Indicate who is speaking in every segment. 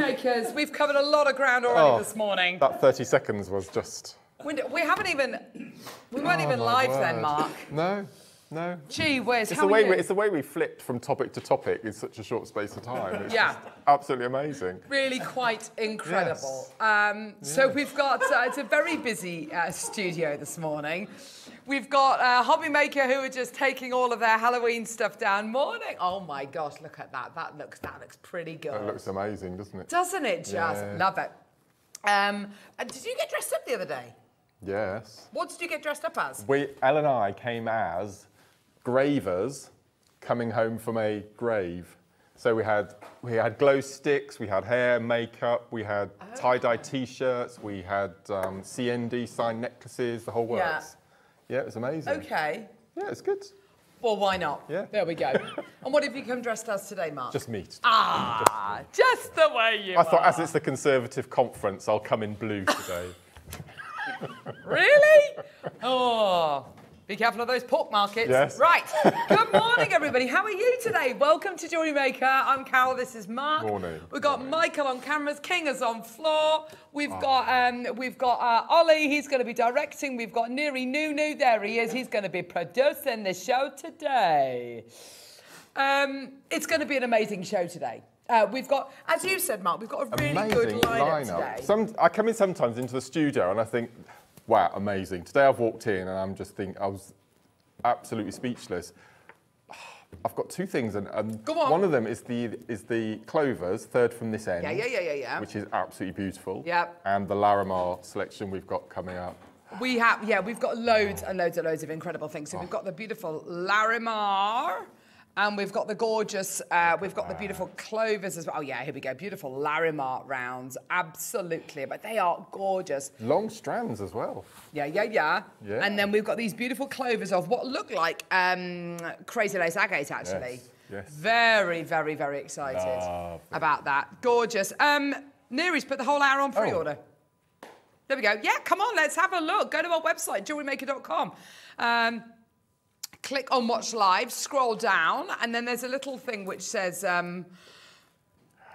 Speaker 1: We've covered a lot of ground already
Speaker 2: Oh.
Speaker 1: this morning.
Speaker 2: That 30 seconds was just.
Speaker 1: We, we haven't even, we weren't
Speaker 2: Oh,
Speaker 1: even live then. Mark.
Speaker 2: No, no.
Speaker 1: Gee whiz,
Speaker 2: It's
Speaker 1: how
Speaker 2: the, way we, it's the way we flipped from topic to topic in such a short space of time. It's
Speaker 1: Yeah.
Speaker 2: absolutely amazing.
Speaker 1: Really quite incredible. Um, So we've got, uh, it's a very busy uh, studio this morning. We've got a hobby maker who are just taking all of their Halloween stuff down. Morning. Oh my gosh, look at that. That looks, that looks pretty good.
Speaker 2: It looks amazing, doesn't it?
Speaker 1: Doesn't it just?
Speaker 2: Yeah.
Speaker 1: Love it. Um, and did you get dressed up the other day?
Speaker 2: Yes.
Speaker 1: What did you get dressed up as?
Speaker 2: We, Elle and I came as gravers coming home from a grave. So we had we had glow sticks, we had hair, makeup, we had tie-dye T-shirts, we had um, CND signed necklaces, the whole works. Yeah, it was amazing.
Speaker 1: Okay.
Speaker 2: Yeah, it's good.
Speaker 1: Well, why not?
Speaker 2: Yeah.
Speaker 1: There we go. and what have you come dressed as today, Mark?
Speaker 2: Just meat.
Speaker 1: ah, just the way you
Speaker 2: I thought,
Speaker 1: are.
Speaker 2: as it's the Conservative conference, I'll come in blue today.
Speaker 1: Really? Oh. Be careful of those pork markets.
Speaker 2: Yes.
Speaker 1: Right. Good morning, everybody. How are you today? Welcome to Jewellery Maker. I'm Carol. This is Mark.
Speaker 2: Morning.
Speaker 1: We've got Michael on cameras. King is on floor. We've
Speaker 2: Ah.
Speaker 1: got um, we've got uh, Ollie. He's going to be directing. We've got Neri Nunu. There he is. He's going to be producing the show today. Um, it's going to be an amazing show today. Uh, we've got, as you said, Mark, we've got a really
Speaker 2: amazing
Speaker 1: good lineup, today.
Speaker 2: Some, I come in sometimes into the studio and I think, wow, amazing. Today I've walked in and I'm just think I was absolutely speechless. I've got two things, and, and
Speaker 1: on.
Speaker 2: one of them is the is the Clovers, third from this end.
Speaker 1: Yeah, yeah, yeah, yeah, yeah.
Speaker 2: Which is absolutely beautiful.
Speaker 1: Yep.
Speaker 2: And the Larimar selection we've got coming up.
Speaker 1: We have, yeah, we've got loads and loads and loads of incredible things. So we've oh. got the beautiful Larimar, and we've got the gorgeous, uh, we've got the beautiful Clovers as well. Oh yeah, here we go, beautiful Larimar rounds, absolutely. But they are gorgeous.
Speaker 2: Long strands as well.
Speaker 1: Yeah, yeah, yeah.
Speaker 2: Yeah.
Speaker 1: And then we've got these beautiful Clovers of what look like um, crazy lace agate, actually.
Speaker 2: Yes, yes.
Speaker 1: Very, very, very excited
Speaker 2: Lovely.
Speaker 1: about that. Gorgeous. Um, Neri's put the whole hour on pre-order. There we go. Yeah, come on, let's have a look. Go to our website, jewellerymaker.com. Um, click on watch live, scroll down, and then there's a little thing which says, um,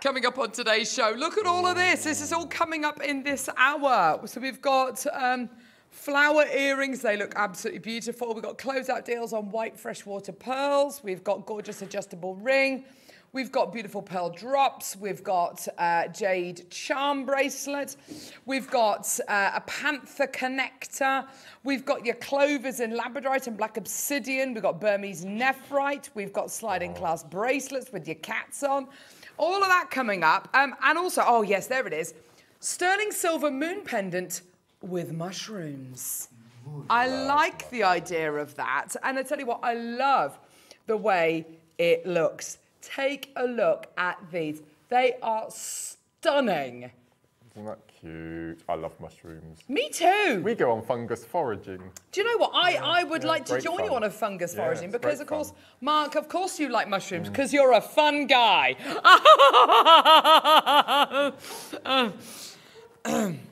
Speaker 1: coming up on today's show. Look at all of this. This is all coming up in this hour. So we've got um, flower earrings. They look absolutely beautiful. We've got closeout deals on white freshwater pearls. We've got gorgeous adjustable ring. We've got beautiful pearl drops. We've got uh, jade charm bracelet. We've got uh, a panther connector. We've got your clovers in labradorite and black obsidian. We've got Burmese nephrite. We've got sliding glass bracelets with your cats on. All of that coming up. Um, and also, oh yes, there it is. Sterling silver moon pendant with mushrooms. I like the idea of that. And I tell you what, I love the way it looks. Take a look at these. They are stunning.
Speaker 2: Isn't that cute? I love mushrooms.
Speaker 1: Me too.
Speaker 2: We go on fungus foraging.
Speaker 1: Do you know what? I, I would
Speaker 2: yeah,
Speaker 1: like to join you on a fungus
Speaker 2: Yeah,
Speaker 1: foraging because, of course,
Speaker 2: fun. Mm.
Speaker 1: Mark, of course you like mushrooms because you're a fun guy.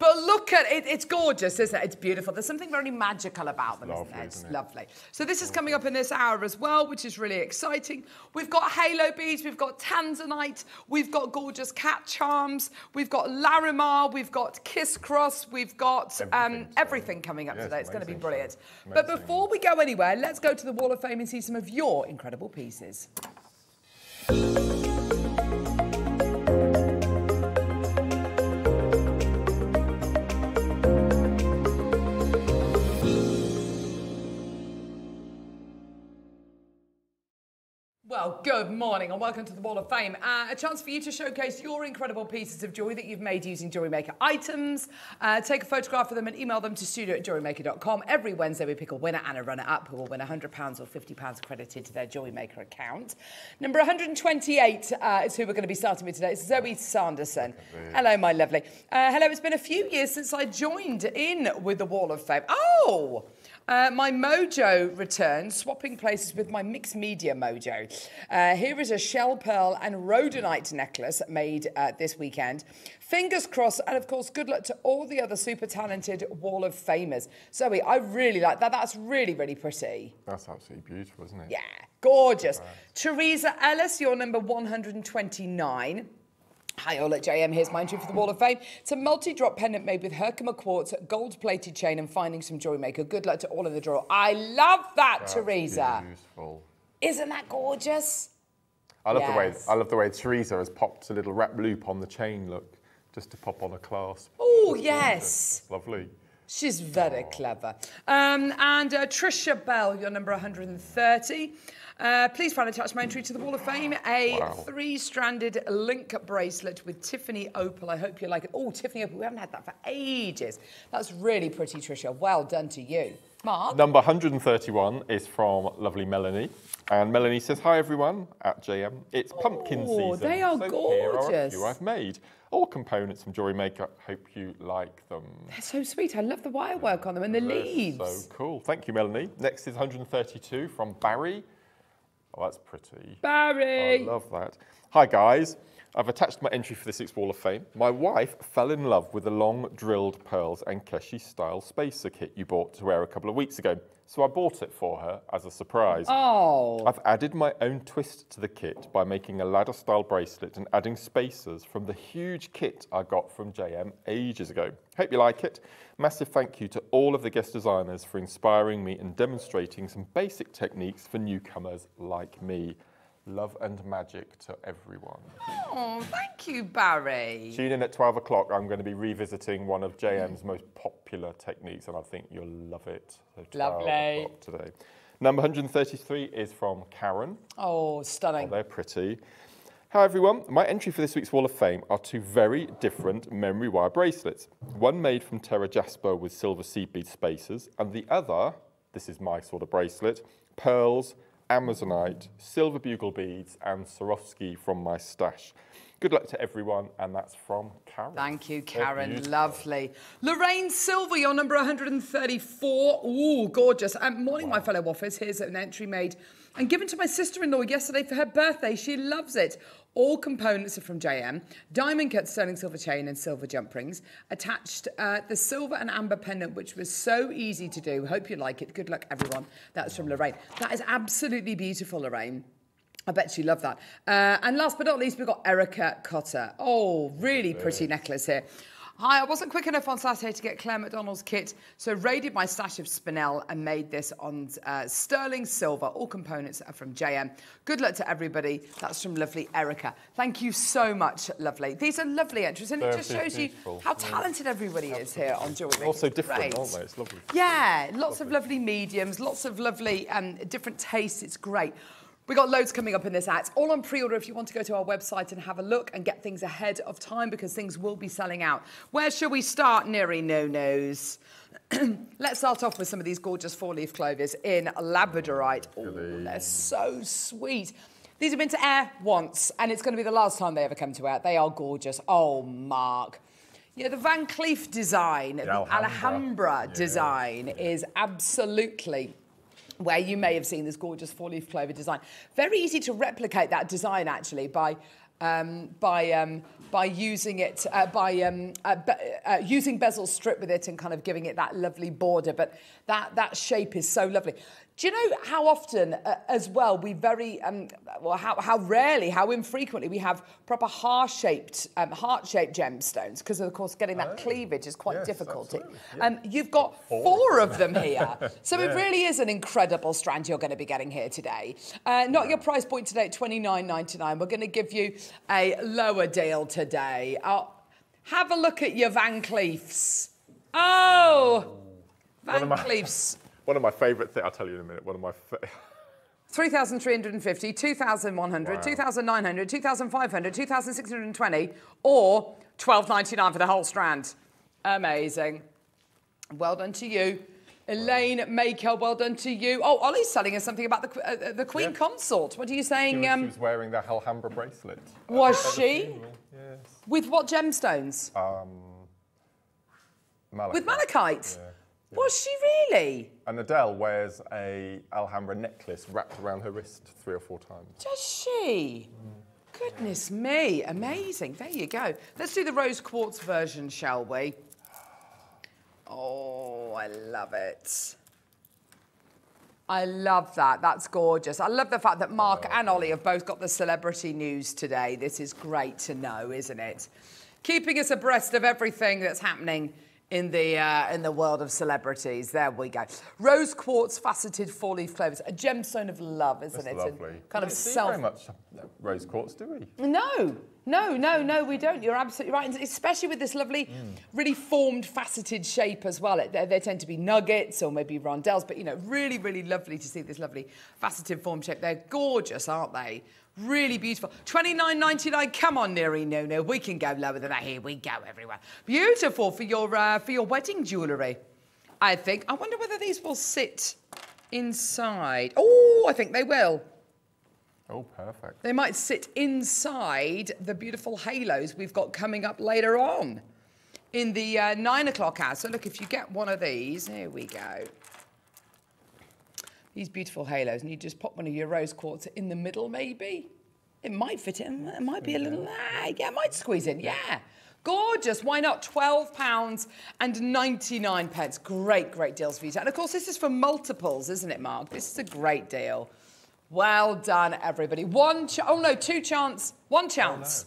Speaker 1: But look at it, it's gorgeous, isn't it? It's beautiful. There's something very magical about them, isn't
Speaker 2: lovely,
Speaker 1: there? It's
Speaker 2: isn't it?
Speaker 1: lovely. So this is coming up in this hour as well, which is really exciting. We've got halo beads, we've got tanzanite, we've got gorgeous cat charms, we've got Larimar, we've got kiss cross, we've got um,
Speaker 2: Everything, so-
Speaker 1: everything coming up
Speaker 2: it's
Speaker 1: today. It's going to be brilliant. But before we go anywhere, let's go to the Wall of Fame and see some of your incredible pieces. Well, good morning and welcome to the Wall of Fame. Uh, a chance for you to showcase your incredible pieces of jewellery that you've made using Jewellery Maker items. Uh, take a photograph of them and email them to studio at jewellerymaker.com. Every Wednesday we pick a winner and a runner-up who will win £100 or £50 credited to their Jewellery Maker account. Number 128 uh, is who we're going to be starting with today. It's Zoe Sanderson. Hello, my lovely. Uh, hello, it's been a few years since I joined in with the Wall of Fame. Oh! Uh, my mojo returns, swapping places with my mixed media mojo. Uh, here is a shell pearl and rhodonite necklace made uh, this weekend. Fingers crossed, and of course, good luck to all the other super talented Wall of Famers. Zoe, I really like that. That's really, really pretty.
Speaker 2: That's absolutely beautiful, isn't it?
Speaker 1: Yeah, gorgeous. Teresa Ellis, you're number 129. Hi all at JM, here's my entry for the Wall of Fame. It's a multi-drop pendant made with Herkimer quartz, gold-plated chain and finding some jewelry maker. Good luck to all in the draw. I love that,
Speaker 2: That's
Speaker 1: Teresa.
Speaker 2: Beautiful.
Speaker 1: Isn't that gorgeous?
Speaker 2: I love the way I love the way Teresa has popped a little wrap loop on the chain. Look, just to pop on a clasp.
Speaker 1: Oh, yes.
Speaker 2: Lovely.
Speaker 1: She's very clever. Um, and uh, Trisha Bell, you're number 130. Uh, please find attached my entry to the Wall of Fame, a
Speaker 2: Wow.
Speaker 1: three-stranded link bracelet with Tiffany Opal. I hope you like it. Oh, Tiffany Opal, we haven't had that for ages. That's really pretty, Tricia. Well done to you. Mark?
Speaker 2: Number 131 is from lovely Melanie. And Melanie says, Hi everyone at JM. It's pumpkin
Speaker 1: Oh,
Speaker 2: season.
Speaker 1: they are
Speaker 2: so Here are a few I've made. All components from Jewellery Maker. Hope you like them.
Speaker 1: They're so sweet. I love the wire work on them and the
Speaker 2: They're
Speaker 1: leaves.
Speaker 2: So cool. Thank you, Melanie. Next is 132 from Barry. Oh, that's pretty.
Speaker 1: Barry.
Speaker 2: I love that. Hi, guys. I've attached my entry for this week's Wall of Fame. My wife fell in love with the long drilled pearls and Keshi style spacer kit you bought to wear a couple of weeks ago. So I bought it for her as a surprise.
Speaker 1: Oh,
Speaker 2: I've added my own twist to the kit by making a ladder style bracelet and adding spacers from the huge kit I got from JM ages ago. Hope you like it. Massive thank you to all of the guest designers for inspiring me and demonstrating some basic techniques for newcomers like me. Love and magic to everyone.
Speaker 1: oh, thank you, Barry.
Speaker 2: Tune in at 12 o'clock. I'm going to be revisiting one of JM's most popular techniques, and I think you'll love it. So 12
Speaker 1: Lovely.
Speaker 2: o'clock today. Number 133 is from Karen.
Speaker 1: Oh,
Speaker 2: Oh,
Speaker 1: stunning.
Speaker 2: they're pretty. Hi everyone, my entry for this week's Wall of Fame are two very different memory wire bracelets. One made from Terra Jasper with silver seed bead spacers, and the other, this is my sort of bracelet, pearls, Amazonite, silver bugle beads, and Swarovski from my stash. Good luck to everyone, and that's from Karen.
Speaker 1: Thank you, Karen. Lovely. Lorraine Silver, your number 134. Ooh, gorgeous. Um, morning, my fellow waffers. Here's an entry made and given to my sister-in-law yesterday for her birthday. She loves it. All components are from JM. Diamond cut sterling silver chain and silver jump rings. Attached uh, the silver and amber pendant, which was so easy to do. Hope you like it. Good luck, everyone. That's from Lorraine. That is absolutely beautiful, Lorraine. I bet you love that. Uh, and last but not least, we've got Erica Cotter. Oh, really pretty necklace here. Hi, I wasn't quick enough on Saturday to get Claire McDonald's kit, so raided my stash of spinel and made this on uh, sterling silver. All components are from JM. Good luck to everybody. That's from lovely Erica. Thank you so much, lovely. These are lovely entries, and it
Speaker 2: They're
Speaker 1: just shows you how talented everybody is here on Jewelry.
Speaker 2: Also different,
Speaker 1: great.
Speaker 2: aren't they? It's lovely.
Speaker 1: Yeah, lots of lovely mediums, lots of lovely um, different tastes. It's great. We got loads coming up in this ad. It's all on pre-order if you want to go to our website and have a look and get things ahead of time because things will be selling out. Where shall we start, Neri No Nos? Let's start off with some of these gorgeous four-leaf clovers in Labradorite. Oh, they're so sweet. These have been to air once, and it's going to be the last time they ever come to air. They are gorgeous. Oh, Mark. Yeah, the Van Cleef design, the
Speaker 2: Alhambra.
Speaker 1: Alhambra
Speaker 2: Yeah.
Speaker 1: design is absolutely where you may have seen this gorgeous four-leaf clover design. Very easy to replicate that design actually by um, by um, by using it uh, by um, uh, uh, using bezel strip with it and kind of giving it that lovely border. But that that shape is so lovely. Do you know how often, uh, as well, we very, um, well, how, how rarely, how infrequently we have proper heart-shaped, um, heart-shaped gemstones? Because of course, getting that cleavage is quite
Speaker 2: yes,
Speaker 1: difficult.
Speaker 2: yeah.
Speaker 1: Um, you've got four of them here, so it really is an incredible strand you're going to be getting here today. Uh, not your price point today at twenty nine ninety nine. We're going to give you a lower deal today. Uh, have a look at your Van Cleefs. Oh, Van Cleefs.
Speaker 2: One of my favourite things, I'll tell you in a minute, one of my fa-
Speaker 1: 3,350, 2,100, 2,900, 2,500, 2,620, or 12.99 for the whole strand. Amazing. Well done to you. Elaine Maker, well done to you. Oh, Ollie's telling us something about the, uh, the Queen
Speaker 2: Yeah.
Speaker 1: Consort. What are you
Speaker 2: She
Speaker 1: saying?
Speaker 2: was, she
Speaker 1: Um,
Speaker 2: was wearing the Alhambra bracelet.
Speaker 1: Was she?
Speaker 2: Yes.
Speaker 1: with what gemstones?
Speaker 2: Um, malachite.
Speaker 1: with malachite.
Speaker 2: Yeah.
Speaker 1: Was she really?
Speaker 2: And Adele wears a Alhambra necklace wrapped around her wrist three or four times.
Speaker 1: Does she? Goodness me, amazing. There you go. Let's do the rose quartz version, shall we? Oh, I love it. I love that. That's gorgeous. I love the fact that Mark oh, and Ollie have both got the celebrity news today. This is great to know, isn't it? Keeping us abreast of everything that's happening in the uh, in the world of celebrities. There we go. Rose quartz faceted four leaf clovers, a gemstone of love, isn't
Speaker 2: That's
Speaker 1: it?
Speaker 2: lovely.
Speaker 1: And kind
Speaker 2: We
Speaker 1: of self.
Speaker 2: very much rose quartz, do we?
Speaker 1: No, no, no, no, we don't. You're absolutely right. And especially with this lovely, really formed, faceted shape as well. It, they, they tend to be nuggets or maybe rondelles, but you know, really, really lovely to see this lovely faceted form shape. They're gorgeous, aren't they? Really beautiful. Twenty nine ninety nine. Come on, Neri. No, no, we can go lower than that. Here we go, everyone. Beautiful for your uh, for your wedding jewellery. I think. I wonder whether these will sit inside. Oh, I think they will.
Speaker 2: Oh, perfect.
Speaker 1: They might sit inside the beautiful halos we've got coming up later on in the uh, nine o'clock hour. So look, if you get one of these, here we go. These beautiful halos, and you just pop one of your rose quartz in the middle, maybe. It might fit in. It might be a little. Ah, yeah, it might squeeze in. Yeah. Gorgeous. Why not? £12 and 99 pence. Great, great deals for you. And of course, this is for multiples, isn't it, Mark? This is a great deal. Well done, everybody. One, ch- oh no, two chance, one chance.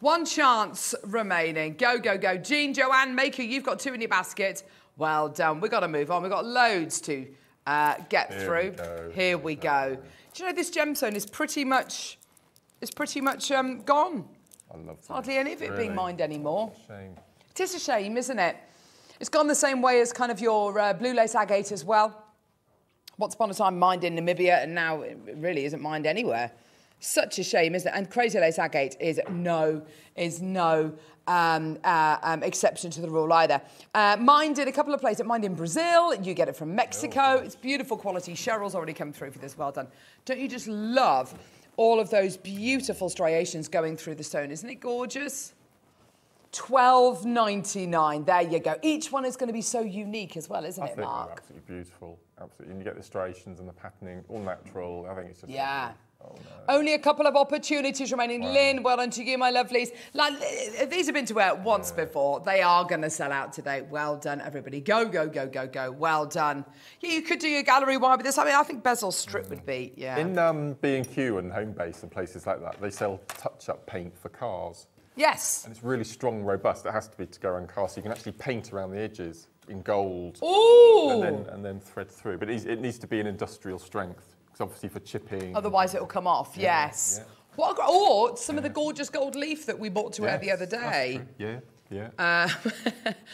Speaker 1: One chance remaining. Go, go, go. Jean, Joanne, Maker, you've got two in your basket. Well done. We've got to move on. We've got loads to uh, get
Speaker 2: Here we
Speaker 1: through.
Speaker 2: go.
Speaker 1: Here we go. Do you know this gemstone is pretty much, is pretty much um, gone.
Speaker 2: I love that.
Speaker 1: Hardly any of it being mined anymore.
Speaker 2: Shame.
Speaker 1: It is a shame, isn't it? It's gone the same way as kind of your uh, blue lace agate as well. Once upon a time mined in Namibia, and now it really isn't mined anywhere. Such a shame, isn't it? And crazy lace agate is no is no um, uh, um, exception to the rule either. Uh, mined in a couple of places. Mined in Brazil. You get it from Mexico. It's beautiful quality. Cheryl's already come through for this. Well done. Don't you just love all of those beautiful striations going through the stone? Isn't it gorgeous? Twelve ninety nine. There you go. Each one is going to be so unique as well, isn't
Speaker 2: I
Speaker 1: it, Mark?
Speaker 2: absolutely beautiful. Absolutely. And you get the striations and the patterning, all natural. I think it's just.
Speaker 1: Yeah.
Speaker 2: Oh, no.
Speaker 1: Only a couple of opportunities remaining. Lynn, well done to you, my lovelies. Like, these have been to wear once before. They are going to sell out today. Well done, everybody. Go, go, go, go, go. Well done. Yeah, you could do your gallery wide with this. I mean, I think bezel strip would be, yeah.
Speaker 2: In um, B&Q and Homebase and places like that, they sell touch-up paint for cars.
Speaker 1: yes.
Speaker 2: And it's really strong, robust. It has to be to go around cars. So you can actually paint around the edges in gold
Speaker 1: Ooh.
Speaker 2: and then, and then thread through. But it, needs to be an industrial strength. Because obviously for chipping.
Speaker 1: Otherwise, it'll come off. yes.
Speaker 2: yeah.
Speaker 1: What a, or some of the gorgeous gold leaf that we bought to wear the other day.
Speaker 2: Yeah, yeah.
Speaker 1: Uh,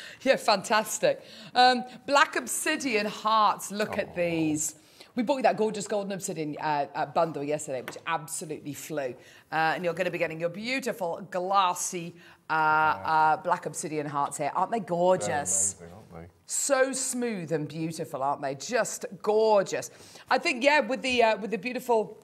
Speaker 1: yeah, fantastic. Um, black obsidian hearts. Look at these. We bought you that gorgeous golden obsidian uh, uh, bundle yesterday, which absolutely flew. Uh, and you're going to be getting your beautiful glassy uh, uh, black obsidian hearts here. Aren't they gorgeous?
Speaker 2: amazing, aren't they?
Speaker 1: So smooth and beautiful, aren't they? Just gorgeous. I think, yeah, with the uh, with the beautiful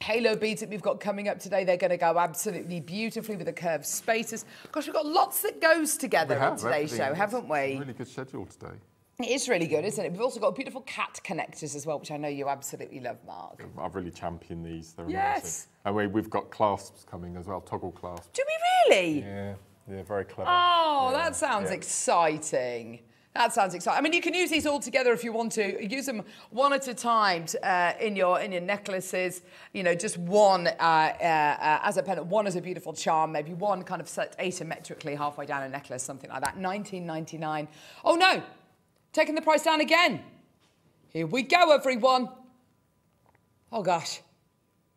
Speaker 1: halo beads that we've got coming up today, they're going to go absolutely beautifully with the curved spaces. Gosh, we've got lots that goes together in today's show, haven't we?
Speaker 2: really good schedule today.
Speaker 1: It is really good, isn't it? We've also got beautiful cat connectors as well, which I know you absolutely love, Mark.
Speaker 2: I've really championed these. They're
Speaker 1: Yes.
Speaker 2: amazing. And we, we've got clasps coming as well, toggle clasps.
Speaker 1: Do we really?
Speaker 2: Yeah, yeah, very clever.
Speaker 1: Oh,
Speaker 2: Yeah,
Speaker 1: that sounds
Speaker 2: yeah.
Speaker 1: exciting. That sounds exciting. I mean, you can use these all together if you want to. Use them one at a time to, uh, in your in your necklaces. You know, just one uh, uh, uh, as a pendant, one as a beautiful charm, maybe one kind of set asymmetrically halfway down a necklace, something like that. 19.99. Oh no, taking the price down again. Here we go, everyone. Oh gosh,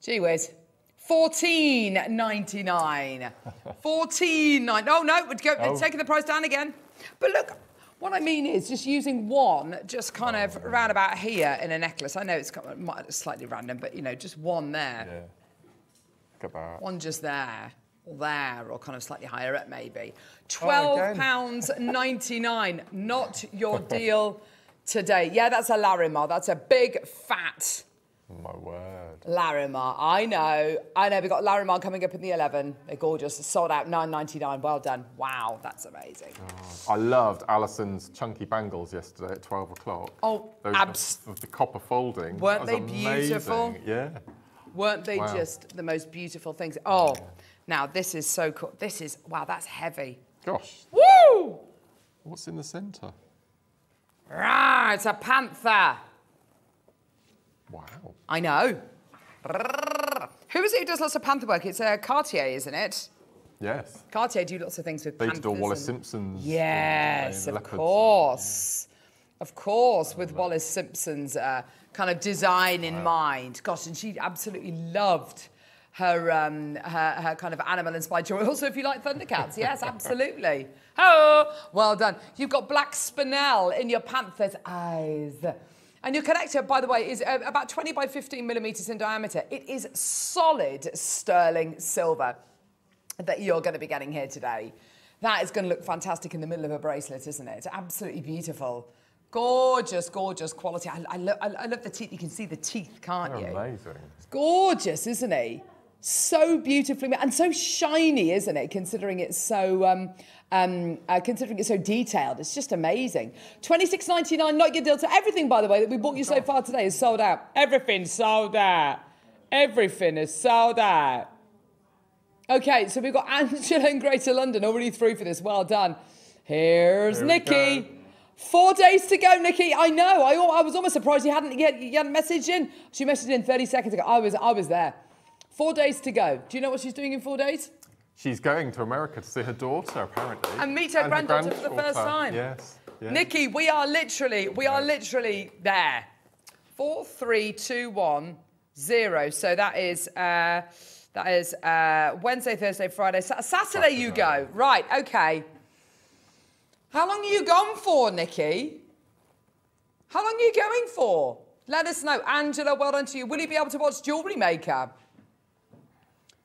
Speaker 1: gee whiz. Fourteen ninety nine. Fourteen nine. Oh no, we're go,
Speaker 2: Oh.
Speaker 1: taking the price down again. But look, what I mean is just using one, just kind of oh. round about here in a necklace. I know it's slightly random, but you know, just one there,
Speaker 2: Yeah. Look at that.
Speaker 1: one just there, there, or kind of slightly higher up maybe. £12.99, Not your deal today. Yeah, that's a Larimar. That's a big fat oh,
Speaker 2: My word.
Speaker 1: Larimar, I know, I know. we've got Larimar coming up in the 11. They're gorgeous. Sold out 9.99. Well done. Wow, that's amazing.
Speaker 2: Oh, I loved Alison's chunky bangles yesterday at 12 o'clock.
Speaker 1: Oh,
Speaker 2: Those
Speaker 1: abs-
Speaker 2: of, of the copper folding.
Speaker 1: Weren't they beautiful?
Speaker 2: Yeah.
Speaker 1: Weren't they
Speaker 2: Wow.
Speaker 1: just the most beautiful things? Oh, now this is so cool. This is wow. That's heavy.
Speaker 2: Gosh,
Speaker 1: Woo!
Speaker 2: what's in the centre?
Speaker 1: Rah, it's a panther.
Speaker 2: Wow.
Speaker 1: I know. Who is it who does lots of panther work? It's uh, Cartier, isn't it?
Speaker 2: Yes.
Speaker 1: Cartier do lots of things with
Speaker 2: They
Speaker 1: panthers.
Speaker 2: did all Wallis
Speaker 1: and-
Speaker 2: Simpson's.
Speaker 1: Yes,
Speaker 2: uh,
Speaker 1: of course. Of course, with Wallis Simpson's uh, kind of design in mind. Gosh, and she absolutely loved her um, her, her kind of animal inspired jewelry. Also, if you like Thundercats, yes, absolutely. Oh, well done. You've got black spinel in your panther's eyes. And your connector, by the way, is uh, about 20 by 15 millimeters in diameter. It is solid sterling silver that you're going to be getting here today. That is going to look fantastic in the middle of a bracelet, isn't it? Absolutely beautiful. Gorgeous, gorgeous quality. I, I, lo- I, I love the teeth. You can see the teeth, can't
Speaker 2: They're
Speaker 1: you?
Speaker 2: amazing.
Speaker 1: It's gorgeous, isn't he? So beautifully and so shiny, isn't it? Considering it's so um, um, uh, considering it's so detailed, it's just amazing. Twenty six ninety nine, not your deal. to everything, by the way, that we bought you so far today is sold out. Everything sold out. Everything is sold out. Okay, so we've got Angela in Greater London already through for this. Well done. Here's
Speaker 2: Here
Speaker 1: Nikki.
Speaker 2: go.
Speaker 1: Four days to go, Nikki. I know. I, I was almost surprised you hadn't yet. You hadn't messaged in. She messaged in 30 seconds ago. I was. I was there. Four days to go. Do you know what she's doing in four days?
Speaker 2: She's going to America to see her daughter, apparently.
Speaker 1: And meet her granddaughter for the first time.
Speaker 2: Yes. yes.
Speaker 1: Nikki, we are literally. We are literally there. Four, three, two, one, zero. So that is. Uh, that is uh, Wednesday, Thursday, Friday, Sa- Saturday. You go right. Okay. How long are you gone for, Nikki? How long are you going for? Let us know. Angela, well done to you. Will you be able to watch Jewellery Maker?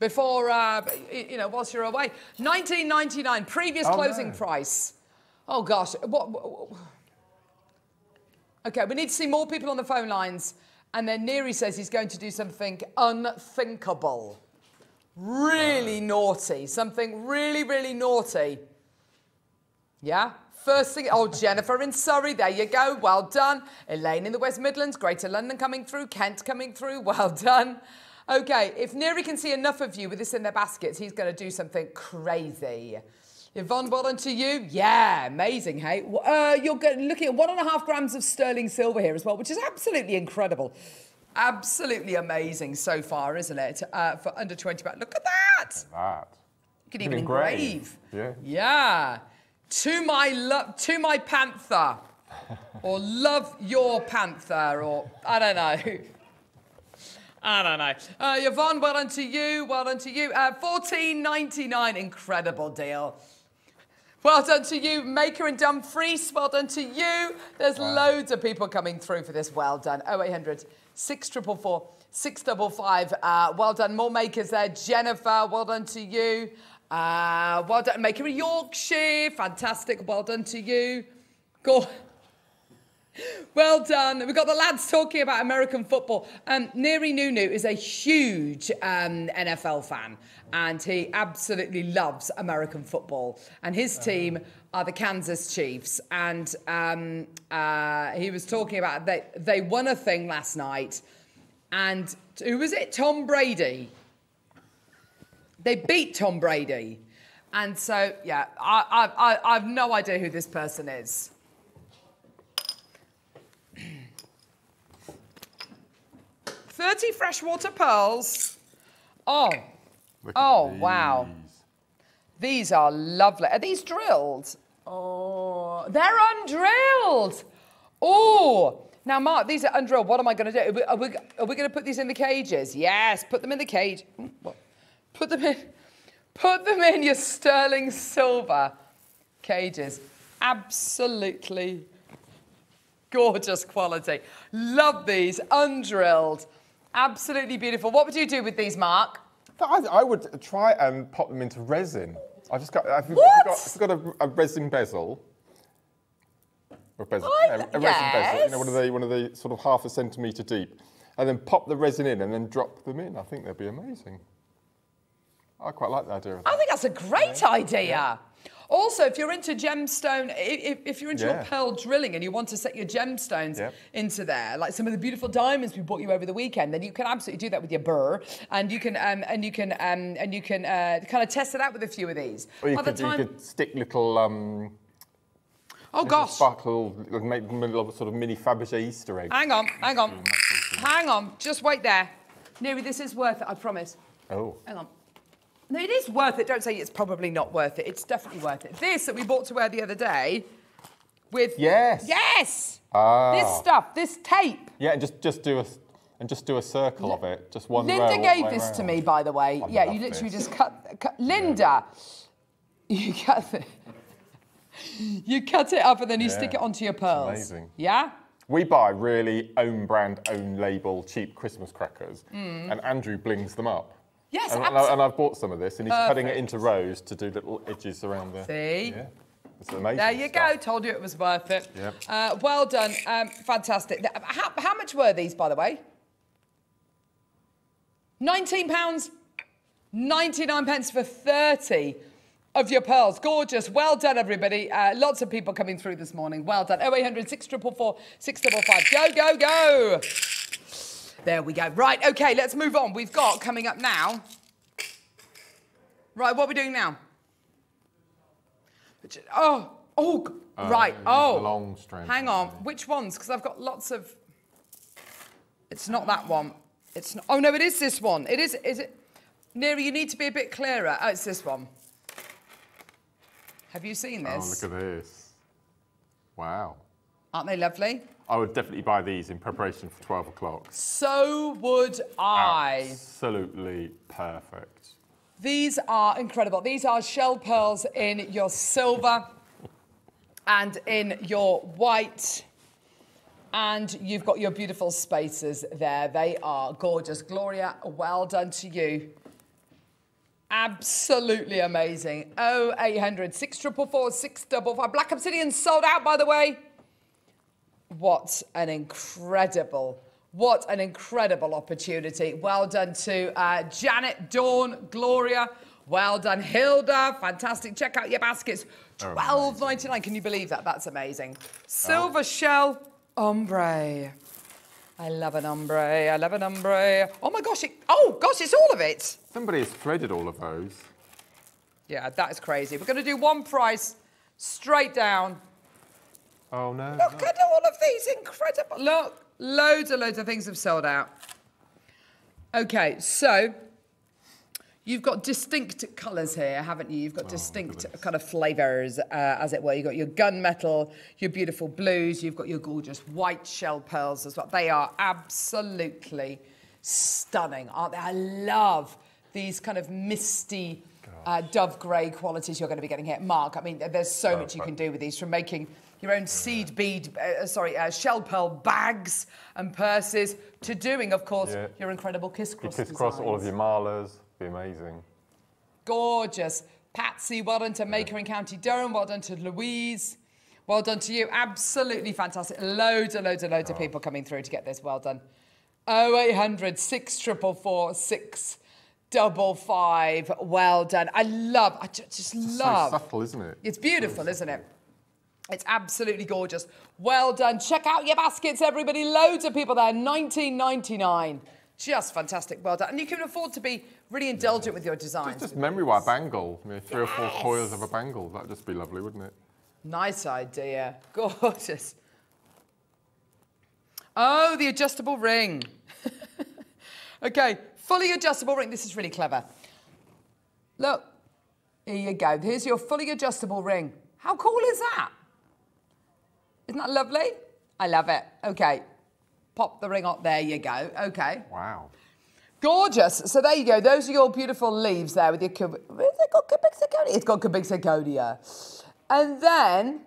Speaker 1: Before, uh, you know, whilst you're away. 19.99, previous
Speaker 2: Oh,
Speaker 1: closing
Speaker 2: no.
Speaker 1: price. Oh, gosh. What, what- Okay, we need to see more people on the phone lines. And then Neri says he's going to do something unthinkable. Really naughty. Something really, really naughty. Yeah? First thing, oh, Jennifer in Surrey, there you go, well done. Elaine in the West Midlands, Greater London coming through, Kent coming through, well done. Okay, if Neri can see enough of you with this in their baskets, he's going to do something crazy. Yvonne, well done to you. Yeah, amazing, hey? Uh, you're looking at one and a half grams of sterling silver here as well, which is absolutely incredible. Absolutely amazing so far, isn't it? Uh, for under 20 baht. Look at that.
Speaker 2: That.
Speaker 1: You
Speaker 2: can
Speaker 1: even engrave.
Speaker 2: engrave,
Speaker 1: Yeah. To my love, to my panther, or love your panther, or I don't know. I don't know. Uh, Yvonne, well done to you. Well done to you. Uh, Fourteen ninety nine, incredible deal. Well done to you, Maker and Dumfries. Well done to you. There's loads of people coming through for this. Well done. 0800 644 655. Uh, well done. More makers there. Jennifer, well done to you. Uh, well done. Maker in Yorkshire. Fantastic. Well done to you. Go. Well done. We've got the lads talking about American football. Um, Neri Nunu is a huge um, NFL fan and he absolutely loves American football. And his team are the Kansas Chiefs. And um, uh, he was talking about they, they won a thing last night. And who was it? Tom Brady. They beat Tom Brady. And so, yeah, I, I, I, I have no idea who this person is. Thirty freshwater pearls. Oh,
Speaker 2: Look at
Speaker 1: Oh, wow.
Speaker 2: these.
Speaker 1: these are lovely. Are these drilled? Oh, they're undrilled. Oh, now Mark, these are undrilled. What am I going to do? Are we, are we, we going to put these in the cages? Yes, put them in the cage. Hmm. Put them in. Put them in your sterling silver cages. Absolutely gorgeous quality. Love these, undrilled. Absolutely beautiful. What would you do with these, Mark?
Speaker 2: I, I would try and pop them into resin. I've just got, I've,
Speaker 1: What?
Speaker 2: got, I've got a, a resin bezel. Or bezel,
Speaker 1: I-
Speaker 2: yeah, a resin bezel. You know, one of the one of the sort of half a centimetre deep. and then pop the resin in and then drop them in. I think they'd be amazing. I quite like the idea.
Speaker 1: I think that's a great idea. Also, if you're into gemstone, if, if you're into
Speaker 2: Yeah.
Speaker 1: your pearl drilling and you want to set your gemstones
Speaker 2: Yep.
Speaker 1: into there, like some of the beautiful diamonds we bought you over the weekend, then you can absolutely do that with your burr, and you can um, and you can um, and you can uh, kind of test it out with a few of these.
Speaker 2: Or you
Speaker 1: By
Speaker 2: could,
Speaker 1: time,
Speaker 2: you could stick little um,
Speaker 1: oh gosh,
Speaker 2: sparkle, make little sort of mini Fabergé Easter egg.
Speaker 1: hang on, hang on, hang on, just wait there. Neri, this is worth it, I promise.
Speaker 2: Oh,
Speaker 1: Hang on. No, it is worth it. Don't say it's probably not worth it. It's definitely worth it. This that we bought to wear the other day with.
Speaker 2: yes.
Speaker 1: Yes!
Speaker 2: Ah.
Speaker 1: This stuff, this tape.
Speaker 2: Yeah, and just just do a and just do a circle of it, just one.
Speaker 1: Linda
Speaker 2: the
Speaker 1: gave this to me, by the way. Yeah, you literally
Speaker 2: this.
Speaker 1: just cut, cut. Linda, you cut it. You cut it up and then you stick it onto your pearls.
Speaker 2: amazing.
Speaker 1: Yeah?
Speaker 2: We buy really own brand, own label, cheap Christmas crackers, and Andrew blings them up.
Speaker 1: Yes,
Speaker 2: and, and, I, and I've bought some of this, and he's cutting it into rows to do little edges around the.
Speaker 1: See?
Speaker 2: Yeah, it's amazing.
Speaker 1: There you
Speaker 2: stuff.
Speaker 1: go. Told you it was worth it.
Speaker 2: Yep.
Speaker 1: Uh, well done. Um, fantastic. How, how much were these, by the way? £19, 99 pence for 30 of your pearls. Gorgeous. Well done, everybody. Uh, lots of people coming through this morning. Well done. 0800 644 655. Go, go, go. There we go. Right, okay, let's move on. We've got coming up now. Right, what are we doing now? Oh, oh,
Speaker 2: Uh,
Speaker 1: right. Oh,
Speaker 2: long strand,
Speaker 1: hang on. Which ones? Because I've got lots of. It's not that one. It's not. Oh no, it is this one. It is. Is it? Neri, you need to be a bit clearer. Oh, it's this one. Have you seen this?
Speaker 2: Oh,
Speaker 1: this?
Speaker 2: look at this. Wow.
Speaker 1: Aren't they lovely?
Speaker 2: I would definitely buy these in preparation for 12 o'clock.
Speaker 1: So would I.
Speaker 2: Absolutely perfect.
Speaker 1: These are incredible. These are shell pearls in your silver and in your white. And you've got your beautiful spaces there. They are gorgeous. Gloria, well done to you. Absolutely amazing. 0800 644 655. Black Obsidian sold out, by the way. What an incredible, what an incredible opportunity. Well done to uh, Janet, Dawn, Gloria. Well done, Hilda. Fantastic. Check out your baskets. Twelve ninety nine. Can you believe that? That's amazing. Silver shell ombre. I love an ombre. I love an ombre. Oh my gosh! It, oh gosh! It's all of it.
Speaker 2: Somebody has threaded all of those.
Speaker 1: Yeah, that is crazy. We're going to do one price straight down.
Speaker 2: Oh no.
Speaker 1: Look at all of these incredible. Look, loads and loads of things have sold out. Okay, so you've got distinct colours here, haven't you? You've got distinct kind of flavours, uh, as it were. You've got your gunmetal, your beautiful blues, you've got your gorgeous white shell pearls as well. They are absolutely stunning, aren't they? I love these kind of misty. Uh, dove grey qualities you're going to be getting here. Mark, I mean, there's so much you can do with these from making your own seed bead, uh, sorry, uh, shell pearl bags and purses to doing, of course,
Speaker 2: Yeah.
Speaker 1: your incredible kiss cross.
Speaker 2: You
Speaker 1: cross
Speaker 2: crisscross all of
Speaker 1: designs.
Speaker 2: your malas. Be amazing.
Speaker 1: Gorgeous. Patsy, well done to Maker in County Durham. Well done to Louise. Well done to you. Absolutely fantastic. Loads and loads and loads of people coming through to get this. Well done. 0800 644 655. Well done. I love, I ju- just love.
Speaker 2: So subtle, isn't it?
Speaker 1: It's beautiful, isn't it? It's absolutely gorgeous. Well done. Check out your baskets, everybody. Loads of people there. 19.99. Just fantastic. Well done. And you can afford to be really indulgent with your designs.
Speaker 2: Just memory wire bangle. I mean, three or four coils of a bangle. That'd just be lovely, wouldn't it?
Speaker 1: Nice idea. Gorgeous. Oh, the adjustable ring. okay, fully adjustable ring. This is really clever. Look, here you go. Here's your fully adjustable ring. How cool is that? Isn't that lovely? I love it. Okay, pop the ring up. There you go. Okay.
Speaker 2: Wow.
Speaker 1: Gorgeous. So there you go. Those are your beautiful leaves there with your has it got cubic zirconia? It's got cubic zirconia. And then,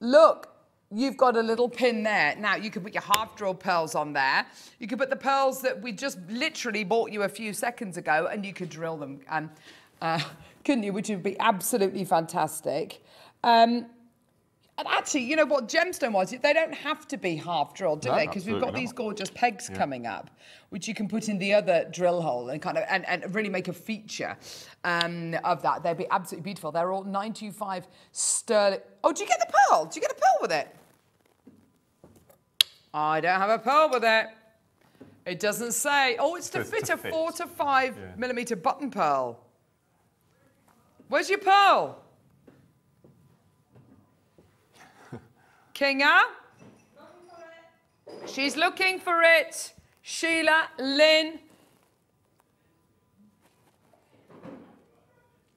Speaker 1: look, you've got a little pin there. Now you can put your half draw pearls on there. You can put the pearls that we just literally bought you a few seconds ago, and you could drill them, um, uh, couldn't you? Which would be absolutely fantastic. Um, And actually, you know what, gemstone wise, they don't have to be half drilled, do
Speaker 2: No,
Speaker 1: they? Because we've got
Speaker 2: absolutely
Speaker 1: these gorgeous pegs coming up, which you can put in the other drill hole and kind of and, and really make a feature um, of that. They'd be absolutely beautiful. They're all 925 sterling. Oh, do you get the pearl? Do you get a pearl with it? I don't have a pearl with it. It doesn't say. Oh, it's to fit
Speaker 2: to
Speaker 1: a
Speaker 2: fit.
Speaker 1: four to five
Speaker 2: Yeah.
Speaker 1: millimeter button pearl. Where's your pearl? Kinga? She's looking for it. Sheila, Lynn.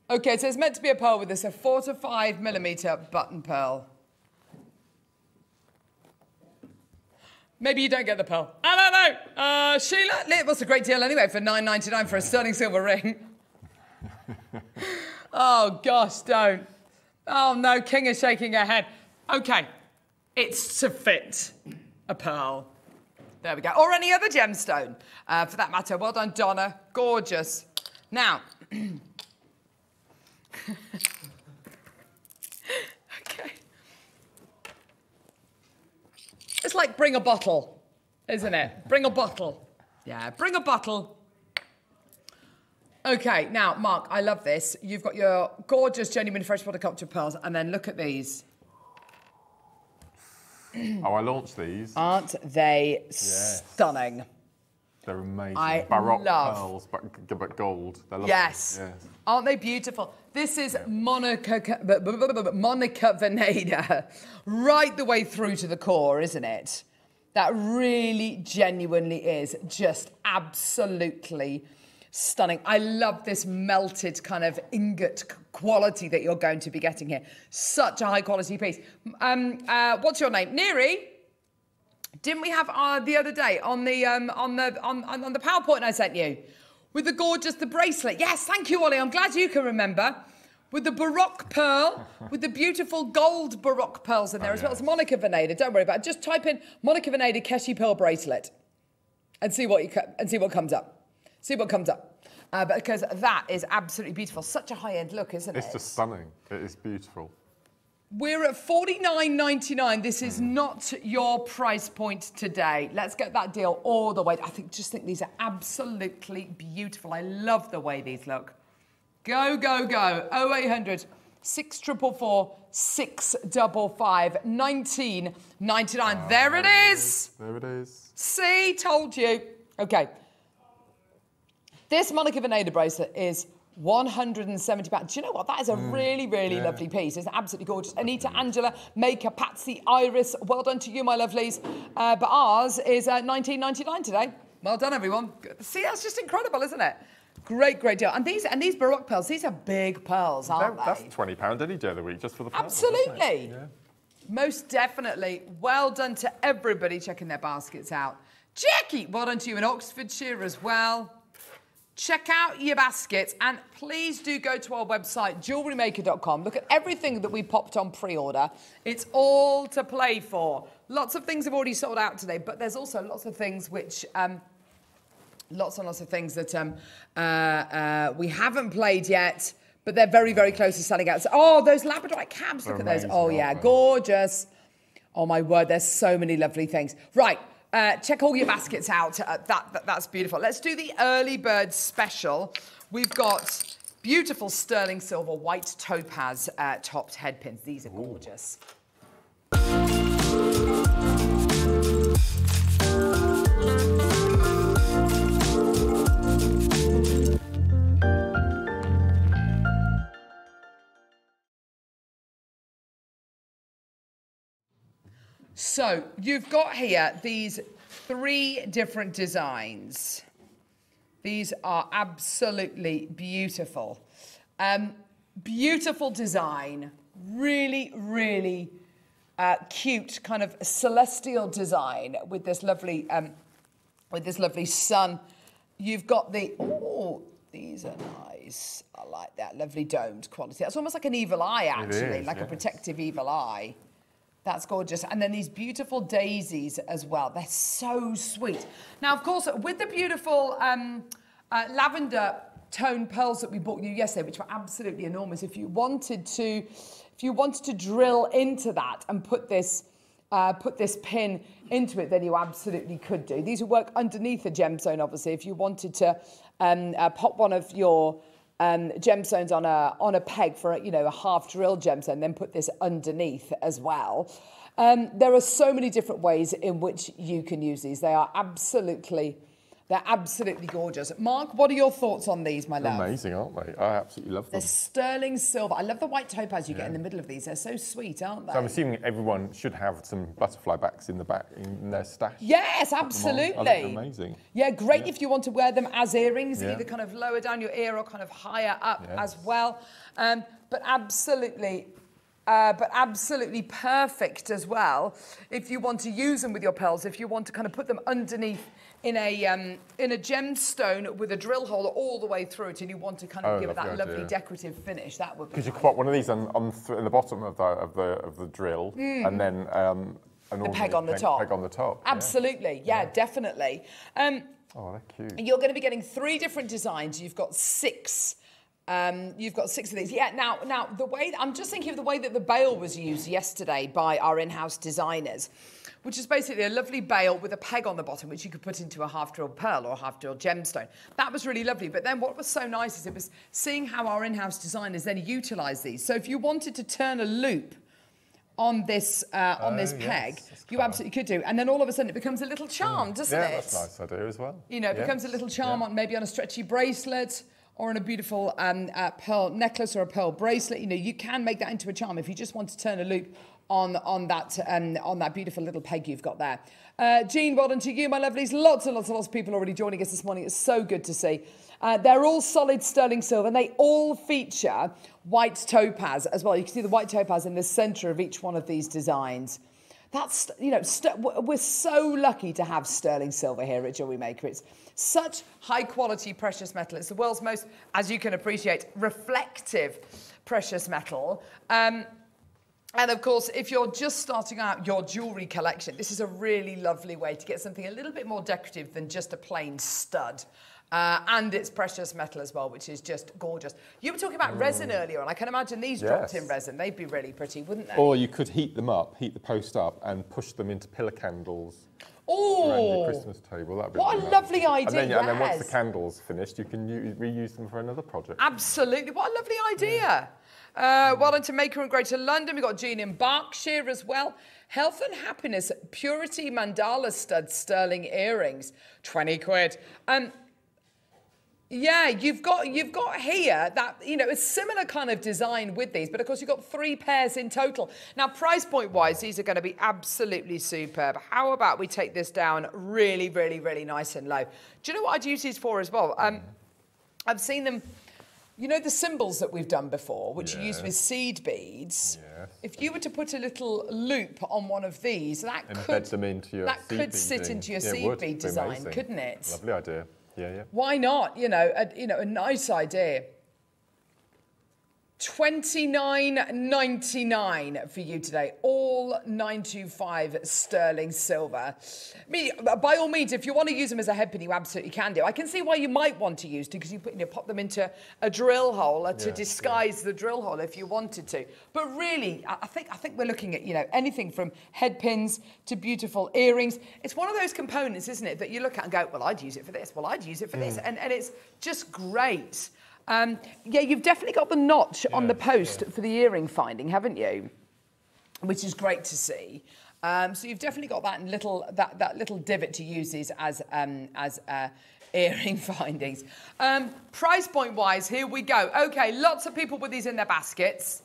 Speaker 1: Okay, so it's meant to be a pearl with this, a four to five millimeter button pearl. Maybe you don't get the pearl. I don't know. Uh, Sheila, Lynn, what's a great deal anyway for nine ninety nine for a sterling silver ring? oh gosh, don't. Oh no, King is shaking her head. Okay, it's to fit a pearl. There we go. Or any other gemstone, uh, for that matter. Well done, Donna. Gorgeous. Now, okay. It's like bring a bottle, isn't it? Bring a bottle. Yeah, bring a bottle. Okay, now, Mark, I love this. You've got your gorgeous genuine freshwater culture pearls, and then look at these.
Speaker 2: Oh, I launched these.
Speaker 1: Aren't they stunning?
Speaker 2: They're amazing.
Speaker 1: I
Speaker 2: Baroque
Speaker 1: love-
Speaker 2: pearls, but, but gold. They're lovely.
Speaker 1: Yes.
Speaker 2: Yes.
Speaker 1: Aren't they beautiful? This is Monica, b- b- Monica Vinader, right the way through to the core, isn't it? That really genuinely is just absolutely stunning. I love this melted kind of ingot quality that you're going to be getting here. Such a high quality piece. Um, uh, what's your name? Neri? Didn't we have uh, the other day on the um, on the on, on on the PowerPoint I sent you with the gorgeous the bracelet? Yes, thank you, Ollie. I'm glad you can remember. With the Baroque pearl, with the beautiful gold Baroque pearls in there as well as
Speaker 2: yes.
Speaker 1: Monica Vinader. Don't worry about it. Just type in Monica Vinader Keshi pearl bracelet, and see what you and see what comes up. See what comes up. Uh, because that is absolutely beautiful. Such a high-end look, isn't
Speaker 2: It's
Speaker 1: it?
Speaker 2: It's just stunning. It is beautiful.
Speaker 1: We're at $49.99. This is not your price point today. Let's get that deal all the way. I think just think these are absolutely beautiful. I love the way these look. Go, go, go. 0800 644 655 1999. There it is.
Speaker 2: There it is.
Speaker 1: See, told you. Okay. This Monica Vinader bracelet is 170 pounds. Do you know what? That is a really, really
Speaker 2: yeah.
Speaker 1: lovely piece. It's absolutely gorgeous. Anita, Angela, Maker, Patsy, Iris. Well done to you, my lovelies. Uh, but ours is uh, 19.99 today. Well done, everyone. See, that's just incredible, isn't it? Great, great deal. And these and these Baroque pearls, these are big pearls, aren't
Speaker 2: They're- That's
Speaker 1: they?
Speaker 2: twenty pound any day of the week just for the pearls.
Speaker 1: Absolutely.
Speaker 2: Yeah.
Speaker 1: Most definitely. Well done to everybody checking their baskets out. Jackie, well done to you in Oxfordshire as well. Check out your baskets and please do go to our website, jewellerymaker.com. Look at everything that we popped on pre order. It's all to play for. Lots of things have already sold out today, but there's also lots of things which. Um, lots and lots of things that um, uh, uh, we haven't played yet, but they're very, very close to selling out. So, oh, those Labradorite cabs, look at those. Oh, yeah, gorgeous. Oh, my word, there's so many lovely things. Right, uh, check all your baskets out. Uh, that, that That's beautiful. Let's do the early bird special. We've got beautiful sterling silver white topaz uh, topped head pins. These are gorgeous. So you've got here these three different designs. These are absolutely beautiful. Um, beautiful design, really, really uh, cute, kind of celestial design with this lovely, um, with this lovely sun. You've got the oh, these are nice. I like that lovely domed quality. That's almost like an evil eye, actually,
Speaker 2: is,
Speaker 1: like a protective evil eye. That's gorgeous. And then these beautiful daisies as well. They're so sweet. Now, of course, with the beautiful um, uh, lavender tone pearls that we bought you yesterday, which were absolutely enormous. If you wanted to, if you wanted to drill into that and put this, uh, put this pin into it, then you absolutely could do. These would work underneath the gemstone, obviously. If you wanted to um, uh, pop one of your um, gemstones on a on a peg for a, you know a half drilled gemstone, then put this underneath as well. Um, there are so many different ways in which you can use these. They are absolutely they're absolutely gorgeous. Mark, what are your thoughts on these, my love?
Speaker 2: Amazing, aren't they? I absolutely love them.
Speaker 1: They're sterling silver. I love the white topaz you get in the middle of these. They're so sweet, aren't they?
Speaker 2: So I'm assuming everyone should have some butterfly backs in the back in their stash.
Speaker 1: yes, absolutely.
Speaker 2: amazing.
Speaker 1: Yeah, great
Speaker 2: Yeah.
Speaker 1: if you want to wear them as earrings,
Speaker 2: Yeah.
Speaker 1: either kind of lower down your ear or kind of higher up
Speaker 2: Yes.
Speaker 1: as well. Um, but absolutely, uh, but absolutely perfect as well if you want to use them with your pearls. If you want to kind of put them underneath in a um, in a gemstone with a drill hole all the way through it, and you want to kind of
Speaker 2: Oh,
Speaker 1: give it that
Speaker 2: lovely idea.
Speaker 1: decorative finish, that would be.
Speaker 2: Because you
Speaker 1: nice.
Speaker 2: could put one of these on, on th- in the bottom of the of the of the drill, and then um, an
Speaker 1: the peg on the top.
Speaker 2: Peg on the top. yeah.
Speaker 1: Absolutely, yeah, definitely. Um,
Speaker 2: Oh, they're cute.
Speaker 1: You're going to be getting three different designs. You've got six. Um, you've got six of these. Yeah. Now, now the way I'm just thinking of the way that the bail was used yesterday by our in-house designers, which is basically a lovely bail with a peg on the bottom, which you could put into a half-drilled pearl or a half-drilled gemstone. That was really lovely. But then what was so nice is it was seeing how our in-house designers then utilise these. So if you wanted to turn a loop on this uh, on
Speaker 2: Oh,
Speaker 1: this peg,
Speaker 2: that's
Speaker 1: you absolutely could do. And then all of a sudden it becomes a little charm, doesn't
Speaker 2: Yeah,
Speaker 1: it?
Speaker 2: that's a nice idea as well.
Speaker 1: You know, it
Speaker 2: Yeah.
Speaker 1: becomes a little charm
Speaker 2: Yeah.
Speaker 1: on maybe on a stretchy bracelet or on a beautiful um, uh, pearl necklace or a pearl bracelet. You know, you can make that into a charm if you just want to turn a loop on on that um, on that beautiful little peg you've got there. Uh, Jean, well done to you, my lovelies. Lots and lots and lots of people already joining us this morning. It's so good to see. Uh, they're all solid sterling silver, and they all feature white topaz as well. You can see the white topaz in the centre of each one of these designs. That's, you know, st- we're so lucky to have sterling silver here at Jewellery Maker. It's such high quality precious metal. It's the world's most, as you can appreciate, reflective precious metal. Um, and of course, if you're just starting out your jewellery collection, this is a really lovely way to get something a little bit more decorative than just a plain stud. Uh, and it's precious metal as well, which is just gorgeous. You were talking about resin earlier, and I can imagine these dropped in resin. They'd be really pretty, wouldn't they?
Speaker 2: Or you could heat them up, heat the post up, and push them into pillar candles around
Speaker 1: Oh,
Speaker 2: Christmas table. That'd be
Speaker 1: What a
Speaker 2: really
Speaker 1: lovely
Speaker 2: nice.
Speaker 1: idea,
Speaker 2: And then, and then once the candle's finished, you can reuse them for another project.
Speaker 1: Absolutely. What a lovely idea. Uh, well done to Maker in Greater London. We've got Jean in Berkshire as well. Health and Happiness Purity Mandala Stud Sterling Earrings. 20 quid. Um, yeah, you've got you've got here that you know a similar kind of design with these, but of course you've got three pairs in total. Now, price point wise, these are going to be absolutely superb. How about we take this down really, really, really nice and low? Do you know what I'd use these for as well? Um, I've seen them. You know the symbols that we've done before, which are used with seed beads.
Speaker 2: Yes.
Speaker 1: If you were to put a little loop on one of these, that
Speaker 2: Embed
Speaker 1: could
Speaker 2: them into your
Speaker 1: that
Speaker 2: seed
Speaker 1: could sit into your
Speaker 2: Yeah,
Speaker 1: seed bead design,
Speaker 2: amazing.
Speaker 1: couldn't it?
Speaker 2: Lovely idea. Yeah, yeah.
Speaker 1: Why not? You know, a, you know, a nice idea. Twenty nine ninety nine for you today. All 925 sterling silver. Me, by all means, if you want to use them as a head pin, you absolutely can do. I can see why you might want to use them because you put, you know, pop them into a drill hole uh, to
Speaker 2: Yeah,
Speaker 1: disguise the drill hole if you wanted to. But really, I think I think we're looking at you know anything from head pins to beautiful earrings. It's one of those components, isn't it, that you look at and go, well, I'd use it for this. Well, I'd use it for
Speaker 2: Mm.
Speaker 1: this, and and it's just great. Um, yeah, you've definitely got the notch on the post for the earring finding, haven't you? Which is great to see. Um, so you've definitely got that little that, that little divot to use these as um, as uh, earring findings. Um, price point wise, here we go. Okay, lots of people with these in their baskets.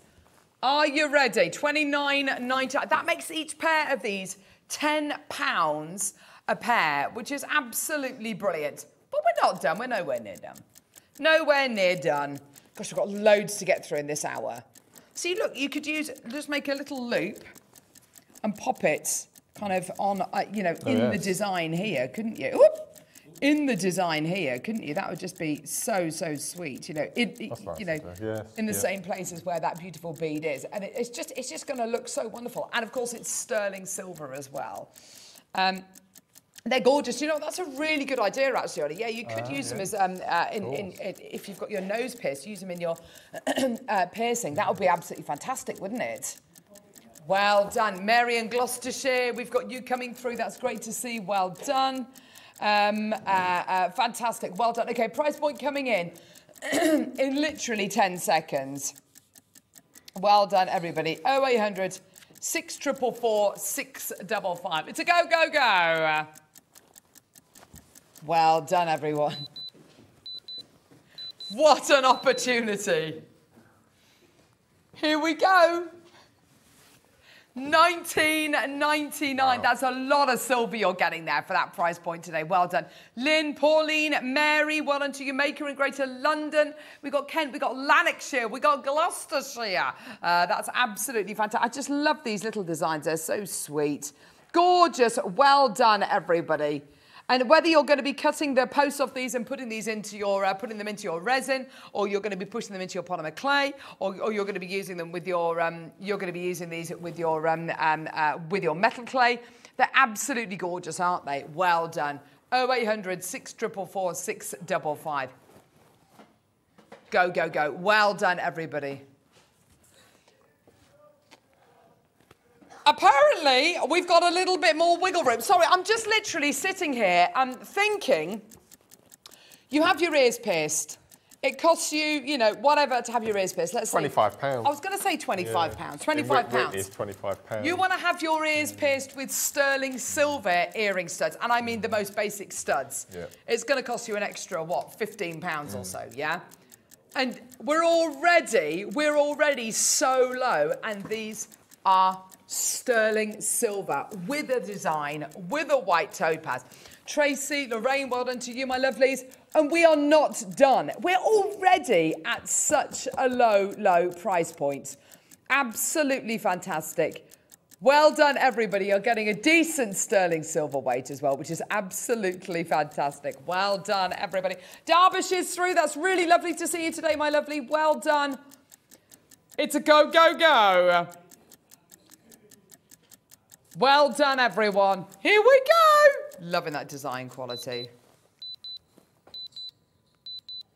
Speaker 1: Are you ready? Twenty nine ninety. That makes each pair of these ten pounds a pair, which is absolutely brilliant. But we're not done. We're nowhere near done. Nowhere near done. Gosh, we've got loads to get through in this hour. See, look, you could use just make a little loop and pop it kind of on, uh, you know, in the design here, couldn't you? Whoop! In the design here, couldn't you? That would just be so so sweet, you know. It, it-
Speaker 2: That's nice
Speaker 1: you know,
Speaker 2: yes,
Speaker 1: in the
Speaker 2: yeah.
Speaker 1: same places where that beautiful bead is, and it, it's just it's just going to look so wonderful. And of course, it's sterling silver as well. Um, They're gorgeous. You know, that's a really good idea, actually. Yeah, you could
Speaker 2: Ah,
Speaker 1: use them as, um, uh, in, in, in, if you've got your nose pierced, use them in your uh, piercing. That would be absolutely fantastic, wouldn't it? Well done. Mary in Gloucestershire, we've got you coming through. That's great to see. Well done. Um, uh, uh, fantastic. Well done. Okay, price point coming in in literally 10 seconds. Well done, everybody. 0800 644 655. It's a go, go, go. Well done, everyone. What an opportunity. Here we go. 19.99. That's a lot of silver you're getting there for that price point today. Well done. Lynn, Pauline, Mary, well done to you. Maker in Greater London. We got Kent, we got Lanarkshire, we got Gloucestershire. Uh, that's absolutely fantastic. I just love these little designs. They're so sweet. Gorgeous. Well done, everybody. And whether you're going to be cutting the posts off these and putting these into your, uh, putting them into your resin, or you're going to be pushing them into your polymer clay, or, or you're going to be using them with your, um, you're going to be using these with your, um, um, uh, with your metal clay. They're absolutely gorgeous, aren't they? Well done. 0800 644 655. Go, go, go. Well done, everybody. Apparently, we've got a little bit more wiggle room. Sorry, I'm just literally sitting here and thinking you have your ears pierced. It costs you, you know, whatever to have your ears pierced. Let's say
Speaker 2: £25.
Speaker 1: I was going to say 25 pounds.
Speaker 2: In
Speaker 1: 25 pounds.
Speaker 2: 25 pounds.
Speaker 1: You want to have your ears pierced with sterling silver earring studs, and I mean the most basic studs.
Speaker 2: Yeah.
Speaker 1: It's going to cost you an extra what, 15 pounds or so, yeah? And we're already, we're already so low, and these are sterling silver with a design, with a white topaz. Tracy, Lorraine, well done to you, my lovelies. And we are not done. We're already at such a low, low price point. Absolutely fantastic. Well done, everybody. You're getting a decent sterling silver weight as well, which is absolutely fantastic. Well done, everybody. Derbyshire's through. That's really lovely to see you today, my lovely. Well done. It's a go, go, go. Well done, everyone. Here we go. Loving that design quality.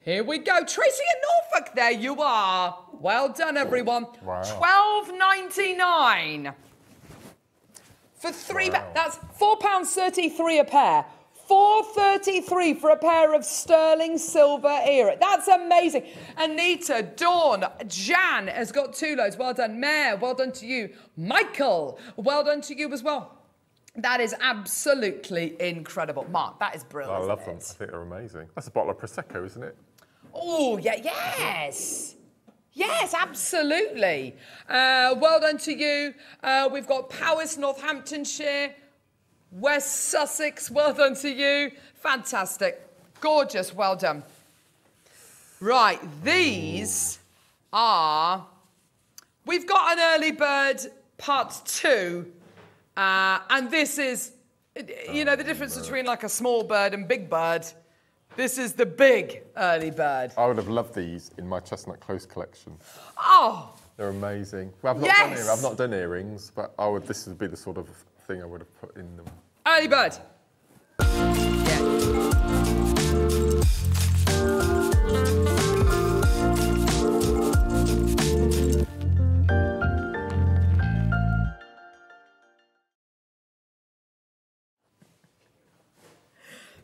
Speaker 1: Here we go. Tracy in Norfolk, there you are. Well done, everyone.
Speaker 2: Wow.
Speaker 1: Twelve ninety nine for three.
Speaker 2: Wow.
Speaker 1: that's four pounds thirty three a pair. Four thirty three for a pair of sterling silver ear. That's amazing. Anita, Dawn, Jan has got two loads. Well done, Mayor. Well done to you, Michael. Well done to you as well. That is absolutely incredible, Mark. That is brilliant.
Speaker 2: I love them. I think they're amazing. That's a bottle of Prosecco, isn't it?
Speaker 1: Oh, yeah, yes. Yes, absolutely. Uh, well done to you. Uh, we've got Powers, Northamptonshire, West Sussex. Well done to you. Fantastic. Gorgeous. Well done. Right, these are. We've got an early bird part two, uh, and this is, you know, the difference between like a small bird and big bird. This is the big early bird.
Speaker 2: I would have loved these in my chestnut close collection.
Speaker 1: Oh,
Speaker 2: They're amazing. Well, I've not, done,
Speaker 1: Yes!
Speaker 2: ear- I've not done earrings, but I would. This would be the sort of thing I would have put in them.
Speaker 1: Bird.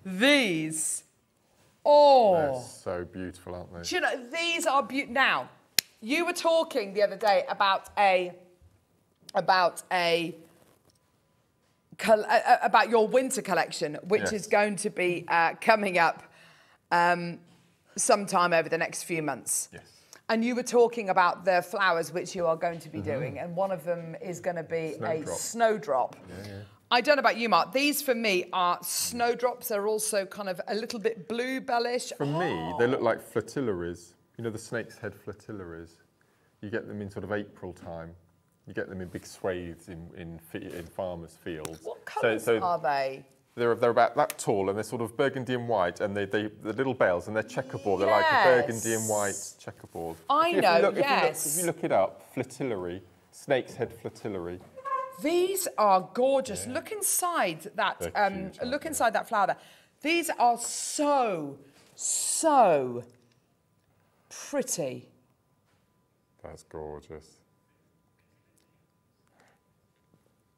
Speaker 1: These. Oh.
Speaker 2: They're so beautiful, aren't they?
Speaker 1: Do you know, these are beautiful. Now, you were talking the other day about a, about a, about your winter collection, which
Speaker 2: Yes.
Speaker 1: is going to be uh, coming up um, sometime over the next few months.
Speaker 2: Yes.
Speaker 1: And you were talking about the flowers which you are going to be doing, and one of them is going to be a
Speaker 2: Snowdrop.
Speaker 1: snowdrop. I don't know about you, Mark. These for me are snowdrops. They're also kind of a little bit bluebellish.
Speaker 2: For me, they look like flatillaries. You know the snake's head flatillaries? You get them in sort of April time. You get them in big swathes in, in, in farmers' fields.
Speaker 1: What colours are they?
Speaker 2: They're, they're about that tall and they're sort of burgundy and white and they, they, the little bells and they're checkerboard. They're like a burgundy and white checkerboard.
Speaker 1: I
Speaker 2: If you
Speaker 1: know,
Speaker 2: look, if you look-
Speaker 1: yes.
Speaker 2: If you look it up, flatillary, snake's head flatillary.
Speaker 1: These are gorgeous. Look inside that. Um,
Speaker 2: aren't
Speaker 1: look inside that flower. There. These are so, so pretty.
Speaker 2: That's gorgeous.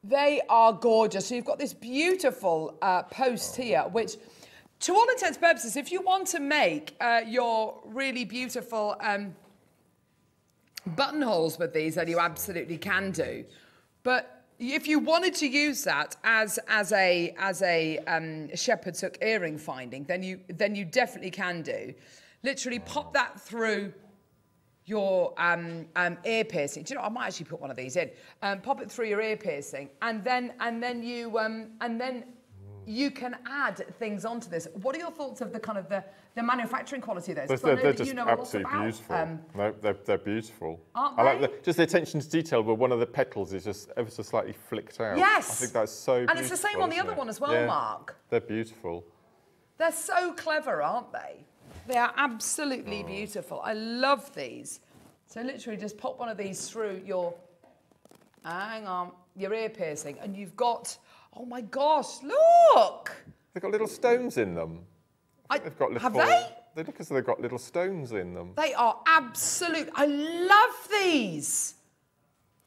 Speaker 1: They are gorgeous. So you've got this beautiful uh, post here, which, to all intents and purposes, if you want to make uh, your really beautiful um, buttonholes with these, then you absolutely can do. But if you wanted to use that as as a as a um, shepherd's hook earring finding, then you then you definitely can do. Literally pop that through your um, um, ear piercing. Do you know? I might actually put one of these in. Um, pop it through your ear piercing, and then and then you um, and then you can add things onto this. What are your thoughts of the kind of the, the manufacturing quality of those?
Speaker 2: They're,
Speaker 1: 'Cause I know
Speaker 2: they're just
Speaker 1: you know
Speaker 2: absolutely beautiful.
Speaker 1: um,
Speaker 2: no, they're, they're beautiful.
Speaker 1: Aren't
Speaker 2: I like
Speaker 1: they?
Speaker 2: the, just the attention to detail where one of the petals is just ever so slightly flicked out.
Speaker 1: Yes.
Speaker 2: I think that's so
Speaker 1: And it's the same on the other
Speaker 2: it?
Speaker 1: one as well,
Speaker 2: Yeah.
Speaker 1: Mark.
Speaker 2: They're beautiful.
Speaker 1: They're so clever, aren't they? They are absolutely oh. beautiful. I love these. So literally just pop one of these through your, ah, hang on, your ear piercing and you've got, oh my gosh, look!
Speaker 2: They've got little stones in them.
Speaker 1: I,
Speaker 2: They've got little,
Speaker 1: have they?
Speaker 2: They look as though they've got little stones in them.
Speaker 1: They are absolute. I love these.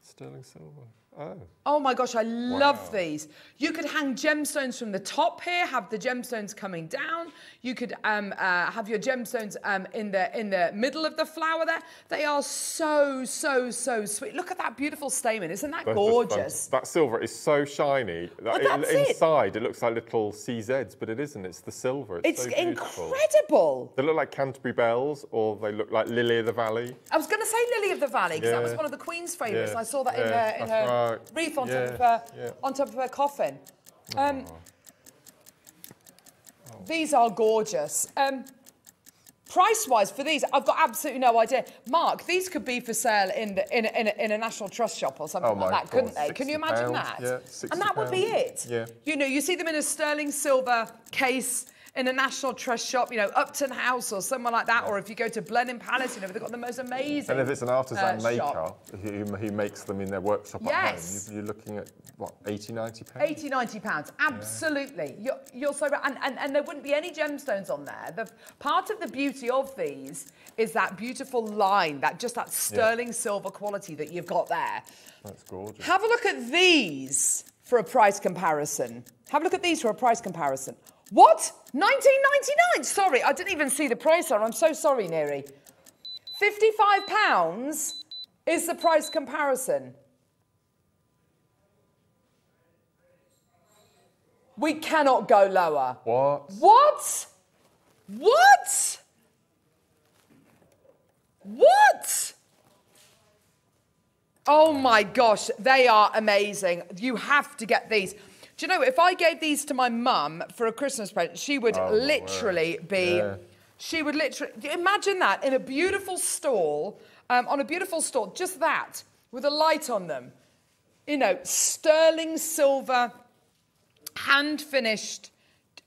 Speaker 2: Sterling silver. Oh.
Speaker 1: Oh my gosh, I love
Speaker 2: Wow.
Speaker 1: these. You could hang gemstones from the top here, have the gemstones coming down. You could um, uh, have your gemstones um, in the in the middle of the flower there. They are so so so sweet. Look at that beautiful stamen. Isn't that
Speaker 2: They're
Speaker 1: gorgeous?
Speaker 2: That silver is so shiny. That
Speaker 1: Well, that's it.
Speaker 2: inside, it. looks like little CZs, but it isn't. It's the silver. It's,
Speaker 1: It's
Speaker 2: so
Speaker 1: incredible.
Speaker 2: They look like Canterbury bells, or they look like Lily of the Valley.
Speaker 1: I was going to say Lily of the Valley because that was one of the Queen's favourites.
Speaker 2: Yeah.
Speaker 1: I saw that in her in her
Speaker 2: right.
Speaker 1: Wreath on top of her
Speaker 2: yeah.
Speaker 1: on top of her coffin. Um, These are gorgeous. Um, price wise for these, I've got absolutely no idea. Mark, these could be for sale in the in a, in a, in a national trust shop or something
Speaker 2: Oh
Speaker 1: like that, couldn't they? Can you imagine
Speaker 2: pounds,
Speaker 1: that?
Speaker 2: yeah, 60
Speaker 1: and that would be it.
Speaker 2: Yeah.
Speaker 1: You know, you see them in a sterling silver case in a national trust shop, you know, Upton House or somewhere like that, or if you go to Blenheim Palace, you know, they've got the most amazing.
Speaker 2: And if it's an artisan
Speaker 1: uh,
Speaker 2: maker who, who makes them in their workshop
Speaker 1: Yes.
Speaker 2: at home, you- you're looking at, what, 80, 90 pounds?
Speaker 1: 80, 90 pounds, absolutely. You're, you're so right. And, and, and there wouldn't be any gemstones on there. The, part of the beauty of these is that beautiful line, that just that sterling silver quality that you've got there.
Speaker 2: That's gorgeous.
Speaker 1: Have a look at these for a price comparison. Have a look at these for a price comparison. What? 19.99? Sorry, I didn't even see the price on. I'm so sorry, Neri. 55 pounds is the price comparison. We cannot go lower.
Speaker 2: What?
Speaker 1: What? What? What? Oh my gosh, they are amazing. You have to get these. Do you know, if I gave these to my mum for a Christmas present, she would
Speaker 2: Oh,
Speaker 1: literally be.
Speaker 2: Yeah.
Speaker 1: She would literally. Imagine that in a beautiful stall, um, on a beautiful stall, just that, with a light on them. You know, sterling silver hand finished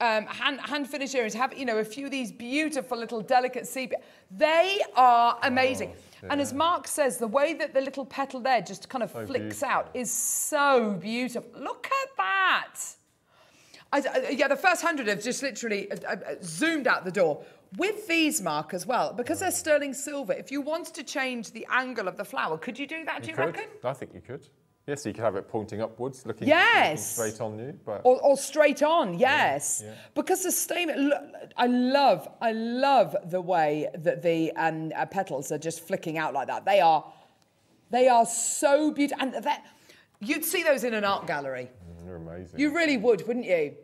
Speaker 1: um, hand, hand finished earrings have you know a few of these beautiful little delicate sepia they are amazing and as mark says the way that the little petal there just kind of
Speaker 2: So
Speaker 1: flicks out is so beautiful. Look at that. I, I- yeah the first hundred have just literally uh, uh, uh, zoomed out the door. With these mark as well because they're sterling silver if you wanted to change the angle of the flower could you do that do you,
Speaker 2: could.
Speaker 1: reckon?
Speaker 2: I think you could. Yes, you could have it pointing upwards, looking,
Speaker 1: Yes.
Speaker 2: looking straight on you. But
Speaker 1: or, or straight on, yes.
Speaker 2: yeah.
Speaker 1: Because the stamen, I love, I love the way that the um, uh, petals are just flicking out like that. They are, they are so beautiful, and that you'd see those in an art gallery.
Speaker 2: you're amazing.
Speaker 1: You really would, wouldn't you?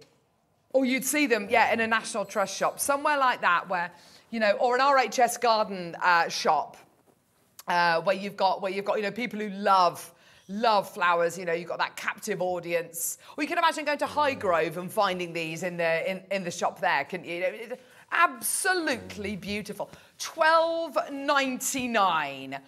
Speaker 1: Or you'd see them, yeah, in a National Trust shop, somewhere like that, where you know, or an RHS garden uh, shop, uh, where you've got where you've got you know people who love love flowers. You know, you've got that captive audience. Or you can imagine going to Highgrove and finding these in the in, in the shop there, can you? It's absolutely beautiful. Twelve ninety nine.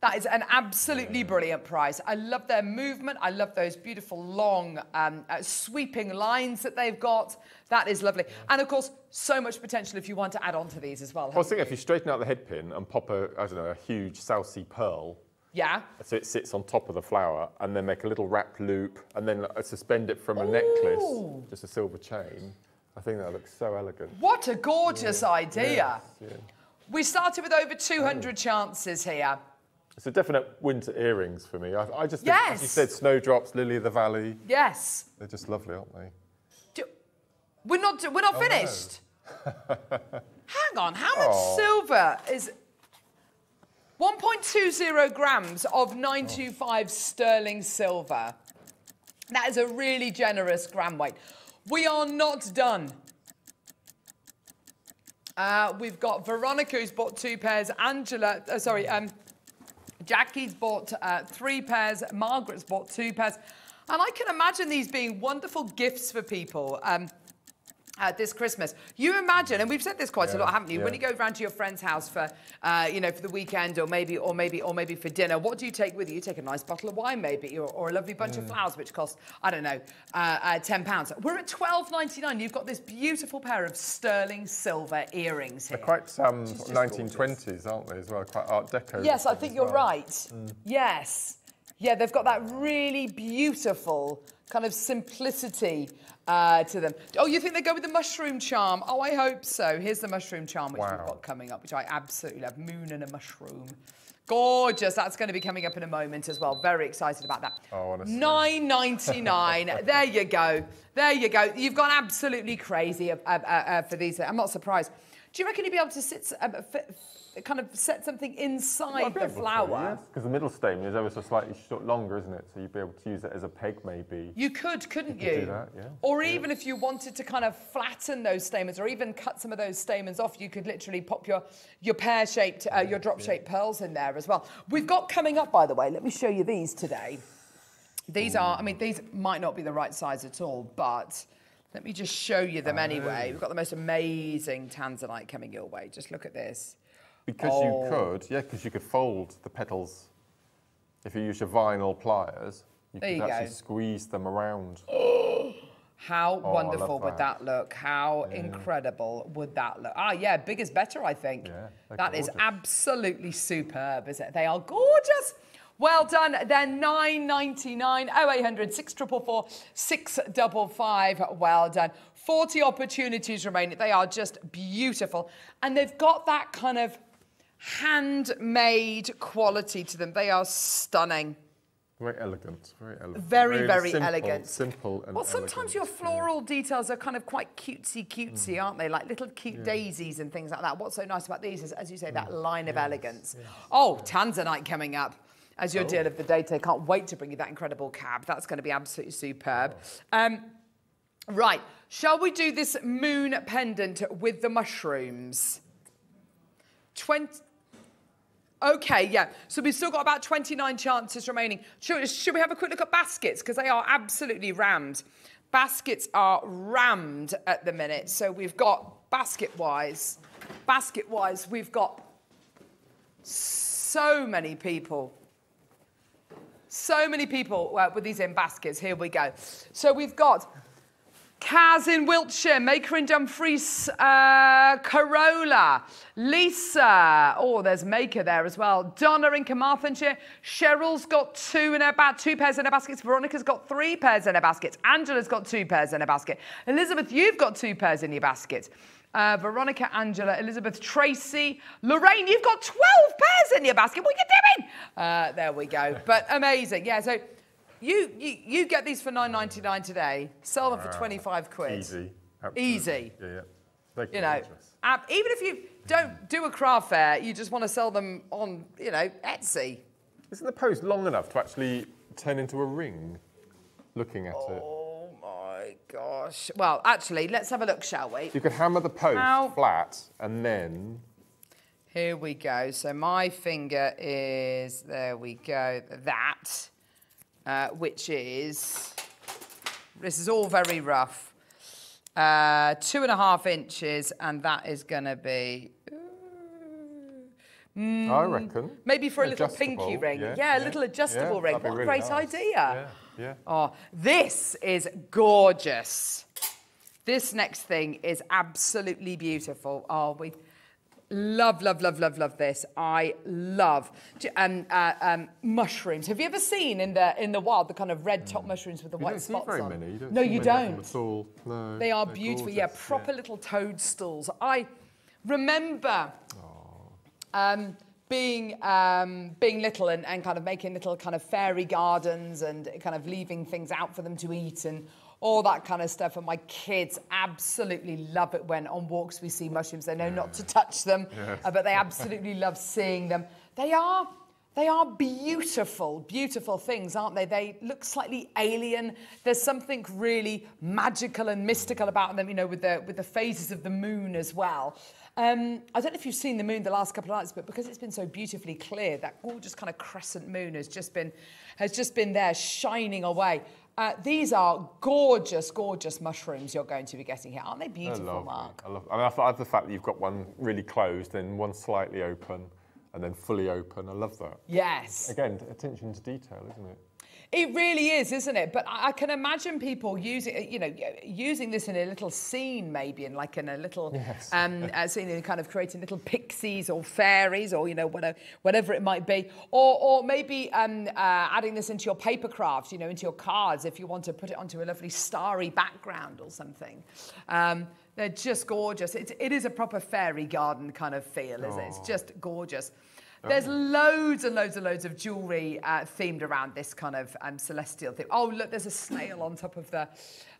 Speaker 1: That is an absolutely brilliant price. I love their movement. I love those beautiful long um, uh, sweeping lines that they've got. That is lovely. And of course, so much potential if you want to add on to these as well.
Speaker 2: I was thinking if you straighten out the head pin and pop a, I don't know, a huge South Sea pearl
Speaker 1: Yeah.
Speaker 2: So it sits on top of the flower, and then make a little wrap loop, and then suspend it from a necklace, just a silver chain. I think that looks so elegant.
Speaker 1: What a gorgeous idea.
Speaker 2: Yes, yeah.
Speaker 1: We started with over 200 chances here.
Speaker 2: It's a definite winter earrings for me. I, I just think, as you said, snowdrops, lily of the valley.
Speaker 1: Yes.
Speaker 2: They're just lovely, aren't they?
Speaker 1: Do- We're not, we're not
Speaker 2: Oh, no.
Speaker 1: finished. Hang on, how much
Speaker 2: Oh.
Speaker 1: silver is 1.20 grams of 925 sterling silver? That is a really generous gram weight. We are not done. Uh, we've got Veronica who's bought two pairs. Angela, uh, sorry, um, Jackie's bought uh, three pairs. Margaret's bought two pairs. And I can imagine these being wonderful gifts for people. Um, uh, this Christmas. You imagine, and we've said this quite a lot, haven't you? When you go round to your friend's house for, uh, you know, for the weekend, or maybe, or maybe, or maybe for dinner, what do you take with you? You take a nice bottle of wine, maybe, or, or a lovely bunch
Speaker 2: Mm.
Speaker 1: of flowers, which cost, I don't know, uh, uh, ten pounds. We're at twelve ninety nine. You've got this beautiful pair of sterling silver earrings here.
Speaker 2: They're quite um,
Speaker 1: just
Speaker 2: 1920s, aren't they, as well? Quite Art Deco.
Speaker 1: Yes, I think you're
Speaker 2: well.
Speaker 1: right. Yes. Yeah, they've got that really beautiful kind of simplicity uh, to them. Oh, you think they go with the mushroom charm? Oh, I hope so. Here's the mushroom charm, which we've got coming up, which I absolutely love. Moon and a mushroom. Gorgeous. That's going to be coming up in a moment as well. Very excited about that.
Speaker 2: Oh, honestly.
Speaker 1: Nine ninety nine. there you go. There you go. You've gone absolutely crazy uh, uh, uh, for these. I'm not surprised. Do you reckon you'd be able to sit, uh, kind of set something inside the flower?
Speaker 2: Because the middle stem is ever so slightly short, longer, isn't it? So you'd be able to use it as a peg, maybe.
Speaker 1: You could, couldn't you?
Speaker 2: could do that, yeah.
Speaker 1: Or even if you wanted to kind of flatten those stamens, or even cut some of those stamens off, you could literally pop your your pear-shaped, uh, your drop-shaped pearls in there as well. We've got coming up, by the way. Let me show you these today. These are, I mean, these might not be the right size at all, but let me just show you them anyway. We've got the most amazing tanzanite coming your way. Just look at this.
Speaker 2: Because
Speaker 1: Oh.
Speaker 2: you could, yeah, because you could fold the petals. If you use your vinyl pliers, you
Speaker 1: There
Speaker 2: could
Speaker 1: you
Speaker 2: actually
Speaker 1: go.
Speaker 2: squeeze them around.
Speaker 1: How
Speaker 2: Oh,
Speaker 1: wonderful
Speaker 2: love
Speaker 1: would
Speaker 2: that.
Speaker 1: that look? How incredible would that look? Ah, yeah, big is better, I think.
Speaker 2: Yeah,
Speaker 1: that is absolutely superb, is it? They are gorgeous. Well done. They're nine ninety nine. Oh eight hundred six triple four six double five. Well done. Forty opportunities remaining. They are just beautiful, and they've got that kind of handmade quality to them. They are stunning.
Speaker 2: Very elegant, very elegant.
Speaker 1: Very, very
Speaker 2: simple,
Speaker 1: elegant.
Speaker 2: Simple and
Speaker 1: Well, sometimes
Speaker 2: elegant,
Speaker 1: your
Speaker 2: yeah.
Speaker 1: floral details are kind of quite cutesy, cutesy, aren't they? Like little cute daisies and things like that. What's so nice about these is, as you say, that line of elegance. Oh, Tanzanite coming up as your deal of the day today. Can't wait to bring you that incredible cab. That's going to be absolutely superb. Um, right, shall we do this moon pendant with the mushrooms? 20. Okay, yeah. So we've still got about 29 chances remaining. Should, should we have a quick look at baskets? Because they are absolutely rammed. Baskets are rammed at the minute. So we've got basket wise, basket wise, we've got so many people. So many people uh, with these in baskets. Here we go. So we've got Kaz in Wiltshire, Maker in Dumfries, uh, Corolla, Lisa. Oh, there's Maker there as well. Donna in Carmarthenshire. Cheryl's got two in her ba- two pairs in her baskets. Veronica's got three pairs in her baskets. Angela's got two pairs in her basket. Elizabeth, you've got two pairs in your basket. Uh, Veronica, Angela, Elizabeth, Tracy, Lorraine, you've got 12 pairs in your basket. What are you doing? Uh, there we go. But amazing. Yeah, so you, you, you get these for 9.99 today, sell them for ah, 25 quid.
Speaker 2: Easy. absolutely.
Speaker 1: Easy.
Speaker 2: Yeah, yeah.
Speaker 1: You know, ab- even if you don't do a craft fair, you just want to sell them on, you know, Etsy.
Speaker 2: Isn't the post long enough to actually turn into a ring? Looking at it.
Speaker 1: Oh my gosh. Well, actually, let's have a look, shall we?
Speaker 2: You could hammer the post
Speaker 1: How-
Speaker 2: flat and then
Speaker 1: Here we go. So my finger is, there we go, that, uh, which is, this is all very rough. Uh, two and a half inches, and that is going to be
Speaker 2: I reckon.
Speaker 1: maybe for a little pinky ring.
Speaker 2: yeah,
Speaker 1: Yeah, a little adjustable
Speaker 2: yeah,
Speaker 1: ring. What a
Speaker 2: really
Speaker 1: great
Speaker 2: nice.
Speaker 1: idea.
Speaker 2: Yeah, yeah.
Speaker 1: Oh, this is gorgeous. This next thing is absolutely beautiful. Oh, we. Love, love, love, love, love this. I love um, uh, um, mushrooms. Have you ever seen in the in the wild the kind of red top mushrooms with the
Speaker 2: You
Speaker 1: white spots
Speaker 2: very
Speaker 1: on?
Speaker 2: many. You don't
Speaker 1: no, you
Speaker 2: many of them
Speaker 1: don't.
Speaker 2: At all. No,
Speaker 1: They are beautiful. Yeah,
Speaker 2: gorgeous,
Speaker 1: proper little toadstools. I remember um, being um, being little and, and kind of making little kind of fairy gardens and kind of leaving things out for them to eat and all that kind of stuff. And my kids absolutely love it when on walks we see mushrooms. They know not to touch them, uh, but they absolutely love seeing them. They are. They are beautiful, beautiful things, aren't they? They look slightly alien. There's something really magical and mystical about them, you know, with the with the phases of the moon as well. Um, I don't know if you've seen the moon the last couple of nights, but because it's been so beautifully clear, that gorgeous kind of crescent moon has just been has just been there shining away. Uh, these are gorgeous, gorgeous mushrooms you're going to be getting here, aren't they? Beautiful. Mark.
Speaker 2: I love. I, mean, I love the fact that you've got one really closed and one slightly open, and then fully open. I love that.
Speaker 1: Yes.
Speaker 2: Again, attention to detail, isn't it?
Speaker 1: It really is, isn't it? But I I can imagine people using, you know, using this in a little scene, maybe, in like in a little
Speaker 2: Yes.
Speaker 1: um, uh, scene, and kind of creating little pixies or fairies or you know whatever, whatever it might be, or or maybe um, uh, adding this into your paper craft, you know, into your cards if you want to put it onto a lovely starry background or something. Um, they're just gorgeous. It, it is a proper fairy garden kind of feel, isn't it? It's just gorgeous. There's loads and loads and loads of jewellery uh, themed around this kind of um, celestial thing. Oh, look, there's a snail on top of the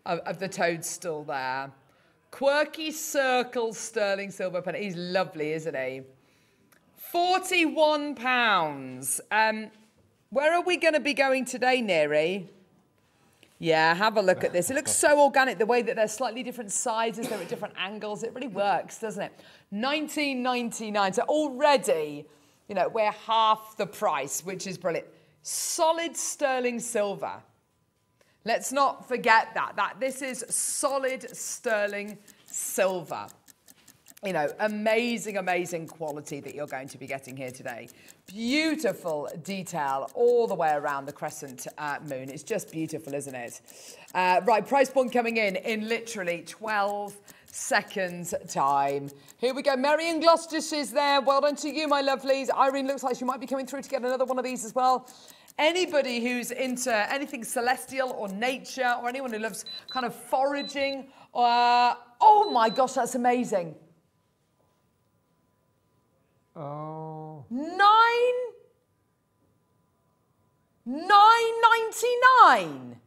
Speaker 1: of, of the toadstool there. Quirky circle sterling silver pen. He's lovely, isn't he? Forty-one pounds. Um, where are we going to be going today, Neri? Yeah, have a look at this. It looks so organic, the way that they're slightly different sizes, they're at different angles. It really works, doesn't it? 19.99. So already, you know, we're half the price, which is brilliant. Solid sterling silver. Let's not forget that. That this is solid sterling silver. You know, amazing, amazing quality that you're going to be getting here today. Beautiful detail all the way around the crescent uh, moon. It's just beautiful, isn't it? Uh, right, price point coming in in literally 12 seconds time. Here we go. Marion Gloucester is there. Well done to you, my lovelies. Irene looks like she might be coming through to get another one of these as well. Anybody who's into anything celestial or nature or anyone who loves kind of foraging, uh, oh my gosh, that's amazing.
Speaker 2: Oh.
Speaker 1: Nine. Nine ninety-nine.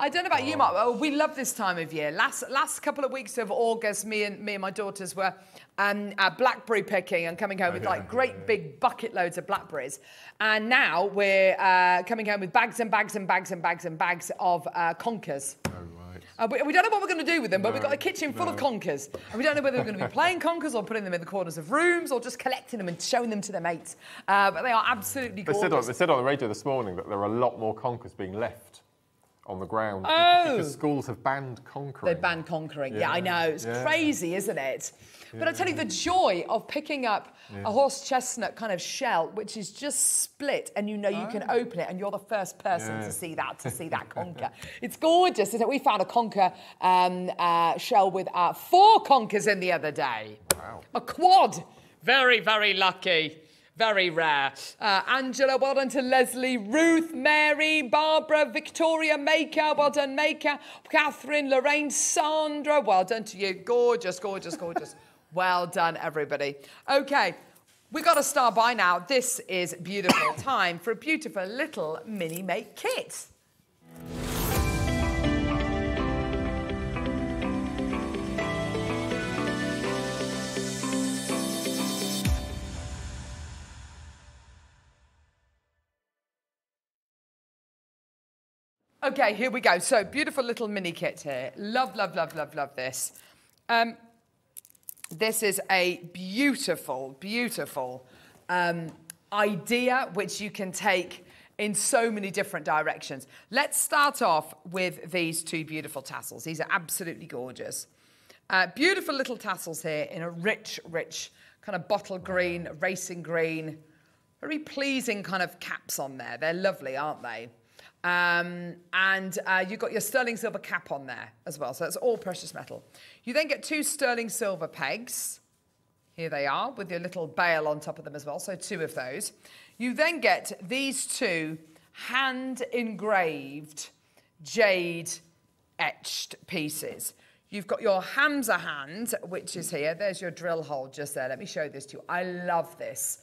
Speaker 1: I don't know about you, Mark. Oh, we love this time of year. Last last couple of weeks of August, me and me and my daughters were um, uh, blackberry picking and coming home with
Speaker 2: yeah,
Speaker 1: like great big bucket loads of blackberries. And now we're uh, coming home with bags and bags and bags and bags and bags of uh, conkers.
Speaker 2: Oh right.
Speaker 1: Uh, we, we don't know what we're going to do with them, but we've got a kitchen full of conkers. And we don't know whether we're going to be playing conkers or putting them in the corners of rooms or just collecting them and showing them to their mates. Uh, but they are absolutely
Speaker 2: They said, on,
Speaker 1: gorgeous.
Speaker 2: they said on the radio this morning that there are a lot more conkers being left on the ground
Speaker 1: Oh.
Speaker 2: because schools have banned conquering.
Speaker 1: They ban conquering. Yeah, I know. It's
Speaker 2: yeah.
Speaker 1: crazy, isn't it? But I tell you, the joy of picking up a horse chestnut kind of shell, which is just split, and you know you can open it, and you're the first person
Speaker 2: Yeah.
Speaker 1: to see that, to see that conker. it's gorgeous, isn't it? We found a conker um, uh, shell with uh, four conkers in the other day.
Speaker 2: Wow.
Speaker 1: A quad. Very, very lucky. Very rare. Uh, Angela, well done to Leslie, Ruth, Mary, Barbara, Victoria, Maker, well done, Maker, Catherine, Lorraine, Sandra, well done to you. Gorgeous, gorgeous, gorgeous. well done, everybody. Okay, we got a star by now. This is beautiful time for a beautiful little mini make kit. Okay, here we go. So beautiful little mini kit here. Love, love, love, love, love this. Um, this is a beautiful, beautiful um, idea which you can take in so many different directions. Let's start off with these two beautiful tassels. These are absolutely gorgeous. Uh, beautiful little tassels here in a rich, rich kind of bottle green, racing green. Very pleasing kind of caps on there. They're lovely, aren't they? Um, and uh, you've got your sterling silver cap on there as well. So that's all precious metal. You then get two sterling silver pegs Here they are with your little bail on top of them as well. So two of those. You then get these two hand engraved jade etched pieces. You've got your Hamza hand, which is here. There's your drill hole just there. Let me show this to you. I love this.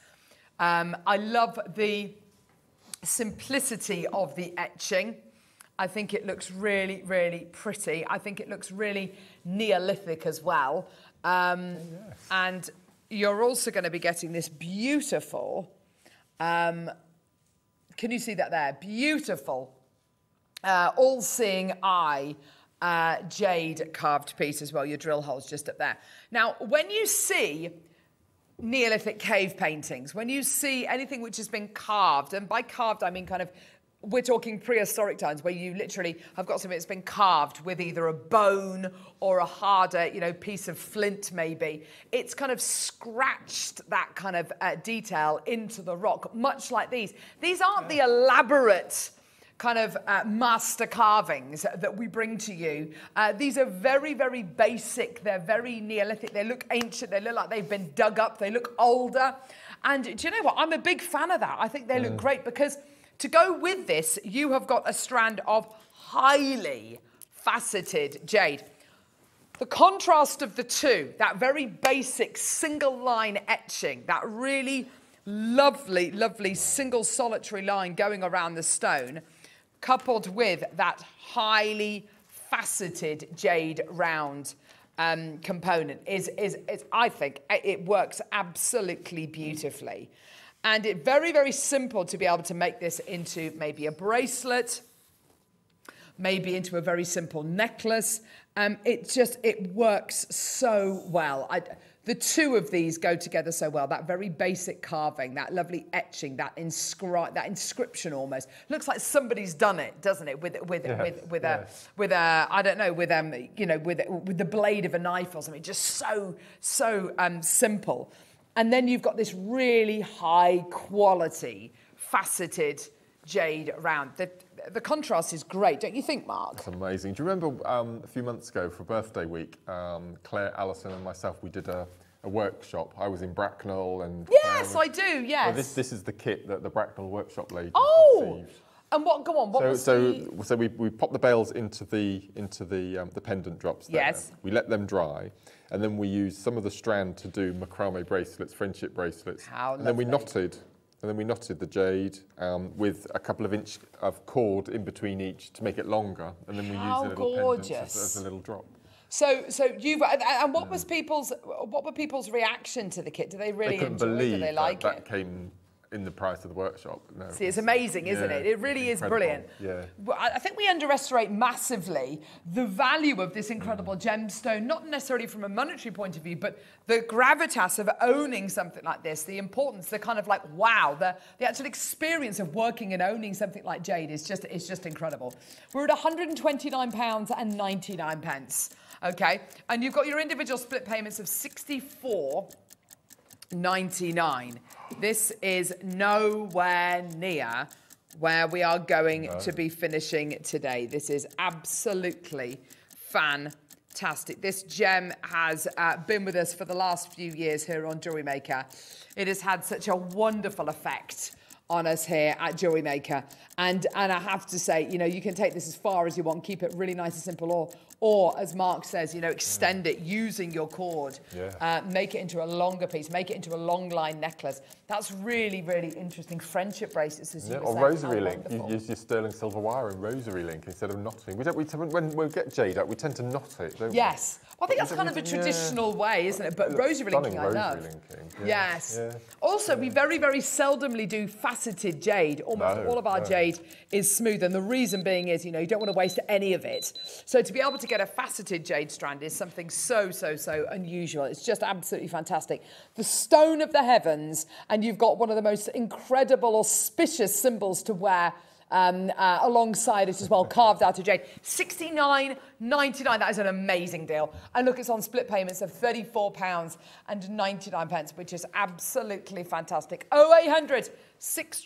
Speaker 1: Um, I love the simplicity of the etching. I think it looks really, really pretty. I think it looks really Neolithic as well. Um, yes. And you're also going to be getting this beautiful, um, can you see that there? Beautiful, uh, all-seeing eye uh, jade carved piece as well. Your drill hole's just up there. Now, when you see Neolithic cave paintings, when you see anything which has been carved, and by carved I mean kind of we're talking prehistoric times where you literally have got something that's been carved with either a bone or a harder, you know, piece of flint maybe. It's kind of scratched that kind of uh, detail into the rock, much like these. These aren't the elaborate kind of uh, master carvings that we bring to you. Uh, these are very, very basic. They're very Neolithic. They look ancient. They look like they've been dug up. They look older. And do you know what? I'm a big fan of that. I think they look mm. great because to go with this, you have got a strand of highly faceted jade. The contrast of the two, that very basic single line etching, that really lovely, lovely single solitary line going around the stone, coupled with that highly faceted jade round um, component is, is, is, I think, it works absolutely beautifully. And it's very, very simple to be able to make this into maybe a bracelet, maybe into a very simple necklace. Um, it just, it works so well. I, the two of these go together so well. That very basic carving, that lovely etching, that, inscri- that inscription almost looks like somebody's done it, doesn't it? With with yes, with with yes. a with a I don't know with um you know with with the blade of a knife or something. Just so so um simple. And then you've got this really high quality, faceted jade round. The, the contrast is great, don't you think, Mark?
Speaker 2: It's amazing. Do you remember um, a few months ago for birthday week, um, Claire, Allison, and myself, we did a, a workshop. I was in Bracknell and.
Speaker 1: Yes, I do, yes.
Speaker 2: Well, this, this is the kit that the Bracknell workshop lady
Speaker 1: oh!
Speaker 2: received.
Speaker 1: And what? Go on. What
Speaker 2: so,
Speaker 1: was
Speaker 2: so,
Speaker 1: the...
Speaker 2: so we, we pop the bails into the into the um, the pendant drops. There.
Speaker 1: Yes.
Speaker 2: We let them dry, and then we use some of the strand to do macrame bracelets, friendship bracelets.
Speaker 1: How
Speaker 2: and
Speaker 1: lovely.
Speaker 2: then we knotted, and then we knotted the jade um, with a couple of inch of cord in between each to make it longer, and then we
Speaker 1: How
Speaker 2: used a little
Speaker 1: gorgeous.
Speaker 2: pendant as, as a little drop.
Speaker 1: So, so you've and what was people's what were people's reaction to the kit? Do they really
Speaker 2: they
Speaker 1: enjoy
Speaker 2: believe
Speaker 1: it? Do they like
Speaker 2: that,
Speaker 1: it?
Speaker 2: That came in the price of the workshop.
Speaker 1: No, See, it's amazing, isn't
Speaker 2: yeah,
Speaker 1: it? It really is brilliant.
Speaker 2: Yeah.
Speaker 1: I think we underestimate massively the value of this incredible gemstone, not necessarily from a monetary point of view, but the gravitas of owning something like this, the importance, the kind of like, wow, the, the actual experience of working and owning something like jade is just, is just incredible. We're at £129 and 99 pence. Okay, and you've got your individual split payments of 64 99. This is nowhere near where we are going no. to be finishing today. This is absolutely fantastic. This gem has uh, been with us for the last few years here on Jewellery Maker. It has had such a wonderful effect on us here at Jewellery Maker. And, and I have to say, you know, you can take this as far as you want, keep it really nice and simple, or, or as Mark says, you know, extend it using your cord,
Speaker 2: yeah.
Speaker 1: uh, make it into a longer piece, make it into a long line necklace. That's really, really interesting. Friendship bracelets, as
Speaker 2: yeah,
Speaker 1: you
Speaker 2: Or rosary link. You use your sterling silver wire and rosary link instead of knotting. We don't, we, when we get jade out, we tend to knot it, don't
Speaker 1: yes. We? Well, I think that's kind of a traditional yeah. way, isn't it? But rosary linking, I love.
Speaker 2: Linking.
Speaker 1: Yeah. Yes. Yeah. Also, we very, very seldomly do faceted jade. Almost no, all of our no. jade is smooth, and the reason being is, you know, you don't want to waste any of it. So to be able to get a faceted jade strand is something so, so, so unusual. It's just absolutely fantastic. The stone of the heavens, and you've got one of the most incredible, auspicious symbols to wear um, uh, alongside it as well, carved out of jade. 69.99. That is an amazing deal. And look, it's on split payments of 34 pounds and 99 pence, which is absolutely fantastic. 0800 six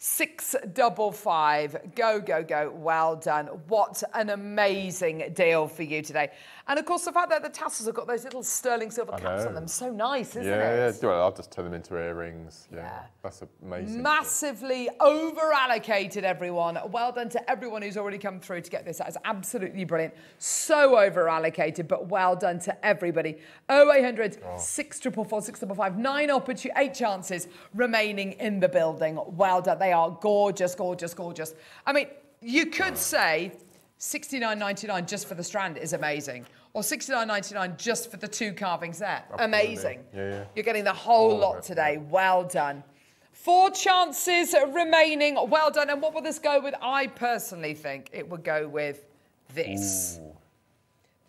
Speaker 1: triple four six double five. Go, go, go. Well done. What an amazing deal for you today. And of course, the fact that the tassels have got those little sterling silver caps on them, so nice, isn't
Speaker 2: yeah,
Speaker 1: it?
Speaker 2: Yeah, well, I'll just turn them into earrings. Yeah, yeah. that's amazing.
Speaker 1: Massively over allocated, everyone. Well done to everyone who's already come through to get this. That is absolutely brilliant. So over allocated, but well done to everybody. 0800 oh. 644 655, nine opportunities, eight chances remaining in the building. Well done. They are gorgeous, gorgeous, gorgeous. I mean, you could say 69.99 just for the strand is amazing or 69.99 just for the two carvings there. Absolutely. Amazing.
Speaker 2: Yeah, yeah.
Speaker 1: You're getting the whole lot it, today. Yeah. Well done. Four chances remaining. Well done. And what will this go with? I personally think it would go with this. Ooh.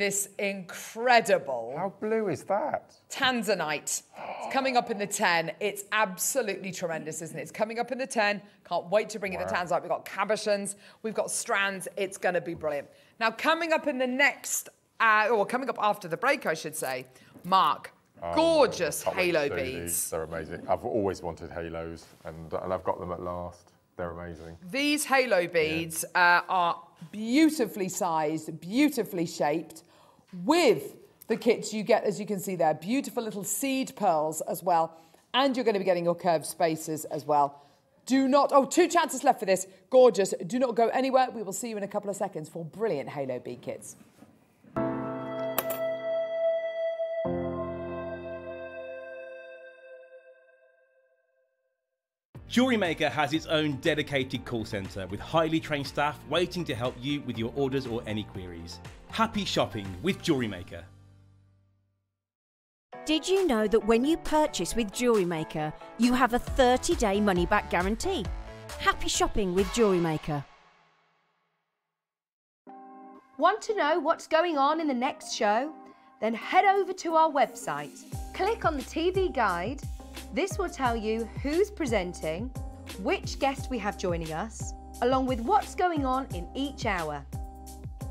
Speaker 1: This incredible.
Speaker 2: How blue is that?
Speaker 1: Tanzanite. It's coming up in the 10. It's absolutely tremendous, isn't it? It's coming up in the 10. Can't wait to bring wow. you the Tanzanite. We've got cabochons, we've got strands. It's going to be brilliant. Now, coming up in the next uh, or coming up after the break, I should say, Mark, oh, gorgeous halo beads.
Speaker 2: They're amazing. I've always wanted halos, and, and I've got them at last. They're amazing.
Speaker 1: These halo beads yeah. uh, are beautifully sized, beautifully shaped, with the kits you get, as you can see there, beautiful little seed pearls as well, and you're going to be getting your curved spacers as well. Do not, oh, two chances left for this. Gorgeous. Do not go anywhere. We will see you in a couple of seconds for brilliant halo bead kits.
Speaker 3: Jewellery Maker has its own dedicated call centre with highly trained staff waiting to help you with your orders or any queries. Happy shopping with Jewellery Maker.
Speaker 4: Did you know that when you purchase with Jewellery Maker, you have a 30 day money back guarantee? Happy shopping with Jewellery Maker.
Speaker 5: Want to know what's going on in the next show? Then head over to our website, click on the TV guide this will tell you who's presenting, which guest we have joining us, along with what's going on in each hour.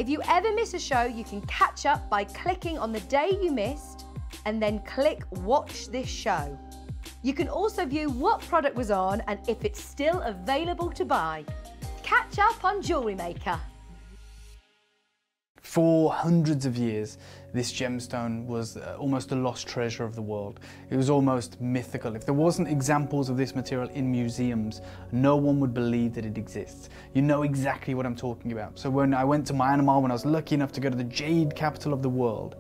Speaker 5: If you ever miss a show, you can catch up by clicking on the day you missed and then click Watch This Show. You can also view what product was on and if it's still available to buy. Catch up on Jewellery Maker.
Speaker 6: For hundreds of years, this gemstone was uh, almost a lost treasure of the world. It was almost mythical. If there wasn't examples of this material in museums, no one would believe that it exists. You know exactly what I'm talking about. So when I went to Myanmar, when I was lucky enough to go to the jade capital of the world,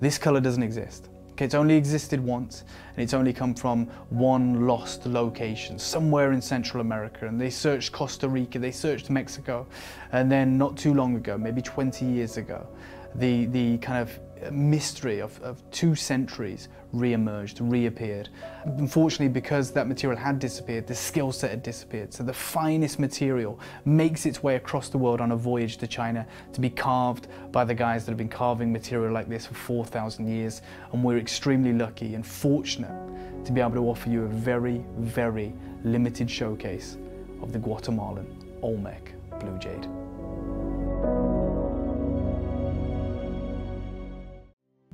Speaker 6: this color doesn't exist. Okay, it's only existed once and it's only come from one lost location somewhere in Central America and they searched Costa Rica, they searched Mexico and then not too long ago, maybe 20 years ago, the, the kind of mystery of, of two centuries re-emerged, reappeared. Unfortunately, because that material had disappeared, the skill set had disappeared. So the finest material makes its way across the world on a voyage to China to be carved by the guys that have been carving material like this for 4,000 years. And we're extremely lucky and fortunate to be able to offer you a very, very limited showcase of the Guatemalan Olmec Blue Jade.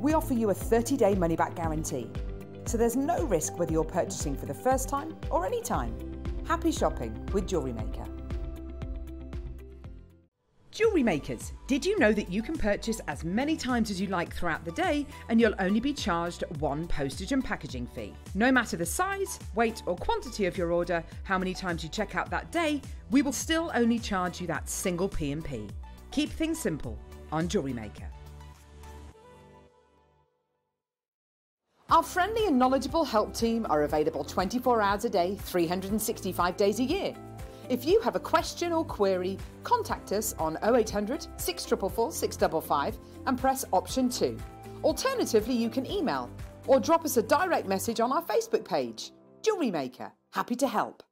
Speaker 7: we offer you a 30 day money back guarantee. So there's no risk whether you're purchasing for the first time or any time. Happy shopping with Jewellery Maker.
Speaker 1: Jewelry makers, did you know that you can purchase as many times as you like throughout the day and you'll only be charged one postage and packaging fee? No matter the size, weight, or quantity of your order, how many times you check out that day, we will still only charge you that single P&P. Keep things simple on Jewellery Maker. Our friendly and knowledgeable help team are available 24 hours a day, 365 days a year. If you have a question or query, contact us on 0800 644 655 and press option 2. Alternatively, you can email or drop us a direct message on our Facebook page. Jewellery Maker, happy to help.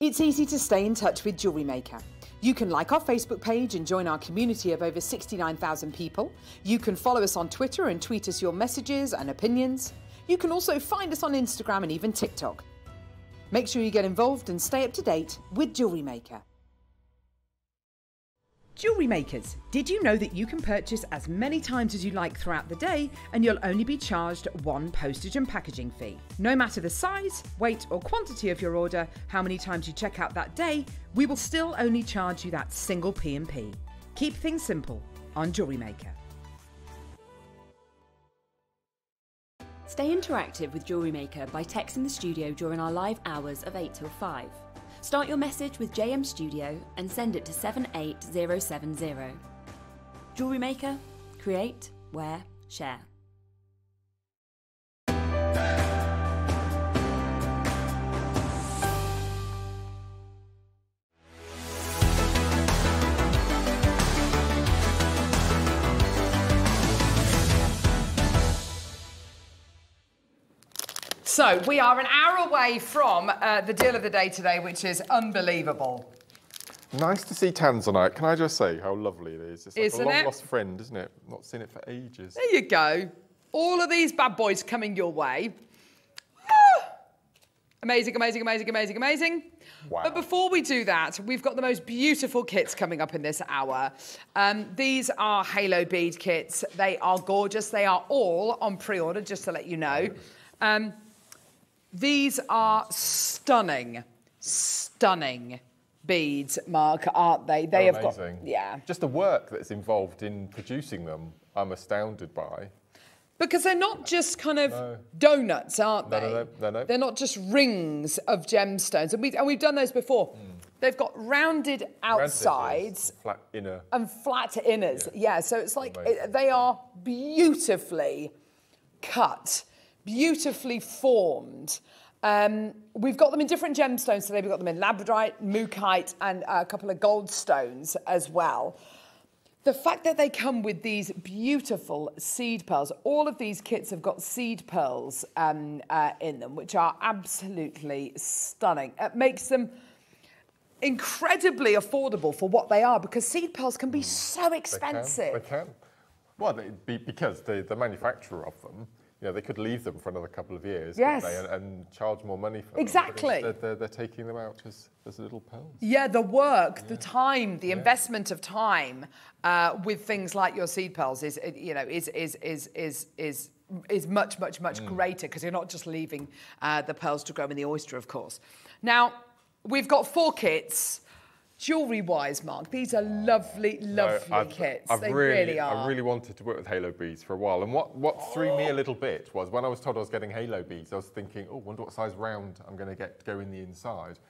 Speaker 7: It's easy to stay in touch with Jewellery Maker. You can like our Facebook page and join our community of over 69,000 people. You can follow us on Twitter and tweet us your messages and opinions. You can also find us on Instagram and even TikTok. Make sure you get involved and stay up to date with Jewellery Maker. Jewellery makers, did you know that you can purchase as many times as you like throughout the day and you'll only be charged one postage and packaging fee? No matter the size, weight, or quantity of your order, how many times you check out that day, we will still only charge you that single P&P. Keep things simple on Jewellery Maker.
Speaker 8: Stay interactive with Jewellery Maker by texting the studio during our live hours of 8 till 5. Start your message with JM Studio and send it to 78070. Jewellery Maker, create, wear, share.
Speaker 1: So we are an hour away from uh, the deal of the day today, which is unbelievable.
Speaker 2: Nice to see Tanzanite. Can I just say how lovely it is? It's like
Speaker 1: Isn't
Speaker 2: a long
Speaker 1: it?
Speaker 2: lost friend, isn't it? Not seen it for ages.
Speaker 1: There you go. All of these bad boys coming your way. Ah! Amazing, amazing, amazing, amazing, amazing.
Speaker 2: Wow.
Speaker 1: But before we do that, we've got the most beautiful kits coming up in this hour. Um, these are Halo bead kits. They are gorgeous. They are all on pre-order, just to let you know. Um, these are stunning, stunning beads, Mark, aren't they? They
Speaker 2: They're
Speaker 1: have got yeah.
Speaker 2: Just the work that's involved in producing them, I'm astounded by.
Speaker 1: Because they're not just kind of
Speaker 2: No.
Speaker 1: donuts, aren't
Speaker 2: No,
Speaker 1: they?
Speaker 2: no, no, no, no.
Speaker 1: They're not just rings of gemstones. And, we, and we've done those before. They've got rounded
Speaker 2: Hmm. Rounded
Speaker 1: outsides
Speaker 2: flat inner.
Speaker 1: and flat inners. Yeah, so it's like it, they are beautifully cut, beautifully formed. Um, we've got them in different gemstones today. We've got them in labradorite, mookaite, and a couple of gold stones as well. The fact that they come with these beautiful seed pearls, all of these kits have got seed pearls um, uh, in them, which are absolutely stunning. It makes them incredibly affordable for what they are because seed pearls can be so
Speaker 2: They can,
Speaker 1: expensive.
Speaker 2: They can. Well, they, because the, the manufacturer of them, you know, they could leave them for another couple of years,
Speaker 1: Yes.
Speaker 2: they, and, and charge more money for them. But
Speaker 1: Exactly.
Speaker 2: instead They're, they're taking them out as, as little pearls.
Speaker 1: Yeah, the work, the time, the investment of time uh, with things like your seed pearls is, you know, is is is is is is much much much greater because you're not just leaving uh, the pearls to grow in the oyster, of course. Now we've got four kits. Jewelry wise, Mark, these are lovely, lovely
Speaker 2: No, I've,
Speaker 1: kits.
Speaker 2: I've
Speaker 1: they
Speaker 2: really,
Speaker 1: really are.
Speaker 2: I really wanted to work with Halo beads for a while, and what, what threw me a little bit was when I was told I was getting Halo beads, I was thinking, oh, wonder what size round I'm going to get to go in the inside.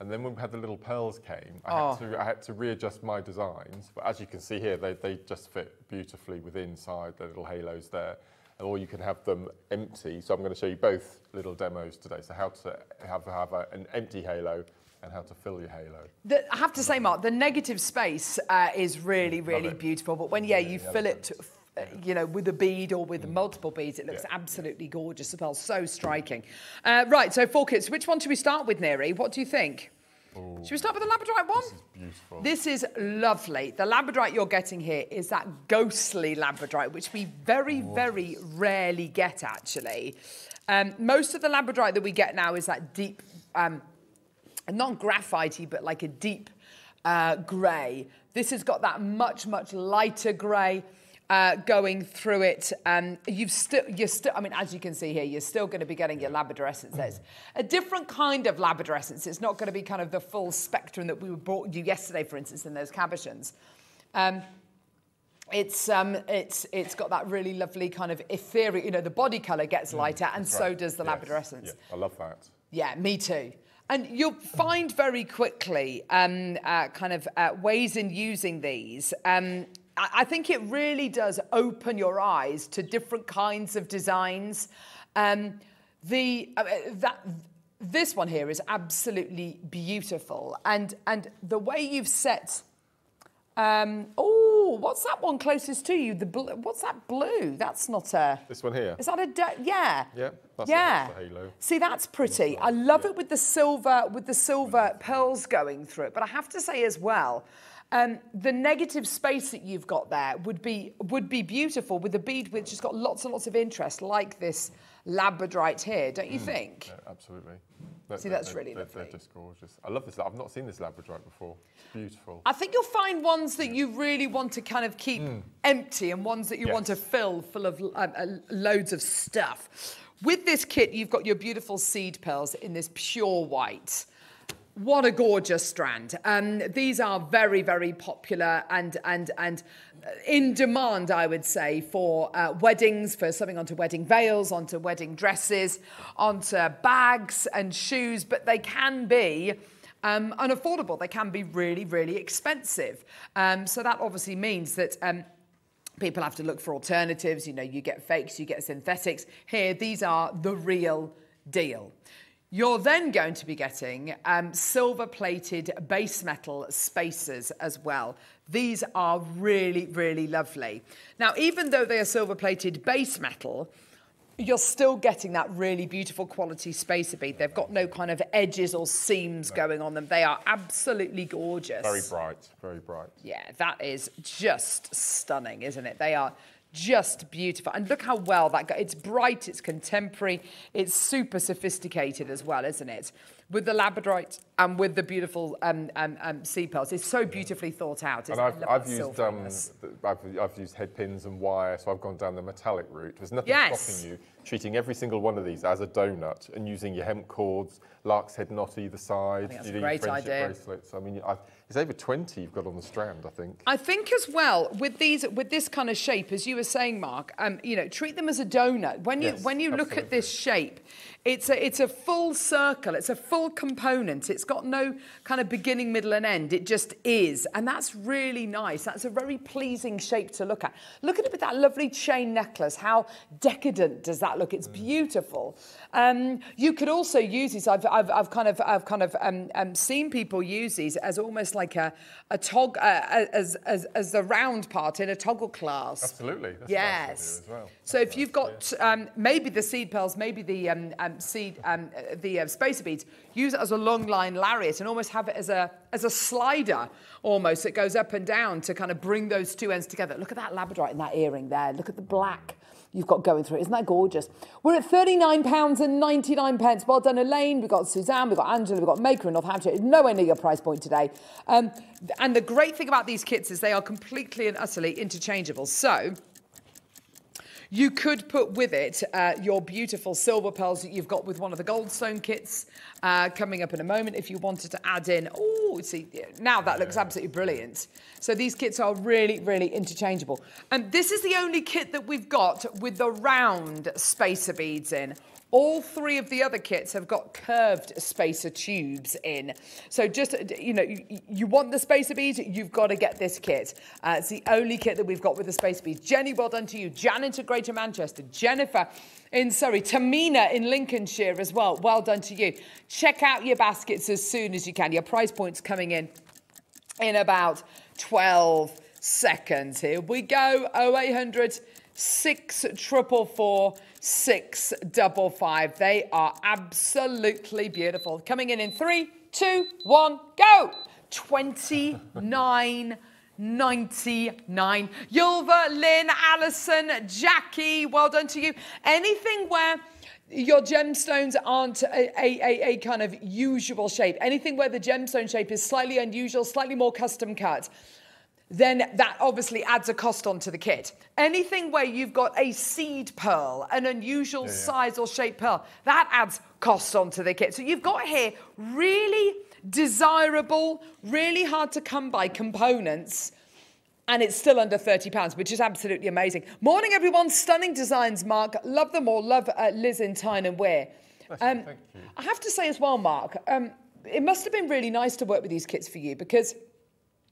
Speaker 2: And then when we had the little pearls came, I,
Speaker 1: Oh.
Speaker 2: had, to, I had to readjust my designs. But as you can see here, they, they just fit beautifully with inside the little halos there. Or you can have them empty. So I'm going to show you both little demos today. So how to have, have a, an empty halo and how to fill your halo.
Speaker 1: The, I have to say, Mark, the negative space uh, is really, really beautiful. But when, yeah, you fill it, uh, you know, with a bead or with multiple beads, it looks
Speaker 2: Yeah.
Speaker 1: absolutely gorgeous as well. So striking. Uh, right, so four kits. Which one should we start with, Neri? What do you think? Should we start with the labradorite one?
Speaker 2: This is beautiful.
Speaker 1: This is lovely. The labradorite you're getting here is that ghostly labradorite, which we very, very rarely get actually. Um, most of the labradorite that we get now is that deep, um, not graphitey, but like a deep uh, grey. This has got that much, much lighter grey. Uh, going through it, um, you've still, you're still. I mean, as you can see here, you're still going to be getting your labradorescence. There's a different kind of labradorescence. It's not going to be kind of the full spectrum that we brought you yesterday, for instance, in those cabochons. Um, it's um, it's it's got that really lovely kind of ethereal. You know, the body colour gets lighter, and so
Speaker 2: Right.
Speaker 1: does the
Speaker 2: Yes.
Speaker 1: labradorescence.
Speaker 2: Yeah, I love that.
Speaker 1: Yeah, me too. And you'll find very quickly um, uh, kind of uh, ways in using these. Um, I, I think it really does open your eyes to different kinds of designs. Um, the uh, that this one here is absolutely beautiful, and and the way you've set. Um, oh what's that one closest to you? The what's that blue? That's not a.
Speaker 2: This one here.
Speaker 1: Is that a yeah?
Speaker 2: Yeah, that's
Speaker 1: yeah.
Speaker 2: that's a halo.
Speaker 1: See, that's pretty. I love it with the silver with the silver pearls going through it. But I have to say as well, um, the negative space that you've got there would be would be beautiful with a bead which has got lots and lots of interest, like this labradorite here. Don't you think?
Speaker 2: Yeah, absolutely. They're-
Speaker 1: See,
Speaker 2: they're-
Speaker 1: that's really
Speaker 2: they're, They're just gorgeous. I love this. I've not seen this labradorite before. It's beautiful.
Speaker 1: I think you'll find ones that you really want to kind of keep empty and ones that you want to fill full of uh, uh, loads of stuff. With this kit, you've got your beautiful seed pearls in this pure white. What a gorgeous strand. Um, these are very, very popular and, and, and in demand, I would say, for uh, weddings, for something onto wedding veils, onto wedding dresses, onto bags and shoes, but they can be um, unaffordable. They can be really, really expensive. Um, so that obviously means that. Um, people have to look for alternatives. You know, you get fakes, you get synthetics. Here, these are the real deal. You're then going to be getting um, silver plated base metal spacers as well. These are really, really lovely. Now, even though they are silver plated base metal, you're still getting that really beautiful quality spacer bead. They've got no kind of edges or seams going on them. They are absolutely gorgeous.
Speaker 2: Very bright. Very bright.
Speaker 1: Yeah, that is just stunning, isn't it? They are just beautiful. And look how well that go. It's bright, it's contemporary, it's super sophisticated as well, isn't it? With the labradorite and with the beautiful um, um, um, sea pearls. It's so beautifully thought out.
Speaker 2: And? I've, I've used um,
Speaker 1: on this.
Speaker 2: th- I've, I've used head pins and wire, so I've gone down the metallic route. There's nothing
Speaker 1: Yes.
Speaker 2: stopping you treating every single one of these as a donut and using your hemp cords, lark's head knot either side.
Speaker 1: that's
Speaker 2: you
Speaker 1: a
Speaker 2: do
Speaker 1: great idea.
Speaker 2: bracelets. I mean, I, it's over 20 you've got on the strand, I think.
Speaker 1: I think as well with these with this kind of shape, as you were saying, Mark, um, you know, treat them as a donut. When you
Speaker 2: Yes,
Speaker 1: when you look at this shape, it's a it's a full circle, it's a full component. It's got no kind of beginning, middle, and end. It just is, and that's really nice. That's a very pleasing shape to look at. Look at it with that lovely chain necklace. How decadent does that look? It's beautiful. Um, you could also use these. I've, I've, I've kind of I've kind of um, um, seen people use these as almost like a a tog uh, as as as the round part in a toggle class.
Speaker 2: Absolutely. That's
Speaker 1: Yes.
Speaker 2: Well.
Speaker 1: So if you've got um, maybe the seed pearls, maybe the um, um, seed, the uh, spacer beads, use it as a long line lariat and almost have it as a as a slider almost that goes up and down to kind of bring those two ends together. Look at that labradorite in that earring there. Look at the black you've got going through it. Isn't that gorgeous? We're at £39 and 99 pence. Well done, Elaine. We've got Suzanne, we've got Angela, we've got Maker in Northampton. It's nowhere near your price point today. Um, and the great thing about these kits is they are completely and utterly interchangeable. So you could put with it uh, your beautiful silver pearls that you've got with one of the Goldstone kits uh, coming up in a moment. If you wanted to add in, oh, see, now that looks absolutely brilliant. So these kits are really, really interchangeable. And this is the only kit that we've got with the round spacer beads in. All three of the other kits have got curved spacer tubes in. So just, you know, you, you want the spacer beads, you've got to get this kit. Uh, it's the only kit that we've got with the spacer beads. Jenny, well done to you. Janet at Greater Manchester. Jennifer in Surrey. Tamina in Lincolnshire as well. Well done to you. Check out your baskets as soon as you can. Your price point's coming in in about 12 seconds. Here we go. 0800 644 655. They are absolutely beautiful. Coming in in three, two, one, go. 29. 99. Yulva, Lynn, Alison, Jackie, well done to you. Anything where your gemstones aren't a, a, a kind of usual shape, anything where the gemstone shape is slightly unusual, slightly more custom cut, then that obviously adds a cost onto the kit. Anything where you've got a seed pearl, an unusual size or shape pearl, that adds cost onto the kit. So you've got here really desirable, really hard to come by components. And it's still under £30, which is absolutely amazing. Morning, everyone. Stunning designs, Mark. Love them all. Love uh, Liz in Tyne and Wear. Um. I have to say as well, Mark, um, it must have been really nice to work with these kits for you because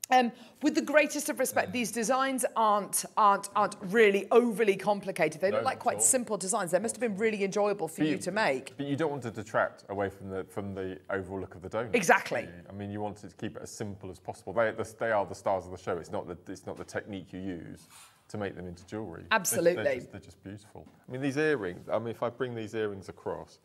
Speaker 1: Um, with the greatest of respect, these designs aren't aren't aren't really overly complicated. They
Speaker 2: No,
Speaker 1: look like quite simple designs. They must have been really enjoyable for
Speaker 2: But
Speaker 1: you to make.
Speaker 2: But you don't want to detract away from the from the overall look of the donut.
Speaker 1: Exactly.
Speaker 2: I mean, you want to keep it as simple as possible. They, they are the stars of the show. It's not the it's not the technique you use to make them into jewellery. They're-
Speaker 1: Absolutely.
Speaker 2: They're, just, they're just beautiful. I mean, these earrings. I mean, if I bring these earrings across,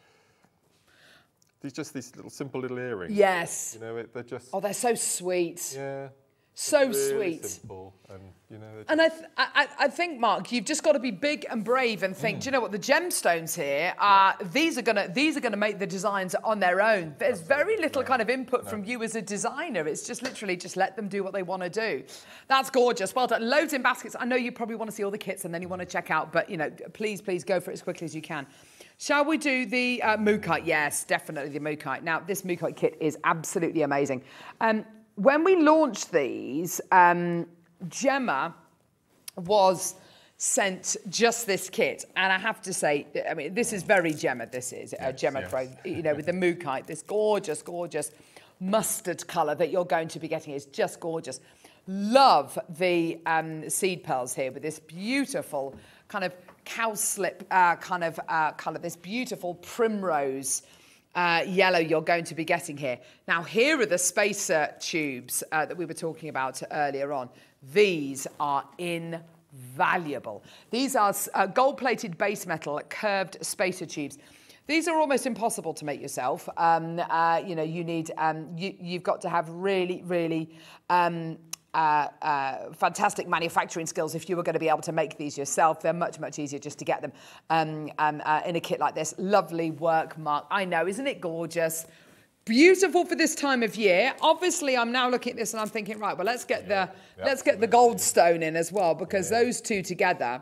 Speaker 2: these just these little simple little earrings.
Speaker 1: Yes.
Speaker 2: You know, they're just
Speaker 1: Oh, they're so sweet.
Speaker 2: yeah.
Speaker 1: So
Speaker 2: really
Speaker 1: sweet.
Speaker 2: Simple, and you know. they're
Speaker 1: And I, th- I, I think, Mark, you've just got to be big and brave and think. Do you know what the gemstones here are? These are gonna these are gonna make the designs on their own. There's very little kind of input from you as a designer. It's just literally just let them do what they want to do. That's gorgeous. Well done. Loads in baskets. I know you probably want to see all the kits and then you want to check out, but you know, please, please go for it as quickly as you can. Shall we do the uh, Mookaite? Yes, definitely the Mookaite. Now, this Mookaite kit is absolutely amazing. Um, when we launched these, um, Gemma was sent just this kit, and I have to say, I mean, this is very Gemma. This is uh, Gemma
Speaker 2: yes.
Speaker 1: Pro, you know, with the Mookaite, this gorgeous, gorgeous mustard colour that you're going to be getting is just gorgeous. Love the um, seed pearls here with this beautiful kind of cowslip uh, kind of uh, colour, this beautiful primrose uh, yellow you're going to be getting here. Now, here are the spacer tubes uh, that we were talking about earlier on. These are invaluable. These are uh, gold-plated base metal curved spacer tubes. These are almost impossible to make yourself. Um, uh, you know, you need, um, you, you've got to have really, really um, uh, uh, fantastic manufacturing skills if you were going to be able to make these yourself. They're much, much easier just to get them um, um, uh, in a kit like this. Lovely work, Mark. I know, isn't it gorgeous? Beautiful for this time of year. Obviously, I'm now looking at this and I'm thinking, right, well, let's get the let's get the goldstone in as well because those two together,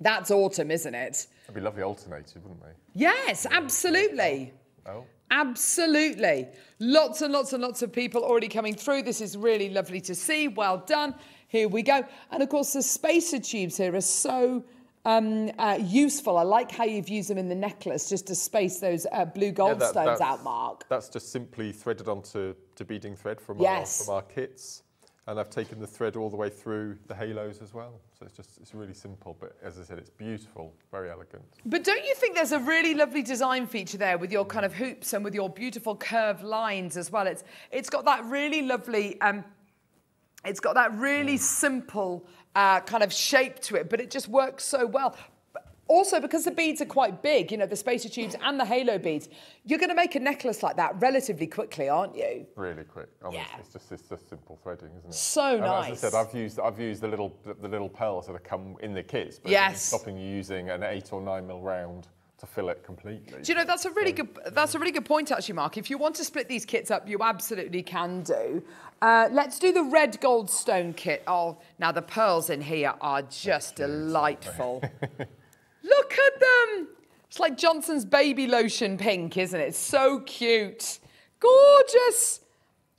Speaker 1: that's autumn, isn't it?
Speaker 2: That'd be lovely alternated, wouldn't they?
Speaker 1: Yes, absolutely.
Speaker 2: Oh.
Speaker 1: Absolutely. Lots and lots and lots of people already coming through. This is really lovely to see. Well done. Here we go. And of course, the spacer tubes here are so um, uh, useful. I like how you've used them in the necklace just to space those uh, blue gold
Speaker 2: Yeah, that-
Speaker 1: stones out, Mark.
Speaker 2: That's just simply threaded onto to beading thread from,
Speaker 1: Yes.
Speaker 2: our, from our kits. And I've taken the thread all the way through the halos as well. So it's just, it's really simple, but as I said, it's beautiful, very elegant.
Speaker 1: But don't you think there's a really lovely design feature there with your kind of hoops and with your beautiful curved lines as well? It's it's got that really lovely um, it's got that really simple uh, kind of shape to it, but it just works so well. Also, because the beads are quite big, you know, the spacer tubes and the halo beads, you're going to make a necklace like that relatively quickly, aren't you?
Speaker 2: Really quick. I mean,
Speaker 1: Yeah.
Speaker 2: it's just it's just simple threading, isn't it?
Speaker 1: So
Speaker 2: and
Speaker 1: nice.
Speaker 2: As I said, I've used I've used the little the, little pearls that come in the kits, but
Speaker 1: Yes.
Speaker 2: stopping you using an eight or nine mil round to fill it completely.
Speaker 1: Do you know that's a really good that's a really good point actually, Mark. If you want to split these kits up, you absolutely can do. Uh, let's do the red gold stone kit. Oh, now the pearls in here are just delightful. Look at them. It's like Johnson's baby lotion pink, isn't it? So cute. Gorgeous.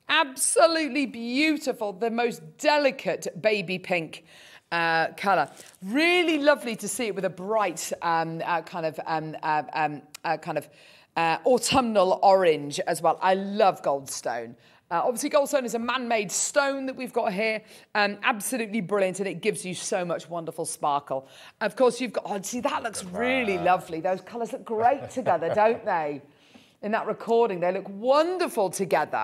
Speaker 1: Absolutely beautiful. The most delicate baby pink uh, colour. Really lovely to see it with a bright um, uh, kind of um, uh, um, uh, kind of uh, autumnal orange as well. I love goldstone. Uh, obviously, goldstone is a man-made stone that we've got here. Um, absolutely brilliant, and it gives you so much wonderful sparkle. Of course, you've got. Oh, see, that looks really lovely. Those colours look great together, don't they? In that recording, they look wonderful together.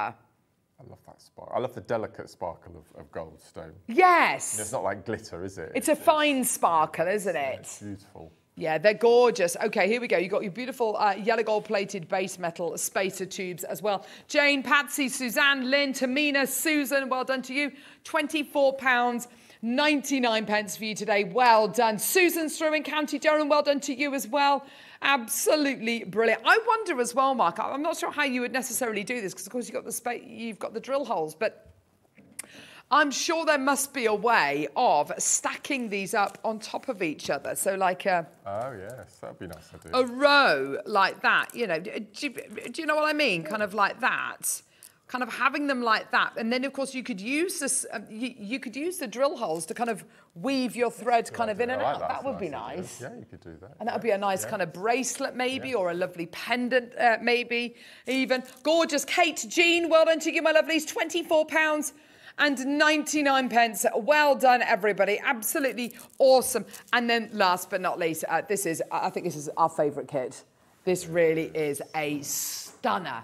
Speaker 2: I love that sparkle. I love the delicate sparkle of, of gold stone.
Speaker 1: Yes.
Speaker 2: It's not like glitter, is it?
Speaker 1: It's a fine sparkle, isn't it?
Speaker 2: It's beautiful.
Speaker 1: Yeah, they're gorgeous. Okay, here we go. You've got your beautiful uh, yellow gold plated base metal spacer tubes as well. Jane, Patsy, Suzanne, Lynn, Tamina, Susan, well done to you. £24. 99 pence for you today. Well done. Susan Strew in County Durham, well done to you as well. Absolutely brilliant. I wonder as well, Mark, I'm not sure how you would necessarily do this because, of course, you've got the spa- you've got the drill holes, but I'm sure there must be a way of stacking these up on top of each other. So, like a,
Speaker 2: Oh yes, that'd be nice to do.
Speaker 1: a row like that, you know. Do you, do you know what I mean? Kind of like that. Kind of having them like that, and then of course you could use this. Uh, you, you could use the drill holes to kind of weave your thread kind of in and
Speaker 2: like
Speaker 1: out.
Speaker 2: that.
Speaker 1: That would be nice.
Speaker 2: Yeah, you could do that.
Speaker 1: And that would
Speaker 2: yeah.
Speaker 1: be a nice
Speaker 2: Yeah.
Speaker 1: kind of bracelet, maybe, or a lovely pendant, uh, maybe even. Gorgeous. Kate, Jean, well done to you, my lovelies. £24 and 99 pence. Well done, everybody. Absolutely awesome. And then last but not least, uh, this is, I think this is our favourite kit. This really is a stunner.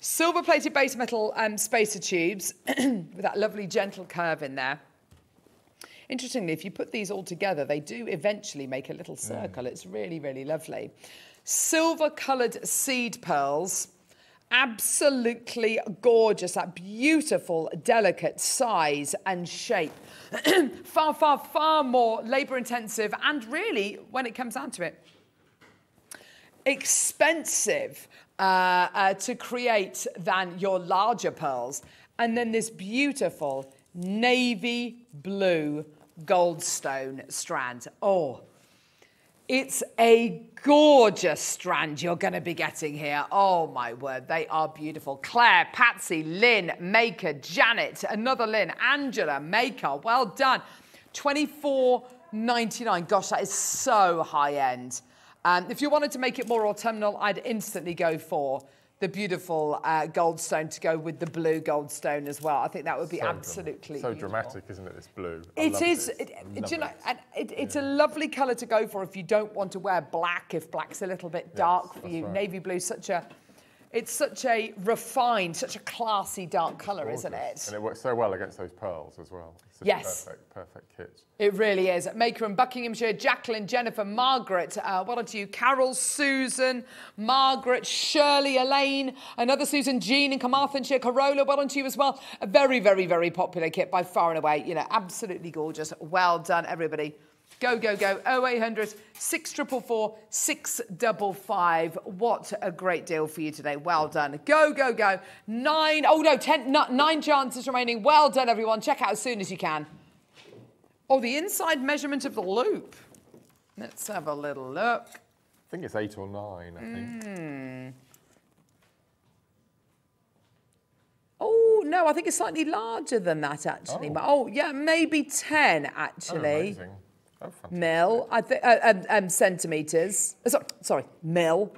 Speaker 1: Silver plated base metal um, spacer tubes with that lovely gentle curve in there. Interestingly, if you put these all together, they do eventually make a little circle. It's really, really lovely. Silver coloured seed pearls. Absolutely gorgeous, that beautiful, delicate size and shape. far, far, far more labour intensive, and really, when it comes down to it, expensive uh, uh, to create than your larger pearls. And then this beautiful navy blue goldstone strand. Oh, it's a gorgeous strand you're going to be getting here. Oh my word, they are beautiful. Claire, Patsy, Lynn, Maker, Janet, another Lynn, Angela, Maker. Well done. 24.99. Gosh, that is so high end. Um, if you wanted to make it more autumnal, I'd instantly go for the beautiful uh, goldstone to go with the blue goldstone as well. I think that would be
Speaker 2: So dram-
Speaker 1: absolutely
Speaker 2: So
Speaker 1: beautiful.
Speaker 2: dramatic, isn't it? This blue. I
Speaker 1: It
Speaker 2: love
Speaker 1: is. It, it- do you know, and it, it's a lovely colour to go for if you don't want to wear black. If black's a little bit dark for you,
Speaker 2: right.
Speaker 1: navy blue such a. It's such a refined, such a classy dark colour, isn't it?
Speaker 2: And it works so well against those pearls as well.
Speaker 1: Yes.
Speaker 2: Perfect, perfect kit.
Speaker 1: It really is. Maker in Buckinghamshire, Jacqueline, Jennifer, Margaret, uh, what are you? Carol, Susan, Margaret, Shirley, Elaine, another Susan, Jean in Carmarthenshire, Corolla, well done to you as well. A very, very, very popular kit by far and away. You know, absolutely gorgeous. Well done, everybody. Go, go, go. 0800 644 655. What a great deal for you today. Well done. Go, go, go. Nine, oh no, ten, nine chances remaining. Well done, everyone. Check out as soon as you can. Oh, the inside measurement of the loop. Let's have a little look.
Speaker 2: I think it's eight or nine, I think.
Speaker 1: Mm. Oh, no, I think it's slightly larger than that, actually.
Speaker 2: Oh.
Speaker 1: But- Oh, yeah, maybe 10,
Speaker 2: Oh,
Speaker 1: actually.
Speaker 2: amazing. Oh,
Speaker 1: mil, I think, uh, um, um, centimetres. Uh, sorry, sorry, mil.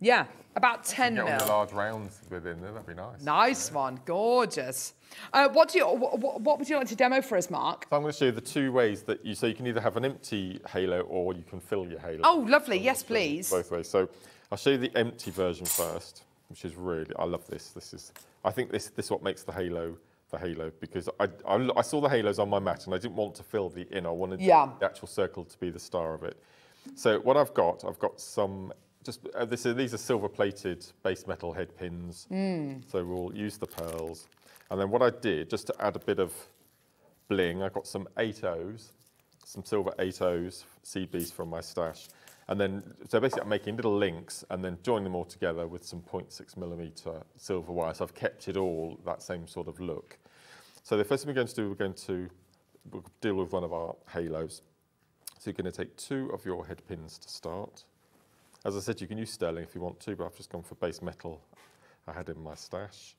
Speaker 1: Yeah, about 10
Speaker 2: Get all the large rounds within there, that'd be nice.
Speaker 1: Nice one, gorgeous. Uh, what, do you, what, what would you like to demo for us, Mark?
Speaker 2: So I'm going to show you the two ways that you, so you can either have an empty halo or you can fill your halo.
Speaker 1: Oh, lovely. Yes, please.
Speaker 2: Both ways. So I'll show you the empty version first, which is really, I love this. This is, I think this, this is what makes the halo the halo because I, I, I saw the halos on my mat and I didn't want to fill the in. I wanted
Speaker 1: Yeah.
Speaker 2: the actual circle to be the star of it. So what I've got, I've got some, just uh, this is, these are silver plated base metal head pins. So we'll use the pearls. And then what I did, just to add a bit of bling, I got some 8Os, some silver 8Os, CBs from my stash. And then, so basically I'm making little links and then join them all together with some 0.6 millimeter silver wire. So I've kept it all that same sort of look. So the first thing we're going to do, we're going to deal with one of our halos. So you're going to take two of your head pins to start. As I said, you can use sterling if you want to, but I've just gone for base metal I had in my stash.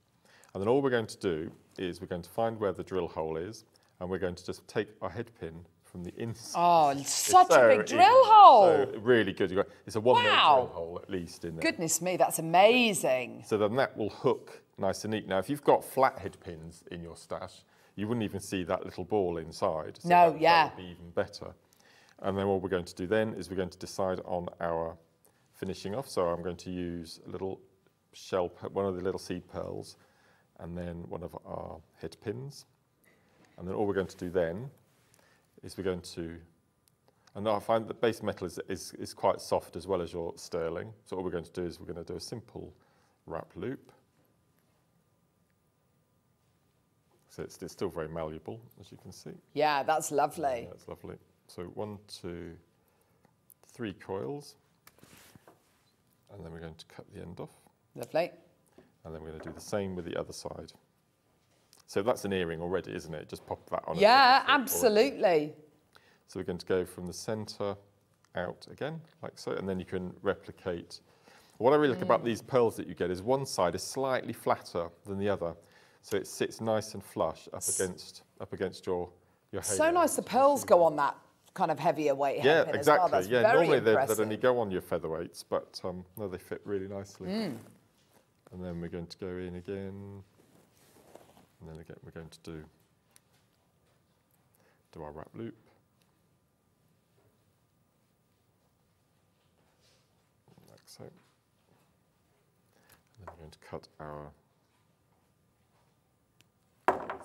Speaker 2: And then all we're going to do is we're going to find where the drill hole is, and we're going to just take our head pin from the inside.
Speaker 1: Oh,
Speaker 2: It's
Speaker 1: such a big drill hole.
Speaker 2: So really good. You've got, it's a one mil
Speaker 1: Wow.
Speaker 2: drill hole at least in there.
Speaker 1: Goodness me, that's amazing.
Speaker 2: So then that will hook nice and neat. Now, if you've got flat head pins in your stash, you wouldn't even see that little ball inside. So
Speaker 1: No,
Speaker 2: that,
Speaker 1: yeah.
Speaker 2: That would be even better. And then what we're going to do then is we're going to decide on our finishing off. So I'm going to use a little shell, one of the little seed pearls, and then one of our head pins. And then all we're going to do then is we're going to, and I find that base metal is, is, is quite soft as well as your sterling. So all we're going to do is we're going to do a simple wrap loop. So it's, it's still very malleable, as you can see.
Speaker 1: Yeah, that's lovely.
Speaker 2: Yeah, that's lovely. So one, two, three coils. And then we're going to cut the end off.
Speaker 1: Lovely.
Speaker 2: And then we're going to do the same with the other side. So that's an earring already, isn't it? Just pop that on.
Speaker 1: Yeah,
Speaker 2: already.
Speaker 1: absolutely.
Speaker 2: So we're going to go from the centre out again, like so, and then you can replicate. What I really like
Speaker 1: Mm.
Speaker 2: about these pearls that you get is one side is slightly flatter than the other, so it sits nice and flush up against up against your your
Speaker 1: head.
Speaker 2: So
Speaker 1: nice the pearls go on that kind of heavier weight
Speaker 2: Yeah,
Speaker 1: well.
Speaker 2: exactly.
Speaker 1: That's
Speaker 2: yeah, normally they would only go on your featherweights, but um, no, they fit really nicely.
Speaker 1: Mm.
Speaker 2: And then we're going to go in again, and then again, we're going to do, do our wrap loop. Like so. And then we're going to cut our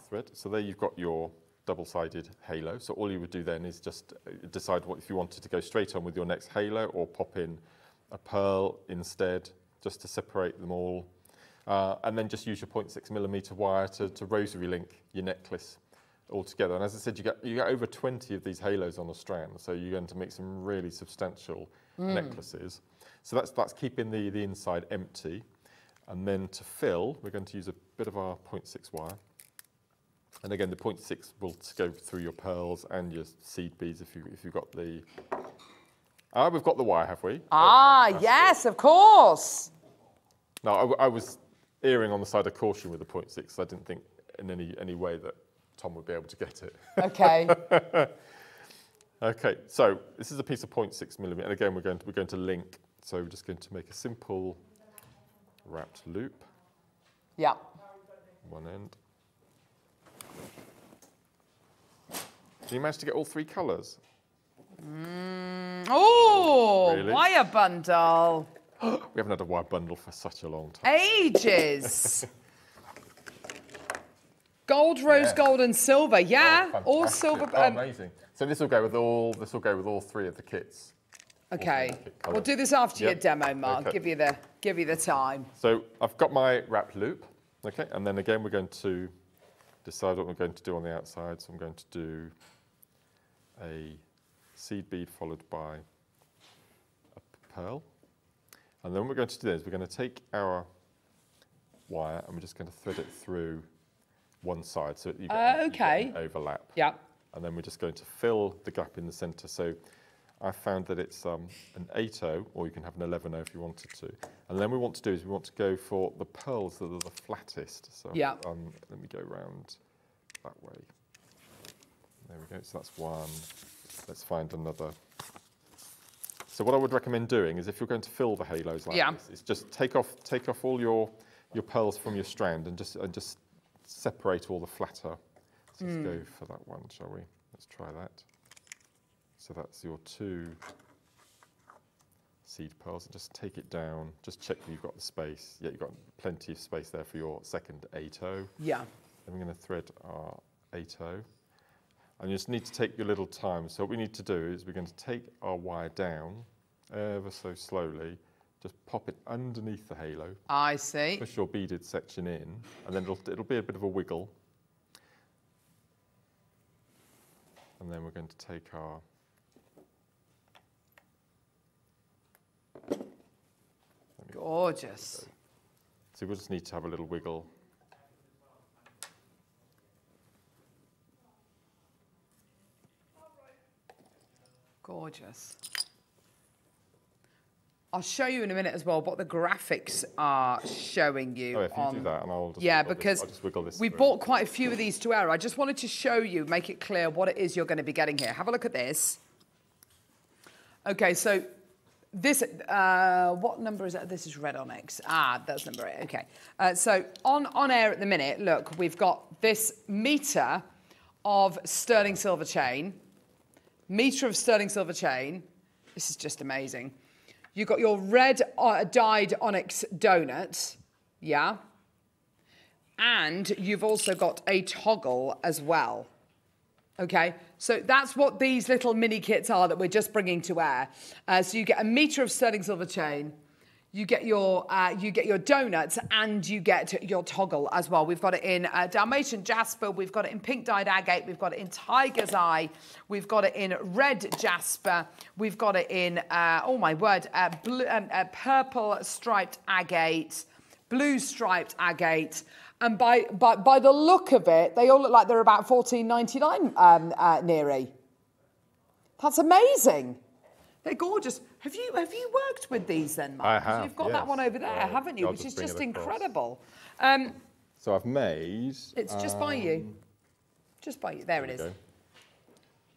Speaker 2: thread. So there you've got your double-sided halo. So all you would do then is just uh, decide what if you wanted to go straight on with your next halo or pop in a pearl instead, just to separate them all. Uh, and then just use your 0.6 millimeter wire to, to rosary link your necklace all together. And as I said, you get, you get over 20 of these halos on a strand, so you're going to make some really substantial necklaces. So that's, that's keeping the, the inside empty. And then to fill, we're going to use a bit of our 0.6 wire. And again, the 0.6 will go through your pearls and your seed beads if, you, if you've got the... Ah, we've got the wire, have we?
Speaker 1: Ah, yes, of course.
Speaker 2: No, I, I was erring on the side of caution with the 0.6. I didn't think in any, any way that Tom would be able to get it.
Speaker 1: Okay.
Speaker 2: okay, so this is a piece of 0.6 millimeter. And again, we're going, to, we're going to link. So we're just going to make a simple wrapped loop,
Speaker 1: yeah.
Speaker 2: one end. Can you manage to get all three colours?
Speaker 1: Oh,
Speaker 2: Really?
Speaker 1: wire bundle.
Speaker 2: We haven't had a wire bundle for such a long time.
Speaker 1: Ages. Gold, rose,
Speaker 2: Yeah.
Speaker 1: gold, and silver. Oh, yeah,
Speaker 2: Oh,
Speaker 1: all silver.
Speaker 2: Oh, amazing. So this will go with all. This will go with all three of the kits.
Speaker 1: okay,
Speaker 2: colour.
Speaker 1: we'll do this after your demo, Mark.
Speaker 2: Okay.
Speaker 1: Give you the give you the time.
Speaker 2: So I've got my wrap loop, okay, and then again we're going to decide what we're going to do on the outside. So I'm going to do a seed bead followed by a pearl. And then what we're going to do is we're going to take our wire and we're just going to thread it through one side so that you get,
Speaker 1: Uh,
Speaker 2: you get
Speaker 1: okay.
Speaker 2: overlap.
Speaker 1: Yeah.
Speaker 2: And then we're just going to fill the gap in the centre. So I found that it's um, an 8.0 or you can have an 11.0 if you wanted to. And then we want to do is we want to go for the pearls that are the flattest. So
Speaker 1: Yeah.
Speaker 2: um, let me go round that way. There we go. So that's one. Let's find another. So what I would recommend doing is if you're going to fill the halos like
Speaker 1: Yeah.
Speaker 2: this, is just take off take off all your your pearls from your strand and just and just separate all the flatter. So let's go hmm. for that one, shall we? Let's try that. So that's your two seed pearls. And just take it down. Just check that you've got the space. Yeah, you've got plenty of space there for your second 8.0.
Speaker 1: Yeah.
Speaker 2: Then we're going to thread our 8.0. And you just need to take your little time. So what we need to do is we're going to take our wire down ever so slowly, just pop it underneath the halo,
Speaker 1: I see.
Speaker 2: push your beaded section in, and then it'll, it'll be a bit of a wiggle. And then we're going to take our
Speaker 1: Gorgeous.
Speaker 2: So we'll just need to have a little wiggle.
Speaker 1: Gorgeous. I'll show you in a minute as well what the graphics are showing you.
Speaker 2: Oh, if you
Speaker 1: on,
Speaker 2: do that, and I'll just
Speaker 1: yeah,
Speaker 2: wiggle this-
Speaker 1: because
Speaker 2: this
Speaker 1: we
Speaker 2: through.
Speaker 1: bought quite a few of these to air. I just wanted to show you, make it clear what it is you're going to be getting here. Have a look at this. Okay, so this, uh, what number is that? This is red onyx. Ah, that's number eight. Okay. Uh, so on, on air at the minute, look, we've got this meter of sterling silver chain, meter of sterling silver chain. This is just amazing. You've got your red uh, dyed onyx donut, yeah? And you've also got a toggle as well. Okay, so that's what these little mini kits are that we're just bringing to air. Uh, so you get a meter of sterling silver chain, you get your uh, you get your donuts, and you get your toggle as well. We've got it in uh, Dalmatian jasper, we've got it in pink dyed agate, we've got it in tiger's eye, we've got it in red jasper, we've got it in uh, oh my word, uh, blue, um, uh, purple striped agate, blue striped agate. And by, by, by the look of it, they all look like they're about fourteen ninety nine, um, uh, Neri. That's amazing. They're gorgeous. Have you have you worked with these then, Mark?
Speaker 2: I have,
Speaker 1: You've got that one over there, haven't you? Which is just incredible. Um,
Speaker 2: So I've made.
Speaker 1: it's just by you.
Speaker 2: um,
Speaker 1: Just by you. There it
Speaker 2: there we
Speaker 1: is.
Speaker 2: go.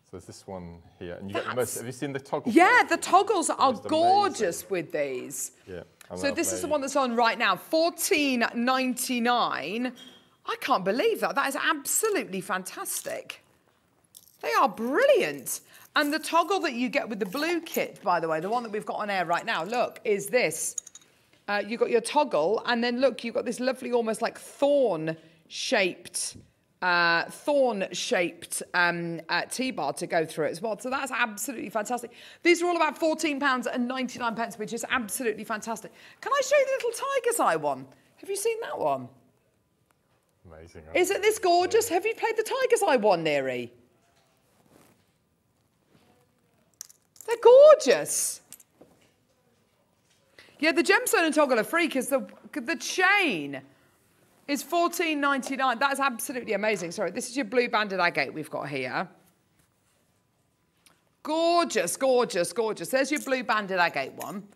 Speaker 2: So there's this one here, and you get the most. Have you seen the toggles?
Speaker 1: Yeah, the toggles are
Speaker 2: Most amazing.
Speaker 1: gorgeous with these.
Speaker 2: Yeah. and
Speaker 1: So this is the one that's on right now, fourteen ninety nine. I can't believe that. That is absolutely fantastic. They are brilliant. And the toggle that you get with the blue kit, by the way, the one that we've got on air right now, look, is this. Uh, you've got your toggle, and then look, you've got this lovely, almost like thorn shaped, uh, thorn shaped um, uh, T-bar to go through it as well. So that's absolutely fantastic. These are all about £14 and 99 pence, which is absolutely fantastic. Can I show you the little tiger's eye one? Have you seen that one?
Speaker 2: Amazing.
Speaker 1: Isn't this gorgeous? Have you played the tiger's eye one, Neri? They're gorgeous. Yeah, the gemstone and toggle are free because the, the chain is fourteen ninety nine. That is absolutely amazing. Sorry, this is your blue banded agate we've got here. Gorgeous, gorgeous, gorgeous. There's your blue banded agate one.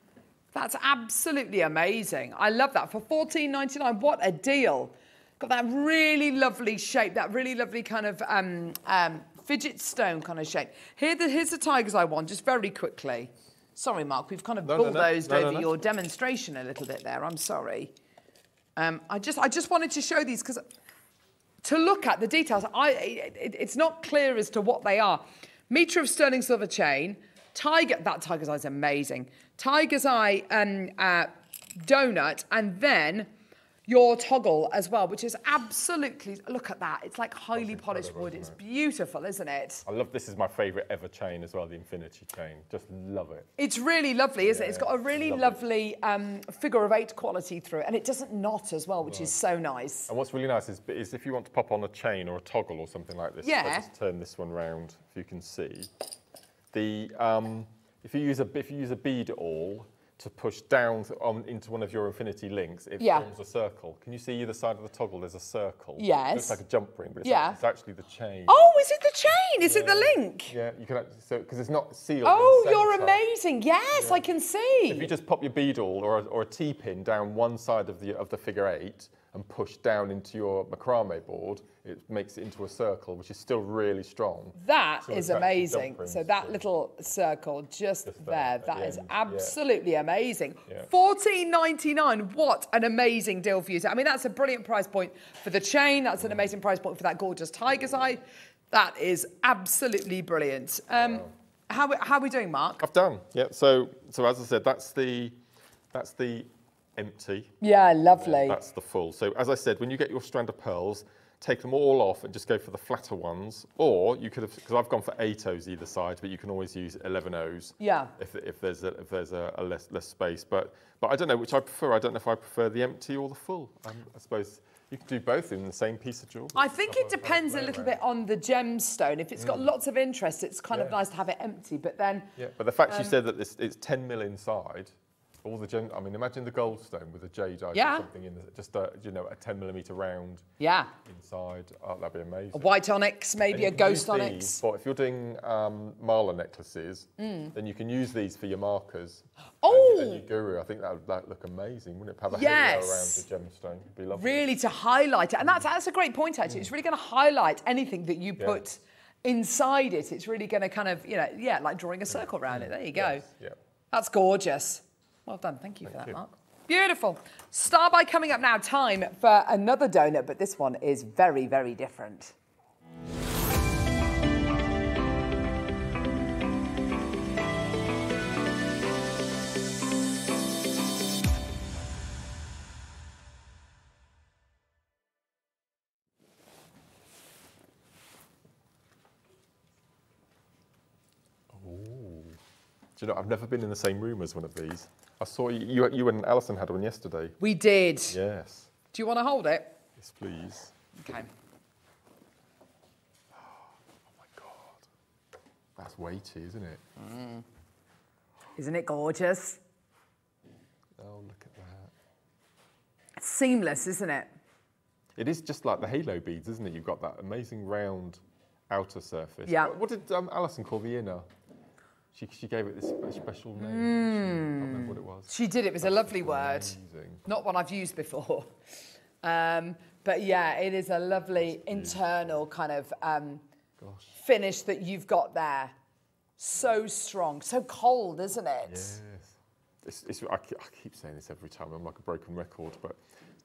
Speaker 1: That's absolutely amazing. I love that. For fourteen ninety nine. what a deal. Got that really lovely shape, that really lovely kind of um, um, fidget stone kind of shape. Here the, here's the tiger's eye one, just very quickly. Sorry, Mark, we've kind of
Speaker 2: No,
Speaker 1: bulldozed
Speaker 2: No, no,
Speaker 1: over your demonstration a little bit there. I'm sorry. Um, I just I just wanted to show these because to look at the details, I it, it- it's not clear as to what they are. Meter of sterling silver chain, tiger. That tiger's eye is amazing. Tiger's eye um, uh, donut, and then your toggle as well, which is absolutely look at that. It's like highly polished wood.
Speaker 2: isn't
Speaker 1: It's beautiful, isn't it?
Speaker 2: I love this is my favourite ever chain as well, the Infinity chain. Just love it.
Speaker 1: It's really lovely, isn't it? It's
Speaker 2: Yeah,
Speaker 1: got a really
Speaker 2: lovely.
Speaker 1: lovely um, figure of eight quality through it, and it doesn't knot as well, which is so nice.
Speaker 2: And what's really nice is, is if you want to pop on a chain or a toggle or something like this, if I
Speaker 1: Yeah.
Speaker 2: just turn this one round, if you can see, the um, if you use a if you use a bead awl to push down th- on into one of your infinity links, it
Speaker 1: Yeah.
Speaker 2: forms a circle. Can you see either side of the toggle? There's a circle.
Speaker 1: Yes.
Speaker 2: It looks like a jump ring, but it's,
Speaker 1: Yeah.
Speaker 2: actually, it's actually the chain.
Speaker 1: Oh, is it the chain? Is it the link?
Speaker 2: Yeah, you can actually, so because it's not sealed.
Speaker 1: Oh, you're amazing. Yes, I can see.
Speaker 2: If you just pop your bead awl or a, or a T-pin down one side of the of the figure eight and push down into your macrame board, it makes it into a circle, which is still really strong.
Speaker 1: That
Speaker 2: So
Speaker 1: is amazing. So that
Speaker 2: yeah.
Speaker 1: little circle just,
Speaker 2: Just
Speaker 1: there,
Speaker 2: there at
Speaker 1: that is
Speaker 2: end, yeah.
Speaker 1: absolutely amazing.
Speaker 2: Yeah.
Speaker 1: Fourteen ninety nine. What an amazing deal for you. I mean, that's a brilliant price point for the chain. That's an amazing price point for that gorgeous tiger's eye. That is absolutely brilliant. Um, how, how are we doing, Mark?
Speaker 2: I've done. Yeah. So so as I said, that's the that's the empty.
Speaker 1: Yeah, lovely.
Speaker 2: That's the full. So as I said, when you get your strand of pearls, take them all off and just go for the flatter ones. Or you could have, because I've gone for eight O's either side, but you can always use 11 O's.
Speaker 1: Yeah.
Speaker 2: If, if there's a, if there's a, a less less space, but but I don't know which I prefer. I don't know if I prefer the empty or the full. Um, I suppose you could do both in the same piece of jewelry.
Speaker 1: I think it depends a little bit on the gemstone. If it's got lots of interest, it's kind of
Speaker 2: Mm.
Speaker 1: Nice to have it empty. But then,
Speaker 2: Yeah, but the fact you
Speaker 1: Um,
Speaker 2: said that this, it's 10 mil inside, all the gem, I mean, imagine the goldstone with a jadeite
Speaker 1: Yeah.
Speaker 2: or something in the, just a, you know, a 10 millimeter round
Speaker 1: yeah,
Speaker 2: inside. Oh, that'd be amazing.
Speaker 1: a white onyx, maybe a
Speaker 2: And you can
Speaker 1: ghost onyx.
Speaker 2: for- if you're doing um, mala necklaces,
Speaker 1: Mm.
Speaker 2: then you can use these for your markers.
Speaker 1: Oh!
Speaker 2: And, and your guru, I think that would that look amazing, wouldn't it? Have a
Speaker 1: Yes.
Speaker 2: halo around the gemstone. It'd be lovely.
Speaker 1: really to highlight it. And that's, that's a great point,
Speaker 2: Mm.
Speaker 1: actually. It's really going to highlight anything that you put inside it. It's really going to kind of, you know, yeah, like drawing a circle around it. There you go.
Speaker 2: Mm. Yes, yeah.
Speaker 1: That's gorgeous. Well done. Thank you for that,
Speaker 2: you.
Speaker 1: Mark. Beautiful. Star buy coming up now. Time for another donut, but this one is very, very different.
Speaker 2: Do you know, I've never been in the same room as one of these. I saw you, you, you and Alison had one yesterday.
Speaker 1: We did.
Speaker 2: Yes.
Speaker 1: Do you want to hold it?
Speaker 2: Yes, please.
Speaker 1: Okay.
Speaker 2: Oh my God. That's weighty, isn't it?
Speaker 1: Isn't it gorgeous?
Speaker 2: Oh, look at that.
Speaker 1: It's seamless, isn't it?
Speaker 2: It is just like the halo beads, isn't it? You've got that amazing round outer surface.
Speaker 1: Yeah.
Speaker 2: What, what did um, Alison call the inner? She, she gave it this special name. I can't remember what it was.
Speaker 1: She did. It was a lovely word. Not one I've used before. Um, but yeah, it is a lovely internal kind of um, finish that you've got there. So strong, so cold, isn't it?
Speaker 2: Yes. It's, it's, I, I keep saying this every time. I'm like a broken record, but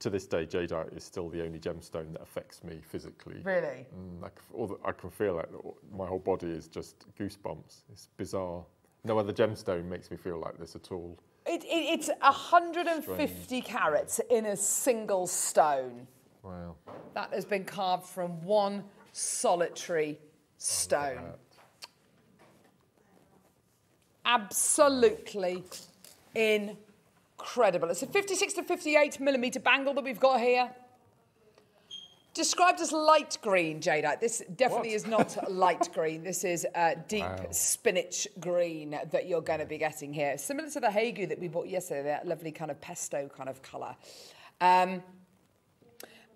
Speaker 2: to this day, jadeite is still the only gemstone that affects me physically.
Speaker 1: Really?
Speaker 2: Mm, I, c- all the, I can feel it. My whole body is just goosebumps. It's bizarre. No other gemstone makes me feel like this at all.
Speaker 1: It, it, it's 150 carats in a single stone
Speaker 2: Wow.
Speaker 1: that has been carved from one solitary stone. Absolutely incredible. It's a 56 to 58 millimeter bangle that we've got here. Described as light green, jadeite. This definitely
Speaker 2: What?
Speaker 1: is not light green. This is uh, deep
Speaker 2: Wow.
Speaker 1: spinach green that you're going to be getting here. Similar to the Hagu that we bought yesterday, that lovely kind of pesto kind of colour. Um,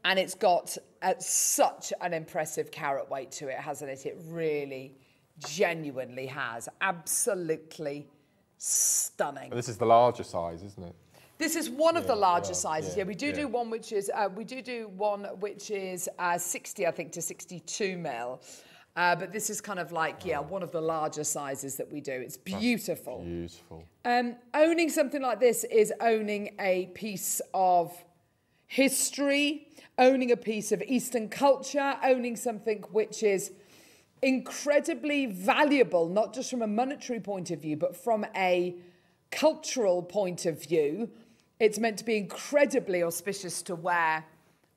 Speaker 1: and it's got uh, such an impressive carat weight to it, hasn't it? It really, genuinely has. Absolutely stunning.
Speaker 2: This is the larger size, isn't it?
Speaker 1: This is one of the larger
Speaker 2: well,
Speaker 1: sizes. Yeah,
Speaker 2: yeah,
Speaker 1: we do
Speaker 2: yeah.
Speaker 1: do one which is uh, we do do one which is uh, 60, I think, to 62 mil. Uh, but this is kind of like yeah, one of the larger sizes that we do. It's beautiful.
Speaker 2: Beautiful.
Speaker 1: Um, owning something like this is owning a piece of history, owning a piece of Eastern culture, owning something which is incredibly valuable, not just from a monetary point of view, but from a cultural point of view. It's meant to be incredibly auspicious to wear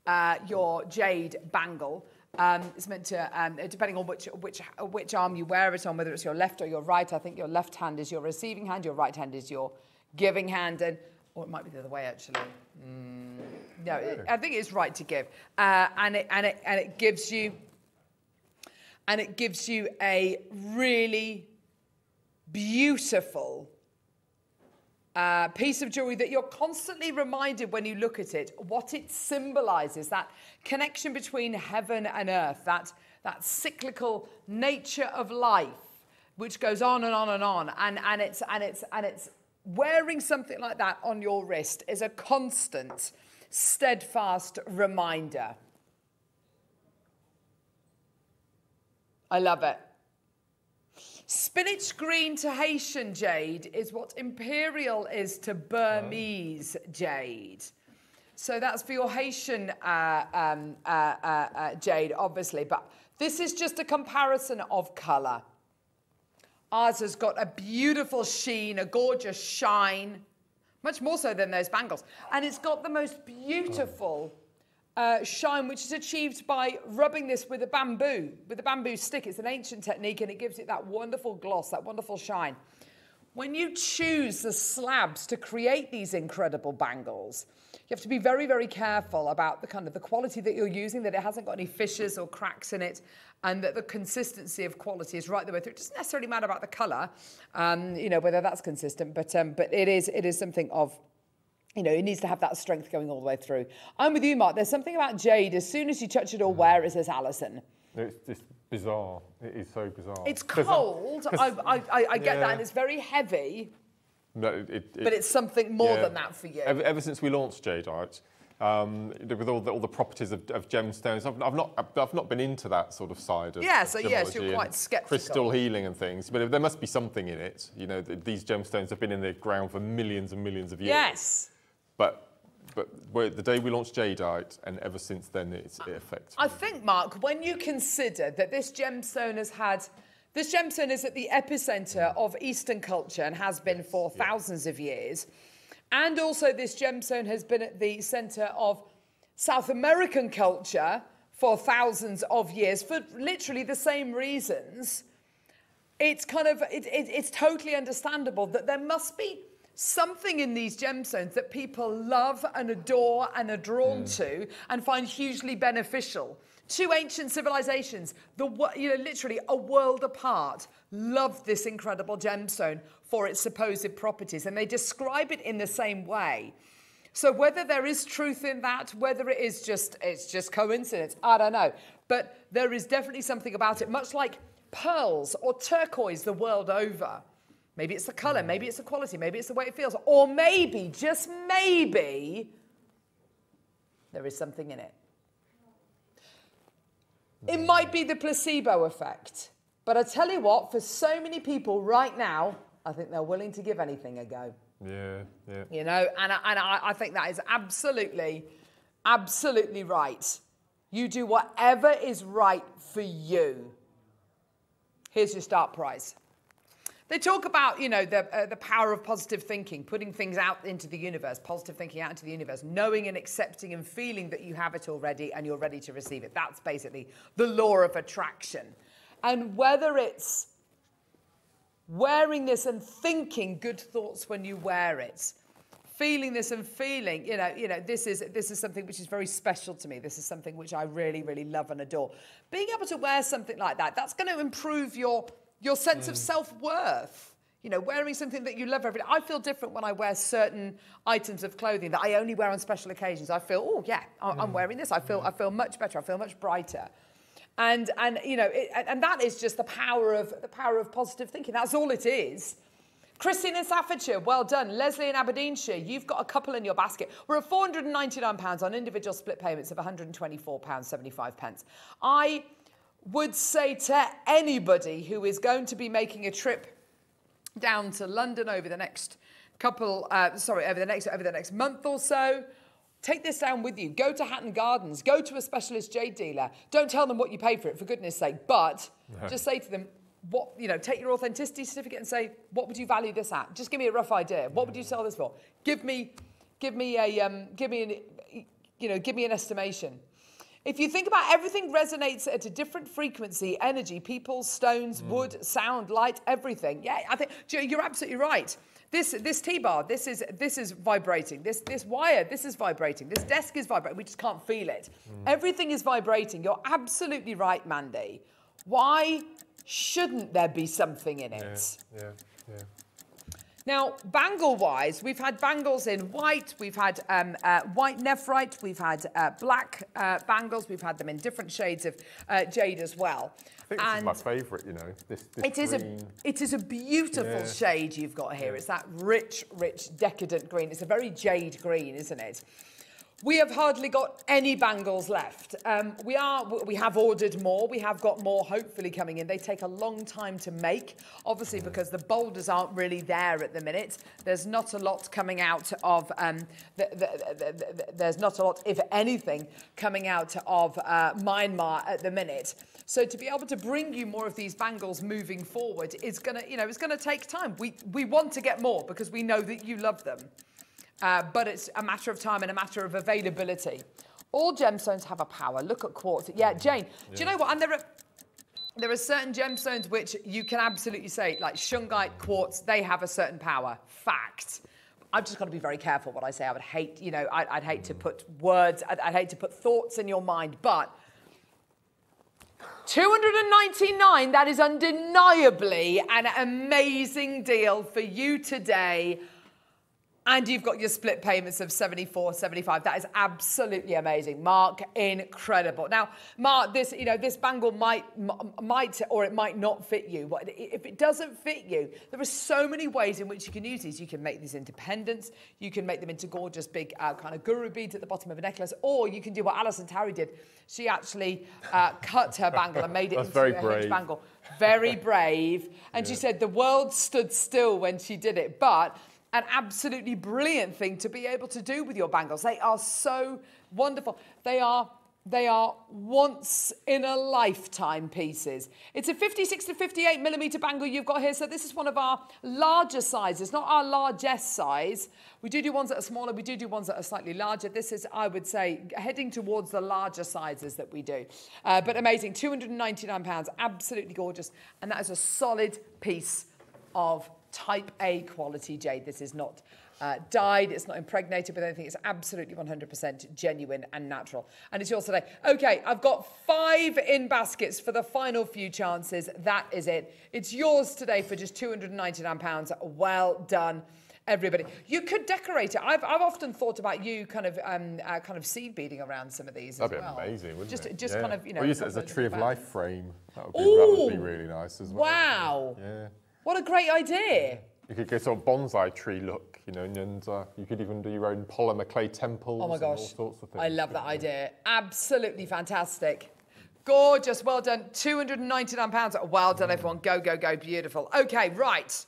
Speaker 1: uh, your jade bangle. Um, it's meant to, um, depending on which, which, which arm you wear it on, whether it's your left or your right. I think your left hand is your receiving hand, your right hand is your giving hand, and or it might be the other way actually. Mm, no, it, I think it's right to give, uh, and it and it and it gives you, and it gives you a really beautiful uh, piece of jewelry that you're constantly reminded when you look at it what it symbolizes that connection between heaven and earth that that cyclical nature of life which goes on and on and on. And and it's and it's and it's wearing something like that on your wrist is a constant steadfast reminder i love it Spinach green to Hetian jade is what imperial is to Burmese jade. So that's for your Hetian uh, um, uh, uh, uh, jade, obviously. But this is just a comparison of colour. Ours has got a beautiful sheen, a gorgeous shine, much more so than those bangles. And it's got the most beautiful uh, shine, which is achieved by rubbing this with a bamboo, with a bamboo stick. It's an ancient technique and it gives it that wonderful gloss, that wonderful shine. When you choose the slabs to create these incredible bangles, you have to be very, very careful about the kind of the quality that you're using, that it hasn't got any fissures or cracks in it, and that the consistency of quality is right the way through. It doesn't necessarily matter about the colour, um, you know, whether that's consistent, but um, but it is it is something of you know, it needs to have that strength going all the way through. I'm with you, Mark. There's something about jade. As soon as you touch it or wear it, says Alison.
Speaker 2: It's just bizarre. It is so bizarre.
Speaker 1: It's cold. I, I, I, I get that, and it's very heavy.
Speaker 2: No, it, it,
Speaker 1: But it's something more
Speaker 2: yeah.
Speaker 1: than that for you.
Speaker 2: Ever, ever since we launched Jadeite, um, with all the, all the properties of, of gemstones, I've, I've not I've, not been into that sort of side of
Speaker 1: Yeah, so yes, you're quite sceptical.
Speaker 2: Crystal healing and things, but there must be something in it. You know, th- these gemstones have been in the ground for millions and millions of years.
Speaker 1: Yes.
Speaker 2: But but the day we launched Jadeite, and ever since then, it's, it affects.
Speaker 1: I think, Mark, when you consider that this gemstone has had, this gemstone is at the epicenter of Eastern culture and has been for thousands of years, and also this gemstone has been at the center of South American culture for thousands of years for literally the same reasons. It's kind of, it, it, it's totally understandable that there must be something in these gemstones that people love and adore and are drawn mm. to and find hugely beneficial. Two ancient civilizations, the you know, literally a world apart, loved this incredible gemstone for its supposed properties, and they describe it in the same way. So whether there is truth in that, whether it is just it's just coincidence, I don't know. But there is definitely something about it, much like pearls or turquoise the world over. Maybe it's the color, maybe it's the quality, maybe it's the way it feels, or maybe, just maybe, there is something in it. It might be the placebo effect. But I tell you what, for so many people right now, I think they're willing to give anything a go.
Speaker 2: yeah, yeah.
Speaker 1: You know, and I, and I, I think that is absolutely Absolutely right. You do whatever is right for you. Here's your start price. They talk about, you know, the, uh, the power of positive thinking, putting things out into the universe, positive thinking out into the universe, knowing and accepting and feeling that you have it already and you're ready to receive it. That's basically the law of attraction. And whether it's wearing this and thinking good thoughts when you wear it, feeling this and feeling, you know, you know, this is this is something which is very special to me. This is something which I really, really love and adore. Being able to wear something like that, that's going to improve your your sense of mm. self-worth. You know, wearing something that you love every day. I feel different when I wear certain items of clothing that I only wear on special occasions. I feel, oh yeah, I- I'm mm. wearing this. I feel, I mm. feel much better. I feel much brighter. And and you know, it, and- that is just the power of the power of positive thinking. That's all it is. Christine in Staffordshire, well done. Leslie in Aberdeenshire, you've got a couple in your basket. We're at £499 on individual split payments of £124.75. pence. I would say to anybody who is going to be making a trip down to London over the next couple, uh, sorry, over the next over the next month or so. Take this down with you. Go to Hatton Gardens. Go to a specialist jade dealer. Don't tell them what you paid for it, for goodness sake. But just say to them, what you know, take your authenticity certificate and say, what would you value this at? Just give me a rough idea. What would you sell this for? Give me, give me a, um, give me an, you know, give me an estimation. If you think about everything resonates at a different frequency, energy, people, stones, hmm. wood, sound, light, everything. Yeah, I think you're absolutely right. This this T-bar, this is this is vibrating. This this wire, this is vibrating. This desk is vibrating. We just can't feel it. Hmm. Everything is vibrating. You're absolutely right, Mandy. Why shouldn't there be something in it?
Speaker 2: Yeah, yeah.
Speaker 1: Now, bangle wise, we've had bangles in white, we've had um, uh, white nephrite, we've had uh, black uh, bangles, we've had them in different shades of uh, jade as well.
Speaker 2: I think this is my favourite, you know. This, this
Speaker 1: it is a it is a beautiful
Speaker 2: Yeah.
Speaker 1: shade you've got here. It's that rich, rich, decadent green. It's a very jade green, isn't it? We have hardly got any bangles left. Um, we are we have ordered more. We have got more hopefully coming in. They take a long time to make, obviously because the boulders aren't really there at the minute. There's not a lot coming out of um, the, the, the, the, there's not a lot, if anything, coming out of uh, Myanmar at the minute. So to be able to bring you more of these bangles moving forward is gonna, you know, it's gonna take time. We we want to get more because we know that you love them. Uh, but it's a matter of time and a matter of availability. All gemstones have a power. Look at quartz. Yeah, Jane. Do you know what? And there are there are certain gemstones which you can absolutely say, like shungite, quartz, they have a certain power. Fact. I've just got to be very careful what I say. I would hate, you know, I'd, I'd hate to put words, I'd, I'd hate to put thoughts in your mind, but 299, that is undeniably an amazing deal for you today. And you've got your split payments of 74, 75. That is absolutely amazing. Mark, incredible. Now, Mark, this, you know, this bangle might, might, or it might not fit you. But if it doesn't fit you, there are so many ways in which you can use these. You can make these into pendants. You can make them into gorgeous big uh, kind of guru beads at the bottom of a necklace. Or you can do what Alison Tarry did. She actually uh, cut her bangle and made it into
Speaker 2: very
Speaker 1: a
Speaker 2: brave.
Speaker 1: bangle. Very brave. And she said the world stood still when she did it. But an absolutely brilliant thing to be able to do with your bangles. They are so wonderful. They are they are once in a lifetime pieces. It's a 56 to 58 millimeter bangle you've got here. So this is one of our larger sizes, not our largest size. We do do ones that are smaller. We do do ones that are slightly larger. This is, I would say, heading towards the larger sizes that we do. Uh, but amazing, 299 pounds, absolutely gorgeous. And that is a solid piece of type A quality jade. This is not uh, dyed, it's not impregnated with anything. It's absolutely 100% genuine and natural. And it's yours today. Okay, I've got five in baskets for the final few chances. That is it. It's yours today for just £299. Well done. Everybody, you could decorate it. I've, I've often thought about you kind of um, uh, kind of seed beading around some of these
Speaker 2: That'd
Speaker 1: as
Speaker 2: be
Speaker 1: well.
Speaker 2: amazing, wouldn't
Speaker 1: just,
Speaker 2: it?
Speaker 1: Just
Speaker 2: Yeah.
Speaker 1: kind of you know.
Speaker 2: Or use it as a tree of life frame. That would be, that would be really nice as well.
Speaker 1: Wow!
Speaker 2: Yeah.
Speaker 1: What a great idea!
Speaker 2: You could get sort of bonsai tree look, you know, and uh, you could even do your own polymer clay temples
Speaker 1: Oh my
Speaker 2: and all sorts of things.
Speaker 1: I love that idea. Absolutely fantastic. Gorgeous. Well done. £299. Well done, everyone. Go, go, go. Beautiful. Okay, right.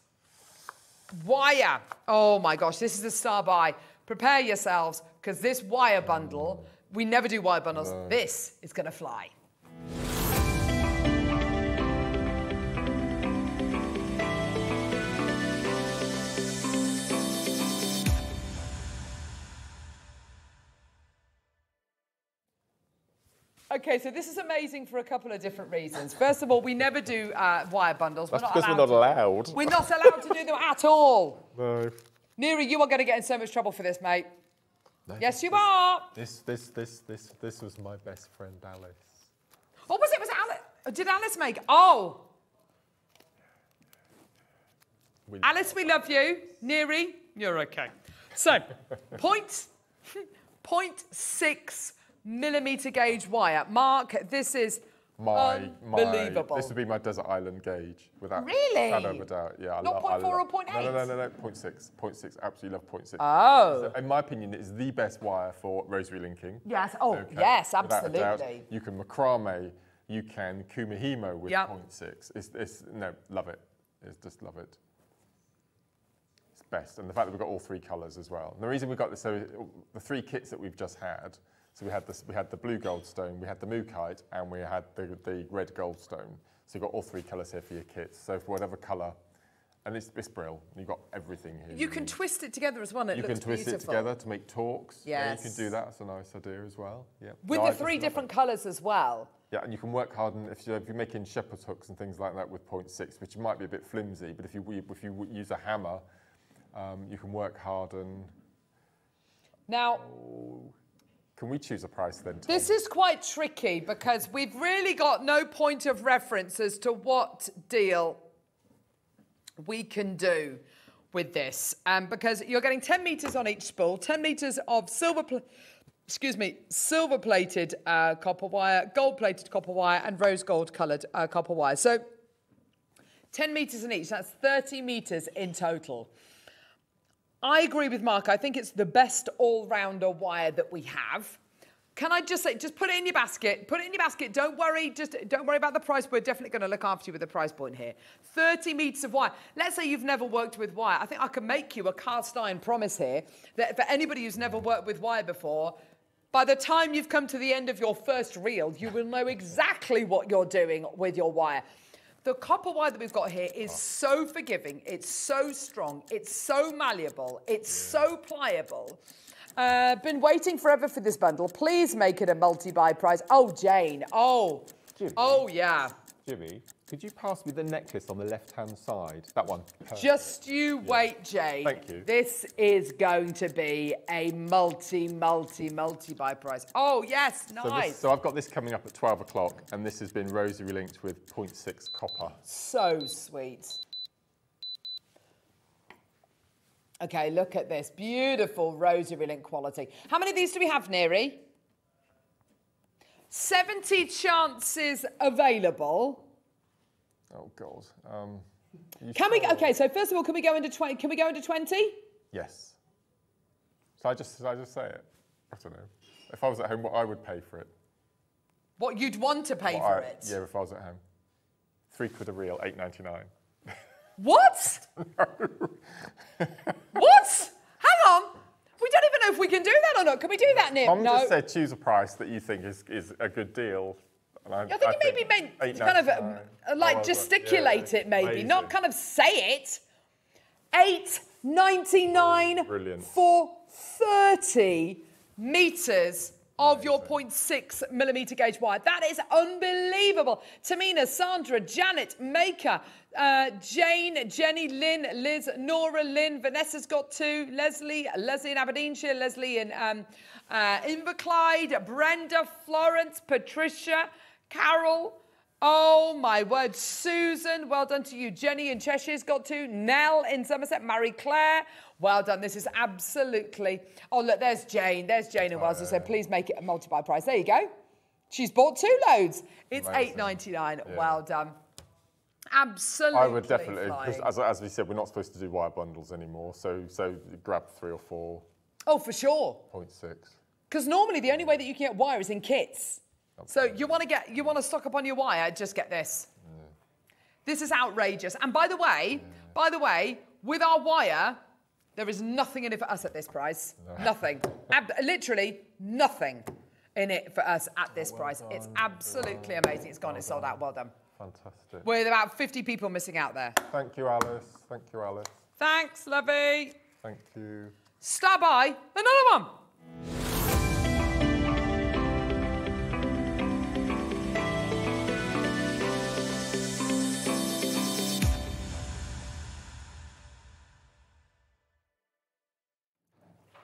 Speaker 1: Wire. Oh my gosh, this is a star buy. Prepare yourselves because this wire bundle, We never do wire bundles. This is going to fly. Okay, so this is amazing for a couple of different reasons. First of all, we never do uh, wire bundles.
Speaker 2: That's because we're not
Speaker 1: to-
Speaker 2: allowed.
Speaker 1: We're not allowed to do them at all.
Speaker 2: No.
Speaker 1: Neri, you are going to get in so much trouble for this, mate. Yes, you are.
Speaker 2: This, this, this, this, this was my best friend Alice.
Speaker 1: What was it? Was it Alice? Did Alice make? Oh,
Speaker 2: We-
Speaker 1: Alice, we love you. Neri, you're okay. So, point, point six millimeter gauge wire. Mark, this is
Speaker 2: My, my,
Speaker 1: unbelievable.
Speaker 2: this would be my desert island gauge, without
Speaker 1: Really?
Speaker 2: shadow of a doubt. Yeah, I
Speaker 1: Not
Speaker 2: lo- I
Speaker 1: 0.4 or
Speaker 2: lo-
Speaker 1: 0.8?
Speaker 2: No, no, no, no, no, 0.6. 0.6, absolutely love 0.6.
Speaker 1: Oh.
Speaker 2: So in my opinion, it is the best wire for rosary linking.
Speaker 1: Yes. Oh,
Speaker 2: Okay,
Speaker 1: yes,
Speaker 2: without a doubt.
Speaker 1: absolutely.
Speaker 2: You can macrame, you can kumihimo with
Speaker 1: Yep.
Speaker 2: 0.6. It's, it's, no, love it. It's just love it. It's best. And the fact that we've got all three colours as well. And the reason we've got this, so the three kits that we've just had, so we had this, we had the blue goldstone, we had the mookaite, and we had the, the red goldstone. So you've got all three colours here for your kits. So for whatever colour, and it's, it's brill. You've got everything here.
Speaker 1: You can
Speaker 2: need.
Speaker 1: twist it together as well. and It
Speaker 2: You can twist
Speaker 1: beautiful.
Speaker 2: it together to make talks. Yeah, you can do that. That's a nice idea as well. Yeah.
Speaker 1: with
Speaker 2: No,
Speaker 1: the three different colours as well.
Speaker 2: Yeah, and you can work harden if, you, if you're making shepherd's hooks and things like that with 0.6, which might be a bit flimsy, but if you if you use a hammer, um, you can work harden.
Speaker 1: Now,
Speaker 2: Can we choose a price then? Tom?
Speaker 1: This is quite tricky because we've really got no point of reference as to what deal we can do with this. Um, because you're getting 10 metres on each spool, 10 metres of silver, excuse me, silver plated uh, copper wire, gold plated copper wire, and rose gold coloured uh, copper wire. So 10 metres in each, that's 30 metres in total. I agree with Mark. I think it's the best all-rounder wire that we have. Can I just say, just put it in your basket. Put it in your basket. Don't worry. Just don't worry about the price. We're definitely going to look after you with the price point here. 30 meters of wire. Let's say you've never worked with wire. I think I can make you a cast iron promise here that for anybody who's never worked with wire before, by the time you've come to the end of your first reel, you will know exactly what you're doing with your wire. The copper wire that we've got here is so forgiving, it's so strong, it's so malleable, it's so pliable. Uh, been waiting forever for this bundle. Please make it a multi-buy price. Oh, Jane. Oh. Oh, yeah.
Speaker 2: Jimmy, could you pass me the necklace on the left-hand side? That one. Perfect.
Speaker 1: Just you wait, Jane.
Speaker 2: Thank you.
Speaker 1: This is going to be a multi, multi, multi-buy price. Oh, yes.
Speaker 2: So,
Speaker 1: Nice.
Speaker 2: this, so I've got this coming up at 12 o'clock, and this has been rosary linked with 0.6 copper.
Speaker 1: So sweet. Okay, look at this. Beautiful rosary link quality. How many of these do we have, Neri? 70 chances available.
Speaker 2: Oh God. Um,
Speaker 1: Can we, okay, so first of all, can we go into 20? Can we go into 20?
Speaker 2: Yes. So I just, should I just say it? I don't know. If I was at home, what I would pay for it?
Speaker 1: What you'd want to pay
Speaker 2: What
Speaker 1: for
Speaker 2: I-
Speaker 1: it?
Speaker 2: Yeah, if I was at home. Three quid a reel, eight ninety nine.
Speaker 1: What? what? Hang on. We don't know if we can do that or not. Can we do that, Nick?
Speaker 2: Tom
Speaker 1: no.
Speaker 2: just said choose a price that you think is, is a good deal. And I,
Speaker 1: I think you maybe meant to kind of uh,
Speaker 2: $8.99.
Speaker 1: uh, like
Speaker 2: Oh,
Speaker 1: gesticulate
Speaker 2: yeah,
Speaker 1: it, maybe,
Speaker 2: amazing.
Speaker 1: not kind of say it. Eight ninety nine for thirty meters of your 0.6 millimeter gauge wire. That is unbelievable. Tamina, Sandra, Janet, Maker, uh, Jane, Jenny, Lynn, Liz, Nora, Lynn, Vanessa's got two, Leslie, Leslie in Aberdeenshire, Leslie in um, uh, Inverclyde, Brenda, Florence, Patricia, Carol. Oh my word, Susan, well done to you. Jenny in Cheshire's got two. Nell in Somerset, Marie Claire, well done. This is absolutely. Oh look, there's Jane. There's Jane in Wales who said, please make it a multi-buy price. There you go. She's bought two loads. It's eight ninety nine.
Speaker 2: Yeah.
Speaker 1: Well done. Absolutely.
Speaker 2: I would definitely, because as, as we said, we're not supposed to do wire bundles anymore. So, so grab three or four.
Speaker 1: Oh, for sure.
Speaker 2: 0.6.
Speaker 1: Because normally the only way that you can get wire is in kits. So you want to get you want to stock up on your wire, just get this. This is outrageous. And by the way, by the way, with our wire, there is nothing in it for us at this price. Nothing. Ab- literally nothing. in it for us at this price. It's absolutely amazing. It's gone. It's sold out. Well done.
Speaker 2: Fantastic.
Speaker 1: With about 50 people missing out there.
Speaker 2: Thank you, Alice. Thank you, Alice.
Speaker 1: Thanks, lovey.
Speaker 2: Thank you.
Speaker 1: Stop by another one.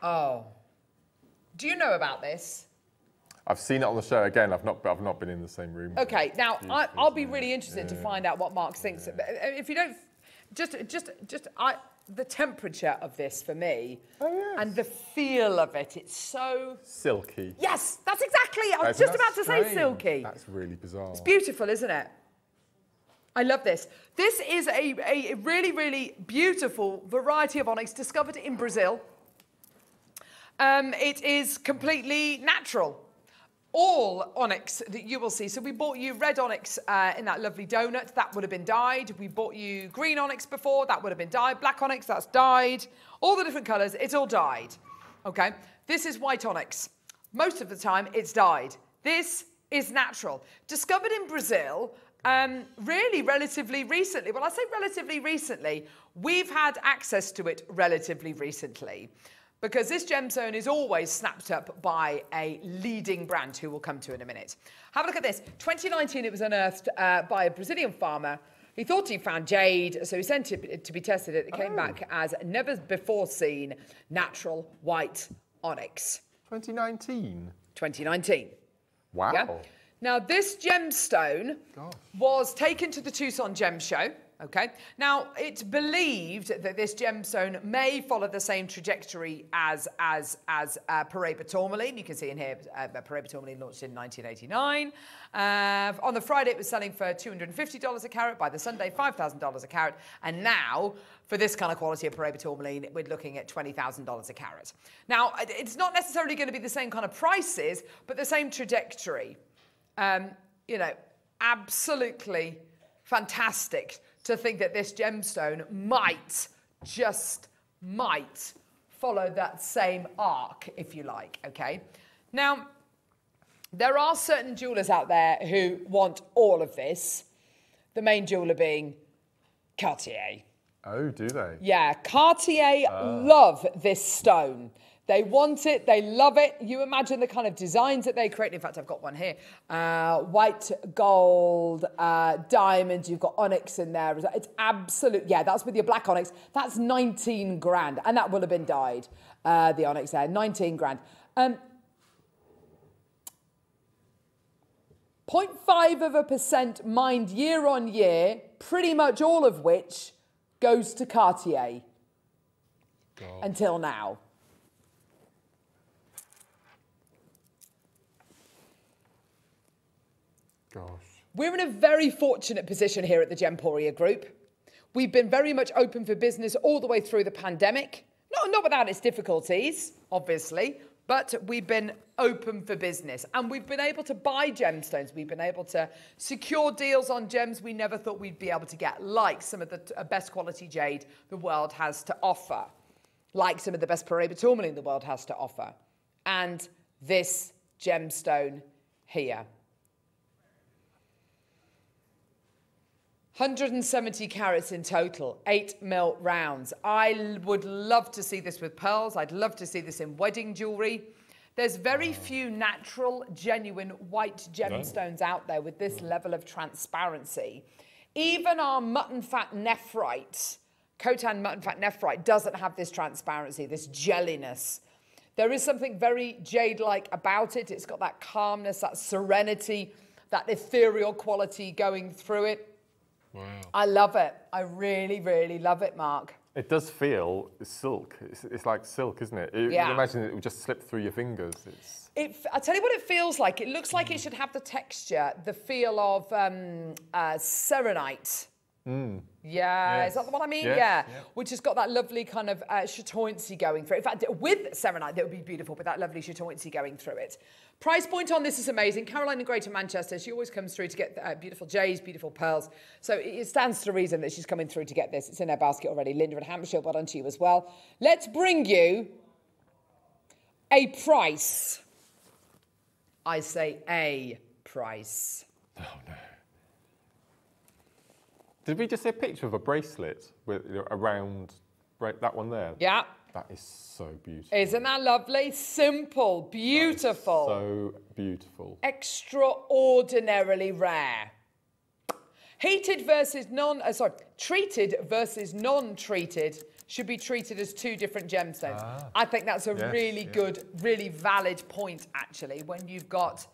Speaker 1: Oh. Do you know about this?
Speaker 2: I've seen it on the show again. I've not, I've not been in the same room.
Speaker 1: Okay, now I, I'll be really interested to find out what Mark thinks. But If you don't, just, just, just, I, the temperature of this for me,
Speaker 2: Oh,
Speaker 1: and the feel of it. It's so.
Speaker 2: Silky.
Speaker 1: Yes, that's exactly. I was just about to say silky.
Speaker 2: That's really bizarre.
Speaker 1: It's beautiful, isn't it? I love this. This is a, a really, really beautiful variety of onyx discovered in Brazil. Um, it is completely natural. All onyx that you will see. So we bought you red onyx uh, in that lovely donut. That would have been dyed. We bought you green onyx before. That would have been dyed. Black onyx, that's dyed. All the different colours, it's all dyed. Okay. This is white onyx. Most of the time, it's dyed. This is natural. Discovered in Brazil, um, really relatively recently. Well, I say relatively recently. We've had access to it relatively recently because this gemstone is always snapped up by a leading brand who we'll come to in a minute. Have a look at this. 2019, it was unearthed uh, by a Brazilian farmer. He thought he found jade, so he sent it to be tested. It came back as never before seen natural white onyx.
Speaker 2: 2019.
Speaker 1: 2019.
Speaker 2: Wow.
Speaker 1: Yeah. Now, this gemstone was taken to the Tucson Gem Show. Okay. Now, it's believed that this gemstone may follow the same trajectory as as as uh. You can see in here, uh, Paraiba tourmaline launched in 1989. Uh, on the Friday, it was selling for $250 a carat. By the Sunday, $5,000 a carat. And now, for this kind of quality of Paraiba tourmaline, we're looking at $20,000 a carat. Now, it's not necessarily going to be the same kind of prices, but the same trajectory um, you know, absolutely fantastic to think that this gemstone might, just might, follow that same arc, if you like, okay? Now, there are certain jewelers out there who want all of this, the main jeweler being Cartier.
Speaker 2: Oh, do they?
Speaker 1: Yeah, Cartier ah. love this stone. They want it, they love it. You imagine the kind of designs that they create. In fact, I've got one here uh, white, gold, uh, diamonds. You've got onyx in there. It's absolute, yeah, that's with your black onyx. That's 19 grand. And that will have been dyed, uh, the onyx there, 19 grand. Um, 0.5 of a percent mined year on year, pretty much all of which goes to Cartier until now.
Speaker 2: Gosh.
Speaker 1: We're in a very fortunate position here at the Gemporia Group. We've been very much open for business all the way through the pandemic. Not, not without its difficulties, obviously, but we've been open for business and we've been able to buy gemstones. We've been able to secure deals on gems we never thought we'd be able to get, like some of the uh, best quality jade the world has to offer, like some of the best Paraiba tourmaline the world has to offer, and this gemstone here. 170 carats in total, 8 mil rounds. I would love to see this with pearls. I'd love to see this in wedding jewelry. There's very few natural, genuine white gemstones out there with this level of transparency. Even our mutton fat nephrite, Khotan mutton fat nephrite, doesn't have this transparency, this jelliness. There is something very jade like about it. It's got that calmness, that serenity, that ethereal quality going through it. I love it. I really, really love it, Mark.
Speaker 2: It does feel silk. It's, it's like silk, isn't it? You-
Speaker 1: Yeah.
Speaker 2: You imagine it would just slip through your fingers. It's
Speaker 1: It, I tell you what it feels like. It looks like it should have the texture, the feel of um, uh, serenite. Yeah, is that the one I mean?
Speaker 2: Yes,
Speaker 1: yeah. Which has got that lovely kind of uh, chatoyancy going through it. In fact, with serenite, that would be beautiful, but that lovely chatoyancy going through it. Price point on this is amazing. Caroline in Greater Manchester, she always comes through to get uh, beautiful J's, beautiful pearls. So it stands to reason that she's coming through to get this. It's in her basket already. Linda in Hampshire, well done to you as well. Let's bring you a price. I say A price.
Speaker 2: Did we just see a picture of a bracelet with around right, that one there?
Speaker 1: Yeah.
Speaker 2: That is so beautiful.
Speaker 1: Isn't that lovely? Simple, beautiful,
Speaker 2: So beautiful.
Speaker 1: extraordinarily rare. Heated versus non, uh, sorry, treated versus non-treated should be treated as two different gemstones. I think that's a
Speaker 2: Yes,
Speaker 1: really
Speaker 2: yeah.
Speaker 1: good, really valid point, actually. When you've got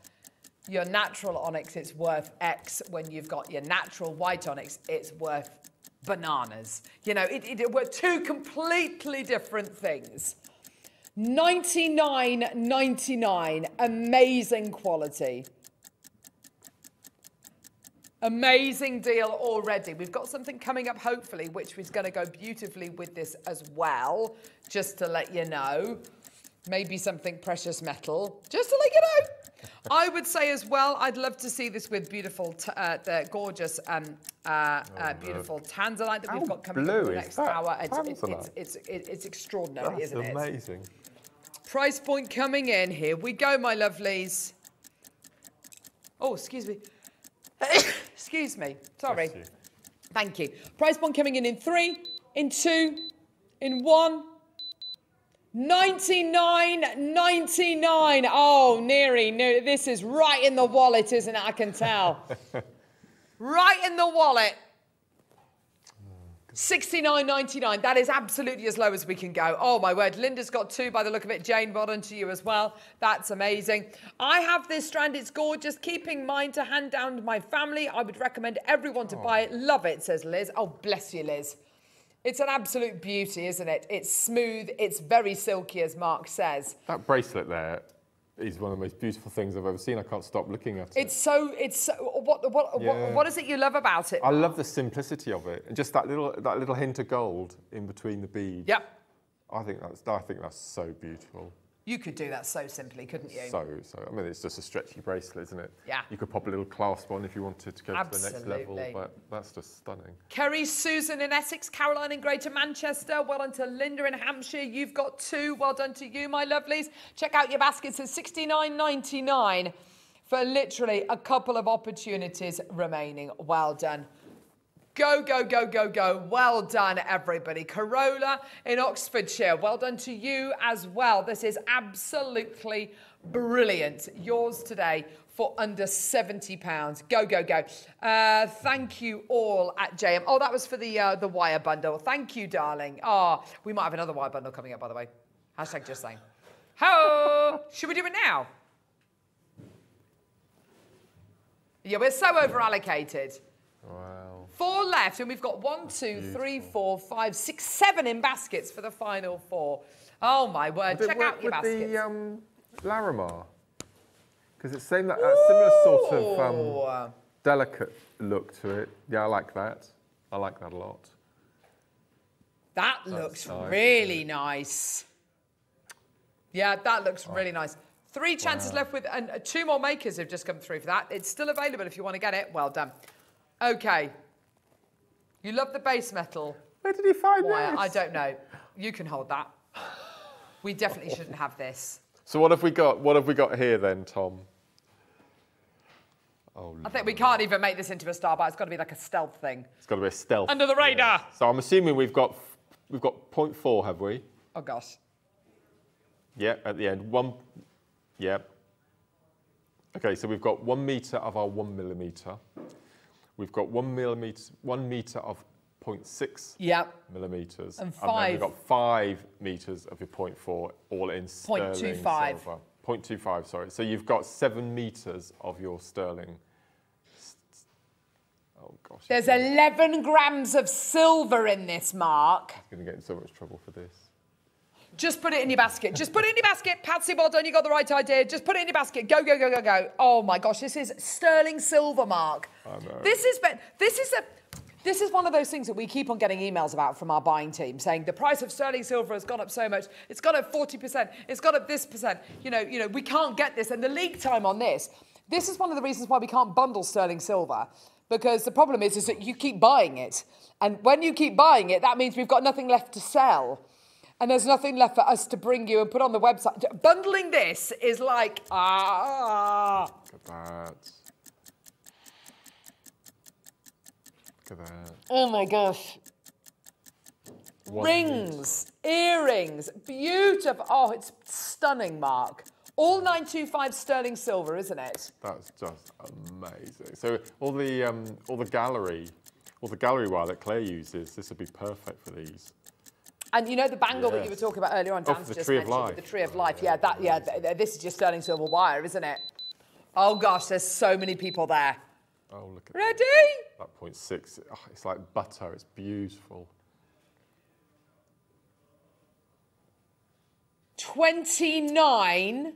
Speaker 1: your natural onyx, it's worth X. When you've got your natural white onyx, it's worth bananas. You know, it, it, we're two completely different things. 99.99, amazing quality. Amazing deal already. We've got something coming up, hopefully, which is going to go beautifully with this as well, just to let you know. Maybe something precious metal, just to let you know. I would say as well, I'd love to see this with beautiful, t- uh, the gorgeous, um, uh, uh, beautiful tanzanite that
Speaker 2: How
Speaker 1: we've got coming up in the next hour. It's, it's, it's, it's, it's, extraordinary,
Speaker 2: That's
Speaker 1: isn't it?
Speaker 2: amazing.
Speaker 1: Price point coming in. Here we go, my lovelies. Oh, excuse me. excuse me. Sorry.
Speaker 2: You.
Speaker 1: Thank you. Price point coming in in three, in two, in one. 99.99. Oh, Neri, no, this is right in the wallet, isn't it? I can tell. right in the wallet. 69.99. That is absolutely as low as we can go. Oh my word. Linda's got two by the look of it. Jane, well done to you as well. That's amazing. I have this strand. It's gorgeous. Keeping mine to hand down to my family. I would recommend everyone to oh. buy it. Love it, says Liz. Oh, bless you, Liz. It's an absolute beauty, isn't it? It's smooth. It's very silky, as Mark says.
Speaker 2: That bracelet there is one of the most beautiful things I've ever seen. I can't stop looking at it.
Speaker 1: It's so. It's so, what. What.
Speaker 2: Yeah.
Speaker 1: What, what is it you love about it?
Speaker 2: I love the simplicity of it, and just that little that little hint of gold in between the beads.
Speaker 1: Yep.
Speaker 2: I think that's I think that's so beautiful.
Speaker 1: You could do that so simply, couldn't you?
Speaker 2: So so I mean it's just a stretchy bracelet, isn't it?
Speaker 1: Yeah.
Speaker 2: You could pop a little clasp on if you wanted to go to the next level, but that's just stunning.
Speaker 1: Kerry, Susan in Essex, Caroline in Greater Manchester. Well done to Linda in Hampshire. You've got two. Well done to you, my lovelies. Check out your baskets at $69.99 for literally a couple of opportunities remaining. Well done. Go, go, go, go, go. Well done, everybody. Corolla in Oxfordshire. Well done to you as well. This is absolutely brilliant. Yours today for under £70. Go, go, go. Uh, thank you all at JM. Oh, that was for the uh, the wire bundle. Thank you, darling. Oh, we might have another wire bundle coming up, by the way. Hashtag just saying. Ho! Should we do it now? Yeah, we're so over allocated.
Speaker 2: Wow.
Speaker 1: Four left, and we've got one, two, three, four, five, six, seven in baskets for the final four. Oh my word! Check out your
Speaker 2: with
Speaker 1: baskets.
Speaker 2: the um, Larimar? Because it's same that, that similar sort of um, delicate look to it. Yeah, I like that. I like that a lot.
Speaker 1: that looks
Speaker 2: nice,
Speaker 1: really nice. Yeah, that looks really nice. Three chances left with, and uh, two more makers have just come through for that. It's still available if you want to get it. Well done. Okay. You love the base metal.
Speaker 2: Where did he find
Speaker 1: Why?
Speaker 2: this?
Speaker 1: I don't know. You can hold that. We definitely shouldn't have this.
Speaker 2: So what have we got? What have we got here then, Tom? Oh,
Speaker 1: I think we can't even make this into a star bar. It's got to be like a stealth thing.
Speaker 2: it's got to be a stealth.
Speaker 1: Under the radar.
Speaker 2: So I'm assuming we've got we've got point four, have we?
Speaker 1: Oh gosh.
Speaker 2: Yeah, at the end. One. Yeah. Okay, so we've got one meter of our one millimeter. We've got one millimeter, one meter of 0.6
Speaker 1: Yep.
Speaker 2: millimeters,
Speaker 1: And
Speaker 2: then we've got five meters of your 0.4, all in sterling
Speaker 1: 0.25.
Speaker 2: silver. 0.25, sorry. So you've got seven meters of your sterling. Oh gosh,
Speaker 1: There's 11 grams of silver in this, Mark.
Speaker 2: I'm going to get in so much trouble for this.
Speaker 1: Just put it in your basket. Just put it in your basket. Patsy, well done. You got the right idea. Just put it in your basket. Go, go, go, go, go. Oh my gosh, this is sterling silver, Mark.
Speaker 2: I know.
Speaker 1: This is, this is a. This is one of those things that we keep on getting emails about from our buying team saying the price of sterling silver has gone up so much. It's gone up 40%. It's gone up this percent. You know, you know, we can't get this. And the lead time on this, this is one of the reasons why we can't bundle sterling silver. Because the problem is, is that you keep buying it. And when you keep buying it, that means we've got nothing left to sell. And there's nothing left for us to bring you and put on the website. Bundling this is like, ah.
Speaker 2: Look at that. Look at that.
Speaker 1: Oh my gosh.
Speaker 2: One
Speaker 1: Rings, earrings, beautiful. Oh, it's stunning, Mark. All 925 sterling silver, isn't it?
Speaker 2: That's just amazing. So all the um, all the gallery, all the gallery wire that Claire uses, this would be perfect for these.
Speaker 1: And you know the bangle that you were talking about earlier on,
Speaker 2: Oh,
Speaker 1: Dan's just
Speaker 2: Tree of
Speaker 1: mentioned,
Speaker 2: Life.
Speaker 1: the tree of oh, life. Yeah, that. Yeah, th- th- this is just sterling silver wire, isn't it? Oh gosh, there's so many people there.
Speaker 2: Oh, look at
Speaker 1: Ready?
Speaker 2: that point six. Oh, it's like butter. It's beautiful.
Speaker 1: 29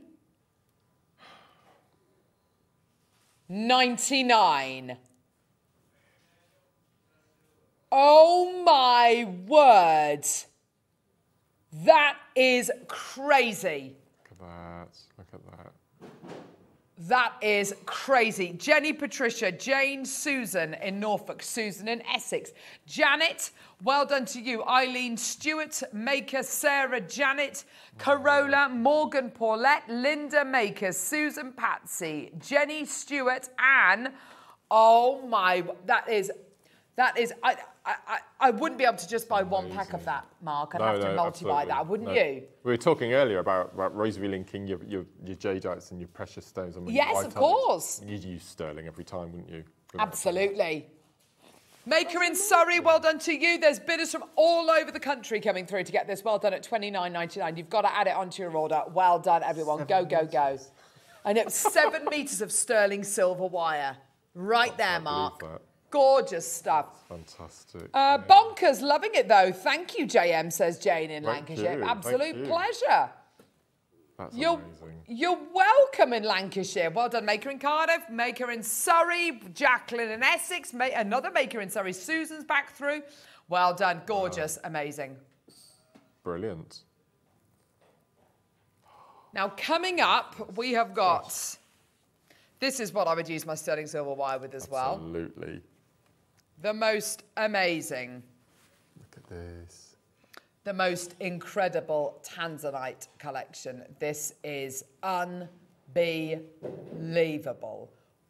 Speaker 1: 99 Oh my word. That is crazy.
Speaker 2: Look at that. Look at that.
Speaker 1: That is crazy. Jenny, Patricia, Jane, Susan in Norfolk, Susan in Essex, Janet, well done to you. Eileen, Stewart, Maker, Sarah, Janet, Corolla, Morgan, Paulette, Linda, Maker, Susan, Patsy, Jenny, Stewart, Anne. Oh my, that is, that is, I, I, I, I wouldn't be able to just buy one pack of that, Mark. I'd have to multi-buy that, wouldn't
Speaker 2: no.
Speaker 1: you?
Speaker 2: We were talking earlier about, about rosary linking your, your, your jadeites and your precious stones. I mean,
Speaker 1: Yes, of course.
Speaker 2: You'd use sterling every time, wouldn't you?
Speaker 1: Absolutely. Maker in Surrey, well done to you. There's bidders from all over the country coming through to get this. Well done at twenty nine ninety nine. You've got to add it onto your order. Well done, everyone. go, go, go. And it's seven metres of sterling silver wire. Right there, Mark. Gorgeous stuff.
Speaker 2: Fantastic.
Speaker 1: Uh, bonkers, loving it though. Thank you, JM, says Jane in
Speaker 2: Thank
Speaker 1: Lancashire.
Speaker 2: you,
Speaker 1: Absolute
Speaker 2: you.
Speaker 1: pleasure.
Speaker 2: That's
Speaker 1: You're,
Speaker 2: amazing.
Speaker 1: you're welcome in Lancashire. Well done, Maker in Cardiff, Maker in Surrey, Jacqueline in Essex, ma- another Maker in Surrey. Susan's back through. Well done, gorgeous, amazing.
Speaker 2: Brilliant.
Speaker 1: Now, coming up, we have got. This is what I would use my sterling silver wire with as well.
Speaker 2: Absolutely.
Speaker 1: The most amazing,
Speaker 2: Look at this.
Speaker 1: the most incredible Tanzanite collection. This is unbelievable.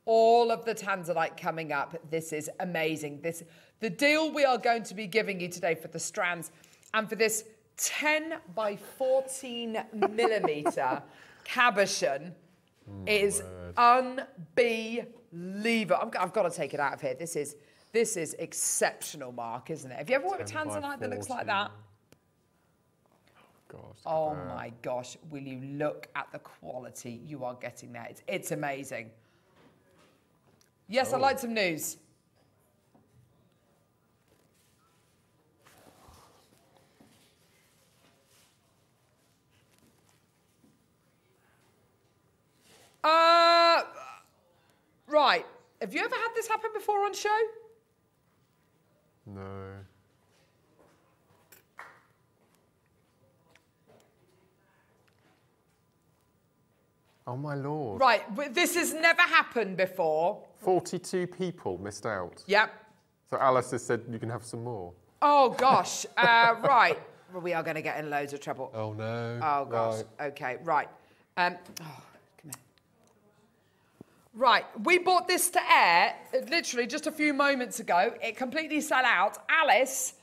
Speaker 1: All of the Tanzanite coming up. This is amazing. This the deal we are going to be giving you today for the strands and for this 10 by 14 millimeter cabochon oh, is unbelievable. I'm, I've got to take it out of here. This is this is exceptional, Mark, isn't it? Have you ever worked with Tanzanite that looks like that?
Speaker 2: Gosh.
Speaker 1: Oh
Speaker 2: that.
Speaker 1: my gosh, will you look at the quality you are getting there? It's, it's amazing. Yes, I'd like some news. Uh, right. Have you ever had this happen before on show?
Speaker 2: No. Oh my lord.
Speaker 1: Right, but this has never happened before.
Speaker 2: 42 people missed out.
Speaker 1: Yep.
Speaker 2: So Alice has said you can have some more.
Speaker 1: Oh gosh. Uh, right. Well, we are going to get in loads of trouble.
Speaker 2: Oh no.
Speaker 1: Oh gosh. Okay. Right. Um. Oh, come here. Right. We bought this to air uh, literally just a few moments ago. It completely sell out. Alice.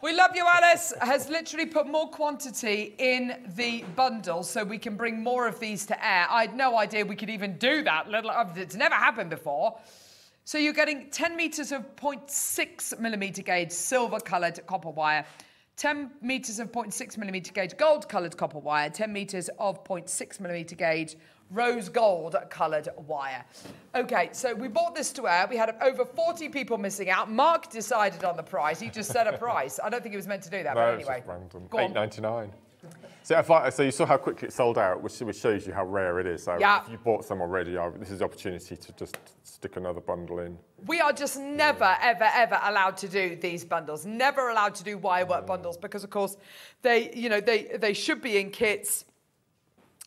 Speaker 1: We love you, Alice. Has literally put more quantity in the bundle so we can bring more of these to air. I had no idea we could even do that. It's never happened before. So you're getting 10 meters of 0.6 millimeter gauge silver colored copper wire, 10 meters of 0.6 millimeter gauge gold colored copper wire, 10 meters of 0.6 millimeter gauge rose gold coloured wire. Okay, so we bought this to air. We had over 40 people missing out. Mark decided on the price. He just set a price. I don't think he was meant to do that,
Speaker 2: No,
Speaker 1: but anyway. Go on.
Speaker 2: Eight ninety nine. So, if I, so you saw how quickly it sold out, which, which shows you how rare it is. So
Speaker 1: Yeah.
Speaker 2: if you bought some already, this is the opportunity to just stick another bundle in.
Speaker 1: We are just never, ever, ever allowed to do these bundles. Never allowed to do wire work bundles because, of course, they, you know, they they should be in kits.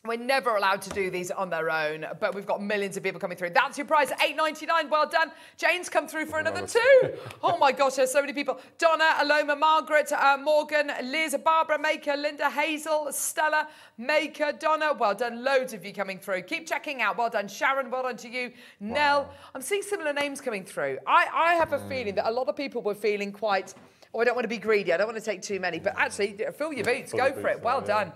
Speaker 1: We're never allowed to do these on their own, but we've got millions of people coming through. That's your prize eight ninety nine. Well done. Jane's come through for another two. Oh my gosh, there's so many people. Donna, Aloma, Margaret, uh, Morgan, Liz, Barbara Maker, Linda, Hazel, Stella, Maker, Donna. Well done. Loads of you coming through. Keep checking out. Well done. Sharon, well done to you. Nell, I'm seeing similar names coming through. I, I have a feeling that a lot of people were feeling quite, oh, I don't want to be greedy. I don't want to take too many, but actually, fill your boots. Go for
Speaker 2: boots
Speaker 1: it. Well
Speaker 2: yeah.
Speaker 1: done.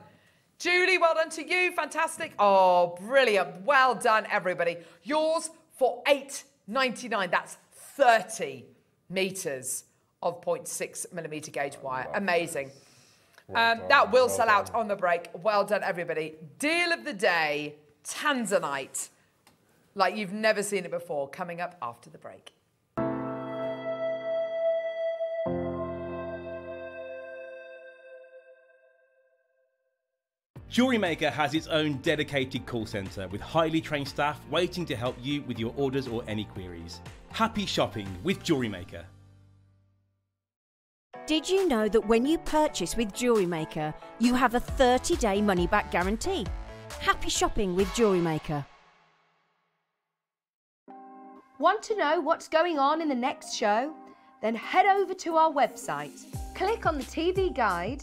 Speaker 1: Julie, well done to you. Fantastic. Oh, brilliant. Well done, everybody. Yours for eight ninety nine. That's 30 metres of 0.6 millimetre gauge wire. Amazing. um, that will
Speaker 2: well
Speaker 1: sell out
Speaker 2: done.
Speaker 1: on the break. Well done, everybody. Deal of the day, Tanzanite. Like you've never seen it before, coming up after the break.
Speaker 3: Jewellery Maker has its own dedicated call centre with highly trained staff waiting to help you with your orders or any queries. Happy shopping with Jewellery Maker.
Speaker 4: Did you know that when you purchase with Jewellery Maker, you have a 30 day money back guarantee? Happy shopping with Jewellery Maker.
Speaker 5: Want to know what's going on in the next show? Then head over to our website. Click on the TV guide.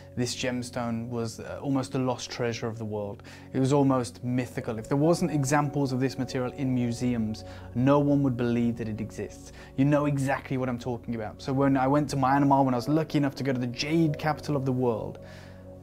Speaker 6: this gemstone was uh, almost a lost treasure of the world. It was almost mythical. If there wasn't examples of this material in museums, no one would believe that it exists. You know exactly what I'm talking about. So when I went to Myanmar, when I was lucky enough to go to the jade capital of the world,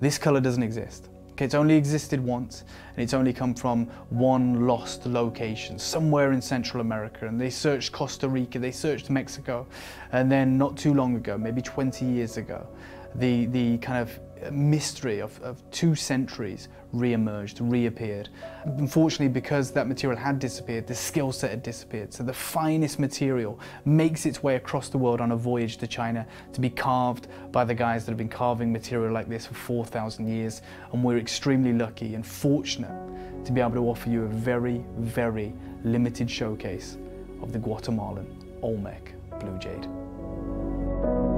Speaker 6: this color doesn't exist. Okay, it's only existed once, and it's only come from one lost location, somewhere in Central America. And they searched Costa Rica, they searched Mexico, and then not too long ago, maybe 20 years ago, the, the kind of mystery of, of two centuries re-emerged, reappeared. Unfortunately, because that material had disappeared, the skill set had disappeared. So the finest material makes its way across the world on a voyage to China to be carved by the guys that have been carving material like this for 4,000 years. And we're extremely lucky and fortunate to be able to offer you a very, very limited showcase of the Guatemalan Olmec Blue Jade.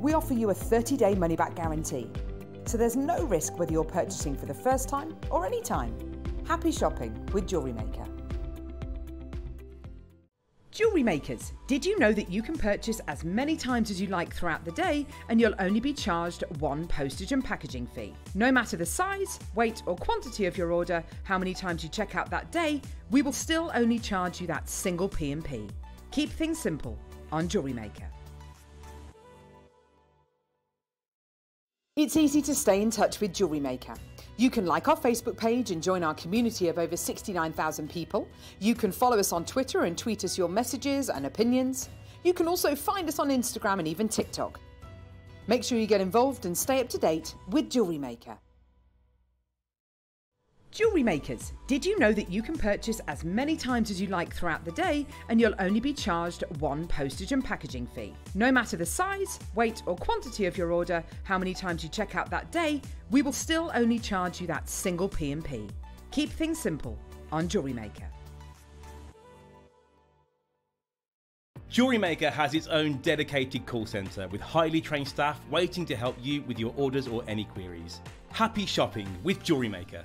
Speaker 7: We offer you a 30-day money-back guarantee. So there's no risk whether you're purchasing for the first time or any time. Happy shopping with Jewellery Maker.
Speaker 9: Jewelry makers, did you know that you can purchase as many times as you like throughout the day and you'll only be charged one postage and packaging fee? No matter the size, weight, or quantity of your order, how many times you check out that day, we will still only charge you that single P&P. Keep things simple on Jewellery Maker.
Speaker 7: It's easy to stay in touch with Jewellery Maker. You can like our Facebook page and join our community of over 69,000 people. You can follow us on Twitter and tweet us your messages and opinions. You can also find us on Instagram and even TikTok. Make sure you get involved and stay up to date with Jewellery Maker.
Speaker 9: Jewelry makers, did you know that you can purchase as many times as you like throughout the day and you'll only be charged one postage and packaging fee? No matter the size, weight, or quantity of your order, how many times you check out that day, we will still only charge you that single P&P. Keep things simple on Jewellery Maker.
Speaker 3: Jewellery Maker has its own dedicated call centre with highly trained staff waiting to help you with your orders or any queries. Happy shopping with Jewellery Maker.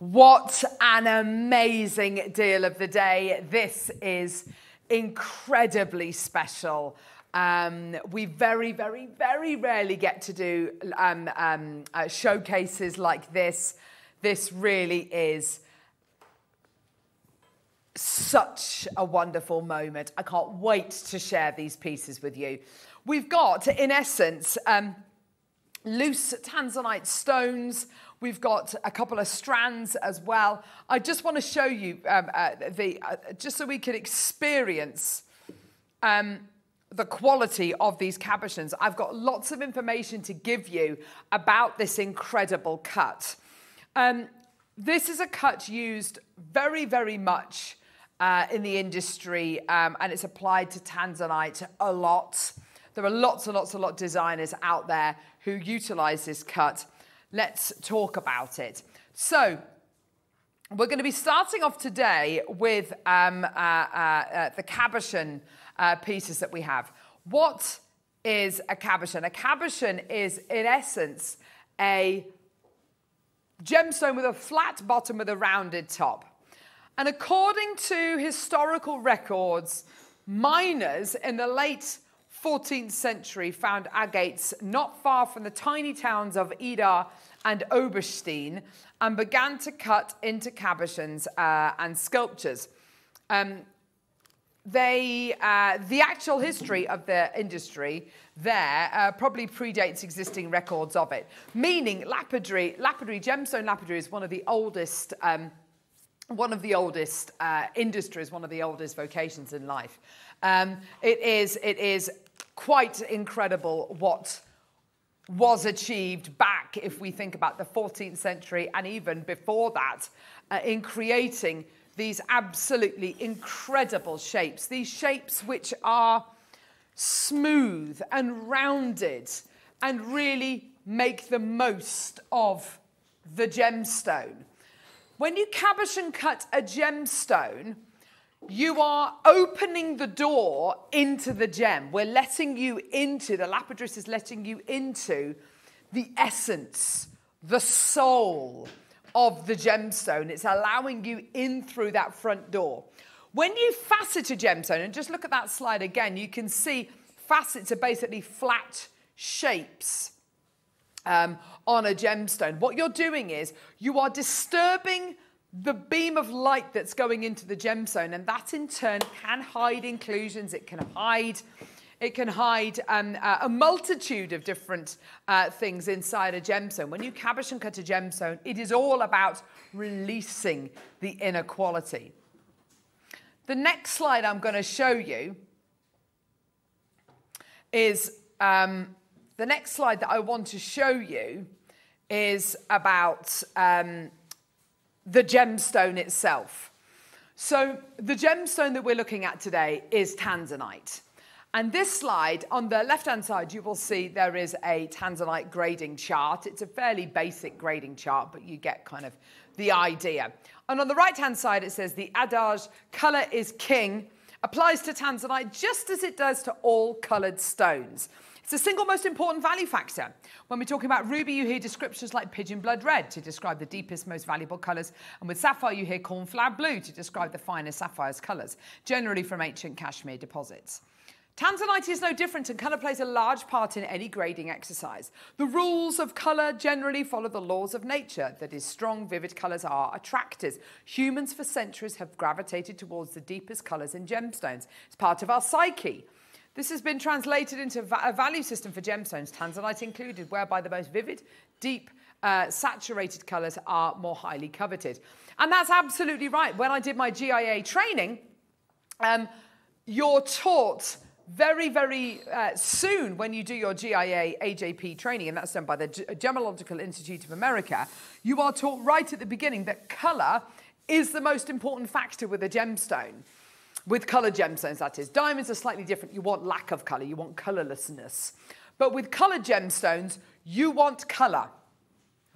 Speaker 1: What an amazing deal of the day. This is incredibly special. Um, we very, very, very rarely get to do um, um, uh, showcases like this. This really is such a wonderful moment. I can't wait to share these pieces with you. We've got, in essence, um, loose tanzanite stones. We've got a couple of strands as well. I just want to show you um, uh, the, uh, just so we can experience um, the quality of these cabochons. I've got lots of information to give you about this incredible cut. Um, this is a cut used very, very much uh, in the industry, um, and it's applied to tanzanite a lot. There are lots and lots and lots of designers out there who utilize this cut. Let's talk about it. So, we're going to be starting off today with um, uh, uh, uh, the cabochon uh, pieces that we have. What is a cabochon? A cabochon is, in essence, a gemstone with a flat bottom with a rounded top. And according to historical records, miners in the late 14th century found agates not far from the tiny towns of Idar and Oberstein and began to cut into cabochons uh, and sculptures. Um, they, uh, the actual history of the industry there uh, probably predates existing records of it, meaning lapidary, lapidary, gemstone lapidary is one of the oldest, um, one of the oldest uh, industries, one of the oldest vocations in life. Um, it, is, it is quite incredible what was achieved back, if we think about the 14th century and even before that, uh, in creating these absolutely incredible shapes. These shapes which are smooth and rounded and really make the most of the gemstone. When you cabochon cut a gemstone, you are opening the door into the gem. We're letting you into, the lapidus is letting you into the essence, the soul of the gemstone. It's allowing you in through that front door. When you facet a gemstone, and just look at that slide again, you can see facets are basically flat shapes um, on a gemstone. What you're doing is you are disturbing the beam of light that's going into the gemstone, and that in turn can hide inclusions, it can hide it can hide um, uh, a multitude of different uh, things inside a gemstone. When you cabochon cut a gemstone, it is all about releasing the inequality. The next slide I'm going to show you is um, the next slide that I want to show you is about um, the gemstone itself. So the gemstone that we're looking at today is tanzanite. And this slide, on the left-hand side, you will see there is a tanzanite grading chart. It's a fairly basic grading chart, but you get kind of the idea. And on the right-hand side, it says the adage, color is king, applies to tanzanite just as it does to all colored stones. It's the single most important value factor. When we're talking about ruby, you hear descriptions like pigeon blood red to describe the deepest, most valuable colours. And with sapphire, you hear cornflower blue to describe the finest sapphires colours, generally from ancient Kashmir deposits. Tanzanite is no different and colour plays a large part in any grading exercise. The rules of colour generally follow the laws of nature, that is, strong, vivid colours are attractors. Humans for centuries have gravitated towards the deepest colours in gemstones. It's part of our psyche. This has been translated into a value system for gemstones, tanzanite included, whereby the most vivid, deep, uh, saturated colours are more highly coveted. And that's absolutely right. When I did my GIA training, um, you're taught very, very uh, soon when you do your GIA AJP training, and that's done by the Gemological Institute of America, you are taught right at the beginning that colour is the most important factor with a gemstone. With coloured gemstones, that is. Diamonds are slightly different. You want lack of colour, you want colourlessness. But with coloured gemstones, you want colour.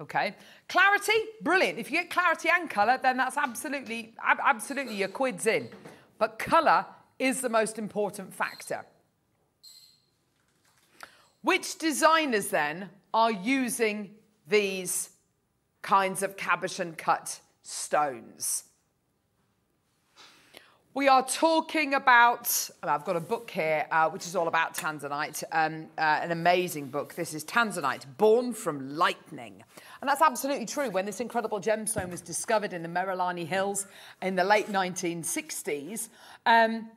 Speaker 1: Okay, clarity, brilliant. If you get clarity and colour, then that's absolutely, ab- absolutely your quid's in. But colour is the most important factor. Which designers then are using these kinds of cabochon cut stones? We are talking about, I've got a book here uh, which is all about tanzanite, um, uh, an amazing book. This is Tanzanite, Born from Lightning. And that's absolutely true. When this incredible gemstone was discovered in the Merelani Hills in the late 1960s, um,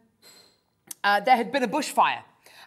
Speaker 1: uh, there had been a bushfire.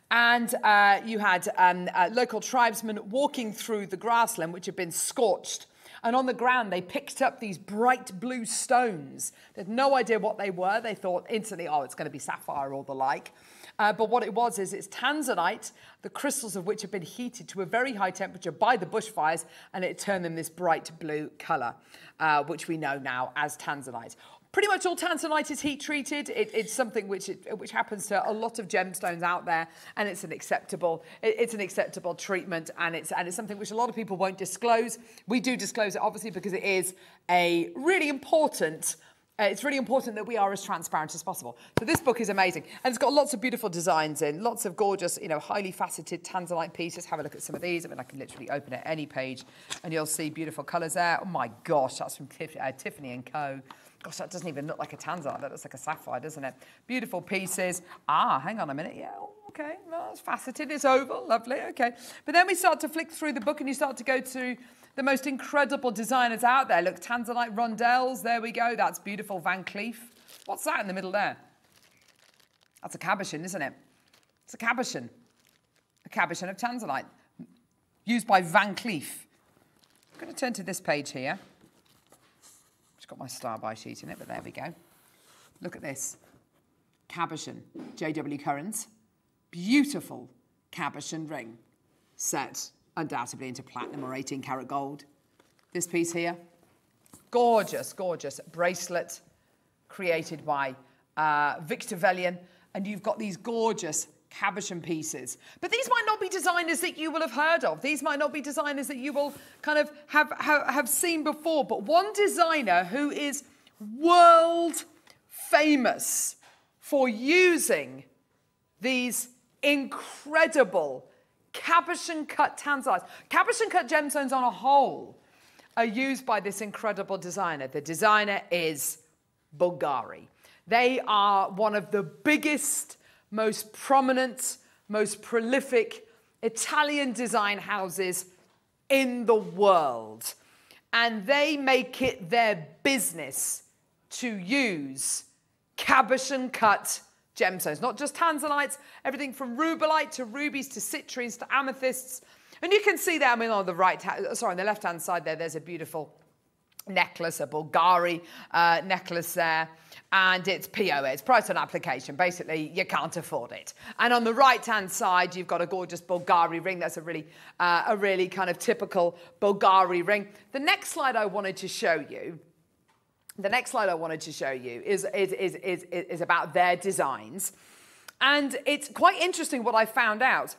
Speaker 1: And uh, you had um, uh, local tribesmen walking through the grassland, which had been scorched. And on the ground, they picked up these bright blue stones. They had no idea what they were. They thought instantly, oh, it's going to be sapphire or the like. Uh, but what it was is it's tanzanite, the crystals of which have been heated to a very high temperature by the bushfires, and it turned them this bright blue colour, uh, which we know now as tanzanite. Pretty much all tanzanite is heat treated. It, it's something which it, which happens to a lot of gemstones out there, and it's an acceptable it, it's an acceptable treatment, and it's and it's something which a lot of people won't disclose. We do disclose it obviously because it is a really important. Uh, it's really important that we are as transparent as possible. So this book is amazing, and it's got lots of beautiful designs in, lots of gorgeous, you know, highly faceted tanzanite pieces. Have a look at some of these. I mean, I can literally open it any page, and you'll see beautiful colours there. Oh my gosh, that's from Tif- uh, Tiffany and Co. Gosh, that doesn't even look like a tanzanite. That looks like a sapphire, doesn't it? Beautiful pieces. Ah, hang on a minute. Yeah, okay. No, it's faceted. It's oval. Lovely. Okay. But then we start to flick through the book and you start to go to the most incredible designers out there. Look, tanzanite rondelles. There we go. That's beautiful. Van Cleef. What's that in the middle there? That's a cabochon, isn't it? It's a cabochon. A cabochon of tanzanite used by Van Cleef. I'm going to turn to this page here. Got my Star buy sheet in it, but there we go. Look at this. Cabochon, J.W. Currens. Beautiful cabochon ring set undoubtedly into platinum or 18 karat gold. This piece here, gorgeous, gorgeous bracelet created by uh, Victor Velyan. And you've got these gorgeous cabochon pieces. But these might not be designers that you will have heard of. These might not be designers that you will kind of have, have, have seen before. But one designer who is world famous for using these incredible cabochon cut tanzanites, cabochon cut gemstones on a whole, are used by this incredible designer. The designer is Bulgari. They are one of the biggest, most prominent, most prolific Italian design houses in the world. And they make it their business to use cabochon cut gemstones, not just tanzanites, everything from rubellite to rubies to citrines to amethysts. And you can see there, I mean, on the right, sorry, on the left hand side there, there's a beautiful necklace, a Bulgari uh, necklace there. And it's POA, it's price on application. Basically, you can't afford it. And on the right-hand side, you've got a gorgeous Bulgari ring. That's a really, uh, a really kind of typical Bulgari ring. The next slide I wanted to show you the next slide I wanted to show you is, is, is, is, is about their designs. And it's quite interesting what I found out.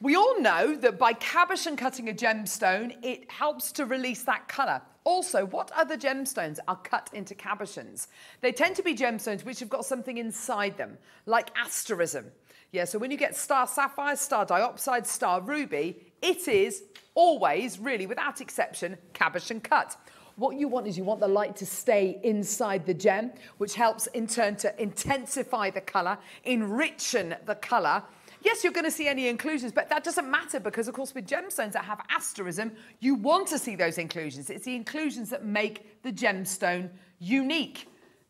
Speaker 1: We all know that by cabochon cutting a gemstone, it helps to release that colour. Also, what other gemstones are cut into cabochons? They tend to be gemstones which have got something inside them, like asterism. Yeah, so when you get star sapphire, star diopside, star ruby, it is always, really, without exception, cabochon cut. What you want is you want the light to stay inside the gem, which helps in turn to intensify the colour, enrichen the colour. Yes, you're going to see any inclusions, but that doesn't matter because, of course, with gemstones that have asterism, you want to see those inclusions. It's the inclusions that make the gemstone unique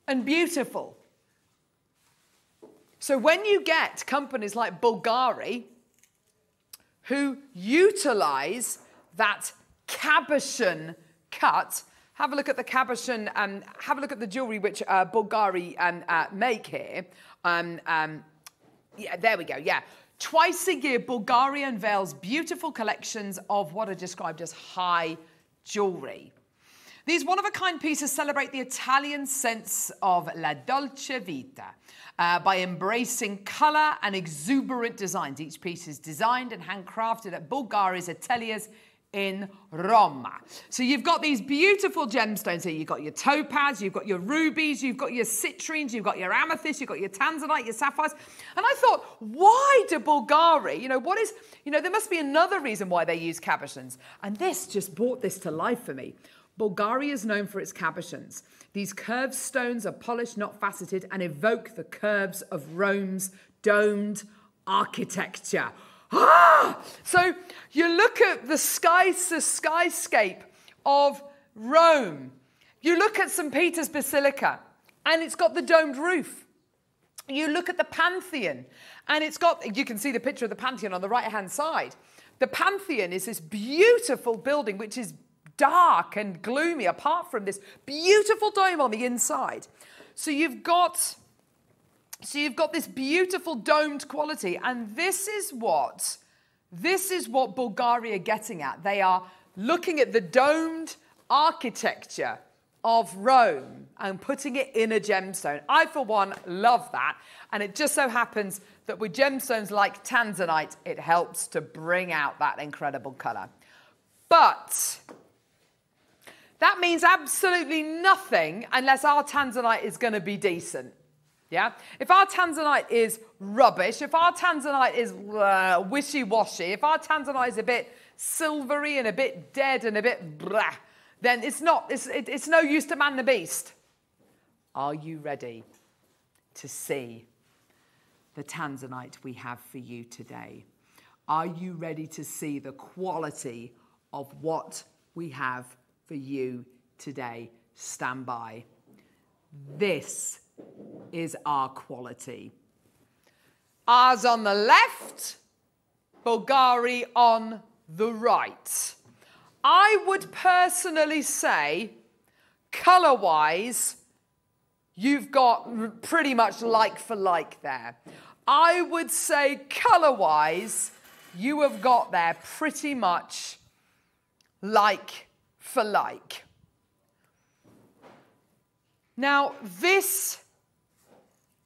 Speaker 1: and beautiful. So when you get companies like Bulgari who utilize that cabochon cut, have a look at the cabochon, um, have a look at the jewellery which uh, Bulgari um, uh, make here. Um, um, yeah, there we go. Yeah. Twice a year, Bulgari unveils beautiful collections of what are described as high jewellery. These one of a kind pieces celebrate the Italian sense of la dolce vita uh, by embracing colour and exuberant designs. Each piece is designed and handcrafted at Bulgari's ateliers in Roma. So you've got these beautiful gemstones here. You've got your topaz, you've got your rubies, you've got your citrines, you've got your amethyst, you've got your tanzanite, your sapphires. And I thought, why do Bulgari, you know, what is, you know, there must be another reason why they use cabochons. And this just brought this to life for me. Bulgari is known for its cabochons. These curved stones are polished, not faceted, and evoke the curves of Rome's domed architecture. Ah! So you look at the sky, the skyscape of Rome. You look at St. Peter's Basilica, and it's got the domed roof. You look at the Pantheon, and it's got, you can see the picture of the Pantheon on the right hand side. The Pantheon is this beautiful building which is dark and gloomy apart from this beautiful dome on the inside. So you've got so you've got this beautiful domed quality, and this is what this is what Bulgari are getting at. They are looking at the domed architecture of Rome and putting it in a gemstone. I, for one, love that. And it just so happens that with gemstones like tanzanite, it helps to bring out that incredible colour. But that means absolutely nothing unless our tanzanite is going to be decent. Yeah? If our tanzanite is rubbish, if our tanzanite is uh, wishy washy, if our tanzanite is a bit silvery and a bit dead and a bit blah, then it's not, it's, it, it's no use to man the beast. Are you ready to see the tanzanite we have for you today? Are you ready to see the quality of what we have for you today? Stand by. This is our quality. Ours on the left, Bulgari on the right. I would personally say, colour wise, you've got pretty much like for like there. I would say, colour wise, you have got there pretty much like for like. Now, this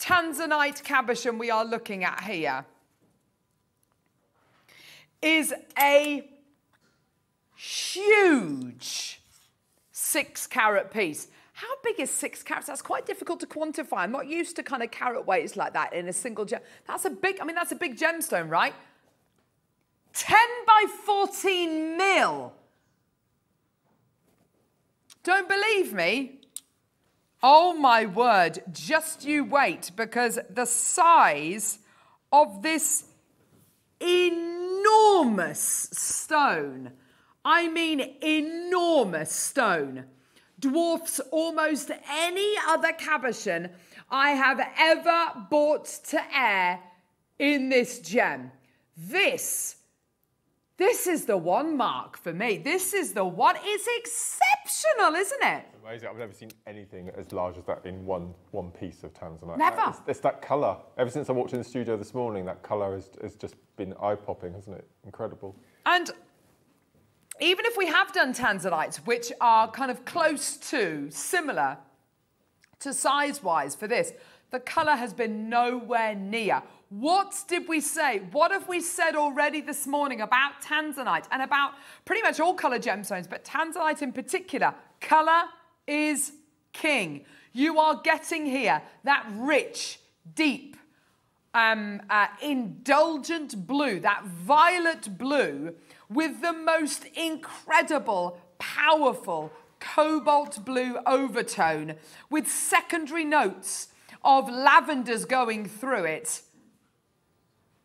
Speaker 1: Tanzanite cabochon we are looking at here is a huge six carat piece. How big is six carats? That's quite difficult to quantify. I'm not used to kind of carat weights like that in a single gem. That's a big, I mean, that's a big gemstone, right? 10 by 14 mil. Don't believe me? Oh my word, just you wait, because the size of this enormous stone, I mean enormous stone, dwarfs almost any other cabochon I have ever bought to air in this gem. This this is the one mark for me. This is the one. It's exceptional, isn't it?
Speaker 2: Amazing. I've never seen anything as large as that in one one piece of tanzanite.
Speaker 1: Never.
Speaker 2: It's, it's that colour. Ever since I walked in the studio this morning, that colour has, has just been eye-popping, hasn't it? Incredible.
Speaker 1: And even if we have done tanzanites, which are kind of close to, similar to size-wise for this, the colour has been nowhere near. What did we say? What have we said already this morning about tanzanite and about pretty much all colour gemstones, but tanzanite in particular? Colour is king. You are getting here that rich, deep, um, uh, indulgent blue, that violet blue with the most incredible, powerful cobalt blue overtone with secondary notes of lavenders going through it.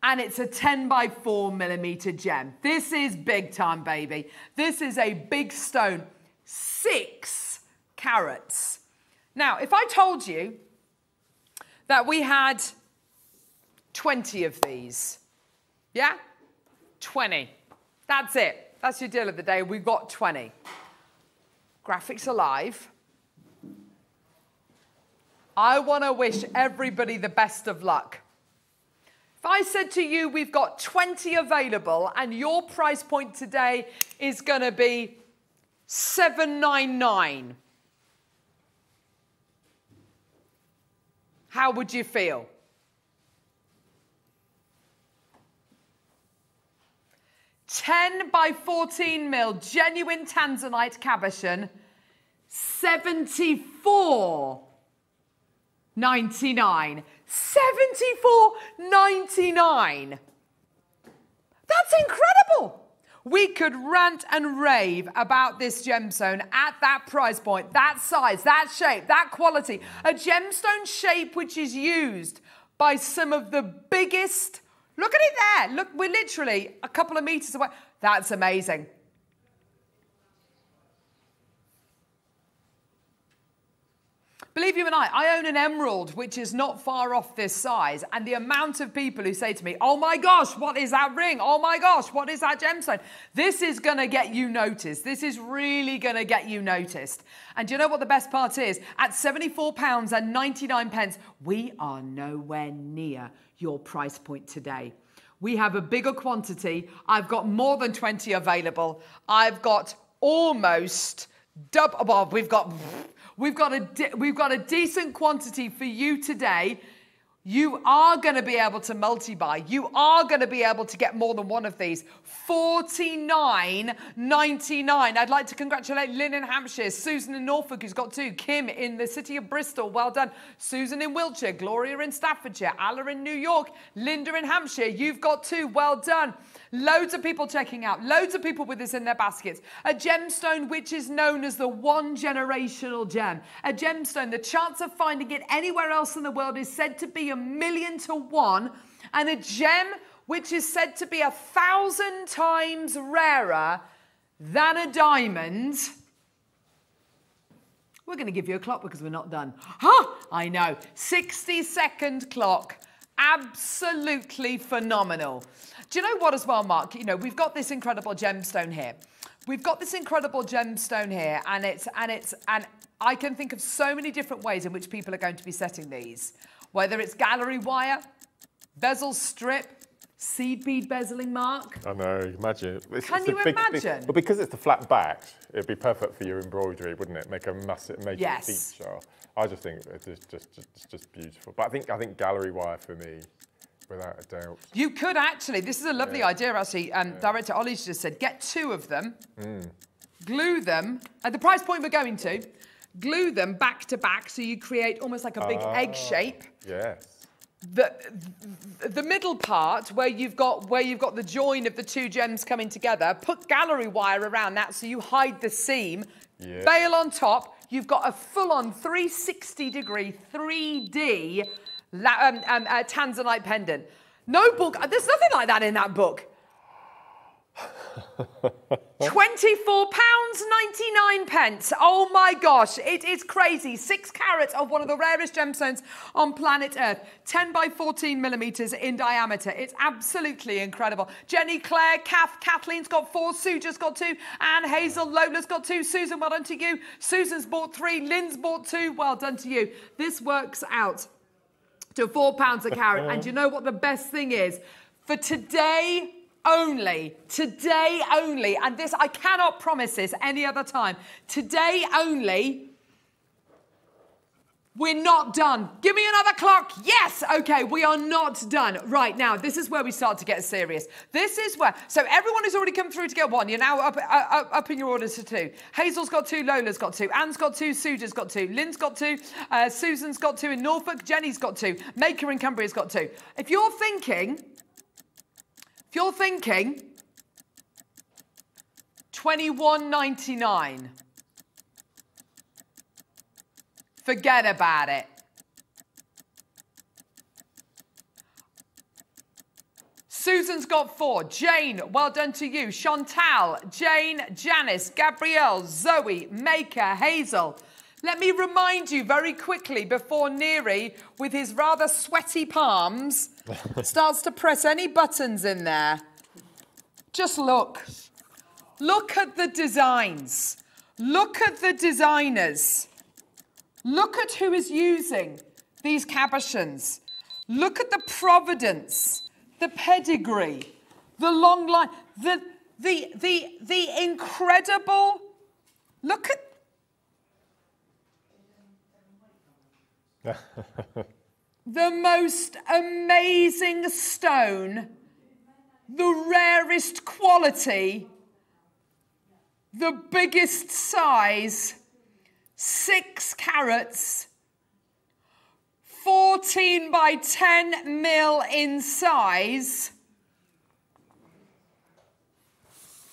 Speaker 1: And it's a 10 by 4 millimeter gem. This is big time, baby. This is a big stone. Six carats. Now, if I told you that we had 20 of these, yeah? 20. That's it. That's your deal of the day. We've got 20. Graphics alive. I want to wish everybody the best of luck. If I said to you, we've got 20 available and your price point today is going to be 799. How would you feel? Ten by fourteen mil genuine tanzanite cabochon, seventy-four ninety-nine. Seventy-four ninety-nine. That's incredible. We could rant and rave about this gemstone at that price point, that size, that shape, that quality. A gemstone shape which is used by some of the biggest. Look at it there. Look, we're literally a couple of meters away. That's amazing. Believe you and I, I own an emerald which is not far off this size, and the amount of people who say to me, Oh my gosh, what is that ring? Oh my gosh, what is that gemstone? This is gonna get you noticed. This is really gonna get you noticed. And do you know what the best part is? At £74 and 99 pence, we are nowhere near your price point today. We have a bigger quantity. I've got more than 20 available. I've got almost double, well, we've got We've got a de- we've got a decent quantity for you today. You are going to be able to multi-buy. You are going to be able to get more than one of these. $49.99. I'd like to congratulate Lynn in Hampshire, Susan in Norfolk, who's got two, Kim in the city of Bristol, well done. Susan in Wiltshire, Gloria in Staffordshire, Alla in New York, Linda in Hampshire, you've got two, well done. Loads of people checking out, loads of people with this in their baskets. A gemstone which is known as the one generational gem. A gemstone, the chance of finding it anywhere else in the world is said to be a million to one. And a gem which is said to be a thousand times rarer than a diamond. We're going to give you a clock because we're not done. Huh, I know. 60 second clock. Absolutely phenomenal. Do you know what as well, Mark? You know, we've got this incredible gemstone here. We've got this incredible gemstone here, and it's and it's and I can think of so many different ways in which people are going to be setting these. Whether it's gallery wire, bezel strip, seed bead bezeling mark.
Speaker 2: I know, imagine. It's,
Speaker 1: Can
Speaker 2: it's
Speaker 1: you
Speaker 2: big,
Speaker 1: imagine?
Speaker 2: Big, well, because it's the flat back, it'd be perfect for your embroidery, wouldn't it? Make a massive, make
Speaker 1: Yes.
Speaker 2: it feature. I just think it's just, just, just, just beautiful. But I think, I think gallery wire for me, without a doubt.
Speaker 1: You could actually, this is a lovely idea actually. Um, Director Ollie's just said, get two of them, glue them at the price point we're going to, glue them back to back so you create almost like a big egg shape.
Speaker 2: Yes.
Speaker 1: The, the middle part where you've got where you've got the join of the two gems coming together, put gallery wire around that so you hide the seam.
Speaker 2: Yeah.
Speaker 1: Bail on top. You've got a full-on 360 degree 3D la- um, um, uh, tanzanite pendant. No book. uh, There's nothing like that in that book. Twenty-four pounds ninety-nine pence. Oh my gosh, it is crazy. Six carats of one of the rarest gemstones on planet Earth. Ten by fourteen millimeters in diameter. It's absolutely incredible. Jenny, Claire, Kath, Kathleen's got four. Sue just got two. Anne, Hazel, Lola's got two. Susan, well done to you. Susan's bought three. Lynn's bought two. Well done to you. This works out to four pounds a carat. and uh-huh. you know what the best thing is? For today only, today only, and this, I cannot promise this any other time. Today only, we're not done. Give me another clock. Yes. Okay, we are not done. Right now, this is where we start to get serious. This is where. So everyone has already come through to get one. You're now up, up, up in your orders to two. Hazel's got two. Lola's got two. Anne's got two. Suja's got two. Lynn's got two. Uh, Susan's got two in Norfolk. Jenny's got two. Maker in Cumbria's got two. If you're thinking, if you're thinking, 21.99. Forget about it. Susan's got four. Jane, well done to you. Chantal, Jane, Janice, Gabrielle, Zoe, Maker, Hazel. Let me remind you very quickly before Neri, with his rather sweaty palms, starts to press any buttons in there. Just look. Look at the designs. Look at the designers. Look at who is using these cabochons. Look at the providence the pedigree, the long line, the the the the incredible. Look at the most amazing stone, the rarest quality, the biggest size, six carats, 14 by 10 mil in size.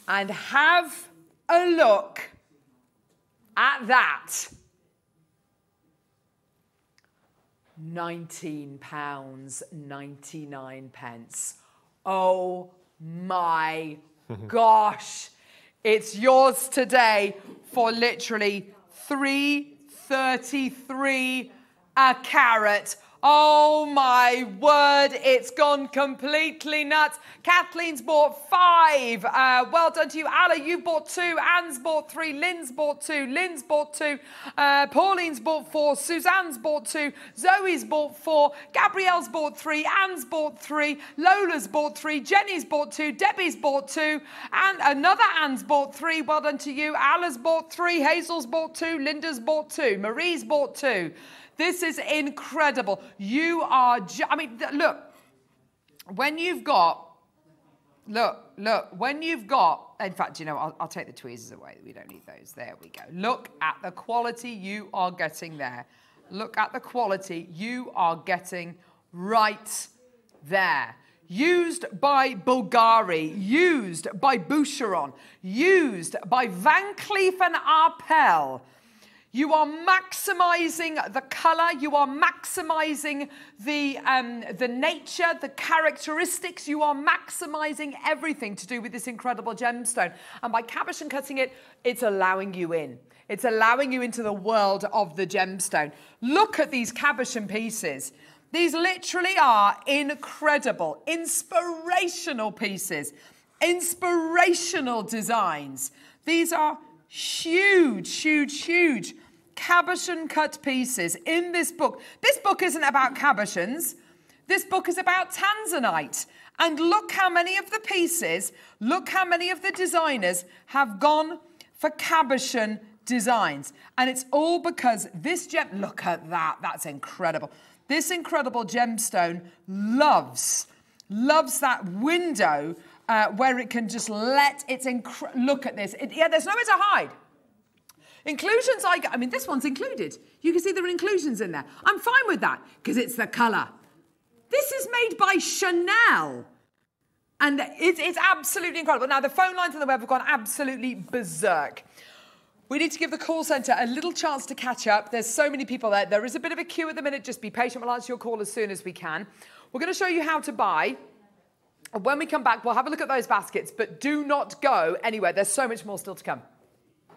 Speaker 1: And have a look at that. 19 pounds 99 pence. Oh my gosh. It's yours today for literally 333 a carat. Oh my word, it's gone completely nuts. Kathleen's bought five. Uh, well done to you. Alla, you bought two. Anne's bought three. Lynn's bought two. Lynn's bought two. Uh, Pauline's bought four. Suzanne's bought two. Zoe's bought four. Gabrielle's bought three. Anne's bought three. Lola's bought three. Jenny's bought two. Debbie's bought two. And another Anne's bought three. Well done to you. Alla's bought three. Hazel's bought two. Linda's bought two. Marie's bought two. This is incredible. You are, ju- I mean, th- look, when you've got, look, look, when you've got, in fact, you know, I'll, I'll take the tweezers away. We don't need those. There we go. Look at the quality you are getting there. Look at the quality you are getting right there. Used by Bulgari, used by Boucheron, used by Van Cleef and Arpels. You are maximizing the color, you are maximizing the, um, the nature, the characteristics, you are maximizing everything to do with this incredible gemstone. And by cabochon cutting it, it's allowing you in. It's allowing you into the world of the gemstone. Look at these cabochon pieces. These literally are incredible, inspirational pieces, inspirational designs. These are huge, huge, huge cabochon cut pieces in this book. This book isn't about cabochons. This book is about tanzanite. And look how many of the pieces, look how many of the designers have gone for cabochon designs. And it's all because this gem, look at that, that's incredible. This incredible gemstone loves, loves that window uh, where it can just let its look at this. It, yeah, there's nowhere to hide. Inclusions, I, I mean, this one's included. You can see there are inclusions in there. I'm fine with that because it's the colour. This is made by Chanel. And it's, it's absolutely incredible. Now, the phone lines on the web have gone absolutely berserk. We need to give the call centre a little chance to catch up. There's so many people there. There is a bit of a queue at the minute. Just be patient. We'll answer your call as soon as we can. We're going to show you how to buy. And when we come back, we'll have a look at those baskets, but do not go anywhere. There's so much more still to come.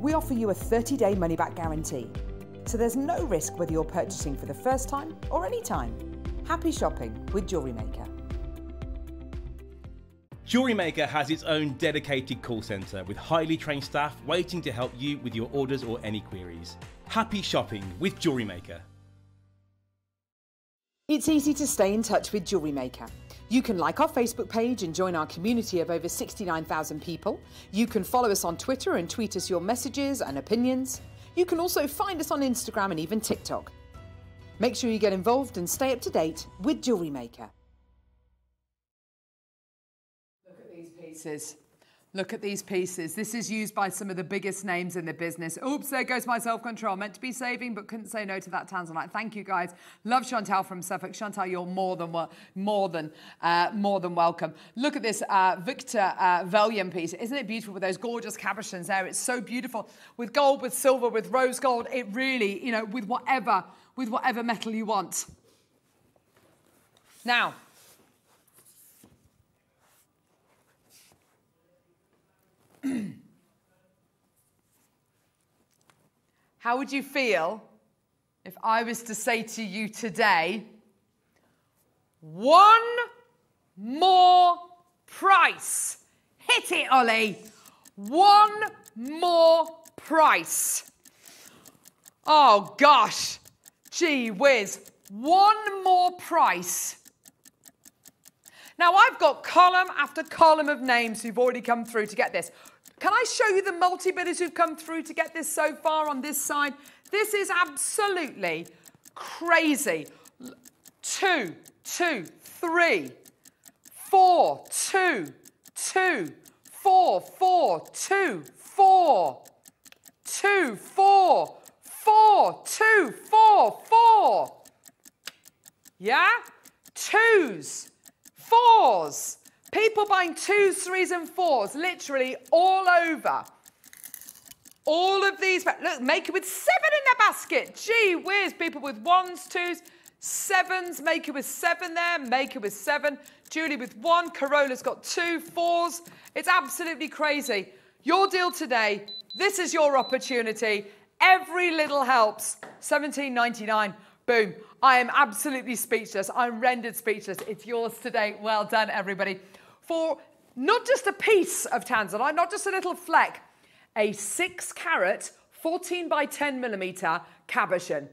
Speaker 7: We offer you a 30-day money-back guarantee. So there's no risk whether you're purchasing for the first time or any time. Happy shopping with Jewellery Maker.
Speaker 3: Jewellery Maker has its own dedicated call centre with highly trained staff waiting to help you with your orders or any queries. Happy shopping with Jewellery Maker.
Speaker 7: It's easy to stay in touch with Jewellery Maker. You can like our Facebook page and join our community of over 69,000 people. You can follow us on Twitter and tweet us your messages and opinions. You can also find us on Instagram and even TikTok. Make sure you get involved and stay up to date with Jewellery Maker.
Speaker 1: Look at these pieces. Look at these pieces. This is used by some of the biggest names in the business. Oops, there goes my self-control. Meant to be saving, but couldn't say no to that Tanzanite. Thank you, guys. Love Chantal from Suffolk. Chantal, you're more than more than uh, more than welcome. Look at this uh, Victor uh, Velyan piece. Isn't it beautiful with those gorgeous cabochons there? It's so beautiful with gold, with silver, with rose gold. It really, you know, with whatever with whatever metal you want. Now, How would you feel if I was to say to you today, one more price? Hit it, Ollie. One more price. Oh gosh, gee whiz, one more price. Now I've got column after column of names who've already come through to get this. Can I show you the multi-bidders who've come through to get this so far on this side? This is absolutely crazy. Two, two, three, four, two, two, four, four, two, four, two, four, four, two, four, four. Yeah? Twos, fours. People buying twos, threes, and fours, literally all over. All of these, look, make it with seven in their basket. Gee whiz, people with ones, twos, sevens, make it with seven there, make it with seven. Julie with one, Corolla's got two, fours. It's absolutely crazy. Your deal today, this is your opportunity. Every little helps. 17.99. Boom. I am absolutely speechless. I'm rendered speechless. It's yours today. Well done, everybody. For not just a piece of tanzanite, not just a little fleck, a six carat, 14 by 10 millimeter cabochon.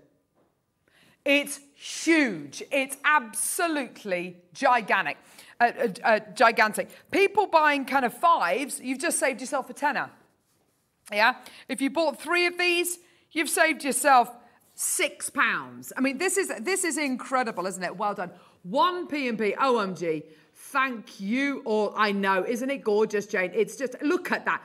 Speaker 1: It's huge. It's absolutely gigantic. Uh, uh, uh, gigantic. People buying kind of fives, you've just saved yourself a tenner. Yeah? If you bought three of these, you've saved yourself six pounds. I mean, this is this is incredible, isn't it? Well done. One P and P. OMG. Thank you all. I know, isn't it gorgeous, Jane? It's just look at that.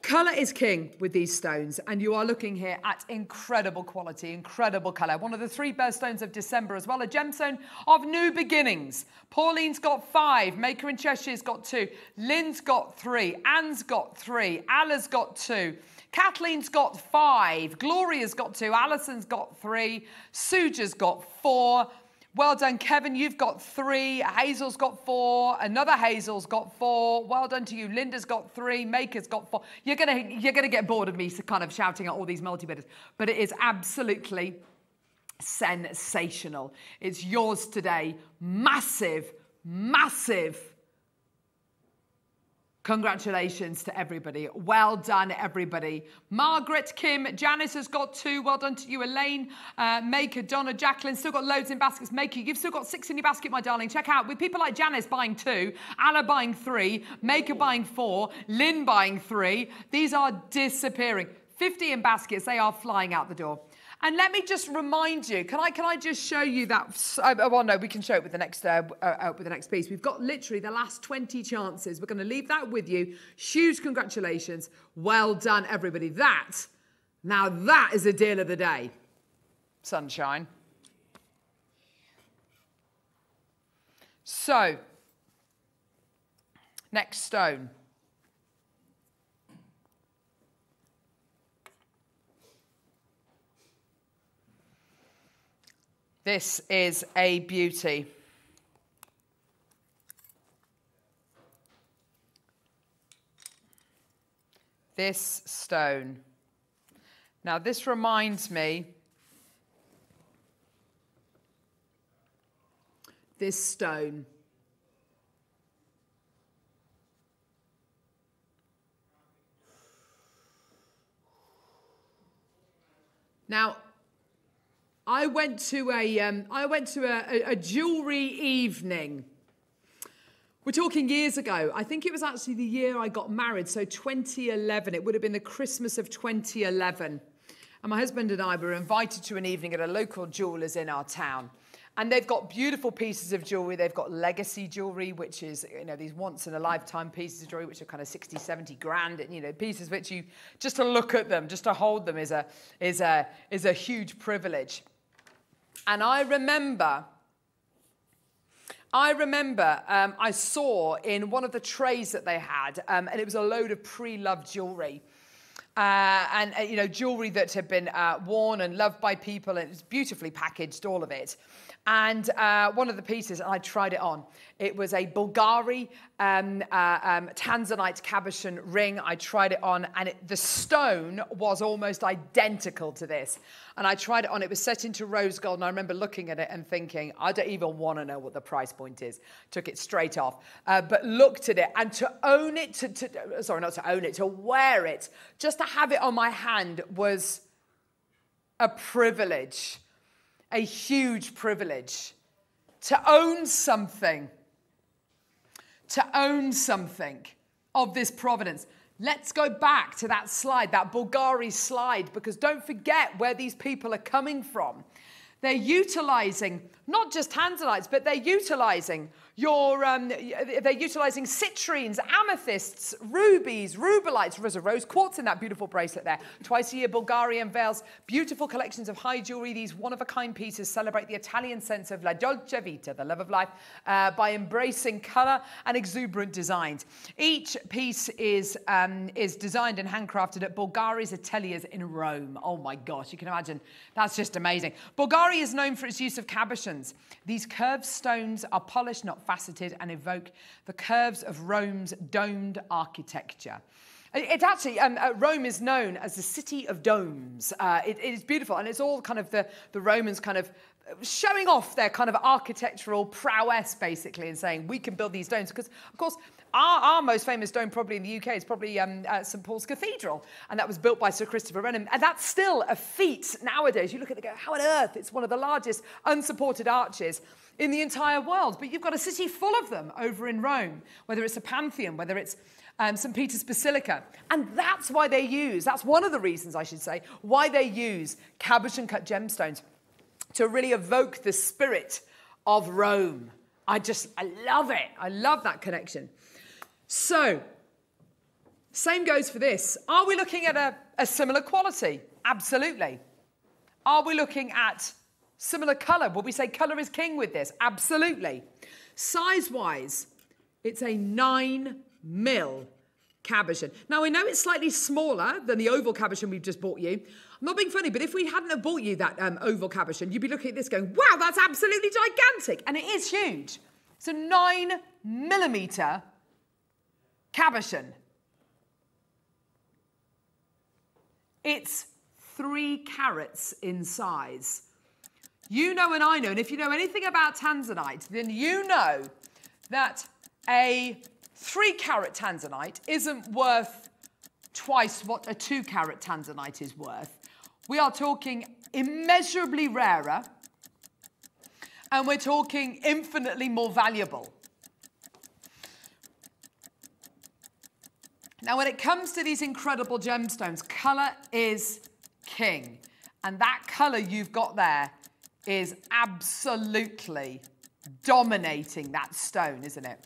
Speaker 1: Colour is king with these stones, and you are looking here at incredible quality, incredible colour. One of the three best stones of December as well, a gemstone of new beginnings. Pauline's got five, Maker in Cheshire's got two, Lynn's got three, Anne's got three, Alla's got two. Kathleen's got five, Gloria's got two, Alison's got three, Suja's got four, well done, Kevin. You've got three. Hazel's got four. Another Hazel's got four. Well done to you. Linda's got three. Maker's got four. You're gonna you're gonna get bored of me kind of shouting at all these multi-bidders, but it is absolutely sensational. It's yours today. Massive, massive Congratulations to everybody. Well done, everybody. Margaret, Kim, Janice has got two. Well done to you, Elaine, uh, Maker, Donna, Jacqueline. Still got loads in baskets. Maker, you've still got six in your basket, my darling. Check out with people like Janice buying two, Anna buying three, Maker buying four, Lynn buying three. These are disappearing. 50 in baskets. They are flying out the door. And let me just remind you, can I can I just show you that? Uh, well, no, we can show it with the next uh, uh, uh, with the next piece. We've got literally the last 20 chances. We're going to leave that with you. Huge congratulations. Well done, everybody. That, now that is a deal of the day. Sunshine. So, next stone. This is a beauty. This stone. Now, this reminds me, this stone. Now, I went to a, um, I went to a, a, a jewellery evening. We're talking years ago. I think it was actually the year I got married, so 2011. It would have been the Christmas of 2011. And my husband and I were invited to an evening at a local jeweller's in our town. And they've got beautiful pieces of jewellery. They've got legacy jewellery, which is, you know, these once in a lifetime pieces of jewellery, which are kind of 60, 70 grand, and, you know, pieces which you, just to look at them, just to hold them is a, is a, is a huge privilege. And I remember, I remember um, I saw in one of the trays that they had, um, and it was a load of pre loved jewelry. Uh, and uh, you know jewelry that had been uh, worn and loved by people, and it's beautifully packaged, all of it. And uh, one of the pieces, and I tried it on. It was a Bulgari um, uh, um, Tanzanite cabochon ring. I tried it on, and it, the stone was almost identical to this. And I tried it on. It was set into rose gold, and I remember looking at it and thinking, I don't even want to know what the price point is. Took it straight off, uh, but looked at it, and to own it, to, to sorry, not to own it, to wear it, just to have it on my hand was a privilege a huge privilege to own something, to own something of this providence. Let's go back to that slide, that Bulgari slide, because don't forget where these people are coming from. They're utilizing not just tanzanites, but they're utilizing your, um, they're utilizing citrines, amethysts, rubies, rubellites. There's a rose quartz in that beautiful bracelet there. Twice a year, Bulgari unveils, beautiful collections of high jewelry. These one-of-a-kind pieces celebrate the Italian sense of la dolce vita, the love of life, uh, by embracing color and exuberant designs. Each piece is, um, is designed and handcrafted at Bulgari's ateliers in Rome. Oh my gosh, you can imagine. That's just amazing. Bulgari is known for its use of cabochons. These curved stones are polished, not faceted and evoke the curves of Rome's domed architecture. It's actually, um, uh, Rome is known as the city of domes. Uh, it, it is beautiful, and it's all kind of the, the Romans kind of showing off their kind of architectural prowess, basically, and saying, we can build these domes. Because, of course, our, our most famous dome probably in the UK is probably um, uh, St Paul's Cathedral, and that was built by Sir Christopher Wren. And that's still a feat nowadays. You look at it go, how on earth? It's one of the largest unsupported arches in the entire world. But you've got a city full of them over in Rome, whether it's a Pantheon, whether it's um, St. Peter's Basilica. And that's why they use, that's one of the reasons, I should say, why they use cabochon cut gemstones to really evoke the spirit of Rome. I just, I love it. I love that connection. So, same goes for this. Are we looking at a, a similar quality? Absolutely. Are we looking at Similar colour. Would we say colour is king with this? Absolutely. Size-wise, it's a 9 mil cabochon. Now, I know it's slightly smaller than the oval cabochon we've just bought you. I'm not being funny, but if we hadn't have bought you that um, oval cabochon, you'd be looking at this going, wow, that's absolutely gigantic. And it is huge. It's a 9 millimetre cabochon. It's three carats in size. You know and I know, and if you know anything about tanzanite, then you know that a three carat tanzanite isn't worth twice what a two carat tanzanite is worth. We are talking immeasurably rarer, and we're talking infinitely more valuable. Now, when it comes to these incredible gemstones, colour is king. And that colour you've got there is absolutely dominating that stone, isn't it?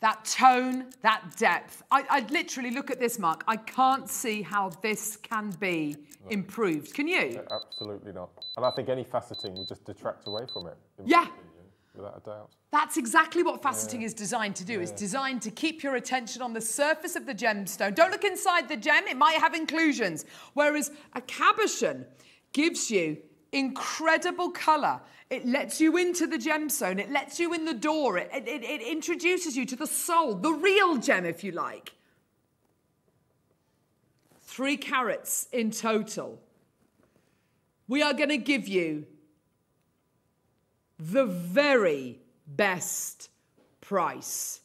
Speaker 1: That tone, that depth. I, I, literally look at this, Mark. I can't see how this can be improved. Can you?
Speaker 2: absolutely not. And I think any faceting would just detract away from it.
Speaker 1: Yeah.
Speaker 2: Opinion, without a doubt.
Speaker 1: That's exactly what faceting yeah. is designed to do. Yeah. It's designed to keep your attention on the surface of the gemstone. Don't look inside the gem, it might have inclusions. Whereas a cabochon gives you incredible colour. It lets you into the gemstone. It lets you in the door. It, it, it introduces you to the soul, the real gem, if you like. Three carats in total. We are going to give you the very best price.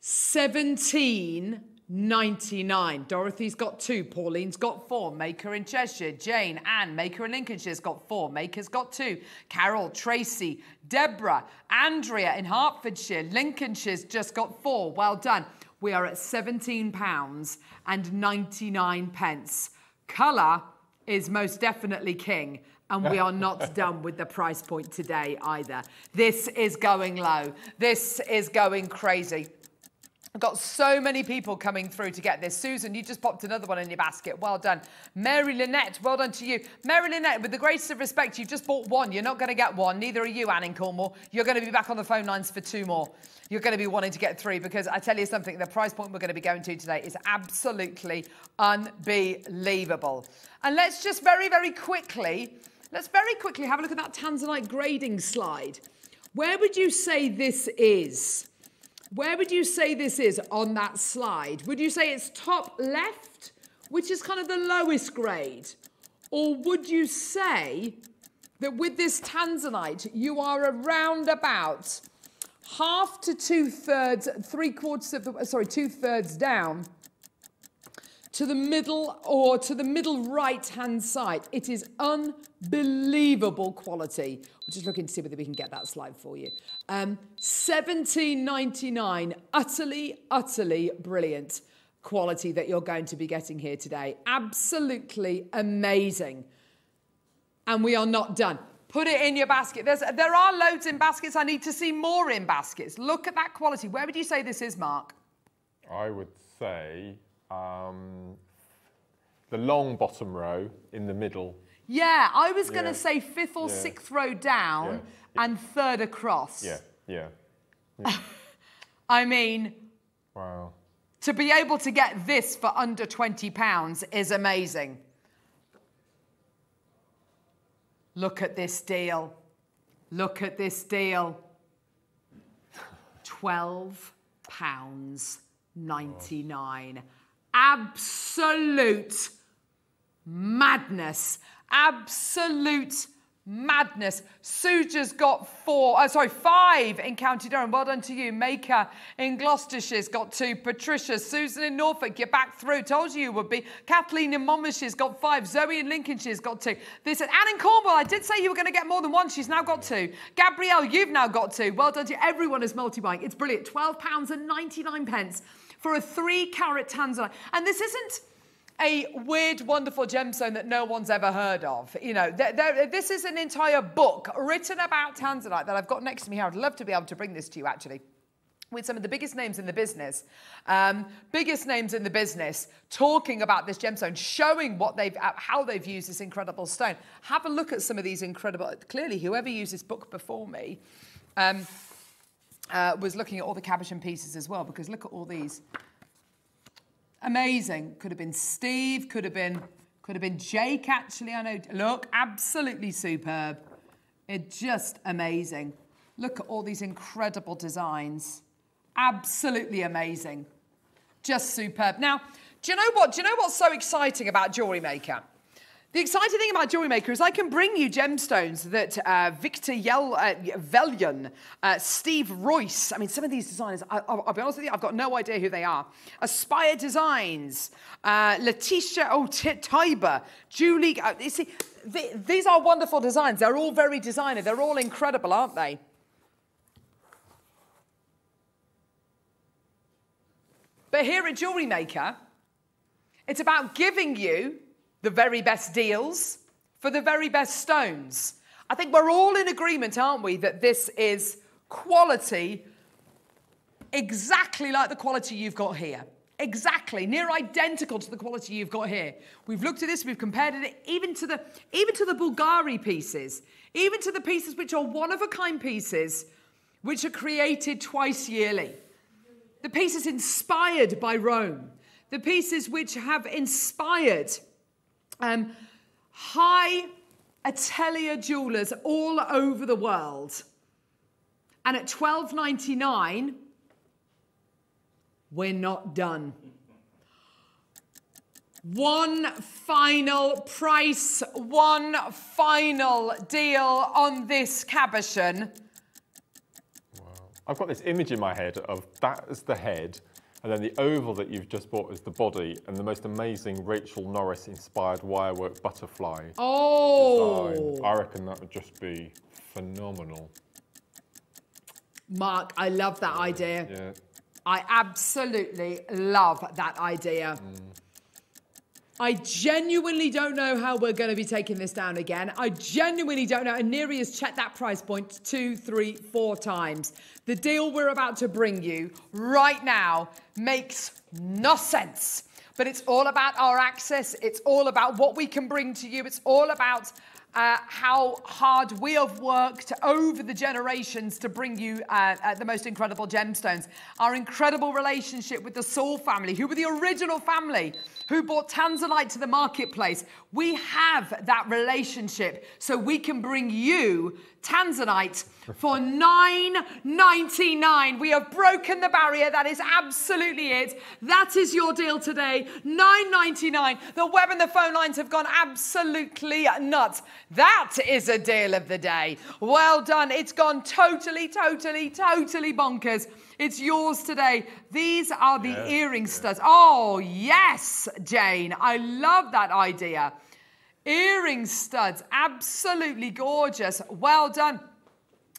Speaker 1: 17 99. Dorothy's got two. Pauline's got four. Maker in Cheshire. Jane, Anne, Maker in Lincolnshire's got four. Maker's got two. Carol, Tracy, Deborah, Andrea in Hertfordshire. Lincolnshire's just got four. Well done. We are at £17 and 99 pence. Colour is most definitely king. And we are not done with the price point today either. This is going low. This is going crazy. I've got so many people coming through to get this. Susan, you just popped another one in your basket. Well done. Mary Lynette, well done to you. Mary Lynette, with the greatest of respect, you've just bought one. You're not going to get one. Neither are you, Anne in Cornwall. You're going to be back on the phone lines for two more. You're going to be wanting to get three because I tell you something, the price point we're going to be going to today is absolutely unbelievable. And let's just very, very quickly, let's very quickly have a look at that Tanzanite grading slide. Where would you say this is? Where would you say this is on that slide? Would you say it's top left, which is kind of the lowest grade? Or would you say that with this tanzanite, you are around about half to two thirds, three quarters of the, sorry, two thirds down to the middle or to the middle right hand side. It is unbelievable quality. We're just looking to see whether we can get that slide for you. Um, 17.99, utterly, utterly brilliant quality that you're going to be getting here today. Absolutely amazing. And we are not done. Put it in your basket. There's, there are loads in baskets. I need to see more in baskets. Look at that quality. Where would you say this is, Mark?
Speaker 2: I would say um, the long bottom row in the middle.
Speaker 1: Yeah, I was going to
Speaker 2: Yeah.
Speaker 1: say fifth or
Speaker 2: Yeah.
Speaker 1: sixth row down
Speaker 2: Yeah.
Speaker 1: and third across.
Speaker 2: Yeah, yeah.
Speaker 1: I mean,
Speaker 2: Wow.
Speaker 1: to be able to get this for under 20 pounds is amazing. Look at this deal. Look at this deal. 12 pounds 99. Absolute madness. Absolute madness. Suja's got four, uh, sorry, five in County Durham. Well done to you. Maker in Gloucestershire's got two. Patricia, Susan in Norfolk, you're back through. Told you you would be. Kathleen in Monmouthshire's got five. Zoe in Lincolnshire's got two. This Anne in Cornwall, I did say you were going to get more than one. She's now got two. Gabrielle, you've now got two. Well done to you. Everyone is multi-buying. It's brilliant. £12 and 99 pence for a three carat tanzanite. And this isn't a weird, wonderful gemstone that no one's ever heard of. You know, this is an entire book written about tanzanite that I've got next to me here. I'd love to be able to bring this to you, actually. With some of the biggest names in the business, um, biggest names in the business, talking about this gemstone, showing what they've, uh, how they've used this incredible stone. Have a look at some of these incredible. Clearly, whoever used this book before me um, uh, was looking at all the Cabochon pieces as well, because look at all these. Amazing. Could have been Steve, could have been could have been Jake actually. I know. Look, absolutely superb. It just amazing. Look at all these incredible designs. Absolutely amazing. Just superb. Now, do you know what? Do you know what's so exciting about Jewellery Maker? The exciting thing about Jewellery Maker is I can bring you gemstones that uh, Victor Yel- uh, Velyan, uh, Steve Royce, I mean, some of these designers, I, I'll, I'll be honest with you, I've got no idea who they are. Aspire Designs, uh, Letitia O'Tiber, Julie, uh, you see, th- these are wonderful designs. They're all very designer. They're all incredible, aren't they? But here at Jewellery Maker, it's about giving you the very best deals for the very best stones. I think we're all in agreement, aren't we, that this is quality exactly like the quality you've got here. Exactly, near identical to the quality you've got here. We've looked at this, we've compared it even to the even to the Bulgari pieces, even to the pieces which are one of a kind pieces, which are created twice yearly. The pieces inspired by Rome, the pieces which have inspired um, high atelier jewelers all over the world. And at twelve ninety nine, we're not done. One final price, one final deal on this cabochon.
Speaker 2: I've got this image in my head of that as the head, and then the oval that you've just bought is the body, and the most amazing Rachel Norris inspired wirework butterfly
Speaker 1: Oh,
Speaker 2: design. I reckon that would just be phenomenal.
Speaker 1: Mark, I love that idea.
Speaker 2: Yeah.
Speaker 1: I absolutely love that idea. Mm. I genuinely don't know how we're going to be taking this down again. I genuinely don't know. And Neri has checked that price point two, three, four times. The deal we're about to bring you right now makes no sense. But it's all about our access. It's all about what we can bring to you. It's all about uh, how hard we have worked over the generations to bring you uh, uh, the most incredible gemstones. Our incredible relationship with the Saul family, who were the original family who brought Tanzanite to the marketplace. We have that relationship so we can bring you Tanzanite for $9.99. We have broken the barrier. That is absolutely it. That is your deal today. $9.99. The web and the phone lines have gone absolutely nuts. That is a deal of the day. Well done. It's gone totally, totally, totally bonkers. It's yours today. These are the
Speaker 2: Yes,
Speaker 1: earring
Speaker 2: yes.
Speaker 1: studs. Oh, yes, Jane. I love that idea. Earring studs, absolutely gorgeous. Well done.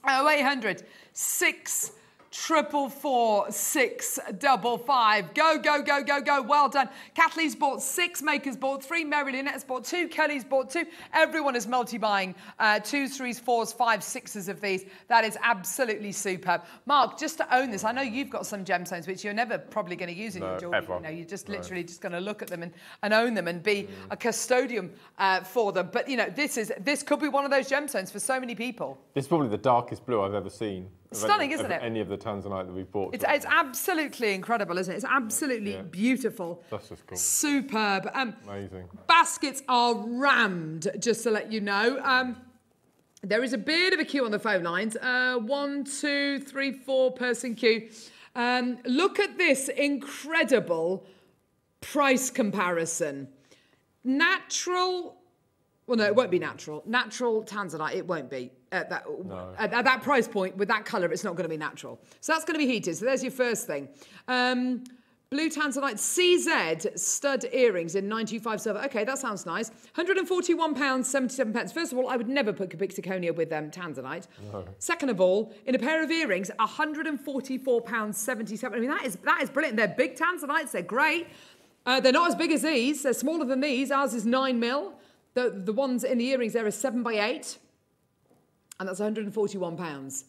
Speaker 1: Oh, 0800 6 triple four six double five. Go, go, go, go, go. Well done. Kathleen's bought six, Maker's bought three, Mary Lynette's bought two, Kelly's bought two. Everyone is multi-buying uh, twos, threes, fours, fives, sixes of these. That is absolutely superb. Mark, just to own this, I know you've got some gemstones which you're never probably going to use in
Speaker 2: No,
Speaker 1: your jewelry.
Speaker 2: ever.
Speaker 1: You know, you're just
Speaker 2: No.
Speaker 1: literally just going to look at them and, and own them and be a custodian uh, for them. But you know, this is this could be one of those gemstones for so many people.
Speaker 2: This is probably the darkest blue I've ever seen.
Speaker 1: Stunning,
Speaker 2: any,
Speaker 1: isn't
Speaker 2: of
Speaker 1: it?
Speaker 2: Any of the Tanzanite that we've bought.
Speaker 1: It's, it's absolutely incredible, isn't it? It's absolutely
Speaker 2: Yeah.
Speaker 1: beautiful.
Speaker 2: That's just cool.
Speaker 1: Superb. Um,
Speaker 2: Amazing.
Speaker 1: baskets are rammed, just to let you know. Um, there is a bit of a queue on the phone lines. Uh, one, two, three, four person queue. Um, look at this incredible price comparison. Natural well, no, it won't be natural. Natural Tanzanite, it won't be. At that, at, at that price point, with that colour, it's not going to be natural. So that's going to be heated. So there's your first thing. Um, blue Tanzanite CZ stud earrings in 925 silver. Okay, that sounds nice. £141, 77 pence. First of all, I would never put cubic zirconia with um, Tanzanite. Second of all, in a pair of earrings, £144, 77. I mean, that is, that is brilliant. They're big Tanzanites, they're great. Uh, they're not as big as these. They're smaller than these. Ours is 9 mil. The, the ones in the earrings there are 7 by 8 and that's 141 pounds.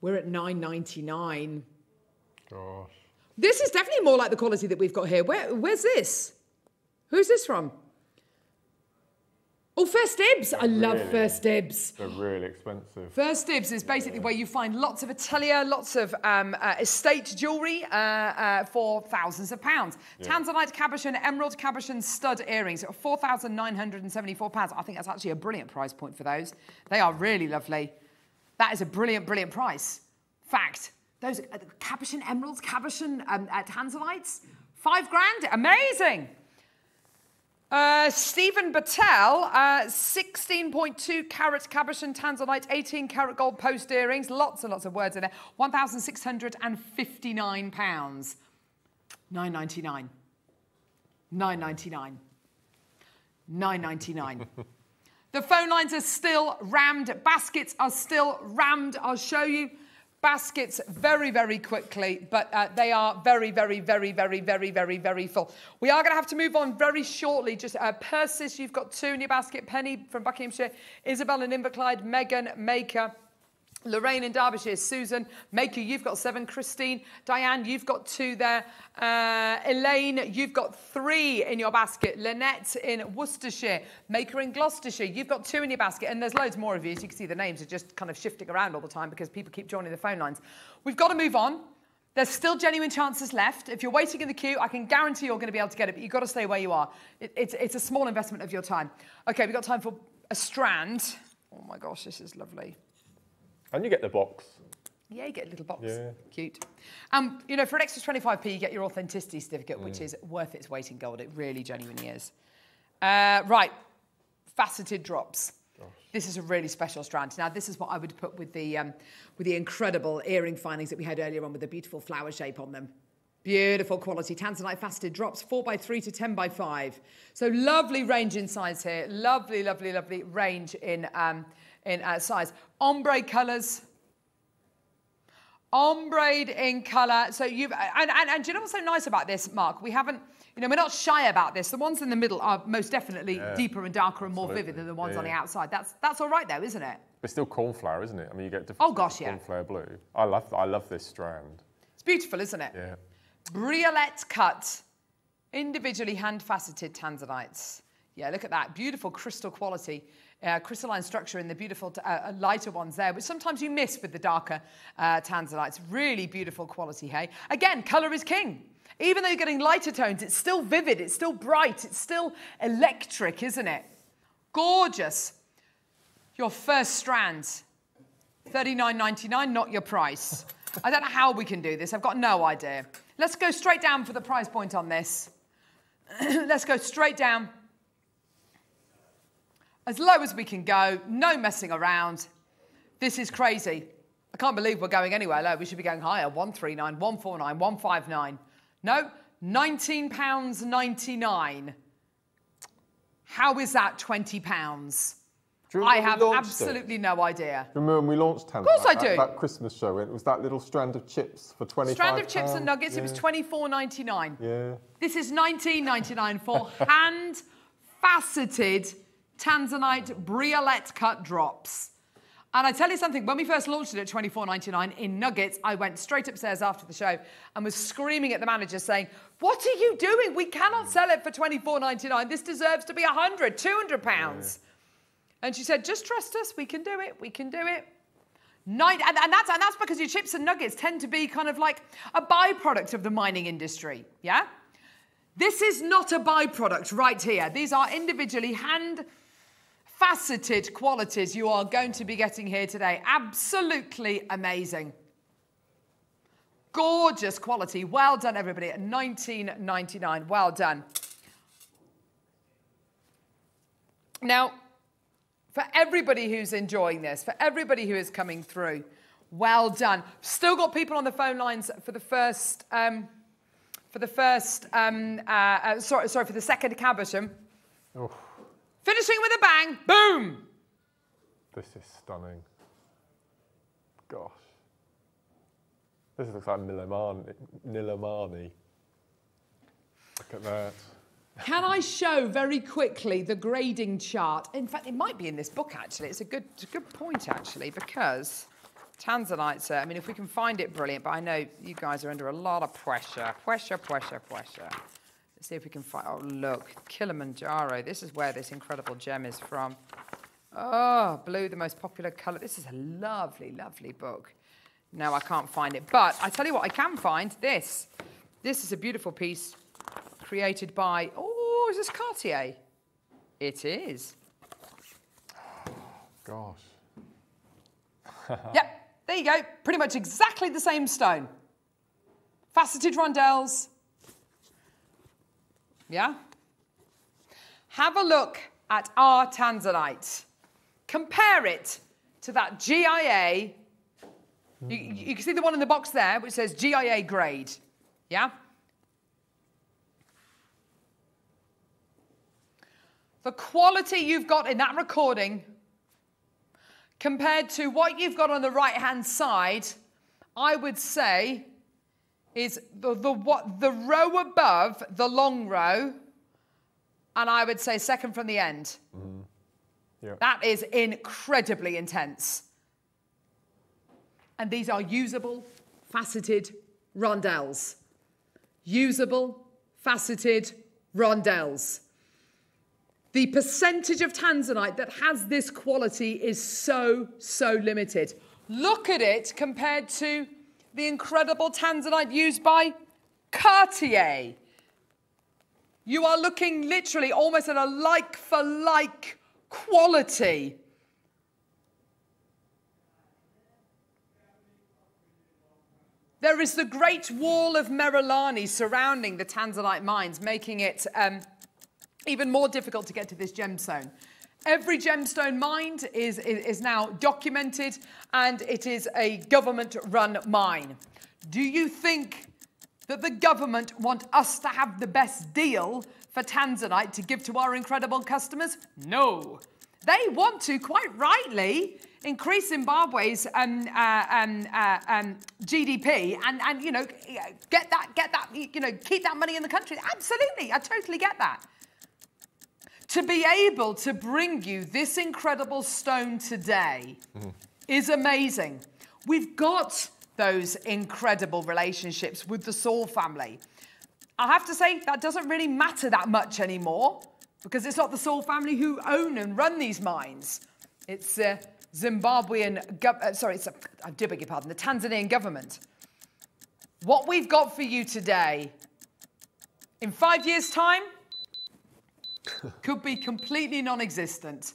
Speaker 1: We're at 9.99.
Speaker 2: Gosh.
Speaker 1: This is definitely more like the quality that we've got here. Where, where's this? Who's this from? Oh, First Dibs. I love
Speaker 2: Really?
Speaker 1: First Dibs.
Speaker 2: They're really expensive.
Speaker 1: First Dibs is basically where you find lots of atelier, lots of um, uh, estate jewellery uh, uh, for thousands of pounds. Tanzanite cabochon, emerald cabochon stud earrings, £4,974. I think that's actually a brilliant price point for those. They are really lovely. That is a brilliant, brilliant price. Fact. Those uh, cabochon emeralds, cabochon um, uh, tanzanites, five grand, amazing. Uh, Stephen Battelle, uh, 16.2 carat cabochon tanzanite, 18 carat gold post earrings, lots and lots of words in there, 1,659 pounds. 9.99. 9.99. 9.99. the phone lines are still rammed, baskets are still rammed. I'll show you baskets very, very quickly, but uh, they are very, very, very, very, very, very, very full. We are going to have to move on very shortly. Just uh, you've got two in your basket. Penny from Buckinghamshire, Isabel and Inverclyde, Megan, Maker. Lorraine in Derbyshire, Susan, Maker, you've got seven. Christine, Diane, you've got two there. Uh, Elaine, you've got three in your basket. Lynette in Worcestershire, Maker in Gloucestershire, you've got two in your basket. And there's loads more of you. As you can see, the names are just kind of shifting around all the time because people keep joining the phone lines. We've got to move on. There's still genuine chances left. If you're waiting in the queue, I can guarantee you're going to be able to get it, but you've got to stay where you are. It, it's, it's a small investment of your time. Okay, we've got time for a strand. Oh my gosh, this is lovely.
Speaker 2: And you get the box.
Speaker 1: Yeah, you get a little box.
Speaker 2: Yeah.
Speaker 1: Cute. Um, you know, for an extra 25p, you get your authenticity certificate,
Speaker 2: Mm.
Speaker 1: which is worth its weight in gold. It really genuinely is. Uh, right, faceted drops. This is a really special strand. Now, this is what I would put with the um, with the incredible earring findings that we had earlier on with the beautiful flower shape on them. Beautiful quality. Tanzanite faceted drops, 4 by 3 to 10 by 5 So lovely range in size here. Lovely, lovely, lovely range in, um, in uh, size. Ombre colours, ombre in colour. So you've and, and, and do you know what's so nice about this, Mark? We haven't You know, we're not shy about this. The ones in the middle are most definitely
Speaker 2: Yeah.
Speaker 1: deeper and darker and more
Speaker 2: Absolutely.
Speaker 1: vivid than the ones on the outside. That's that's all right though, isn't it?
Speaker 2: But still cornflower, isn't it? I mean, you get different
Speaker 1: Oh, gosh, yeah.
Speaker 2: cornflower blue. I love, I love this strand.
Speaker 1: It's beautiful, isn't it?
Speaker 2: Yeah.
Speaker 1: Briolette cut, individually hand faceted tanzanites. Yeah, look at that. Beautiful crystal quality, uh, crystalline structure in the beautiful uh, lighter ones there, which sometimes you miss with the darker uh, tanzanites. Really beautiful quality, hey? Again, colour is king. Even though you're getting lighter tones, it's still vivid, it's still bright, it's still electric, isn't it? Gorgeous. Your first strand, $39.99, not your price. I don't know how we can do this. I've got no idea. Let's go straight down for the price point on this. Let's go straight down. As low as we can go, no messing around. This is crazy. I can't believe we're going anywhere low. We should be going higher. 139, 149, 159. No, £19.99. How is that £20? I have
Speaker 2: launched it?
Speaker 1: absolutely no idea.
Speaker 2: Remember when we launched Tanzanite?
Speaker 1: course I do.
Speaker 2: That Christmas show, it was that little strand of chips for 25
Speaker 1: Strand of chips and nuggets, it was
Speaker 2: Yeah.
Speaker 1: $24.99.
Speaker 2: Yeah.
Speaker 1: This is 19.99 for hand faceted Tanzanite briolette cut drops. And I tell you something, when we first launched it at $24.99 in nuggets, I went straight upstairs after the show and was screaming at the manager saying, What are you doing? We cannot sell it for $24.99. This deserves to be 100, 200 pounds. And she said, Just trust us, we can do it, we can do it. Nine, and, and, that's, and that's because your chips and nuggets tend to be kind of like a byproduct of the mining industry, yeah? This is not a byproduct right here. These are individually hand faceted qualities you are going to be getting here today. Absolutely amazing. Gorgeous quality. Well done, everybody. At 19.99. Well done. Now, for everybody who's enjoying this, for everybody who is coming through, well done. Still got people on the phone lines for the first, um, for the first, um, uh, uh, sorry, sorry, for the second cabochon.
Speaker 2: Oh,
Speaker 1: Finishing with a bang, boom.
Speaker 2: this is stunning. Gosh. This looks like Nilamani. Nilamani. Look at that.
Speaker 1: Can I show very quickly the grading chart? In fact, it might be in this book actually. It's a good, it's a good point actually because Tanzanites. Are, I mean, if we can find it, brilliant. But I know you guys are under a lot of pressure, pressure, pressure, pressure. See if we can find. Oh, look, Kilimanjaro. This is where this incredible gem is from. Oh, blue, the most popular colour. This is a lovely, lovely book. No, I can't find it. But I tell you what, I can find this. This is a beautiful piece created by. Oh, is this Cartier? It is.
Speaker 2: Gosh.
Speaker 1: Yep, there you go. Pretty much exactly the same stone. Faceted rondelles. Yeah? Have a look at our Tanzanite. Compare it to that GIA. You, you can see the one in the box there, which says GIA grade. Yeah? The quality you've got in that recording compared to what you've got on the right hand side, I would say is the, the, what, the row above the long row, and I would say second from the end. Mm-hmm.
Speaker 2: Yeah.
Speaker 1: That is incredibly intense. And these are usable, faceted rondelles. Usable, faceted rondelles. The percentage of tanzanite that has this quality is so, so limited. Look at it compared to the incredible tanzanite used by Cartier. You are looking literally almost at a like for like quality. There is the Great Wall of Merelani surrounding the Tanzanite mines, making it um, even more difficult to get to this gemstone. Every gemstone mined is, is, is now documented and it is a government run mine. Do you think that the government want us to have the best deal for Tanzanite to give to our incredible customers? No. They want to, quite rightly, increase Zimbabwe's um, uh, um, uh, um, GDP and, and, you know, get that, get that, you know, keep that money in the country. Absolutely, I totally get that. To be able to bring you this incredible stone today mm-hmm. is amazing. We've got those incredible relationships with the Saul family. I have to say, that doesn't really matter that much anymore because it's not the Saul family who own and run these mines. It's uh, Zimbabwean, uh, sorry, it's, a, I do beg your pardon, the Tanzanian government. What we've got for you today, in five years' time, could be completely non existent.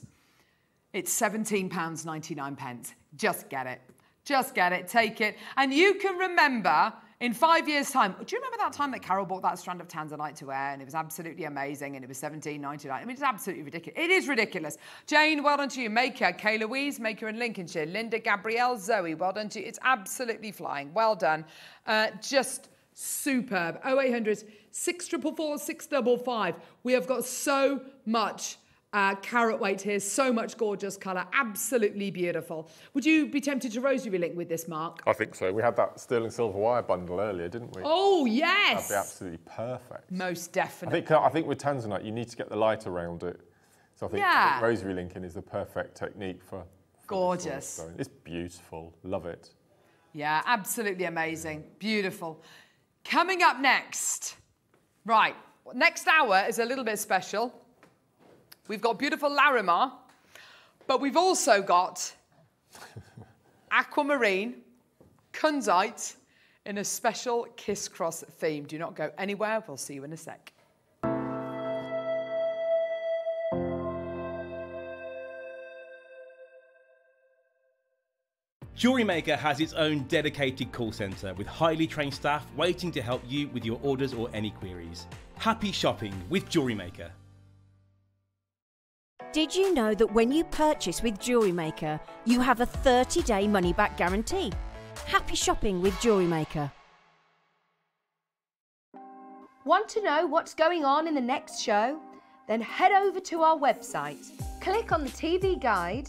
Speaker 1: It's £17.99. Just get it. Just get it, take it. And you can remember in five years' time, do you remember that time that Carol bought that strand of Tanzanite to wear and it was absolutely amazing and it was 17.99? I mean, it's absolutely ridiculous. It is ridiculous. Jane, well done to you. Maker, Kay Louise, Maker in Lincolnshire. Linda, Gabrielle, Zoe, well done to you. It's absolutely flying. Well done. Uh, just superb. 0800 644 655. We have got so much uh, carat weight here, so much gorgeous colour, absolutely beautiful. Would you be tempted to rosary link with this, Mark?
Speaker 2: I think so. We had that sterling silver wire bundle earlier, didn't we?
Speaker 1: Oh, yes.
Speaker 2: That'd be absolutely perfect.
Speaker 1: Most definitely.
Speaker 2: I think, I think with Tanzanite, you need to get the light around it. So I think, yeah. I think rosary linking is the perfect technique for, for
Speaker 1: Gorgeous.
Speaker 2: It's beautiful. Love it.
Speaker 1: Yeah, absolutely amazing. Beautiful. Coming up next, right, next hour is a little bit special. We've got beautiful Larimar, but we've also got aquamarine, kunzite, in a special Kiss Cross theme. Do not go anywhere. We'll see you in a sec.
Speaker 3: Jewellery Maker has its own dedicated call centre with highly trained staff waiting to help you with your orders or any queries. Happy shopping with Jewellery Maker.
Speaker 4: Did you know that when you purchase with Jewellery Maker, you have a 30 day money back guarantee? Happy shopping with Jewellery Maker.
Speaker 5: Want to know what's going on in the next show? Then head over to our website. Click on the TV guide.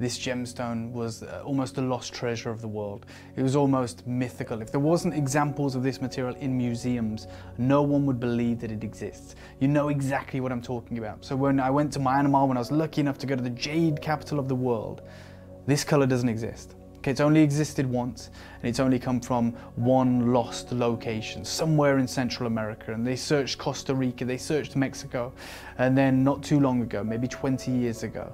Speaker 6: this gemstone was uh, almost a lost treasure of the world. It was almost mythical. If there wasn't examples of this material in museums, no one would believe that it exists. You know exactly what I'm talking about. So when I went to Myanmar, when I was lucky enough to go to the jade capital of the world, this color doesn't exist. Okay, it's only existed once and it's only come from one lost location somewhere in Central America and they searched Costa Rica, they searched Mexico and then not too long ago, maybe 20 years ago,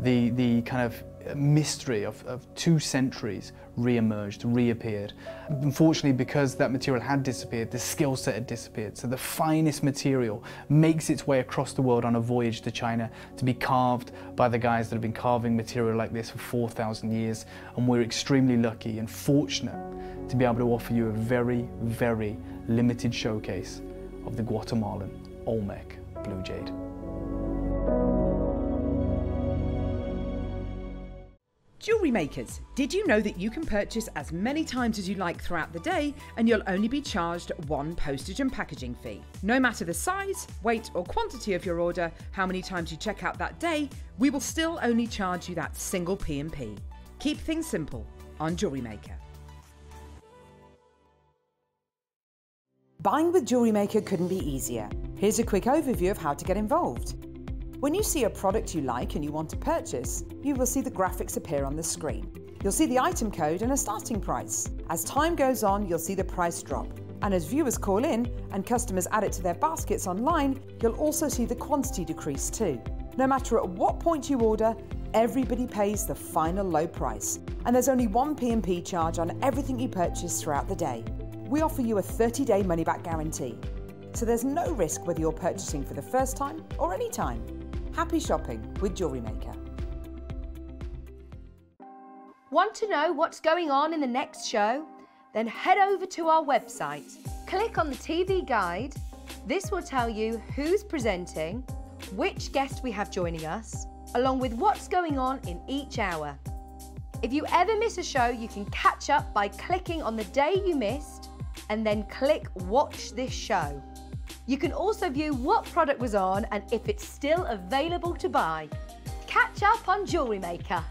Speaker 6: the, the kind of mystery of, of two centuries re-emerged, reappeared. Unfortunately, because that material had disappeared, the skill set had disappeared. So the finest material makes its way across the world on a voyage to China to be carved by the guys that have been carving material like this for 4,000 years. And we're extremely lucky and fortunate to be able to offer you a very, very limited showcase of the Guatemalan Olmec Blue Jade.
Speaker 9: Jewellery makers, did you know that you can purchase as many times as you like throughout the day and you'll only be charged one postage and packaging fee? No matter the size, weight, or quantity of your order, how many times you check out that day, we will still only charge you that single P&P. Keep things simple on Jewellery Maker.
Speaker 7: Buying with Jewellery Maker couldn't be easier. Here's a quick overview of how to get involved. When you see a product you like and you want to purchase, you will see the graphics appear on the screen. You'll see the item code and a starting price. As time goes on, you'll see the price drop. And as viewers call in and customers add it to their baskets online, you'll also see the quantity decrease too. No matter at what point you order, everybody pays the final low price. And there's only one P&P charge on everything you purchase throughout the day. We offer you a 30-day money-back guarantee. So there's no risk whether you're purchasing for the first time or any time. Happy shopping with Jewellery Maker.
Speaker 5: Want to know what's going on in the next show? Then head over to our website. Click on the TV guide. This will tell you who's presenting, which guest we have joining us, along with what's going on in each hour. If you ever miss a show, you can catch up by clicking on the day you missed and then click Watch This Show. You can also view what product was on and if it's still available to buy. Catch up on Jewellery Maker.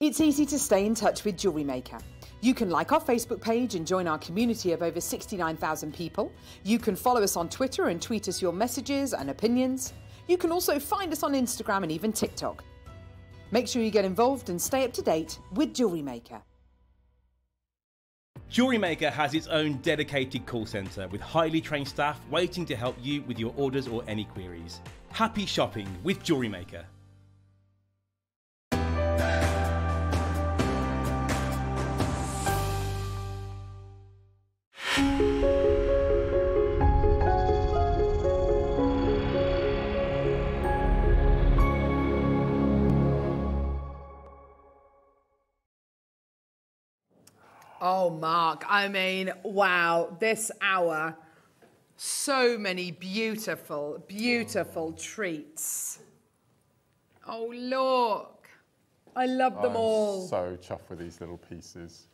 Speaker 7: It's easy to stay in touch with Jewellery Maker. You can like our Facebook page and join our community of over 69,000 people. You can follow us on Twitter and tweet us your messages and opinions. You can also find us on Instagram and even TikTok. Make sure you get involved and stay up to date with Jewellery Maker.
Speaker 3: Jewellery Maker has its own dedicated call centre with highly trained staff waiting to help you with your orders or any queries. Happy shopping with Jewellery Maker.
Speaker 1: Oh, Mark, I mean, wow, this hour, so many beautiful, beautiful treats. Oh, look, I love them
Speaker 2: I'm
Speaker 1: all.
Speaker 2: so chuffed with these little pieces.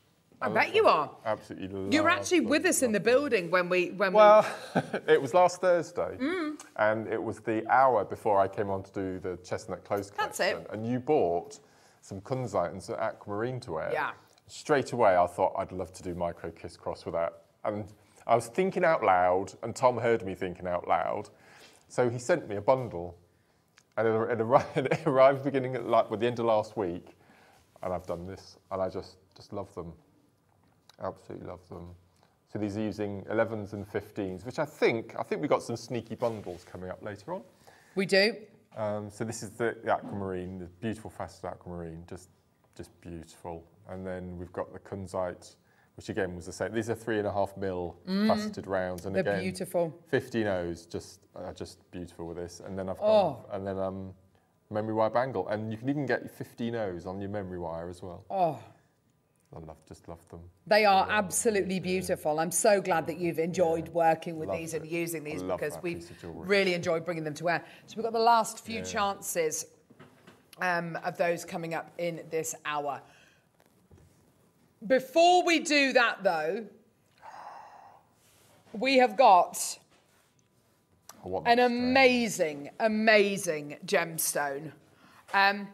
Speaker 1: I
Speaker 2: love
Speaker 1: bet you are.
Speaker 2: Absolutely love
Speaker 1: You were actually with us in the building when we when
Speaker 2: Well, it was last Thursday,
Speaker 1: Mm.
Speaker 2: and it was the hour before I came on to do the Chestnut Close
Speaker 1: That's it.
Speaker 2: And you bought some kunzite and some aquamarine to wear.
Speaker 1: Yeah.
Speaker 2: Straight away, I thought I'd love to do micro kiss cross with that, and I was thinking out loud, and Tom heard me thinking out loud, so he sent me a bundle, and it, arrived, it arrived beginning at like with the end of last week, and I've done this, and I just just love them. Absolutely love them. So these are using 11s and 15s, which I think I think we got some sneaky bundles coming up later on.
Speaker 1: we do.
Speaker 2: Um, so this is the, the aquamarine, the beautiful faceted aquamarine, just just beautiful. And then we've got the kunzite, which again was the same. These are three and a half mil faceted rounds, and
Speaker 1: Mm. They're
Speaker 2: again
Speaker 1: beautiful.
Speaker 2: 15 O's, just are just beautiful with this. And then I've
Speaker 1: Oh.
Speaker 2: got and then um, memory wire bangle, and you can even get 15 O's on your memory wire as well.
Speaker 1: Oh,
Speaker 2: I love just love them.
Speaker 1: they are absolutely beautiful. I'm so glad that you've enjoyed working with
Speaker 2: Love
Speaker 1: these and using these because we've
Speaker 2: piece of jewellery.
Speaker 1: really enjoyed bringing them to wear. So we've got the last few chances um, of those coming up in this hour. Before we do that, though, we have got an amazing, amazing gemstone. Um,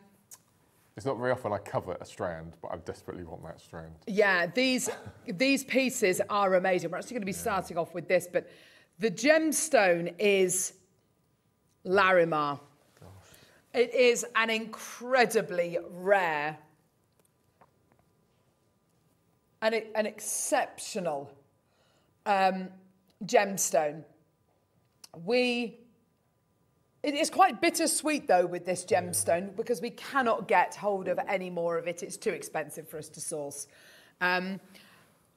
Speaker 2: It's not very often I cover a strand, but I desperately want that strand.
Speaker 1: Yeah, these these pieces are amazing. We're actually going to be starting off with this, but the gemstone is Larimar. It is an incredibly rare an, an exceptional um, gemstone. We it is quite bittersweet though with this gemstone because we cannot get hold of any more of it. It's too expensive for us to source. Um,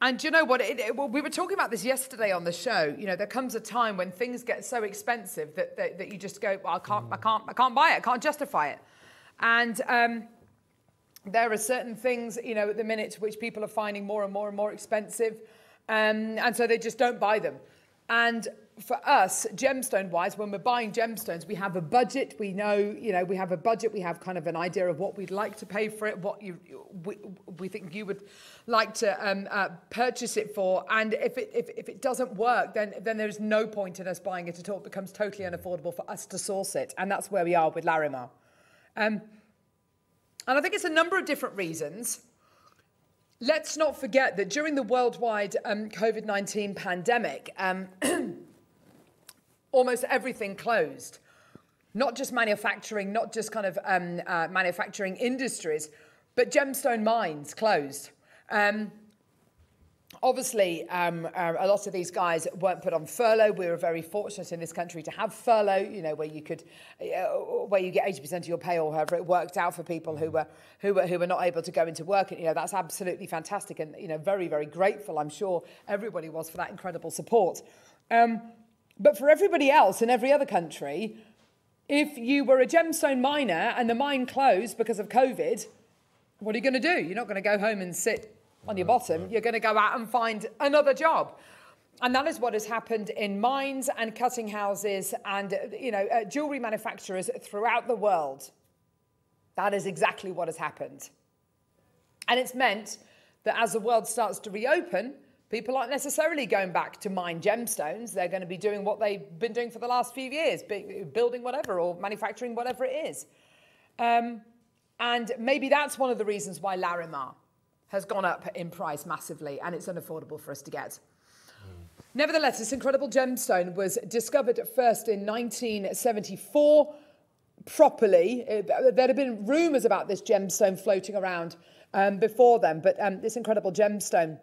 Speaker 1: and you know what? It, it- well, we were talking about this yesterday on the show. You know, there comes a time when things get so expensive that, that, that you just go, well, I can't, I can't, I can't buy it. I can't justify it. And um, there are certain things, you know, at the minute which people are finding more and more and more expensive, um, and so they just don't buy them. And for us, gemstone wise, when we're buying gemstones, we have a budget. We know, you know, we have a budget. We have kind of an idea of what we'd like to pay for it, what you we, we think you would like to um, uh, purchase it for. And if it if, if it doesn't work, then then there's no point in us buying it at all. It becomes totally unaffordable for us to source it, and that's where we are with Larimar. Um, and I think it's a number of different reasons. Let's not forget that during the worldwide um, COVID 19 pandemic, um, almost everything closed. Not just manufacturing, not just kind of um, uh, manufacturing industries, but gemstone mines closed. Um, obviously, um, uh, a lot of these guys weren't put on furlough. We were very fortunate in this country to have furlough, you know, where you could, uh, where you get 80% of your pay or however it worked out for people who were, who were, who were not able to go into work. And, you know, that's absolutely fantastic and, you know, very, very grateful. I'm sure everybody was for that incredible support. Um, but for everybody else in every other country, if you were a gemstone miner and the mine closed because of COVID, what are you going to do? You're not going to go home and sit on your bottom. You're going to go out and find another job. And that is what has happened in mines and cutting houses and, you know, uh, jewelry manufacturers throughout the world. That is exactly what has happened. And it's meant that as the world starts to reopen, people aren't necessarily going back to mine gemstones. They're going to be doing what they've been doing for the last few years, building whatever or manufacturing whatever it is. Um, and maybe that's one of the reasons why Larimar has gone up in price massively and it's unaffordable for us to get. Nevertheless, this incredible gemstone was discovered first in 1974 properly. There had been rumours about this gemstone floating around um, before then, but um, this incredible gemstone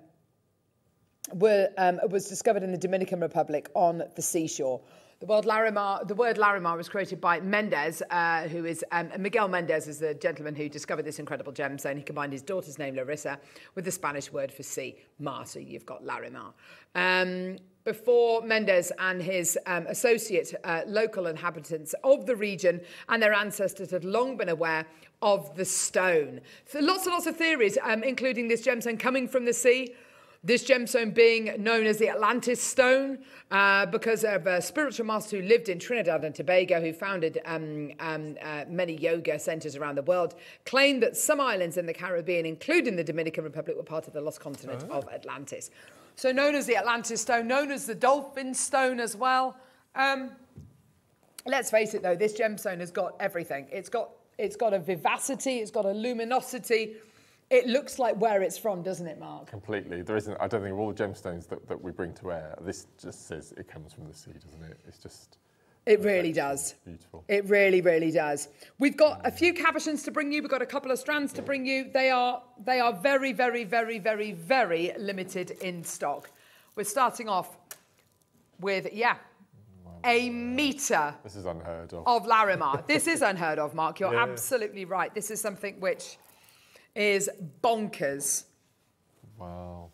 Speaker 1: were, um, was discovered in the Dominican Republic on the seashore. The word Larimar, the word Larimar was created by Mendez, uh, who is um, Miguel Mendez is the gentleman who discovered this incredible gemstone. He combined his daughter's name Larissa with the Spanish word for sea, mar. So you've got Larimar. Um, before Mendez and his um, associate uh, local inhabitants of the region and their ancestors had long been aware of the stone. So lots and lots of theories, um, including this gemstone coming from the sea. This gemstone being known as the Atlantis stone uh, because of a spiritual master who lived in Trinidad and Tobago, who founded um, um, uh, many yoga centers around the world, claimed that some islands in the Caribbean, including the Dominican Republic, were part of the lost continent oh. of Atlantis. So known as the Atlantis stone, known as the dolphin stone as well. Um, let's face it though, this gemstone has got everything. It's got, it's got a vivacity, it's got a luminosity, it looks like where it's from, doesn't it, Mark?
Speaker 2: Completely. There isn't, I don't think, of all the gemstones that, that we bring to air, this just says it comes from the sea, doesn't it? It's just.
Speaker 1: It really does.
Speaker 2: Beautiful.
Speaker 1: It really, really does. We've got a few cabochons to bring you. We've got a couple of strands to bring you. They are, they are very, very, very, very, very limited in stock. We're starting off with, yeah, a metre.
Speaker 2: This is unheard of.
Speaker 1: Of Larimar. this is unheard of, Mark. You're yeah. absolutely right. This is something which is bonkers.
Speaker 2: Wow.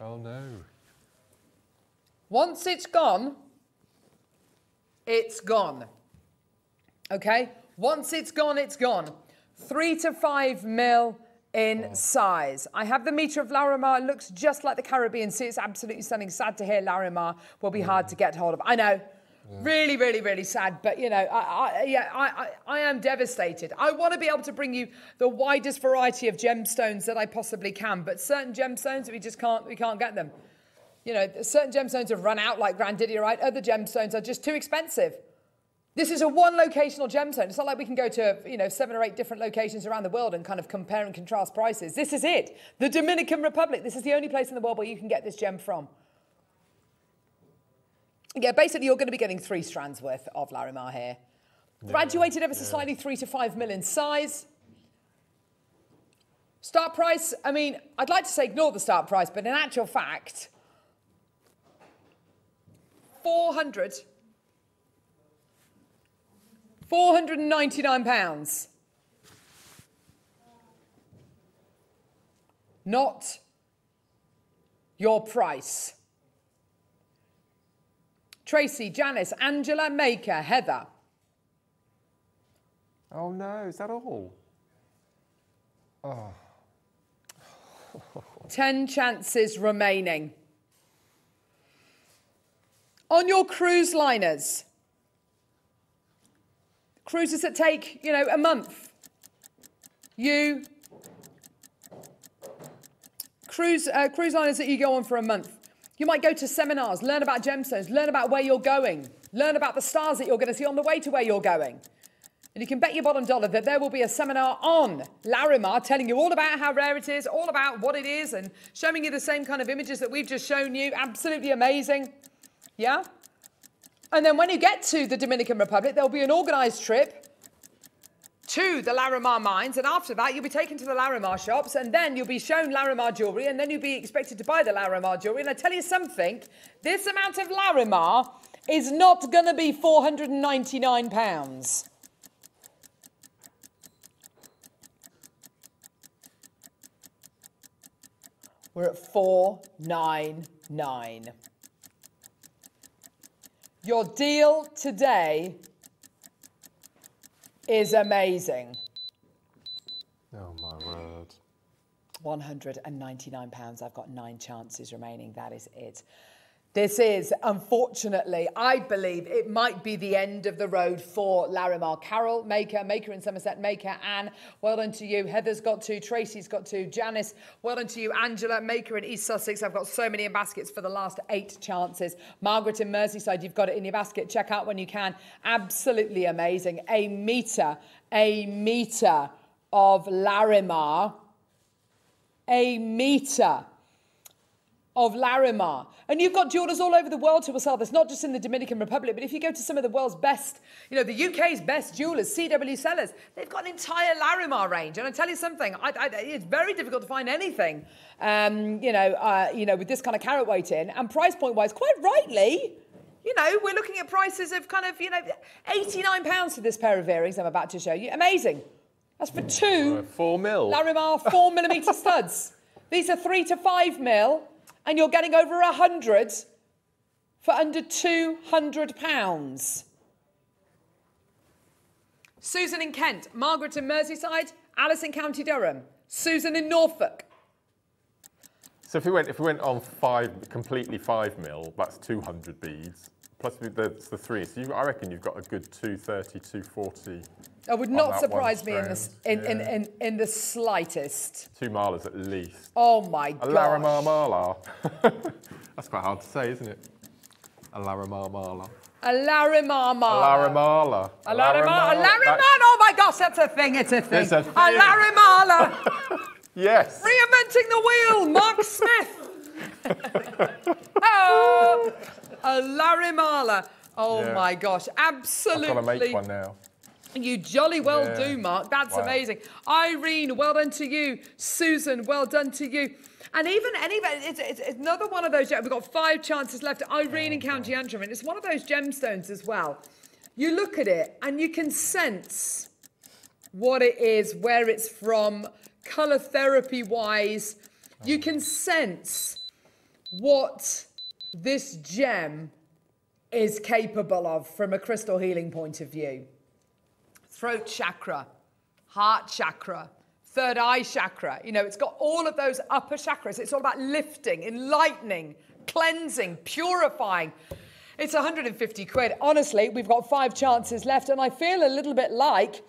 Speaker 2: Oh no.
Speaker 1: Once it's gone, it's gone. Okay? Once it's gone, it's gone. Three to five mil in oh. size. I have the meter of Larimar. It looks just like the Caribbean Sea. It's absolutely stunning. Sad to hear Larimar will be hard to get hold of. I know. Really, really, really sad. But you know, I, I, yeah, I, I, I am devastated. I want to be able to bring you the widest variety of gemstones that I possibly can. But certain gemstones, we just can't. We can't get them. You know, certain gemstones have run out, like Grandidierite. Other gemstones are just too expensive. This is a one locational gemstone. It's not like we can go to, you know, seven or eight different locations around the world and kind of compare and contrast prices. This is it. The Dominican Republic. This is the only place in the world where you can get this gem from. Yeah, basically, you're going to be getting three strands worth of Larimar here. Yeah, Graduated ever so yeah. slightly, three to five mil in size. Start price, I mean, I'd like to say ignore the start price, but in actual fact, 400, 499 pounds. Not your price. Tracy, Janice, Angela, Maker, Heather.
Speaker 2: Oh no, is that all? Oh.
Speaker 1: 10 chances remaining. On your cruise liners, cruises that take, you know, a month, you, cruise, uh, cruise liners that you go on for a month, you might go to seminars, learn about gemstones, learn about where you're going, learn about the stars that you're going to see on the way to where you're going. And you can bet your bottom dollar that there will be a seminar on Larimar telling you all about how rare it is, all about what it is, and showing you the same kind of images that we've just shown you. Absolutely amazing. Yeah? And then when you get to the Dominican Republic, there'll be an organized trip to the Larimar mines, and after that, you'll be taken to the Larimar shops, and then you'll be shown Larimar jewellery, and then you'll be expected to buy the Larimar jewellery. And I tell you something, this amount of Larimar is not going to be £499. We're at 499. Your deal today is amazing.
Speaker 2: Oh, my word.
Speaker 1: £199. I've got nine chances remaining. That is it. This is, unfortunately, I believe it might be the end of the road for Larimar. Carol, Maker, Maker in Somerset, Maker, Anne, well done to you. Heather's got two, Tracy's got two, Janice, well done to you. Angela, Maker in East Sussex, I've got so many in baskets for the last eight chances. Margaret in Merseyside, you've got it in your basket. Check out when you can. Absolutely amazing. A metre, a metre of Larimar. A metre of Larimar. And you've got jewelers all over the world who will sell this, not just in the Dominican Republic, but if you go to some of the world's best, you know, the UK's best jewelers, CW Sellors, they've got an entire Larimar range. And I tell you something, I, I, it's very difficult to find anything, um, you know, uh, you know, with this kind of carat weight in. And price point wise, quite rightly, you know, we're looking at prices of kind of, you know, £89 for this pair of earrings I'm about to show you. Amazing. That's for two.
Speaker 2: Uh, four mil.
Speaker 1: Larimar four millimetre studs. These are three to five mil and you're getting over a hundred for under two hundred pounds. Susan in Kent, Margaret in Merseyside, Alice in County Durham, Susan in Norfolk.
Speaker 2: So if we went if we went on five completely five mil, that's two hundred beads. Plus the, that's the three. So you, I reckon you've got a good 230, 240.
Speaker 1: It would not surprise me in the, in, in,
Speaker 2: Yeah.
Speaker 1: in, in the slightest.
Speaker 2: Two malers at least.
Speaker 1: Oh my
Speaker 2: A
Speaker 1: god.
Speaker 2: Larimar mala. That's quite hard to say, isn't it? A Larimar Marla.
Speaker 1: A Larimar
Speaker 2: A Larimala.
Speaker 1: A Larimar. A Larimar. Oh my gosh, that's a thing. It's a thing.
Speaker 2: It's a
Speaker 1: A. Larimala.
Speaker 2: Yes.
Speaker 1: Reinventing the wheel, Mark Smith. oh, a Larimala. Oh
Speaker 2: Yeah.
Speaker 1: my gosh, absolutely.
Speaker 2: I've got to make one now.
Speaker 1: You jolly well
Speaker 2: Yeah.
Speaker 1: do, Mark. That's
Speaker 2: Wow.
Speaker 1: amazing. Irene, well done to you. Susan, well done to you. And even anyway, it's, it's, it's another one of those. We've got five chances left. Irene in County Antrim, and it's one of those gemstones as well. You look at it and you can sense what it is, where it's from, color therapy wise. You oh. can sense what this gem is capable of from a crystal healing point of view. Throat chakra, heart chakra, third eye chakra. You know, it's got all of those upper chakras. It's all about lifting, enlightening, cleansing, purifying. It's 150 quid. Honestly, we've got five chances left, and I feel a little bit like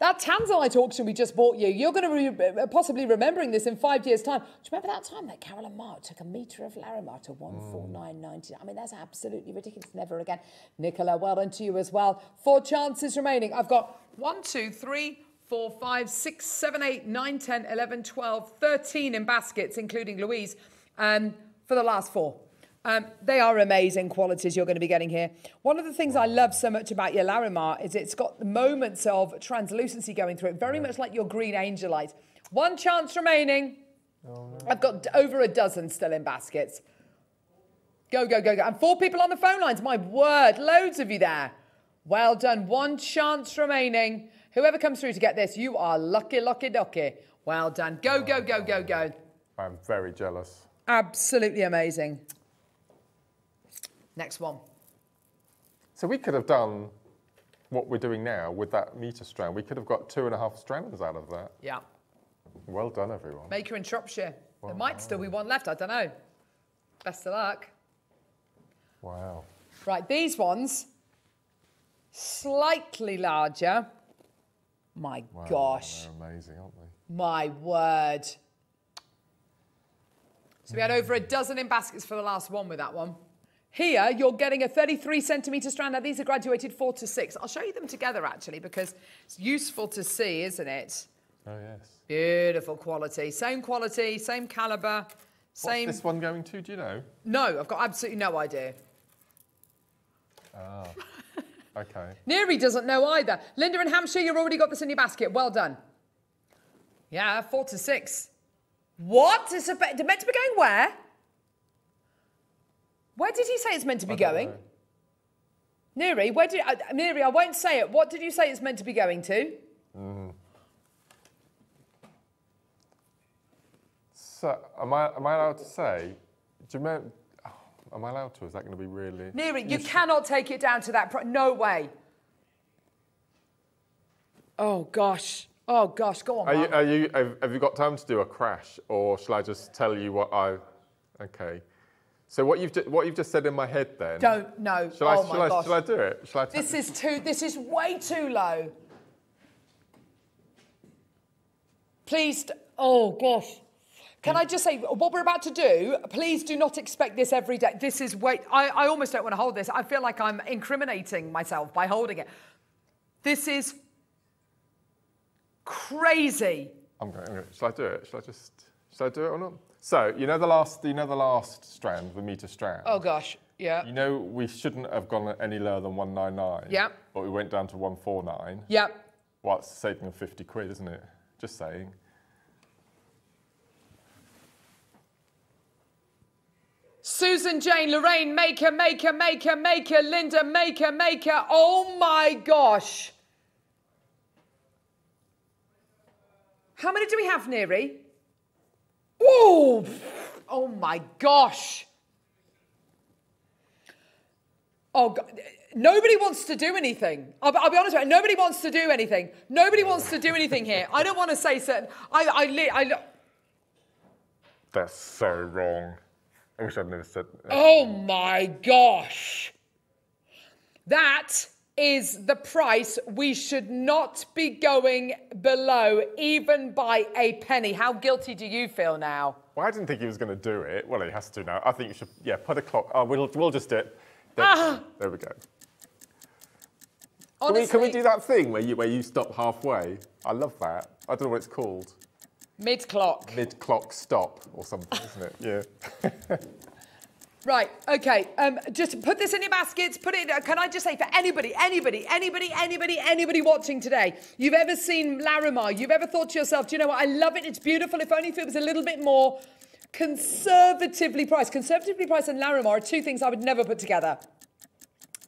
Speaker 1: that Tanzanite auction we just bought you. You're going to be possibly remembering this in five years' time. Do you remember that time that Carolyn Mark took a metre of Larimar to 149.90? I mean, that's absolutely ridiculous. Never again. Nicola, well done to you as well. Four chances remaining. I've got one, two, three, four, five, six, seven, eight, nine, 10, 11, 12, 13 in baskets, including Louise, um, for the last four. Um, they are amazing qualities you're going to be getting here. One of the things I love so much about your Larimar is it's got the moments of translucency going through it, very much like your green angelite. One chance remaining. I've got over a dozen still in baskets. Go, go, go, go. And four people on the phone lines. My word, loads of you there. Well done. One chance remaining. Whoever comes through to get this, you are lucky, lucky, lucky. Well done. Go, go, go, go, go.
Speaker 2: I'm very jealous.
Speaker 1: Absolutely amazing. Next one.
Speaker 2: So we could have done what we're doing now with that meter strand. We could have got two and a half strands out of that.
Speaker 1: Yeah.
Speaker 2: Well done, everyone.
Speaker 1: Maker in Shropshire. There might still be one left. I don't know. Best of luck.
Speaker 2: Wow.
Speaker 1: Right, these ones, slightly larger. My
Speaker 2: wow
Speaker 1: gosh.
Speaker 2: They're amazing, aren't they?
Speaker 1: My word. So we had over a dozen in baskets for the last one with that one. Here, you're getting a 33 centimetre strand. Now, these are graduated four to six. I'll show you them together, actually, because it's useful to see, isn't it?
Speaker 2: Oh, yes.
Speaker 1: Beautiful quality. Same quality, same calibre, same...
Speaker 2: What's this one going to, do you know?
Speaker 1: No, I've got absolutely no idea.
Speaker 2: Ah, okay.
Speaker 1: Neri doesn't know either. Linda in Hampshire, you've already got this in your basket. Well done. Yeah, four to six. What? It's meant to be going where? Where did he say it's meant to be going?
Speaker 2: know.
Speaker 1: Neri, where did uh, Neri? I won't say it. What did you say it's meant to be going to?
Speaker 2: So, am I, am I allowed to say? Do you remember? oh, am I allowed to? Is that going to be really?
Speaker 1: Neri, you cannot take it down to that. Pro- no way. Oh gosh. Oh gosh, go on.
Speaker 2: Are you, are you, have you got time to do a crash, or shall I just tell you what I? Okay. So what you've what you've just said in my head then?
Speaker 1: Don't no.
Speaker 2: Shall
Speaker 1: oh
Speaker 2: I?
Speaker 1: my
Speaker 2: Shall I?
Speaker 1: gosh.
Speaker 2: Shall I do it? Shall I?
Speaker 1: This is too. This is way too low. Please. Oh gosh. Can I just say what we're about to do? Please do not expect this every day. This is wait. I, I almost don't want to hold this. I feel like I'm incriminating myself by holding it. This is crazy.
Speaker 2: I'm going. I'm going. Shall I do it? Shall I just? Shall I do it or not? So you know the last. You know the last strand, the meter strand.
Speaker 1: Oh gosh. Yeah.
Speaker 2: You know we shouldn't have gone any lower than 199.
Speaker 1: Yeah.
Speaker 2: But we went down to 149.
Speaker 1: Yeah.
Speaker 2: Well, it's saving of 50 quid, isn't it? Just saying.
Speaker 1: Susan Jane, Lorraine, Maker, Maker, Maker, Maker, Linda, Maker, Maker. Oh my gosh. How many do we have, Neri? Oh, oh my gosh. Oh, God. Nobody wants to do anything. I'll, I'll be honest with you. Nobody wants to do anything. Nobody wants to do anything here. I don't want to say certain. I, I, I, li-
Speaker 2: That's so wrong. I wish I'd never said.
Speaker 1: Oh my gosh. That is the price we should not be going below, even by a penny. How guilty do you feel now?
Speaker 2: Well, I didn't think he was going to do it. Well, he has to now. I think you should. Yeah, put a clock. Oh, we'll we'll just do it. There,
Speaker 1: Ah.
Speaker 2: there we go. Can we, can we do that thing where you where you stop halfway? I love that. I don't know what it's called.
Speaker 1: mid clock.
Speaker 2: Mid clock stop or something, isn't it? Yeah.
Speaker 1: Right, okay. Um, just put this in your baskets. Put it. Can I just say for anybody, anybody, anybody, anybody, anybody watching today, you've ever seen Larimar, you've ever thought to yourself, do you know what? I love it. It's beautiful. If only if it was a little bit more conservatively priced. Conservatively priced and Larimar are two things I would never put together.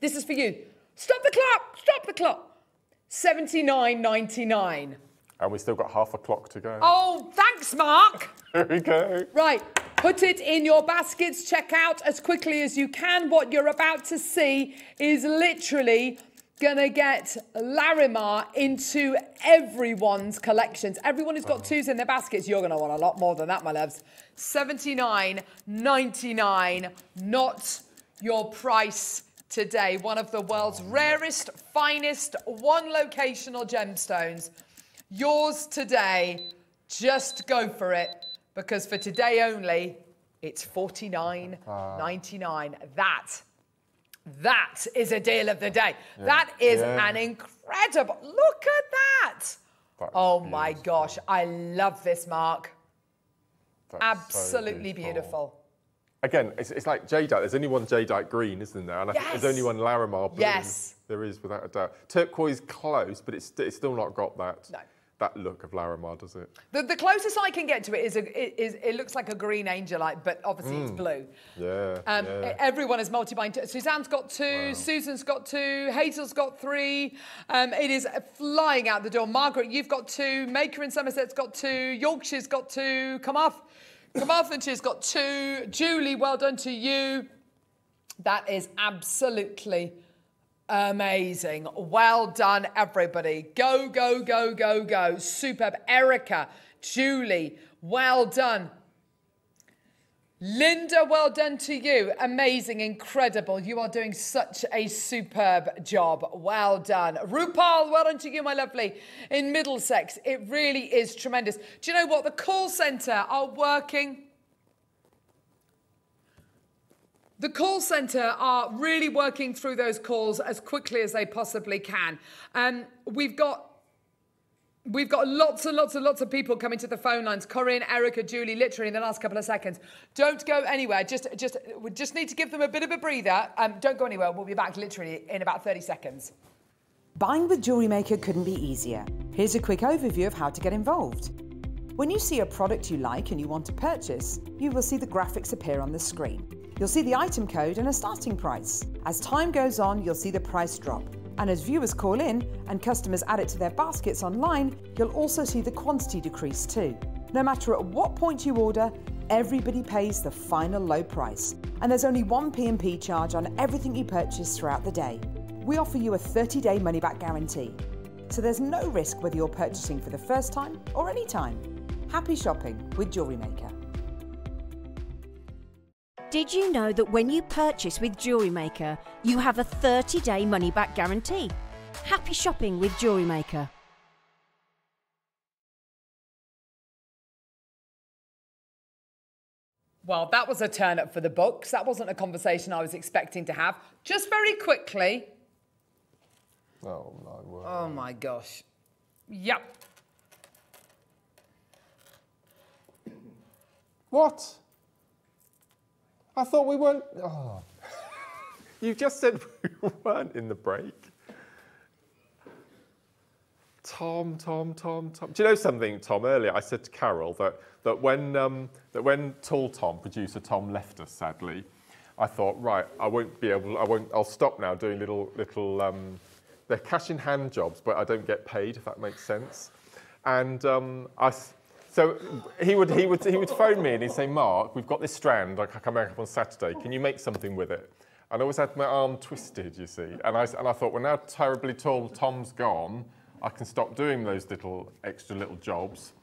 Speaker 1: This is for you. Stop the clock. Stop the clock. Seventy-nine ninety-nine.
Speaker 2: and we still got half a clock to go.
Speaker 1: Oh, thanks, Mark.
Speaker 2: Here we go.
Speaker 1: Right, put it in your baskets, check out as quickly as you can. What you're about to see is literally gonna get Larimar into everyone's collections. Everyone who's got twos in their baskets, you're gonna want a lot more than that, my loves. 79.99, not your price today. One of the world's rarest, finest, one locational gemstones. Yours today. Just go for it because for today only, it's 49.99. That, that is a deal of the day. That is
Speaker 2: Yeah.
Speaker 1: an incredible. Look at that.
Speaker 2: That's
Speaker 1: Oh my gosh, I love this, Mark.
Speaker 2: That's so
Speaker 1: Absolutely beautiful.
Speaker 2: Again, it's, it's like jadeite. There's only one jadeite green, isn't there? And I think
Speaker 1: Yes.
Speaker 2: there's only one Larimar blue.
Speaker 1: Yes.
Speaker 2: There is, without a doubt. Turquoise close, but it's, it's still not got that
Speaker 1: No.
Speaker 2: That look of Larimar, does it?
Speaker 1: The, the closest I can get to it is, a, is it looks like a green angelite, but obviously it's blue.
Speaker 2: Yeah.
Speaker 1: Um,
Speaker 2: yeah.
Speaker 1: Everyone is multi-buying. Suzanne's got two, Susan's got two, Hazel's got three. Um, it is flying out the door. Margaret, you've got two. Maker in Somerset's got two. Yorkshire's got two. Carmarth, Carmarthenshire's got two. Julie, well done to you. That is absolutely amazing. Well done, everybody. Go, go, go, go, go. Superb. Erica, Julie, well done. Linda, well done to you. Amazing, incredible. You are doing such a superb job. Well done. Rupal, well done to you, my lovely. In Middlesex, it really is tremendous. Do you know what? The call centre are working. The call centre are really working through those calls as quickly as they possibly can. Um, we've got We've got lots and lots and lots of people coming to the phone lines. Corinne, Erica, Julie, literally in the last couple of seconds. Don't go anywhere. Just, just, we just need to give them a bit of a breather. Um, don't go anywhere. We'll be back literally in about 30 seconds.
Speaker 7: Buying with Jewellery Maker couldn't be easier. Here's a quick overview of how to get involved. When you see a product you like and you want to purchase, you will see the graphics appear on the screen. You'll see the item code and a starting price. As time goes on, you'll see the price drop. And as viewers call in and customers add it to their baskets online, you'll also see the quantity decrease too. No matter at what point you order, everybody pays the final low price. And there's only one P&P charge on everything you purchase throughout the day. We offer you a 30-day money-back guarantee. So there's no risk whether you're purchasing for the first time or any time. Happy shopping with Jewellery Maker.
Speaker 4: Did you know that when you purchase with Jewellery Maker, you have a 30 day money back guarantee? Happy shopping with Jewellery Maker.
Speaker 1: Well, that was a turn up for the books. That wasn't a conversation I was expecting to have. Just very quickly.
Speaker 2: Oh my word.
Speaker 1: Oh my gosh. Yep.
Speaker 2: What? I thought we weren't. Oh. you just said we weren't in the break. Tom, Tom, Tom, Tom. Do you know something, Tom? Earlier, I said to Carol that that when um, that when Tall Tom, producer Tom, left us, sadly, I thought, right, I won't be able. I won't. I'll stop now doing little little. Um, they're cash in hand jobs, but I don't get paid. If that makes sense. And um, I. So he would he would he would phone me and he'd say, Mark, we've got this strand. I come back up on Saturday. Can you make something with it? And I always had my arm twisted, you see. And I and I thought, well, now terribly tall Tom's gone, I can stop doing those little extra little jobs.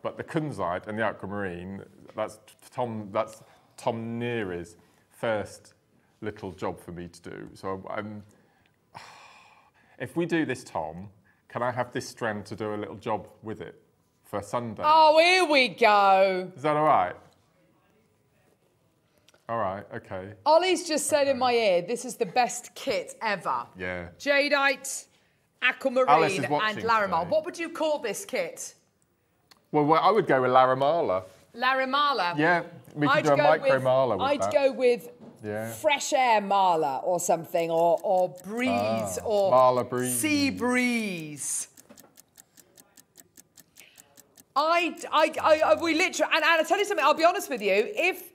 Speaker 2: But the Kunzite and the Aquamarine, that's Tom. That's Tom Neri's first little job for me to do. So I'm. Um, if we do this, Tom, can I have this strand to do a little job with it for Sunday?
Speaker 1: Oh, here we go.
Speaker 2: Is that all right? All right, okay.
Speaker 1: Ollie's just said in my ear, this is the best kit ever.
Speaker 2: Yeah.
Speaker 1: Jadeite, aquamarine, and Larimar.
Speaker 2: today.
Speaker 1: What would you call this kit?
Speaker 2: Well, well, I would go with Larimala.
Speaker 1: Larimala.
Speaker 2: Yeah, we could
Speaker 1: I'd
Speaker 2: do a
Speaker 1: go
Speaker 2: micro
Speaker 1: with,
Speaker 2: Marla with
Speaker 1: I'd
Speaker 2: that.
Speaker 1: go with
Speaker 2: Yeah.
Speaker 1: fresh air mala or something, or or breeze,
Speaker 2: Ah,
Speaker 1: or
Speaker 2: breeze.
Speaker 1: sea breeze. I, I, I, I- we literally, and, and I tell you something. I'll be honest with you. If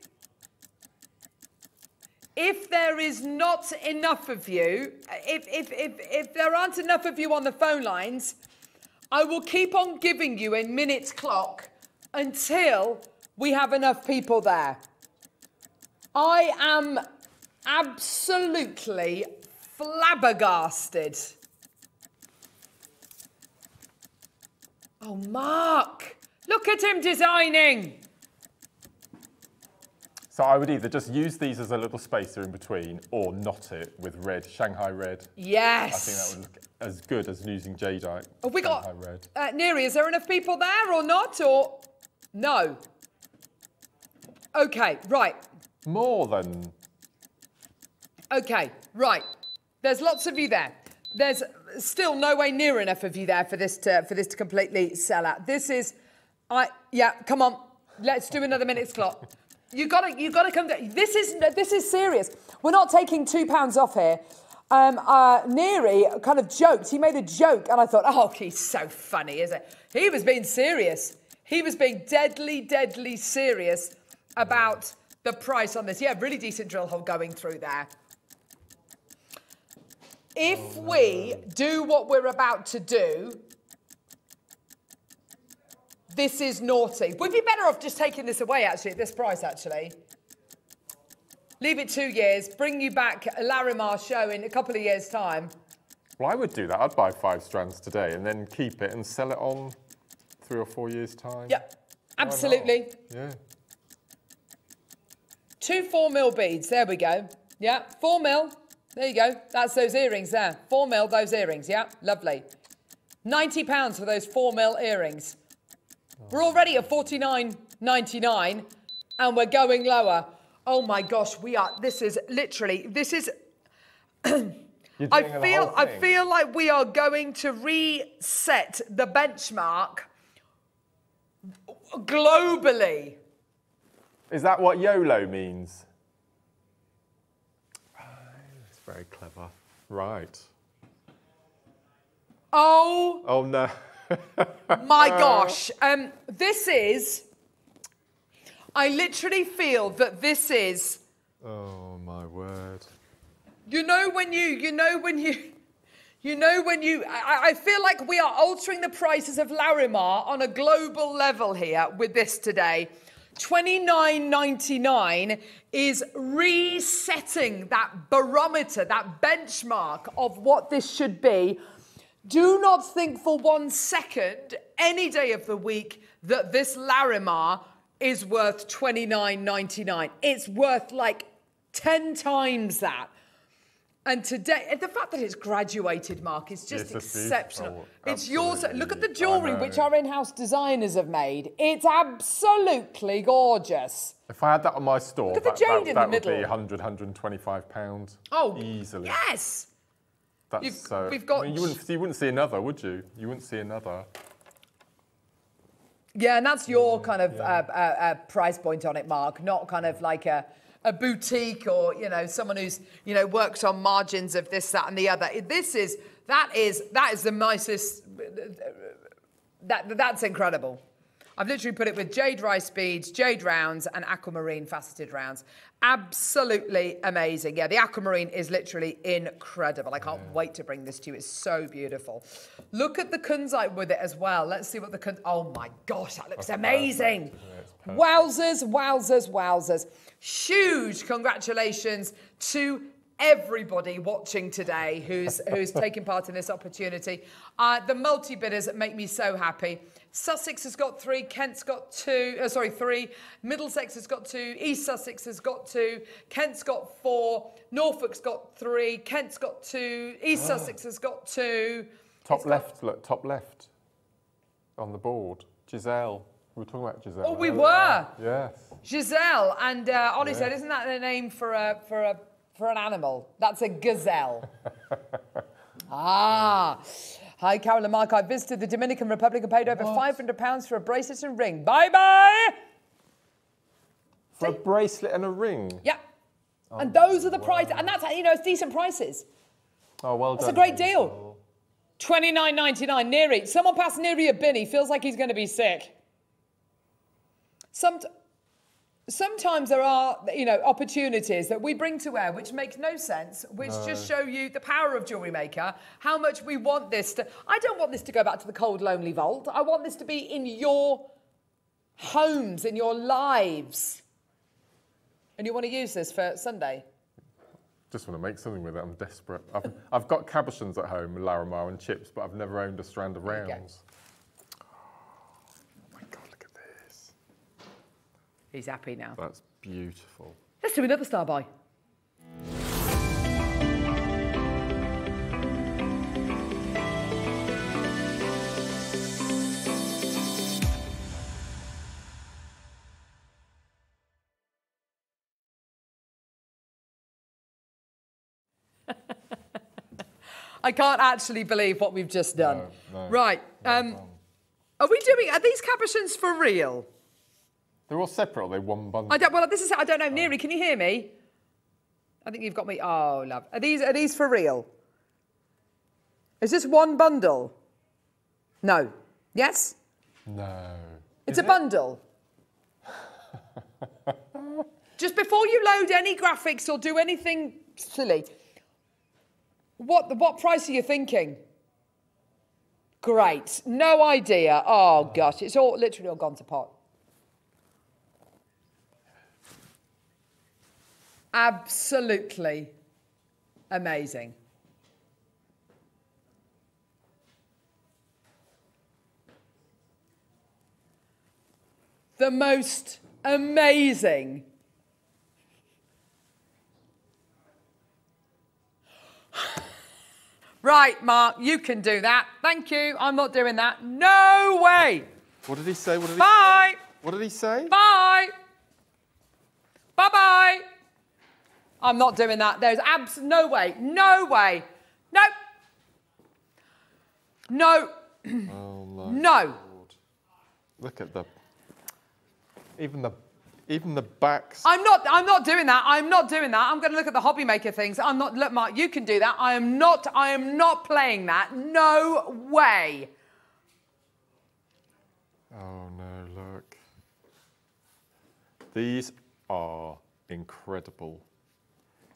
Speaker 1: if there is not enough of you, if if if if there aren't enough of you on the phone lines, I will keep on giving you a minute clock until we have enough people there. I am absolutely flabbergasted. Oh, Mark, look at him designing.
Speaker 2: So I would either just use these as a little spacer in between or knot it with red, Shanghai red.
Speaker 1: Yes.
Speaker 2: I think that would look as good as using jadeite.
Speaker 1: Have we got
Speaker 2: Shanghai red.
Speaker 1: uh, Neri? Is there enough people there or not? Or no? Okay, right.
Speaker 2: More than
Speaker 1: Okay, right. There's lots of you there. There's still no way near enough of you there for this to for this to completely sell out. This is, I yeah. Come on, let's do another minute's clock. You gotta you gotta come. down. This is this is serious. We're not taking two pounds off here. Um, uh, Neri kind of joked. He made a joke, and I thought, oh, he's so funny, is it? He was being serious. He was being deadly, deadly serious about the price on this. Yeah, really decent drill hole going through there. If oh, we do what we're about to do, this is naughty. We'd be better off just taking this away, actually, at this price, actually. Leave it two years, bring you back a Larimar show in a couple of years' time.
Speaker 2: Well, I would do that. I'd buy five strands today and then keep it and sell it on three or four years' time. Yeah,
Speaker 1: absolutely.
Speaker 2: Yeah.
Speaker 1: Two four mil beads, there we go. Yeah, four mil. There you go. That's those earrings there. Four mil, those earrings. Yeah, lovely. Ninety pounds for those four mil earrings. We're already at forty nine ninety nine, and we're going lower. Oh my gosh, we are. This is literally. This is. I feel. I feel like we are going to reset the benchmark globally.
Speaker 2: Is that what YOLO means? Ah, It's very clever. Right.
Speaker 1: Oh
Speaker 2: Oh no.
Speaker 1: my gosh. Um, this is. I literally feel that this is.
Speaker 2: oh my word.
Speaker 1: You know when you. You know when you. You know when you. I, I feel like we are altering the prices of Larimar on a global level here with this today. Twenty nine ninety nine is resetting that barometer, that benchmark of what this should be. Do not think for one second, any day of the week, that this Larimar is worth twenty nine ninety nine. It's worth like 10 times that. And today, the fact that it's graduated, Mark, is just
Speaker 2: It's
Speaker 1: exceptional. It's yours. Look at the jewellery, which our in house designers have made. It's absolutely gorgeous.
Speaker 2: If I had that on my store, that, that, that would be
Speaker 1: middle.
Speaker 2: 100, 125 pounds.
Speaker 1: Oh,
Speaker 2: easily.
Speaker 1: Yes.
Speaker 2: That's
Speaker 1: You've-
Speaker 2: so.
Speaker 1: we've got-
Speaker 2: I mean, you, wouldn't, you wouldn't see another, would you? You wouldn't see another.
Speaker 1: Yeah, and that's your kind of uh, uh, uh, price point on it, Mark. Not kind of like a, a boutique or you know someone who's you know worked on margins of this, that, and the other. This is that is that is the nicest. That that's incredible. I've literally put it with jade rice beads, jade rounds, and aquamarine faceted rounds. Absolutely amazing. Yeah, the aquamarine is literally incredible. I can't wait to bring this to you. It's so beautiful. Look at the kunzite with it as well. Let's see what the kun. Oh my gosh, that looks amazing. Wowzers, wowzers, wowzers. Huge congratulations to everybody watching today who's who's taking part in this opportunity. Uh, the multi bidders make me so happy. Sussex has got three, Kent's got two, uh, sorry, three, Middlesex has got two, East Sussex has got two, Kent's got four, Norfolk's got three, Kent's got two, East Sussex has got two.
Speaker 2: Top left, look, top left on the board. Giselle. We were talking about Giselle.
Speaker 1: Oh, we
Speaker 2: earlier.
Speaker 1: were.
Speaker 2: Yes.
Speaker 1: Giselle, and uh, Ollie said, isn't that the name for a, for a, for an animal? That's a gazelle. ah. Hi, Carol and Mark. I visited the Dominican Republic and paid over £500 for a bracelet and ring. Bye bye.
Speaker 2: For a bracelet and a ring.
Speaker 1: Yeah. and those are the prices. And that's, you know, it's decent prices.
Speaker 2: Oh, well
Speaker 1: That's
Speaker 2: done.
Speaker 1: a great deal. Twenty nine ninety nine. Neri. Someone pass Neri a bin. He feels like he's going to be sick. Some, sometimes there are, you know, opportunities that we bring to air which makes no sense, which just show you the power of Jewellery Maker, how much we want this to. I don't want this to go back to the cold, lonely vault. I want this to be in your homes, in your lives. And you want to use this for Sunday?
Speaker 2: Just want to make something with it. I'm desperate. I've, I've got cabochons at home, Larimar and chips, but I've never owned a strand of rounds. Oh my God, look at this.
Speaker 1: He's happy now.
Speaker 2: That's beautiful.
Speaker 1: Let's do another star buy. I can't actually believe what we've just done.
Speaker 2: No, no.
Speaker 1: right. Um, are we doing? Are these cabochons for real?
Speaker 2: They're all separate, or they one bundle?
Speaker 1: I don't. Well, this is. I don't know. Oh. Neri, can you hear me? I think you've got me. Oh, love. Are these? Are these for real? Is this one bundle? No. Yes.
Speaker 2: No.
Speaker 1: It's a bundle. Just before you load any graphics or do anything silly, what the what price are you thinking? Great. No idea. Oh gosh, it's all literally all gone to pot. Absolutely amazing. The most amazing. Right, Mark, you can do that. Thank you. I'm not doing that. No way.
Speaker 2: What did he say? What did he,
Speaker 1: Bye.
Speaker 2: what did he say?
Speaker 1: Bye. Bye bye. I'm not doing that. There's abs no way. No way. No. No.
Speaker 2: Oh,
Speaker 1: No.
Speaker 2: Lord. Look at the. Even the. Even the backs.
Speaker 1: I'm not. I'm not doing that. I'm not doing that. I'm going to look at the hobby maker things. I'm not. Look, Mark, you can do that. I am not. I am not playing that. No way.
Speaker 2: Oh no, look. These are incredible.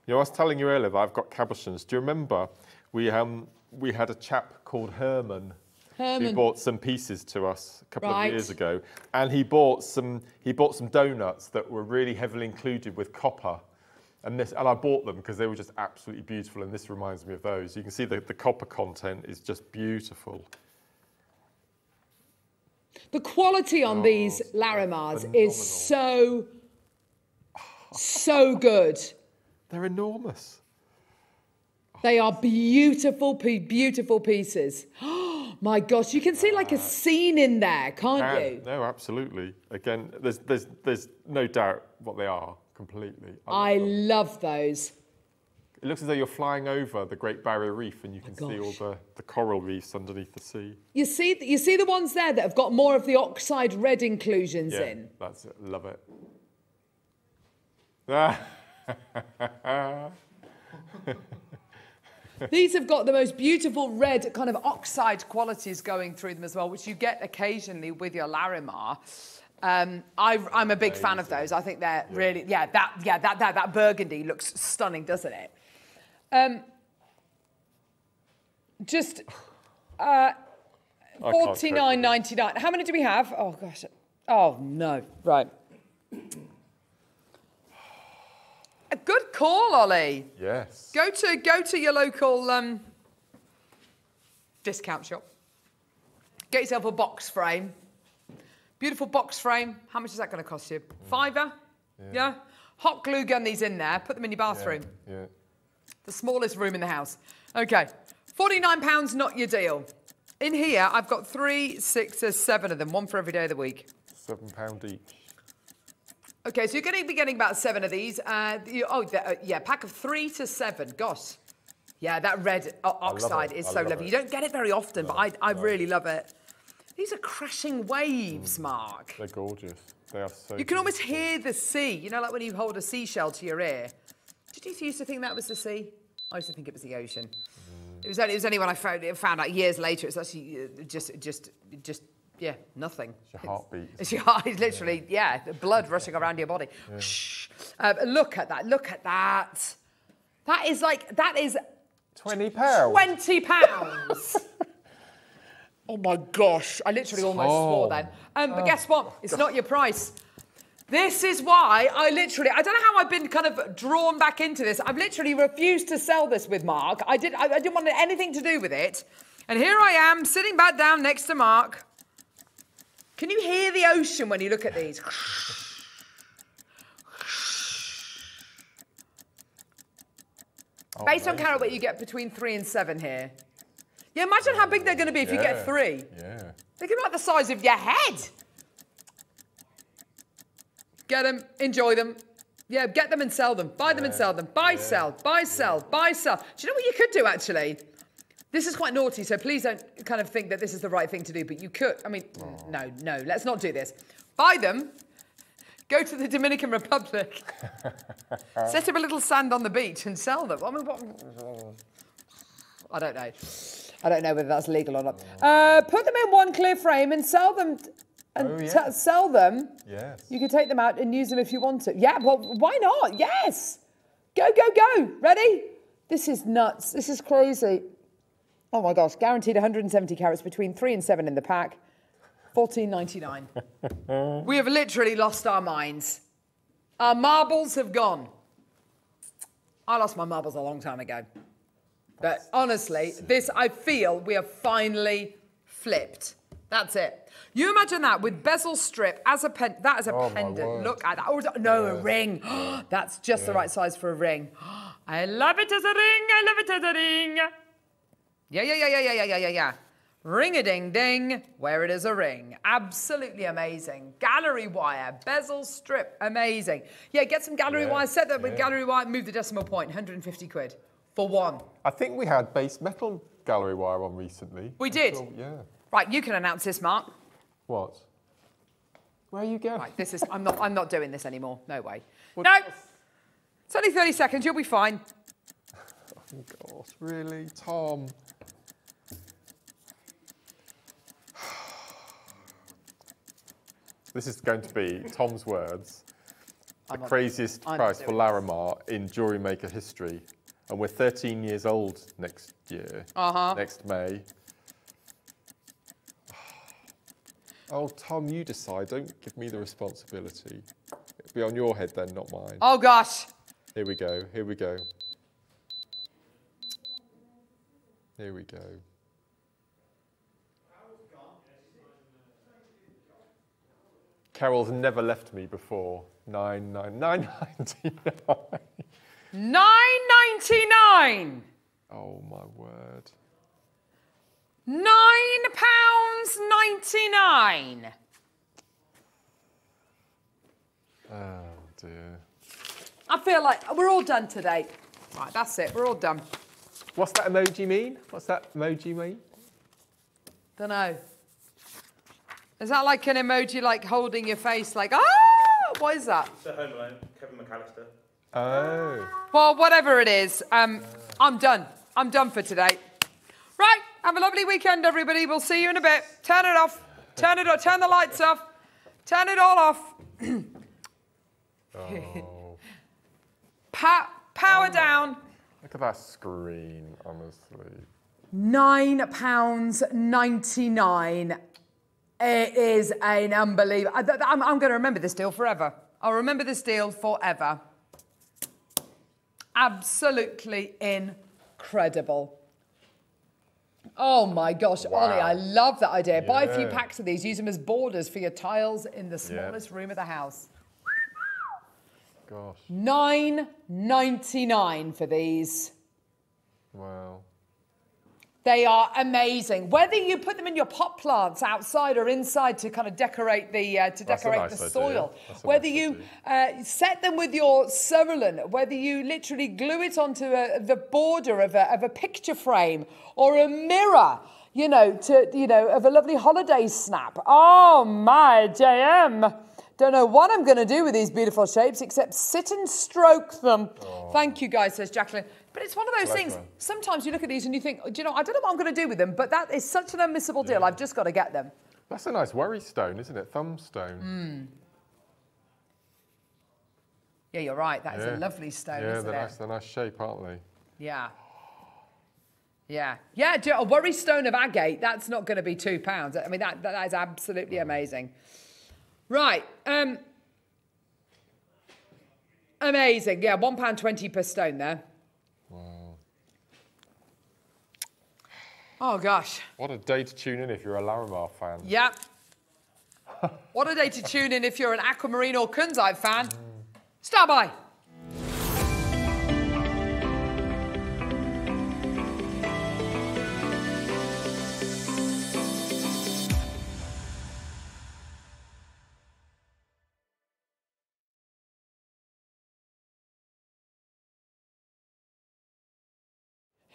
Speaker 2: You know, I was telling you earlier that I've got cabochons. Do you remember we um we had a chap called Herman, who
Speaker 1: Herman.
Speaker 2: bought some pieces to us a couple
Speaker 1: Right.
Speaker 2: of years ago, and he bought some he bought some donuts that were really heavily included with copper. And this, and I bought them because they were just absolutely beautiful, and this reminds me of those. You can see the, the copper content is just beautiful.
Speaker 1: The quality on these
Speaker 2: Oh,
Speaker 1: Larimars
Speaker 2: phenomenal.
Speaker 1: is so, so good.
Speaker 2: They're enormous.
Speaker 1: They are beautiful, beautiful pieces. Oh My gosh, you can see like a scene in there, can't
Speaker 2: Can-
Speaker 1: you?
Speaker 2: No, absolutely. Again, there's, there's, there's no doubt what they are completely.
Speaker 1: I
Speaker 2: love
Speaker 1: those.
Speaker 2: It looks as though you're flying over the Great Barrier Reef and you can see all the, the coral reefs underneath the sea.
Speaker 1: You see, you see the ones there that have got more of the oxide red inclusions
Speaker 2: Yeah,
Speaker 1: in.
Speaker 2: that's it. Love it. Ah!
Speaker 1: These have got the most beautiful red kind of oxide qualities going through them as well, which you get occasionally with your Larimar. Um, I, I'm a big fan of those. I think they're really, yeah, that, yeah, that, that, that burgundy looks stunning, doesn't it? Um, just uh,
Speaker 2: I can't cope with
Speaker 1: forty nine ninety nine. How many do we have? Oh gosh. Oh no. Right. A good call, Ollie.
Speaker 2: Yes.
Speaker 1: Go to go to your local um, discount shop. Get yourself a box frame. Beautiful box frame. How much is that going to cost you? Fiver? Yeah. Hot glue gun these in there. Put them in your bathroom.
Speaker 2: Yeah.
Speaker 1: The smallest room in the house. Okay. £49, not your deal. In here, I've got three, six, or seven of them, one for every day of the week.
Speaker 2: Seven pound each.
Speaker 1: Okay, so you're going to be getting about seven of these. Uh, you, oh, the, uh, yeah, pack of three to seven. Gosh. Yeah, that red oxide is
Speaker 2: I
Speaker 1: so
Speaker 2: love
Speaker 1: lovely.
Speaker 2: it.
Speaker 1: You don't get it very often, but I, I really love it. These are crashing
Speaker 2: Mm.
Speaker 1: waves, Mark.
Speaker 2: They're gorgeous. They are so.
Speaker 1: You can almost hear the sea. You know, like when you hold a seashell to your ear. Did you used to think that was the sea? I used to think it was the ocean. It was only, it was only when I found, found out years later it's actually uh, just, just, just, yeah, nothing.
Speaker 2: It's your heartbeat.
Speaker 1: It's your heart, it's literally, yeah, the blood rushing around your body. Shh. Uh, look at that, look at that. That is like, that is
Speaker 2: Twenty pounds.
Speaker 1: 20 pounds. oh my gosh, I literally almost swore then. Um, but guess what? It's not your price. This is why I literally, I don't know how I've been kind of drawn back into this. I've literally refused to sell this with Mark. I, did, I, I didn't want anything to do with it. And here I am, sitting back down next to Mark. Can you hear the ocean when you look at these?
Speaker 2: Oh,
Speaker 1: Based on weight, you get between three and seven here. Yeah, imagine how big they're going to be if you get three.
Speaker 2: Yeah.
Speaker 1: Be like the size of your head. Get them, enjoy them. Yeah, get them and sell them. Buy them and sell them. Buy, sell, buy, sell, buy, sell. Do you know what you could do actually? This is quite naughty, so please don't kind of think that this is the right thing to do, but you could. I mean, no, no, let's not do this. Buy them, go to the Dominican Republic, set up a little sand on the beach and sell them. I mean, what? I don't know. I don't know whether that's legal or not. Uh, put them in one clear frame and sell them. And
Speaker 2: Oh, yeah.
Speaker 1: sell them.
Speaker 2: Yes.
Speaker 1: You can take them out and use them if you want to. Yeah, well, why not? Yes. Go, go, go. Ready? This is nuts. This is crazy. Oh my gosh, guaranteed 170 carats between three and seven in the pack. 14.99. we have literally lost our minds. Our marbles have gone. I lost my marbles a long time ago. But honestly, this I feel we have finally flipped. That's it. You imagine that with bezel strip as a pen, that as a
Speaker 2: Oh,
Speaker 1: pendant. Look at that. Oh, or no, a ring. That's just the right size for a ring. I love it as a ring. I love it as a ring. Yeah, yeah, yeah, yeah, yeah, yeah, yeah, yeah. Ring a ding ding, where it is a ring. Absolutely amazing. Gallery wire, bezel strip, amazing. Yeah, get some gallery
Speaker 2: yeah,
Speaker 1: wire, set that
Speaker 2: yeah.
Speaker 1: with gallery wire, move the decimal point, 150 quid for one.
Speaker 2: I think we had base metal gallery wire on recently.
Speaker 1: We did?
Speaker 2: Sure, yeah.
Speaker 1: Right, you can announce this, Mark.
Speaker 2: What? Where are you going?
Speaker 1: Right, this is, I'm not, I'm not doing this anymore. No way.
Speaker 2: What?
Speaker 1: No! It's only 30 seconds, you'll be fine.
Speaker 2: oh, God, really? Tom. This is going to be Tom's words. The craziest
Speaker 1: I'm
Speaker 2: price for Larimar in Jewellery Maker history. And we're 13 years old next year.
Speaker 1: Uh-huh.
Speaker 2: Next May. Oh, Tom, you decide. Don't give me the responsibility. It'll be on your head then, not mine.
Speaker 1: Oh gosh.
Speaker 2: Here we go. Here we go. Here we go. Carol's never left me before. Nine, nine, nine, ninety-nine.
Speaker 1: Nine ninety nine.
Speaker 2: Oh my word.
Speaker 1: Nine pounds ninety nine.
Speaker 2: Oh dear.
Speaker 1: I feel like we're all done today. Right, that's it. We're all done.
Speaker 2: What's that emoji mean? What's that emoji mean?
Speaker 1: Don't know. Is that like an emoji, like holding your face, like ah? What is that?
Speaker 3: The Home Alone, Kevin McAllister.
Speaker 2: Oh.
Speaker 1: Well, whatever it is, um, I'm done. I'm done for today. Right, have a lovely weekend, everybody. We'll see you in a bit. Turn it off. Turn it off. Turn the lights off. Turn it all off.
Speaker 2: Oh.
Speaker 1: Pa- power down.
Speaker 2: Look at that screen, honestly.
Speaker 1: Nine pounds ninety nine. It is an unbelievable. I, am I'm going to remember this deal forever. I'll remember this deal forever. Absolutely incredible. Oh my gosh, Ollie, I love that idea. Buy a few packs of these, use them as borders for your tiles in the smallest room of the house.
Speaker 2: Gosh.
Speaker 1: Nine ninety nine for these.
Speaker 2: Wow.
Speaker 1: They are amazing. Whether you put them in your pot plants outside or inside to kind of decorate the uh, to
Speaker 2: That's
Speaker 1: decorate
Speaker 2: nice
Speaker 1: the soil, whether
Speaker 2: nice
Speaker 1: you uh, set them with your cerulean, whether you literally glue it onto a, the border of a, of a picture frame or a mirror, you know, to you know, of a lovely holiday snap. Oh my JM. Don't know what I'm going to do with these beautiful shapes except sit and stroke them. Thank you, guys, says Jacqueline. But it's one of those things. Sometimes you look at these and you think, do you know, I don't know what I'm going to do with them, but that is such an unmissable deal. I've just got to get them.
Speaker 2: That's a nice worry stone, isn't it? Thumb stone.
Speaker 1: Mm. Yeah, you're right. That is
Speaker 2: Yeah.
Speaker 1: a lovely stone,
Speaker 2: Yeah,
Speaker 1: isn't
Speaker 2: they're
Speaker 1: it?
Speaker 2: nice, they're nice shape, aren't they?
Speaker 1: Yeah. Yeah. Yeah, do you know, a worry stone of agate, that's not going to be two pounds. I mean, that, that, that is absolutely amazing. Right. Um, amazing. Yeah, one pound twenty per stone there.
Speaker 2: Wow.
Speaker 1: Oh, gosh.
Speaker 2: What a day to tune in if you're a Larimar fan.
Speaker 1: Yep. what a day to tune in if you're an Aquamarine or Kunzite fan. Star buy.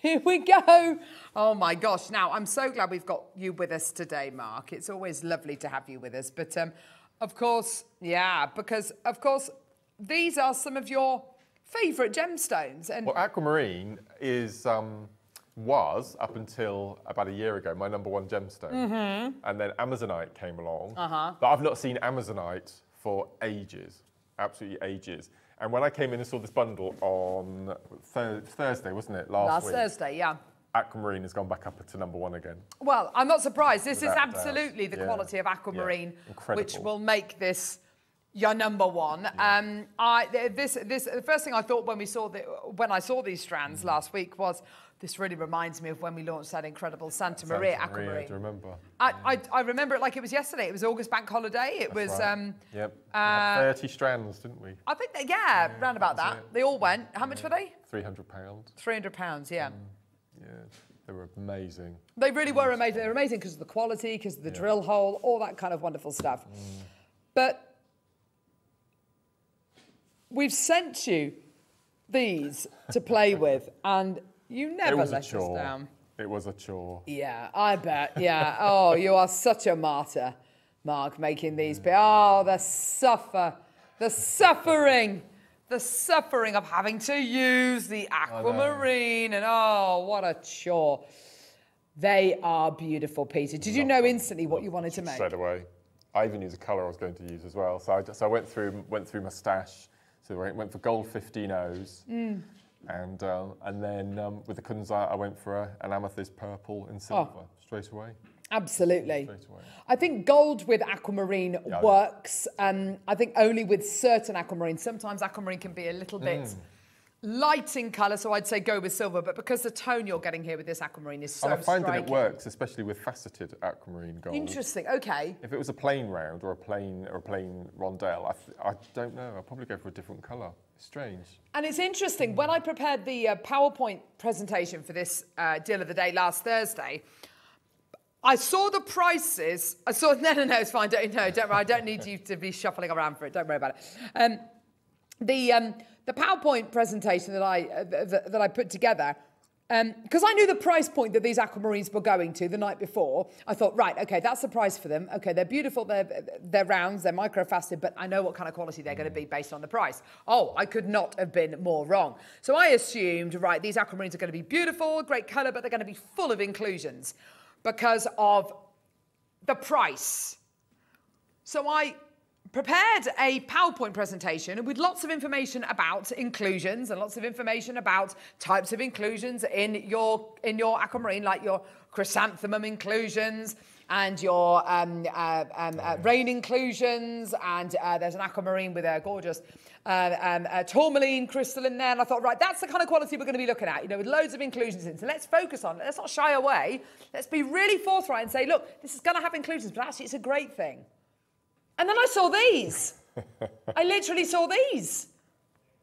Speaker 1: Here we go. Oh my gosh. Now, I'm so glad we've got you with us today, Mark. It's always lovely to have you with us. But um, of course, yeah, because of course, these are some of your favourite gemstones. And
Speaker 2: Well, aquamarine is um, was up until about a year ago my number one gemstone,
Speaker 1: Mhm.
Speaker 2: and then Amazonite came along.
Speaker 1: Uh-huh.
Speaker 2: But I've not seen Amazonite for ages, absolutely ages. And when I came in and saw this bundle on Thur- Thursday, wasn't it? Last,
Speaker 1: last
Speaker 2: week.
Speaker 1: Thursday, yeah.
Speaker 2: Aquamarine has gone back up to number one again.
Speaker 1: Well, I'm not surprised. This is
Speaker 2: Without doubt.
Speaker 1: absolutely the
Speaker 2: Yeah.
Speaker 1: quality of aquamarine,
Speaker 2: Yeah.
Speaker 1: Which will make this your number one. Um, I this this the first thing I thought when we saw the when I saw these
Speaker 2: Mm.
Speaker 1: strands last week was this really reminds me of when we launched that incredible Santa,
Speaker 2: Santa
Speaker 1: Maria aquamarine.
Speaker 2: you remember?
Speaker 1: I, I, I remember it like it was yesterday. It was August bank holiday. It
Speaker 2: That's
Speaker 1: was
Speaker 2: right.
Speaker 1: um,
Speaker 2: Yep.
Speaker 1: Uh,
Speaker 2: 30 strands, didn't we?
Speaker 1: I think that, yeah, round about that. They all went. How much were they?
Speaker 2: 300 pounds.
Speaker 1: Three hundred pounds. Yeah.
Speaker 2: Yeah, they were amazing.
Speaker 1: They really were amazing. They were amazing because of the quality, because of the drill hole, all that kind of wonderful stuff. But we've sent you these to play with, and you never
Speaker 2: it
Speaker 1: let us down.
Speaker 2: It was a chore.
Speaker 1: Yeah, I bet. Yeah. oh, you are such a martyr, Mark, making these. Be- oh, the suffer, the suffering, the suffering of having to use the aquamarine, and oh, what a chore. They are beautiful Peter. Did you know instantly what you wanted to make?
Speaker 2: Straight away. I even used the colour I was going to use as well. So I, just, so I went through went through my stash. So I went for gold 15Os.
Speaker 1: Mm.
Speaker 2: And, um, and then um, with the kunzite, I went for a, an amethyst purple in silver straight away.
Speaker 1: Absolutely.
Speaker 2: Straight away.
Speaker 1: I think gold with aquamarine
Speaker 2: Yeah,
Speaker 1: works. Um, I think only with certain aquamarine. Sometimes aquamarine can be a little bit
Speaker 2: Mm.
Speaker 1: light in colour, so I'd say go with silver. But because the tone you're getting here with this aquamarine is so
Speaker 2: and I find that it works, especially with faceted aquamarine gold.
Speaker 1: Interesting. Okay.
Speaker 2: If it was a plain round or a plain or a plain rondelle, I, th- I don't know. I'd probably go for a different colour. Strange.
Speaker 1: And it's interesting, when I prepared the uh, PowerPoint presentation for this uh, deal of the day last Thursday, I saw the prices. I saw, no, no, no, it's fine. Don't, no, don't worry. I don't need you to be shuffling around for it. Don't worry about it. Um, the, um, the PowerPoint presentation that I, uh, th- that I put together, Um, because I knew the price point that these aquamarines were going to the night before, I thought, right, okay, that's the price for them. Okay, they're beautiful, they're, they're rounds, they're microfaceted, but I know what kind of quality they're going to be based on the price. Oh, I could not have been more wrong. So I assumed, right, these aquamarines are going to be beautiful, great colour, but they're going to be full of inclusions because of the price. So I prepared a PowerPoint presentation with lots of information about inclusions and lots of information about types of inclusions in your in your aquamarine, like your chrysanthemum inclusions and your um, uh, um, uh, rain inclusions. And uh, there's an aquamarine with a gorgeous uh, um, tourmaline crystal in there. And I thought, right, that's the kind of quality we're going to be looking at, you know, with loads of inclusions in. So let's focus on it. Let's not shy away. Let's be really forthright and say, look, this is going to have inclusions, but actually it's a great thing. And then I saw these. I literally saw these.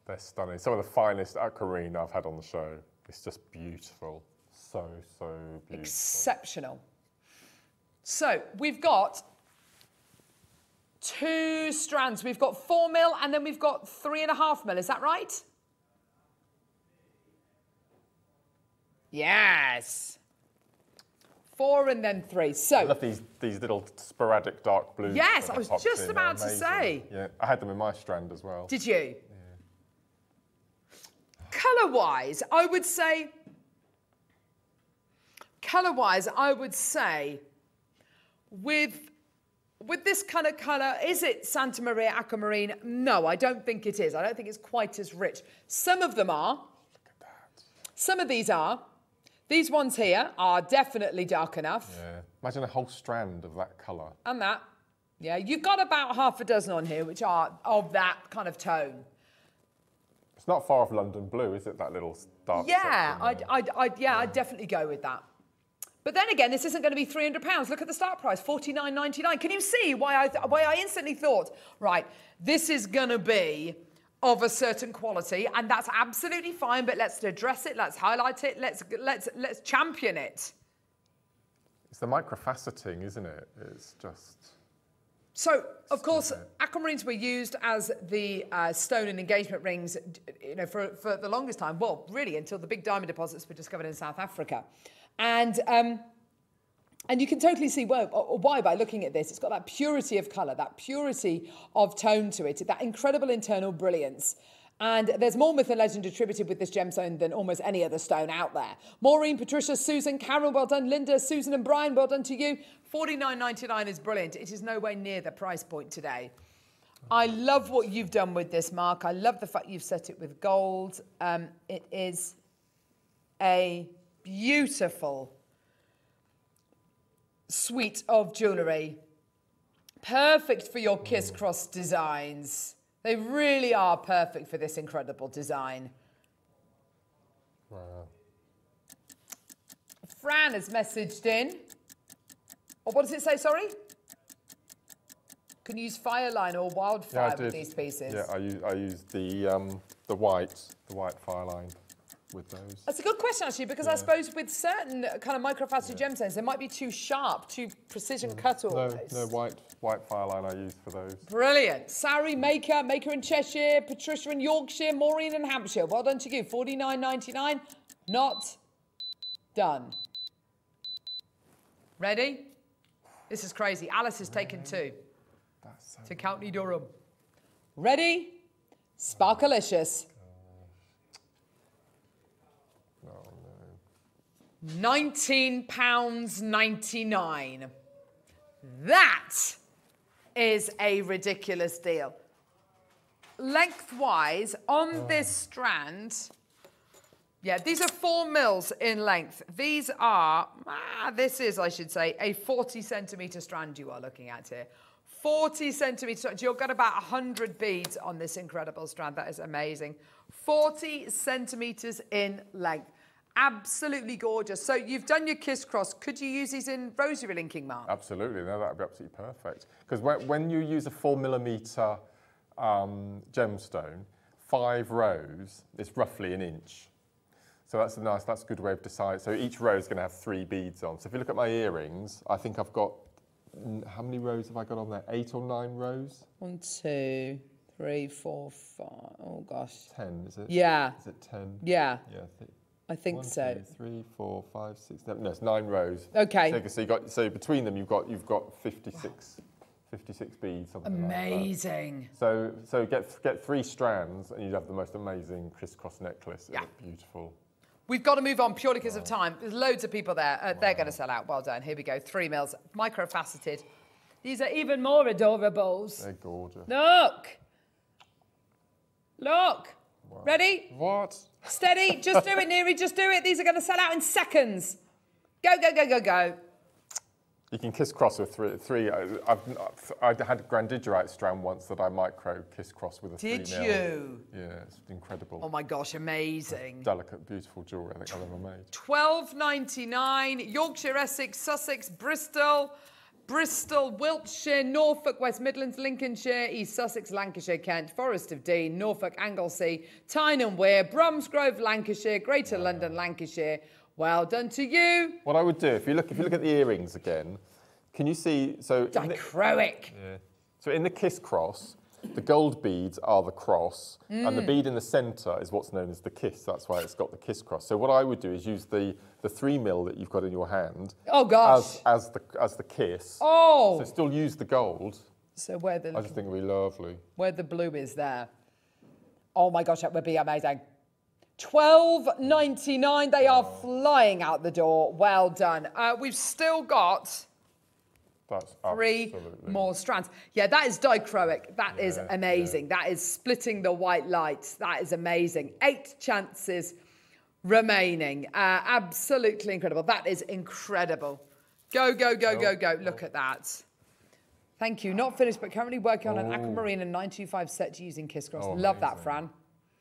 Speaker 2: They're stunning. Some of the finest aquamarine I've had on the show. It's just beautiful. So, so beautiful.
Speaker 1: Exceptional. So we've got two strands. We've got four mil and then we've got three and a half mil. Is that right? Yes. Four and then three. So I
Speaker 2: love these, these little sporadic dark blues.
Speaker 1: Yes, I was just
Speaker 2: in.
Speaker 1: about to say.
Speaker 2: Yeah, I had them in my strand as well.
Speaker 1: Did you? Colour wise, I would say. Colour wise, I would say with with this kind of colour, is it Santa Maria Aquamarine? No, I don't think it is. I don't think it's quite as rich. Some of them are. Look at that. Some of these are. These ones here are definitely dark enough.
Speaker 2: Yeah. Imagine a whole strand of that colour.
Speaker 1: And that. Yeah, you've got about half a dozen on here which are of that kind of tone.
Speaker 2: It's not far off London Blue, is it? That little dark.
Speaker 1: Yeah, I'd. I'd, I'd, yeah, I'd definitely go with that. But then again, this isn't going to be three hundred pounds. Look at the start price, forty nine ninety nine. Can you see why I why I instantly thought, right, this is going to be of a certain quality, and that's absolutely fine. But let's address it. Let's highlight it. Let's let's let's champion it.
Speaker 2: It's the microfaceting, isn't it? It's just.
Speaker 1: So, of course, aquamarines were used as the uh, stone and engagement rings, you know, for, for the longest time. Well, really, until the big diamond deposits were discovered in South Africa, and um, and you can totally see why, by looking at this. It's got that purity of colour, that purity of tone to it, that incredible internal brilliance. And there's more myth and legend attributed with this gemstone than almost any other stone out there. Maureen, Patricia, Susan, Karen, well done. Linda, Susan, and Brian, well done to you. $49.99 is brilliant. It is nowhere near the price point today. I love what you've done with this, Mark. I love the fact you've set it with gold. Um, it is a beautiful suite of jewellery. Perfect for your kiss cross designs. They really are perfect for this incredible design.
Speaker 2: Wow.
Speaker 1: Fran has messaged in. Or what does it say, sorry? Can you use Fireline or Wildfire
Speaker 2: I
Speaker 1: with these pieces?
Speaker 2: Yeah, I use I use the um, the white the white Fireline with those.
Speaker 1: That's a good question, actually, because I suppose with certain kind of microfaceted gemstones, they might be too sharp, too precision mm. cut
Speaker 2: No,
Speaker 1: almost.
Speaker 2: no white white Fireline I use for those.
Speaker 1: Brilliant. Sari, Maker, Maker in Cheshire, Patricia in Yorkshire, Maureen in Hampshire. Well done to you. Forty nine ninety nine. Not done. Ready? This is crazy. Alice has taken two
Speaker 2: That's so
Speaker 1: to County Durham. Ready? Sparkalicious.
Speaker 2: oh no.
Speaker 1: £19.99. That is a ridiculous deal. Lengthwise, on this strand, yeah, these are four mils in length. These are, ah, this is, I should say, a 40 centimetre strand you are looking at here. 40 centimeters. You've got about 100 beads on this incredible strand. That is amazing. 40 centimeters in length. Absolutely gorgeous. So you've done your kiss cross. Could you use these in rosary linking, Mark?
Speaker 2: Absolutely, no, that would be absolutely perfect. Because when, when you use a four millimeter um, gemstone, five rows is roughly an inch. So that's a nice, that's a good way of deciding. So each row is going to have three beads on. So if you look at my earrings, I think I've got, how many rows have I got on there? Eight or nine rows?
Speaker 1: One, two, three, four, five. Oh, gosh.
Speaker 2: Ten, is it?
Speaker 1: Yeah.
Speaker 2: Is it ten?
Speaker 1: Yeah,
Speaker 2: Yeah, I think. One,
Speaker 1: so.
Speaker 2: two, three, four, five, six, seven. No, it's nine rows.
Speaker 1: Okay.
Speaker 2: So, you got so between them you've got you've got 56, 56 beads. Something Like that.
Speaker 1: Amazing.
Speaker 2: So so get get three strands and you'd have the most amazing crisscross necklace.
Speaker 1: Yeah.
Speaker 2: Beautiful.
Speaker 1: We've got to move on purely because of time. There's loads of people there. Uh, They're going to sell out. Well done. Here we go. Three mils, microfaceted. These are even more adorables.
Speaker 2: They're gorgeous.
Speaker 1: Look. Look. Ready?
Speaker 2: What?
Speaker 1: Steady. Just do it, Neri. Just do it. These are going to sell out in seconds. Go, go, go, go, go.
Speaker 2: You can kiss cross with three. three uh, I've, I had grandidierite strand once that I micro kiss cross with a
Speaker 1: Did
Speaker 2: three mil.
Speaker 1: you?
Speaker 2: Yeah, it's incredible.
Speaker 1: Oh my gosh, amazing.
Speaker 2: Delicate, beautiful jewellery I think I've ever made.
Speaker 1: Twelve ninety nine. Yorkshire, Essex, Sussex, Bristol, Bristol, Wiltshire, Norfolk, West Midlands, Lincolnshire, East Sussex, Lancashire, Kent, Forest of Dean, Norfolk, Anglesey, Tyne and Wear, Bromsgrove, Lancashire, Greater London, Lancashire. Well done to you.
Speaker 2: What I would do if you look if you look at the earrings again, can you see so in the-
Speaker 1: Dichroic.
Speaker 2: So in the kiss cross, the gold beads are the cross, and
Speaker 1: Mm.
Speaker 2: the bead in the centre is what's known as the kiss. That's why it's got the kiss cross. So what I would do is use the the three mil that you've got in your hand.
Speaker 1: Oh, gosh.
Speaker 2: As, as the as the kiss.
Speaker 1: Oh.
Speaker 2: So still use the gold.
Speaker 1: So where the
Speaker 2: I just think it'd be lovely.
Speaker 1: where the blue is there. Oh my gosh, that would be amazing. Twelve ninety nine. They are flying out the door. Well done. Uh, we've still got
Speaker 2: That's
Speaker 1: three
Speaker 2: absolutely.
Speaker 1: more strands. Yeah, that is dichroic. That is
Speaker 2: Yeah,
Speaker 1: amazing. That is splitting the white lights. That is amazing. Eight chances remaining. Uh, absolutely incredible. That is incredible. Go, go, go, go, go. Look at that. Thank you. Not finished, but currently working on an aquamarine and 925 set using Kiss Cross.
Speaker 2: Oh,
Speaker 1: Love that. Fran.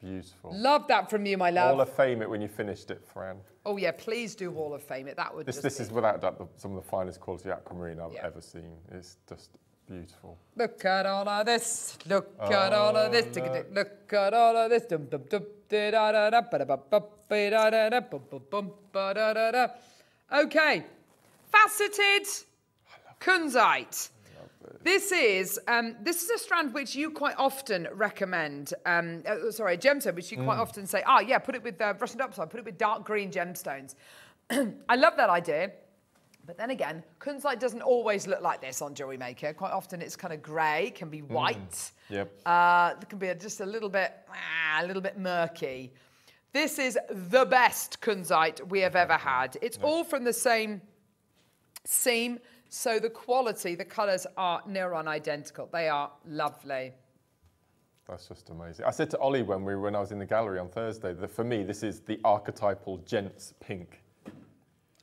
Speaker 2: Beautiful.
Speaker 1: Love that from you, my love.
Speaker 2: Hall of Fame it when you finished it, Fran.
Speaker 1: Oh yeah, please do Hall of Fame it. That would
Speaker 2: This
Speaker 1: just
Speaker 2: this
Speaker 1: be-
Speaker 2: is without doubt the, some of the finest quality aquamarine I've
Speaker 1: Yeah.
Speaker 2: ever seen. It's just beautiful.
Speaker 1: Look at all of this. Look at oh, all of this. Tick, Look at all of this. Dum, dum, dum. Okay. Faceted kunzite. This is um, this is a strand which you quite often recommend. Um, uh, sorry, a gemstone which you quite often say, ah, yeah, put it with uh, Russian diopside, put it with dark green gemstones. I love that idea. But then again, kunzite doesn't always look like this on Jewellery Maker. Quite often it's kind of grey, can be white.
Speaker 2: Yep.
Speaker 1: Uh, it can be just a little bit, ah, a little bit murky. This is the best kunzite we have ever had. It's all from the same seam, so the quality, the colours are near on identical. They are lovely.
Speaker 2: That's just amazing. I said to Ollie when we when I was in the gallery on Thursday that for me this is the archetypal gents pink.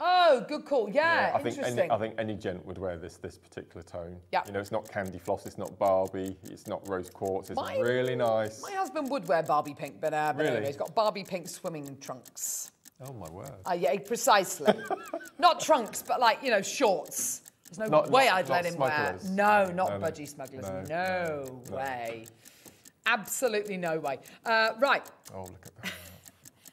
Speaker 1: Oh, good call. Yeah,
Speaker 2: I think any, I think any gent would wear this this particular tone.
Speaker 1: Yeah.
Speaker 2: You know, it's not candy floss, it's not Barbie, it's not rose quartz. It's
Speaker 1: Mine-
Speaker 2: really nice.
Speaker 1: My husband would wear Barbie pink, but, uh, but
Speaker 2: Really?
Speaker 1: anyway, he's got Barbie pink swimming trunks.
Speaker 2: Oh my word.
Speaker 1: Uh, yeah, precisely. not trunks, but like, you know, shorts. There's no
Speaker 2: Not-
Speaker 1: way
Speaker 2: not-
Speaker 1: I'd let him wear.
Speaker 2: smugglers.
Speaker 1: No, not
Speaker 2: No, no.
Speaker 1: budgie smugglers.
Speaker 2: No,
Speaker 1: No,
Speaker 2: no, no.
Speaker 1: way. Absolutely no way. Uh, right.
Speaker 2: Oh look at that.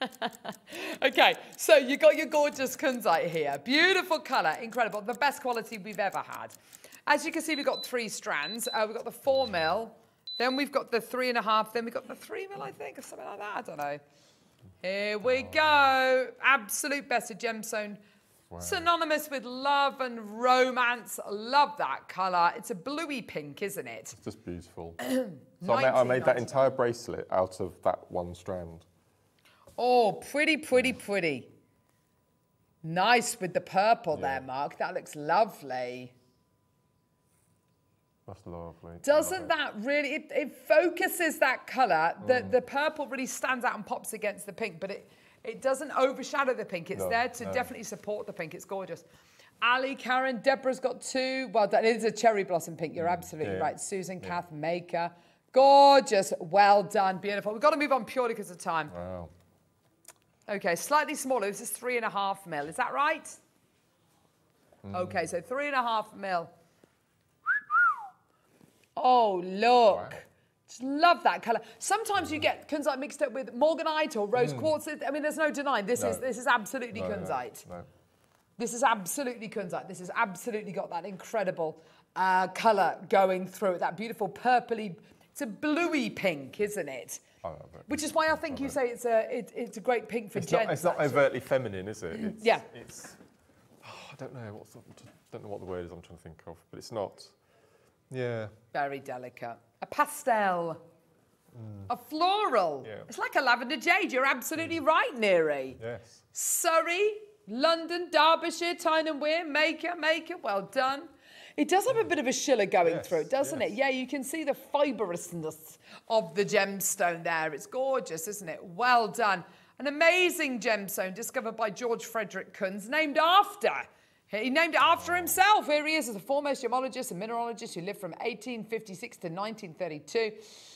Speaker 1: Okay, so you got your gorgeous kunzite here. Beautiful colour, incredible. The best quality we've ever had. As you can see, we've got three strands. Uh, we've got the four mil, then we've got the three and a half, then we've got the three mil, I think, or something like that. I don't know. Here we go. Absolute best of gemstone. Synonymous with love and romance. Love that colour. It's a bluey pink, isn't it?
Speaker 2: It's just beautiful. so I made, I made that entire bracelet out of that one strand.
Speaker 1: Oh, pretty, pretty, pretty. Nice with the purple there, Mark. That looks lovely.
Speaker 2: That's lovely.
Speaker 1: Doesn't that really, it, it focuses that colour. The, mm. the purple really stands out and pops against the pink, but it, it doesn't overshadow the pink. It's
Speaker 2: No,
Speaker 1: there to
Speaker 2: no.
Speaker 1: definitely support the pink. It's gorgeous. Ali, Karen, Deborah's got two. Well done. It is a cherry blossom pink. You're absolutely
Speaker 2: Yeah.
Speaker 1: right. Susan, Kath, Maker. Gorgeous. Well done. Beautiful. We've got to move on purely because of time.
Speaker 2: Wow.
Speaker 1: Okay, slightly smaller. This is three and a half mil. Is that right?
Speaker 2: Hmm.
Speaker 1: Okay, so three and a half mil. Oh, look. Just love that colour. Sometimes you get kunzite mixed up with morganite or rose quartz. I mean, there's no denying this is
Speaker 2: Hmm.
Speaker 1: This is absolutely
Speaker 2: No, no,
Speaker 1: kunzite.
Speaker 2: no.
Speaker 1: This is absolutely kunzite. This has absolutely got that incredible uh, colour going through it. That beautiful purpley. It's a bluey pink, isn't it?
Speaker 2: I love it.
Speaker 1: Which is why I think you say it's a it, it's a great pink for
Speaker 2: It's
Speaker 1: gents.
Speaker 2: not, it's not
Speaker 1: actually.
Speaker 2: overtly feminine, is it? It's,
Speaker 1: Yeah.
Speaker 2: It's. oh, I don't know what's the, don't know what the word is I'm trying to think of, but it's not. Yeah.
Speaker 1: Very delicate. A pastel. Mm. A floral.
Speaker 2: Yeah.
Speaker 1: It's like a lavender jade. You're absolutely mm. right, Neri.
Speaker 2: Yes.
Speaker 1: Surrey, London, Derbyshire, Tyne and Wear, Maker, Maker, well done. It does have a mm. bit of a schiller going
Speaker 2: Yes,
Speaker 1: through it, doesn't it? Yeah, you can see the fibrousness of the gemstone there. It's gorgeous, isn't it? Well done. An amazing gemstone discovered by George Frederick Kunz, named after. He named it after himself. Here he is as a foremost gemologist and mineralogist who lived from 1856 to 1932.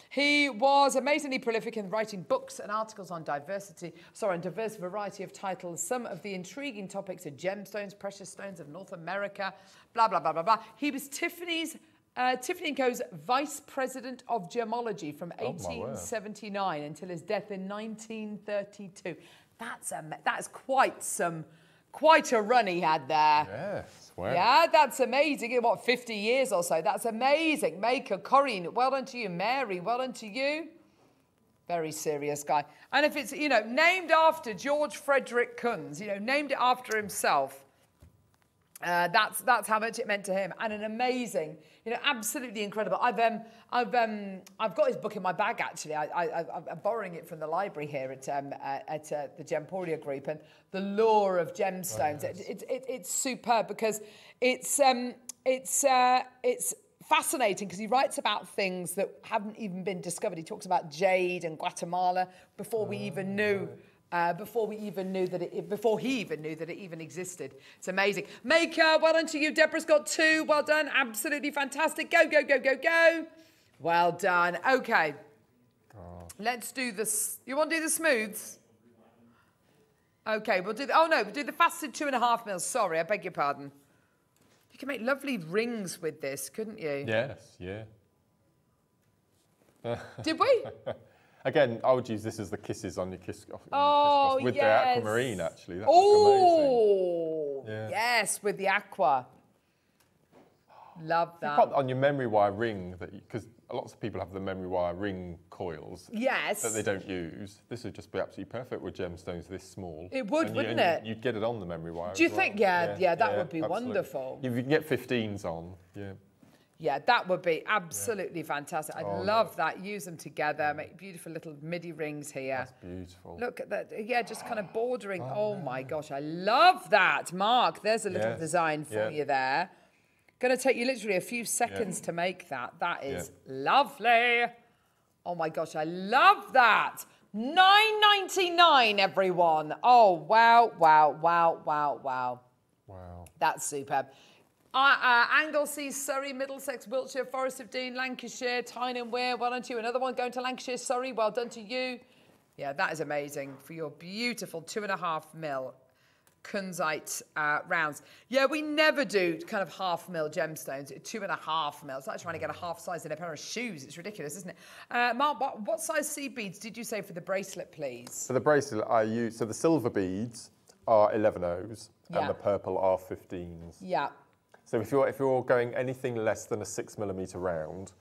Speaker 1: He was amazingly prolific in writing books and articles on diversity, sorry, on diverse variety of titles. Some of the intriguing topics are gemstones, precious stones of North America, blah blah blah blah blah. He was Tiffany's. Uh, Tiffany & Co.'s Vice President of Gemology from
Speaker 2: Oh,
Speaker 1: 1879 until his death in 1932. That's a, that's quite some, quite a run he had there.
Speaker 2: Yes. Wow.
Speaker 1: Yeah, that's amazing. In what, 50 years or so? That's amazing. Maker, Corinne, well done to you. Mary, well done to you. Very serious guy. And if it's, you know, named after George Frederick Kunz, you know, named it after himself, uh, that's that's how much it meant to him, and an amazing, you know, absolutely incredible. I've um, I've um, I've got his book in my bag actually. I, I'm borrowing it from the library here at um, uh, at uh, the Gemporia Group, and the lore of gemstones. It, it, it, it's superb because it's um, it's uh, it's fascinating because he writes about things that haven't even been discovered. He talks about jade and Guatemala before we even knew. Uh, before we even knew that it, before he even knew that it even existed. It's amazing. Maker, well done to you. Deborah's got two. Well done. Absolutely fantastic. Go, go, go, go, go. Well done. Okay. Let's do this. You want to do the smooths? Okay, we'll do the, oh no, we'll do the faceted two and a half mils. Sorry, I beg your pardon. You can make lovely rings with this, couldn't you?
Speaker 2: Yes. Yeah.
Speaker 1: Did we?
Speaker 2: Again, I would use this as the kisses on your kiss. on your kiss
Speaker 1: Oh,
Speaker 2: with
Speaker 1: yes.
Speaker 2: the aquamarine. Actually, that looks amazing.
Speaker 1: Oh,
Speaker 2: Yeah.
Speaker 1: yes, with the aqua. Love
Speaker 2: You
Speaker 1: that.
Speaker 2: put on your memory wire ring that because lots of people have the memory wire ring coils
Speaker 1: Yes.
Speaker 2: that they don't use. This would just be absolutely perfect with gemstones this small.
Speaker 1: It would,
Speaker 2: And
Speaker 1: wouldn't
Speaker 2: and
Speaker 1: it?
Speaker 2: You'd get it on the memory wire.
Speaker 1: Do you
Speaker 2: well.
Speaker 1: think- yeah, yeah, that would be wonderful.
Speaker 2: If you can get 15s on, yeah.
Speaker 1: Yeah, that would be absolutely fantastic. I'd
Speaker 2: Oh,
Speaker 1: love that. Use them together. Make beautiful little midi rings here.
Speaker 2: That's beautiful.
Speaker 1: Look at that. Yeah, just kind of bordering. Oh, oh my gosh, I love that. Mark, there's a little
Speaker 2: Yes,
Speaker 1: design for
Speaker 2: yeah.
Speaker 1: you there. Going to take you literally a few seconds to make that. That is
Speaker 2: Yeah.
Speaker 1: lovely. Oh my gosh, I love that. 9.99 everyone. Oh, wow, wow, wow, wow, wow.
Speaker 2: Wow.
Speaker 1: That's superb. Uh, uh, Anglesey, Surrey, Middlesex, Wiltshire, Forest of Dean, Lancashire, Tyne and Wear. Well done to you. Another one going to Lancashire, Surrey. Well done to you. Yeah, that is amazing for your beautiful two and a half mil Kunzite uh, rounds. Yeah, we never do kind of half mil gemstones. Two and a half mil. It's like trying to get a half size in a pair of shoes. It's ridiculous, isn't it? Uh, Mark, what, what size seed beads did you say for the bracelet, please?
Speaker 2: For the bracelet, I use so the silver beads are 11 O's
Speaker 1: Yeah.
Speaker 2: and the purple are 15s.
Speaker 1: Yeah.
Speaker 2: So if you're if you're going anything less than a six millimeter round,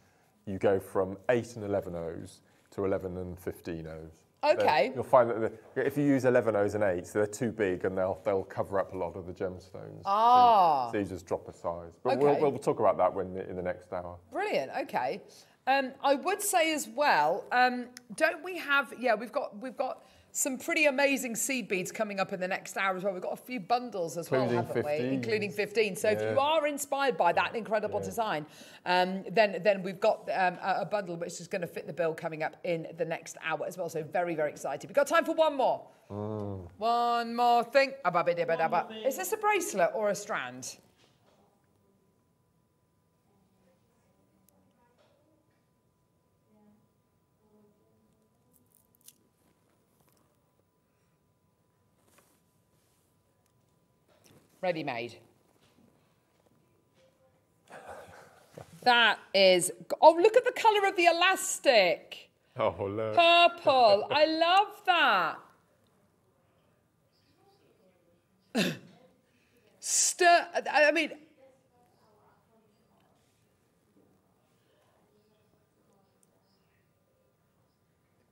Speaker 2: you go from eight and 11 O's to 11 and 15 O's.
Speaker 1: Okay.
Speaker 2: You'll find that the, if you use 11 O's and 8s, they're too big and they'll they'll cover up a lot of the gemstones.
Speaker 1: Ah.
Speaker 2: So you, so you just drop a size. But we'll,
Speaker 1: Okay.
Speaker 2: we'll talk about that when in the next hour.
Speaker 1: Brilliant. Okay. Um, I would say as well, um, don't we have? Yeah, we've got we've got some pretty amazing seed beads coming up in the next hour as well. We've got a few bundles as well, haven't we? Including 15. So if you are inspired by that incredible design, um, then then we've got um, a a bundle which is going to fit the bill coming up in the next hour as well. So very very excited. We've got time for one more. One more thing. Is this a bracelet or a strand? Ready made. That is. Oh, look at the colour of the elastic.
Speaker 2: Oh, look.
Speaker 1: Purple. I love that. Stir. I mean.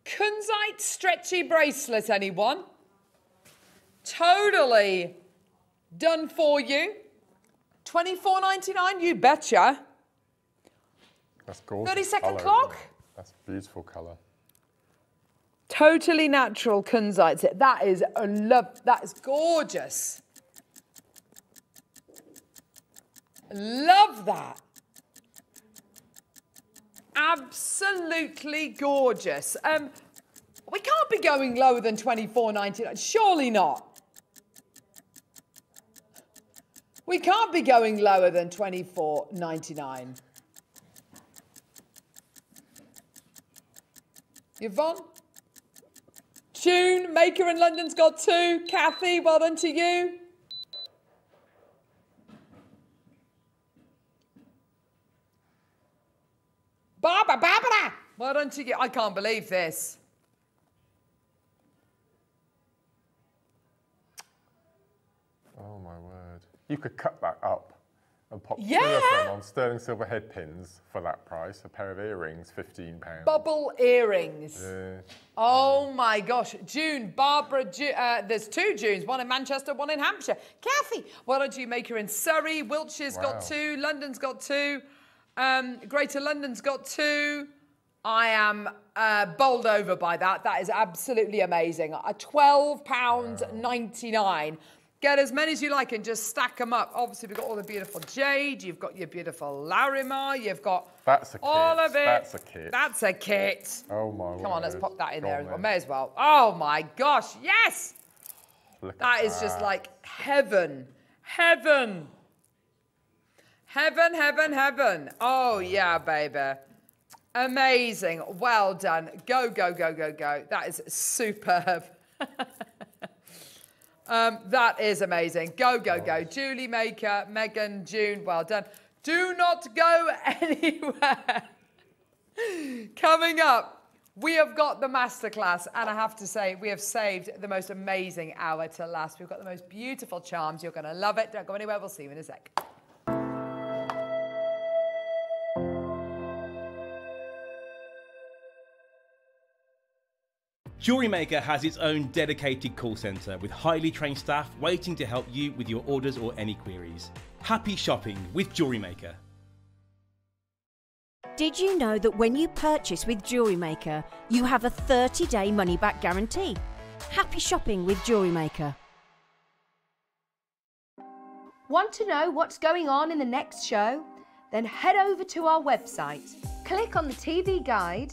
Speaker 1: Kunzite stretchy bracelet, anyone? Totally done for you. Twenty-four ninety-nine. you betcha.
Speaker 2: That's gorgeous.
Speaker 1: 30 second
Speaker 2: colour,
Speaker 1: clock?
Speaker 2: That's beautiful colour.
Speaker 1: Totally natural kunzite. That is a love. That is gorgeous. Love that. Absolutely gorgeous. Um, we can't be going lower than twenty four ninety nine. Surely not. We can't be going lower than twenty four ninety nine. Yvonne? June, Maker in London's got two. Kathy, well done to you. Barbara, Barbara, well done to you. I can't believe this.
Speaker 2: You could cut that up and pop two of them on sterling silver head pins for that price. A pair of earrings, fifteen pounds.
Speaker 1: Bubble earrings.
Speaker 2: Yeah.
Speaker 1: Oh my gosh. June, Barbara, Ju- uh, there's two Junes, one in Manchester, one in Hampshire. Kathy, why don't you make her in Surrey? Wiltshire's
Speaker 2: Wow.
Speaker 1: got two, London's got two, um, Greater London's got two. I am uh, bowled over by that. That is absolutely amazing. A £12.99. Get as many as you like and just stack them up. Obviously, we've got all the beautiful jade. You've got your beautiful Larimar. You've got
Speaker 2: That's a kit.
Speaker 1: all of it.
Speaker 2: That's a kit.
Speaker 1: That's a kit.
Speaker 2: Oh my
Speaker 1: Come on, let's pop that in
Speaker 2: Go
Speaker 1: there as well. May as well. Oh my gosh, yes!
Speaker 2: Look at
Speaker 1: That is just like heaven. Heaven. Heaven, heaven, heaven. Oh yeah, baby. Amazing. Well done. Go, go, go, go, go. That is superb. um, that is amazing. Go, go, go. Julie Maker, Megan, June, well done. Do not go anywhere. Coming up, we have got the masterclass, and I have to say, we have saved the most amazing hour to last. We've got the most beautiful charms. You're going to love it. Don't go anywhere. We'll see you in a sec.
Speaker 3: Jewellery Maker has its own dedicated call centre with highly trained staff waiting to help you with your orders or any queries. Happy shopping with Jewellery Maker.
Speaker 4: Did you know that when you purchase with Jewellery Maker, you have a 30 day money back guarantee? Happy shopping with Jewellery Maker.
Speaker 5: Want to know what's going on in the next show? Then head over to our website. Click on the TV guide.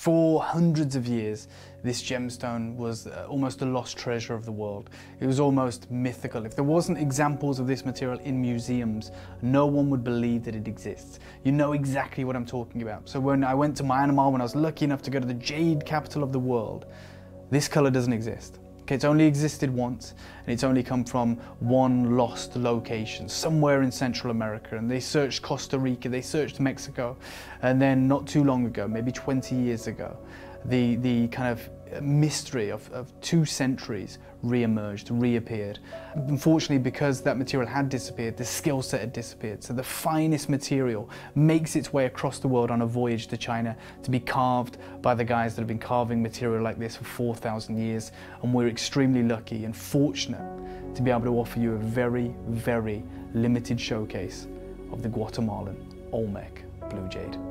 Speaker 6: For hundreds of years, this gemstone was uh, almost a lost treasure of the world. It was almost mythical. If there wasn't examples of this material in museums, no one would believe that it exists. You know exactly what I'm talking about. So when I went to Myanmar, when I was lucky enough to go to the jade capital of the world, this color doesn't exist. It's only existed once, and it's only come from one lost location, somewhere in Central America. And they searched Costa Rica, they searched Mexico, and then not too long ago, maybe 20 years ago, the, the kind of mystery of, of two centuries re-emerged, reappeared. Unfortunately, because that material had disappeared, the skill set had disappeared. So the finest material makes its way across the world on a voyage to China to be carved by the guys that have been carving material like this for 4,000 years. And we're extremely lucky and fortunate to be able to offer you a very, very limited showcase of the Guatemalan Olmec Blue Jade.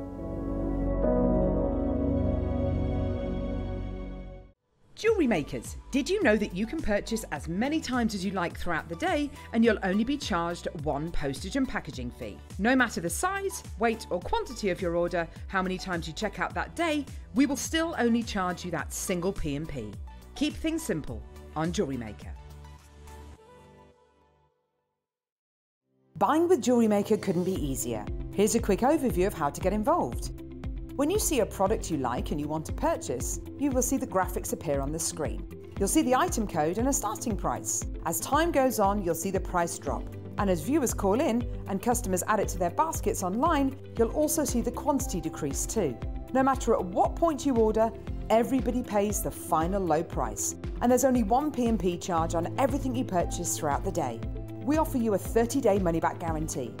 Speaker 9: Jewellery makers, did you know that you can purchase as many times as you like throughout the day and you'll only be charged one postage and packaging fee? No matter the size, weight, or quantity of your order, how many times you check out that day, we will still only charge you that single P&P. Keep things simple on Jewellery Maker.
Speaker 7: Buying with Jewellery Maker couldn't be easier. Here's a quick overview of how to get involved. When you see a product you like and you want to purchase, you will see the graphics appear on the screen. You'll see the item code and a starting price. As time goes on, you'll see the price drop. And as viewers call in and customers add it to their baskets online, you'll also see the quantity decrease too. No matter at what point you order, everybody pays the final low price. And there's only one P&P charge on everything you purchase throughout the day. We offer you a 30-day money-back guarantee.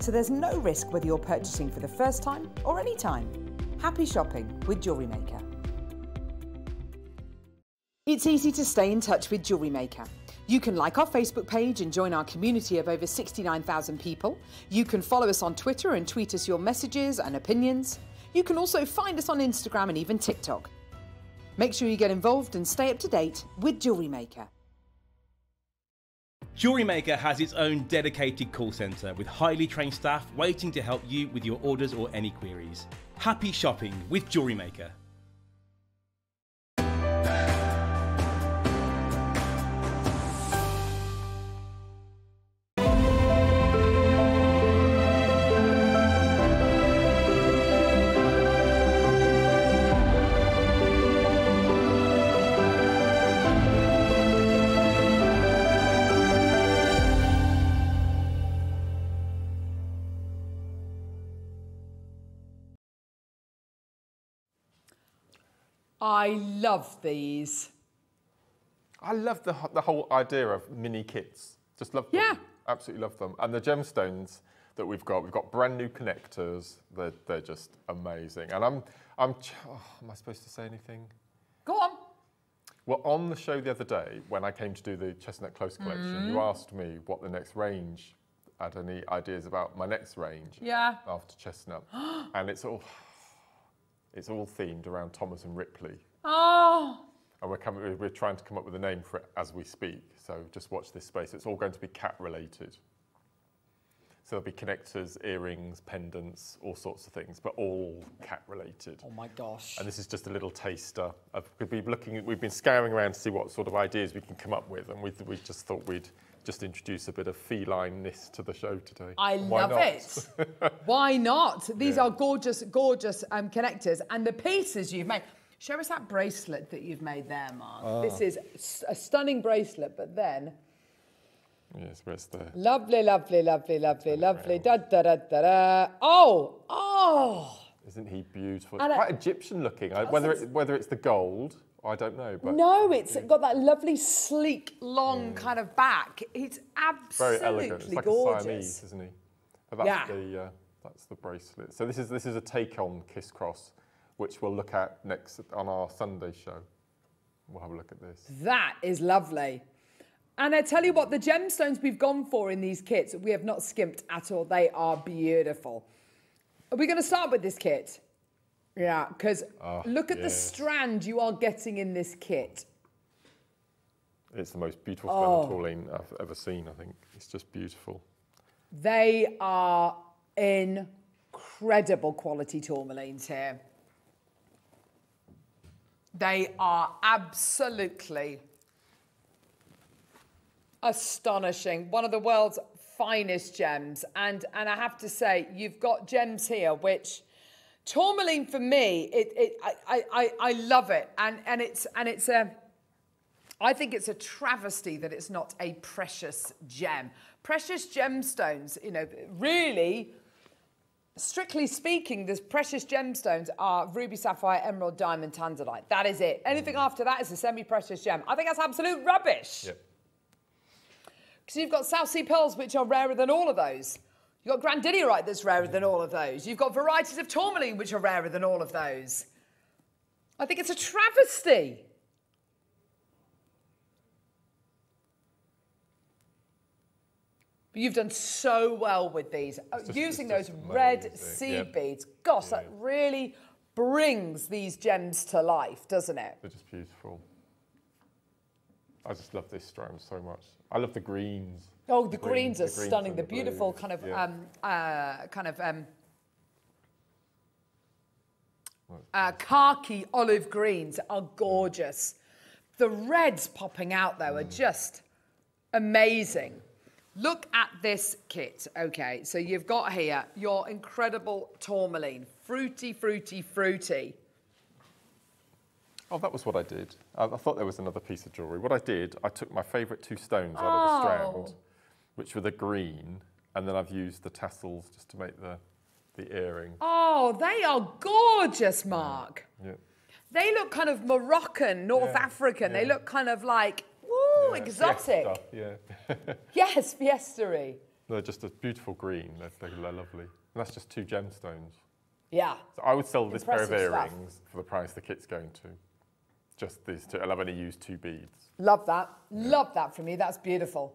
Speaker 7: So there's no risk whether you're purchasing for the first time or any time. Happy shopping with Jewellery Maker. It's easy to stay in touch with Jewellery Maker. You can like our Facebook page and join our community of over 69,000 people. You can follow us on Twitter and tweet us your messages and opinions. You can also find us on Instagram and even TikTok. Make sure you get involved and stay up to date with Jewellery Maker.
Speaker 3: Jewellery Maker has its own dedicated call centre with highly trained staff waiting to help you with your orders or any queries. Happy shopping with Jewelry
Speaker 1: I love these.
Speaker 2: I love the, the whole idea of mini kits. Just love them.
Speaker 1: Yeah.
Speaker 2: Absolutely love them. And the gemstones that we've got, we've got brand new connectors. They're, they're just amazing. And I'm, I'm, ch- oh, am I supposed to say anything?
Speaker 1: Go on.
Speaker 2: Well, on the show the other day, when I came to do the Chestnut Close collection, you
Speaker 1: Mm.
Speaker 2: asked me what the next range, had any ideas about my next range
Speaker 1: Yeah.
Speaker 2: after Chestnut. and it's all, it's all themed around Thomas and Ripley.
Speaker 1: Oh,
Speaker 2: And we're, coming, we're trying to come up with a name for it as we speak. So just watch this space. It's all going to be cat related. So there'll be connectors, earrings, pendants, all sorts of things, but all cat related.
Speaker 1: oh my gosh.
Speaker 2: And this is just a little taster. Of, we've been looking, we've been scouring around to see what sort of ideas we can come up with, and we, we just thought we'd just introduce a bit of felineness to the show today.
Speaker 1: I
Speaker 2: Why
Speaker 1: love
Speaker 2: not?
Speaker 1: it. Why not? These
Speaker 2: Yeah.
Speaker 1: are gorgeous, gorgeous um, connectors. And the pieces you've made. Show us that bracelet that you've made there, Mark.
Speaker 2: Ah.
Speaker 1: This is a stunning bracelet, but then
Speaker 2: Yes, where's the?
Speaker 1: lovely, lovely, lovely, lovely, lovely. Da da da da da. Oh, oh.
Speaker 2: Isn't he beautiful? It's quite Egyptian looking. Whether it, whether it's the gold, I don't know, but
Speaker 1: No, it's got that lovely, sleek, long kind of back. It's absolutely very
Speaker 2: elegant. It's like
Speaker 1: gorgeous.
Speaker 2: a Siamese, isn't he? But that's
Speaker 1: Yeah.
Speaker 2: the uh, that's the bracelet. So this is this is a take on Kiss Cross, which we'll look at next on our Sunday show. We'll have a look at this.
Speaker 1: That is lovely. And I tell you what, the gemstones we've gone for in these kits, we have not skimped at all. They are beautiful. Are we going to start with this kit? Yeah, because
Speaker 2: Oh,
Speaker 1: look at the strand you are getting in this kit.
Speaker 2: It's the most beautiful
Speaker 1: Oh.
Speaker 2: spermatolene I've ever seen. I think it's just beautiful.
Speaker 1: They are incredible quality tourmalines here. They are absolutely astonishing. One of the world's finest gems. And, and I have to say, you've got gems here which tourmaline for me, it, it, I, I, I, love it. And, and, it's, and it's a, I think it's a travesty that it's not a precious gem. Precious gemstones, you know, really strictly speaking, the precious gemstones are ruby, sapphire, emerald, diamond, tanzanite. That is it. Anything mm. after that is a semi-precious gem. I think that's absolute rubbish.
Speaker 2: Yep.
Speaker 1: Because you've got South Sea pearls, which are rarer than all of those. You've got grandidierite that's rarer than all of those. You've got varieties of tourmaline, which are rarer than all of those. I think it's a travesty. But you've done so well with these.
Speaker 2: Just-
Speaker 1: Using those red seed
Speaker 2: Yep.
Speaker 1: beads. Gosh, that really brings these gems to life, doesn't it?
Speaker 2: They're just beautiful. I just love this strand so much. I love the greens.
Speaker 1: Oh, the
Speaker 2: green-
Speaker 1: greens are
Speaker 2: the greens
Speaker 1: stunning. The
Speaker 2: the
Speaker 1: beautiful
Speaker 2: blues,
Speaker 1: kind of,
Speaker 2: yeah.
Speaker 1: um, uh, kind of um, uh, khaki olive greens are gorgeous. The reds popping out though
Speaker 2: Mm.
Speaker 1: are just amazing. Look at this kit. Okay, so you've got here your incredible tourmaline, fruity, fruity, fruity.
Speaker 2: Oh, that was what I did. I, I thought there was another piece of jewellery. What I did, I took my favourite two stones out of the
Speaker 1: Oh.
Speaker 2: strand, which were the green, and then I've used the tassels just to make the, the earring.
Speaker 1: Oh, they are gorgeous, Mark.
Speaker 2: Yeah.
Speaker 1: They look kind of Moroccan, North
Speaker 2: Yeah,
Speaker 1: African. They look kind of like, woo,
Speaker 2: Yeah,
Speaker 1: exotic.
Speaker 2: fiesta, Yeah.
Speaker 1: Yes, fiestery.
Speaker 2: They're just a beautiful green. They're, they're, lovely. And that's just two gemstones.
Speaker 1: Yeah.
Speaker 2: So I would sell this pair of
Speaker 1: Impressive stuff.
Speaker 2: earrings for the price the kit's going to. Just these two. And I've only used two beads.
Speaker 1: Love that. Love that from you. That's beautiful.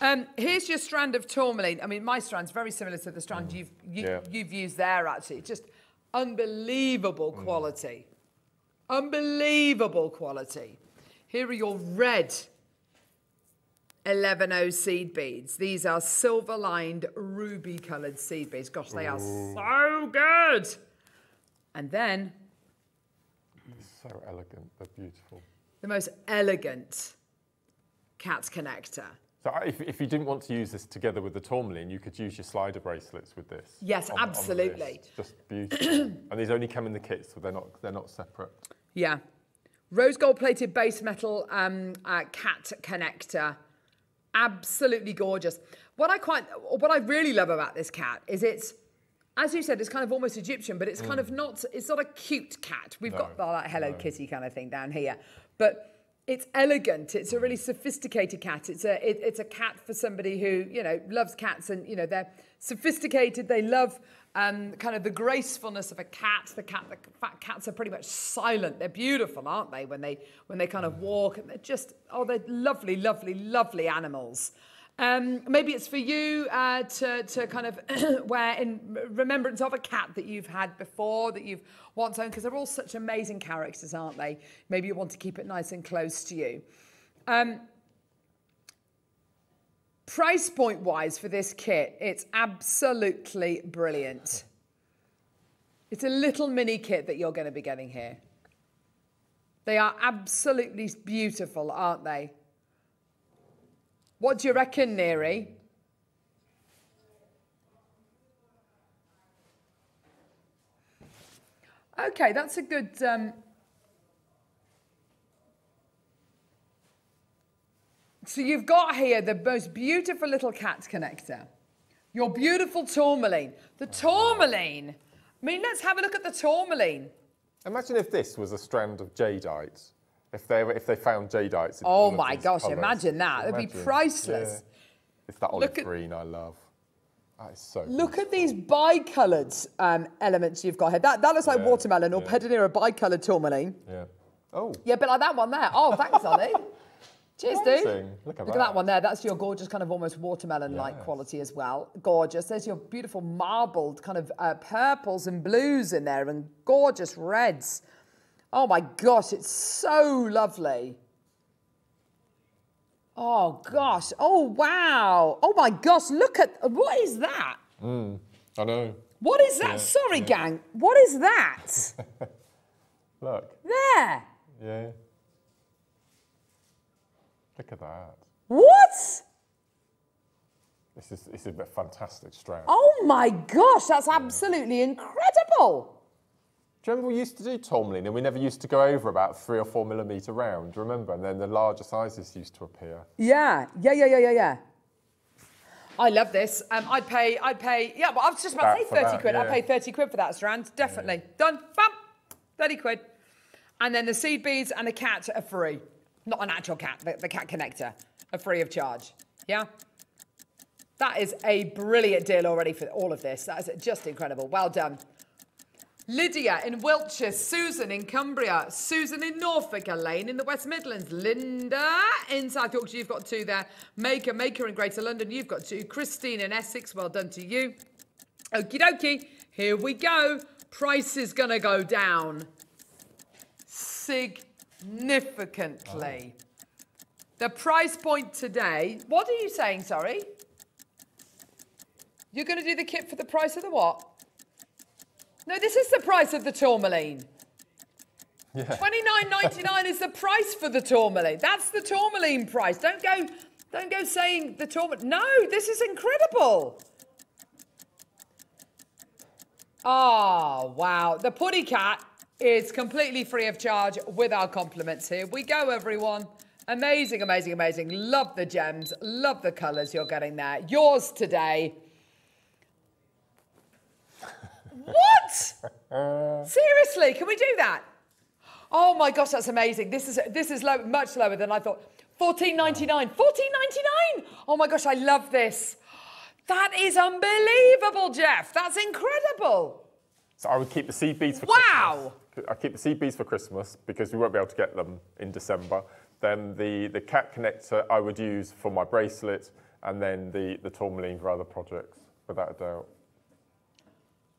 Speaker 1: Um, here's your strand of tourmaline. I mean, my strand's very similar to the strand you've you,
Speaker 2: Yeah.
Speaker 1: you've used there. Actually, just unbelievable quality. Unbelievable quality. Here are your red 11O seed beads. These are silver lined ruby coloured seed beads. Gosh, they are so good. And then
Speaker 2: So elegant. They're beautiful.
Speaker 1: the most elegant cat connector.
Speaker 2: So if, if you didn't want to use this together with the tourmaline, you could use your slider bracelets with this.
Speaker 1: Yes,
Speaker 2: on the- on
Speaker 1: absolutely.
Speaker 2: Just beautiful. and these only come in the kits, so they're not they're not separate.
Speaker 1: Yeah. Rose gold plated base metal um, uh, cat connector. Absolutely gorgeous. What I quite, what I really love about this cat is it's, as you said, it's kind of almost Egyptian, but it's kind of not, it's not a cute cat. We've got
Speaker 2: No,
Speaker 1: the like Hello
Speaker 2: no.
Speaker 1: Kitty kind of thing down here. But it's elegant. It's a really sophisticated cat. It's a, it, it's a cat for somebody who, you know, loves cats and, you know, they're sophisticated. They love um, kind of the gracefulness of a cat. The cat, the fat cats are pretty much silent. They're beautiful, aren't they? When they when they kind of walk, and they're just oh, they're lovely, lovely, lovely animals. Um, maybe it's for you uh, to to kind of wear in remembrance of a cat that you've had before that you've once owned because they're all such amazing characters, aren't they? Maybe you want to keep it nice and close to you. Um, Price point wise for this kit, it's absolutely brilliant. It's a little mini kit that you're going to be getting here. They are absolutely beautiful, aren't they? What do you reckon, Neri? Okay, that's a good. Um, So you've got here the most beautiful little cat connector. Your beautiful tourmaline. The tourmaline. I mean, let's have a look at the tourmaline.
Speaker 2: Imagine if this was a strand of jadeite. If they if they found jadeite. in
Speaker 1: Oh my gosh,
Speaker 2: colours.
Speaker 1: imagine that. It'd be priceless.
Speaker 2: Yeah. It's that olive
Speaker 1: Look at-
Speaker 2: green I love. That is so.
Speaker 1: Look at these bicoloured um, elements you've got here. That, that looks like
Speaker 2: Yeah,
Speaker 1: watermelon or
Speaker 2: yeah.
Speaker 1: pedinera bicoloured tourmaline.
Speaker 2: Yeah. Oh.
Speaker 1: Yeah, but like that one there. Oh, thanks, Ollie. Cheers, dude.
Speaker 2: Look at
Speaker 1: Look at that
Speaker 2: that.
Speaker 1: one there. That's your gorgeous kind of almost watermelon-like
Speaker 2: Yes.
Speaker 1: quality as well. Gorgeous. There's your beautiful marbled kind of uh, purples and blues in there and gorgeous reds. Oh my gosh, it's so lovely. Oh gosh. Oh wow. Oh my gosh, look at what is that?
Speaker 2: Hmm, I know.
Speaker 1: What is that?
Speaker 2: Yeah,
Speaker 1: Sorry,
Speaker 2: yeah.
Speaker 1: gang. What is that?
Speaker 2: Look.
Speaker 1: there.
Speaker 2: Yeah. Look at that.
Speaker 1: What?
Speaker 2: This is this is a fantastic strand.
Speaker 1: Oh my gosh, that's absolutely incredible.
Speaker 2: You remember we used to do tourmaline and we never used to go over about three or four millimetre round? Remember? And then the larger sizes used to appear.
Speaker 1: Yeah, yeah, yeah, yeah, yeah, yeah. I love this. Um, I'd pay, I'd pay, yeah, well, I was just about to say 30
Speaker 2: that,
Speaker 1: quid. I'd pay 30 quid for that strand, definitely. Done, bam, 30 quid. And then the seed beads and the cat are free. Not an actual cat, the, the cat connector are free of charge. Yeah? That is a brilliant deal already for all of this. That is just incredible. Well done. Lydia in Wiltshire, Susan in Cumbria, Susan in Norfolk, Elaine in the West Midlands, Linda in South Yorkshire, you've got two there, Maker, Maker in Greater London, you've got two, Christine in Essex, well done to you. Okie dokie, here we go. Price is going to go down significantly. The price point today, what are you saying, sorry? You're going to do the kit for the price of the what? No, this is the price of the tourmaline.
Speaker 2: Yeah.
Speaker 1: Twenty nine ninety nine is the price for the tourmaline. That's the tourmaline price. Don't go, don't go saying the tourmaline. No, this is incredible. Oh wow, the Putty Cat is completely free of charge with our compliments. Here we go, everyone. Amazing, amazing, amazing. Love the gems. Love the colours you're getting there. Yours today. What? Seriously, can we do that? Oh my gosh, that's amazing. This is this is low, much lower than I thought. 14.99. 14.99. Oh my gosh, I love this. That is unbelievable, Jeff. That's incredible.
Speaker 2: So I would keep the seed beads for
Speaker 1: Wow.
Speaker 2: Christmas. I keep the seed beads for Christmas because we won't be able to get them in December. Then the, the cat connector I would use for my bracelet and then the, the tourmaline for other projects, without a doubt.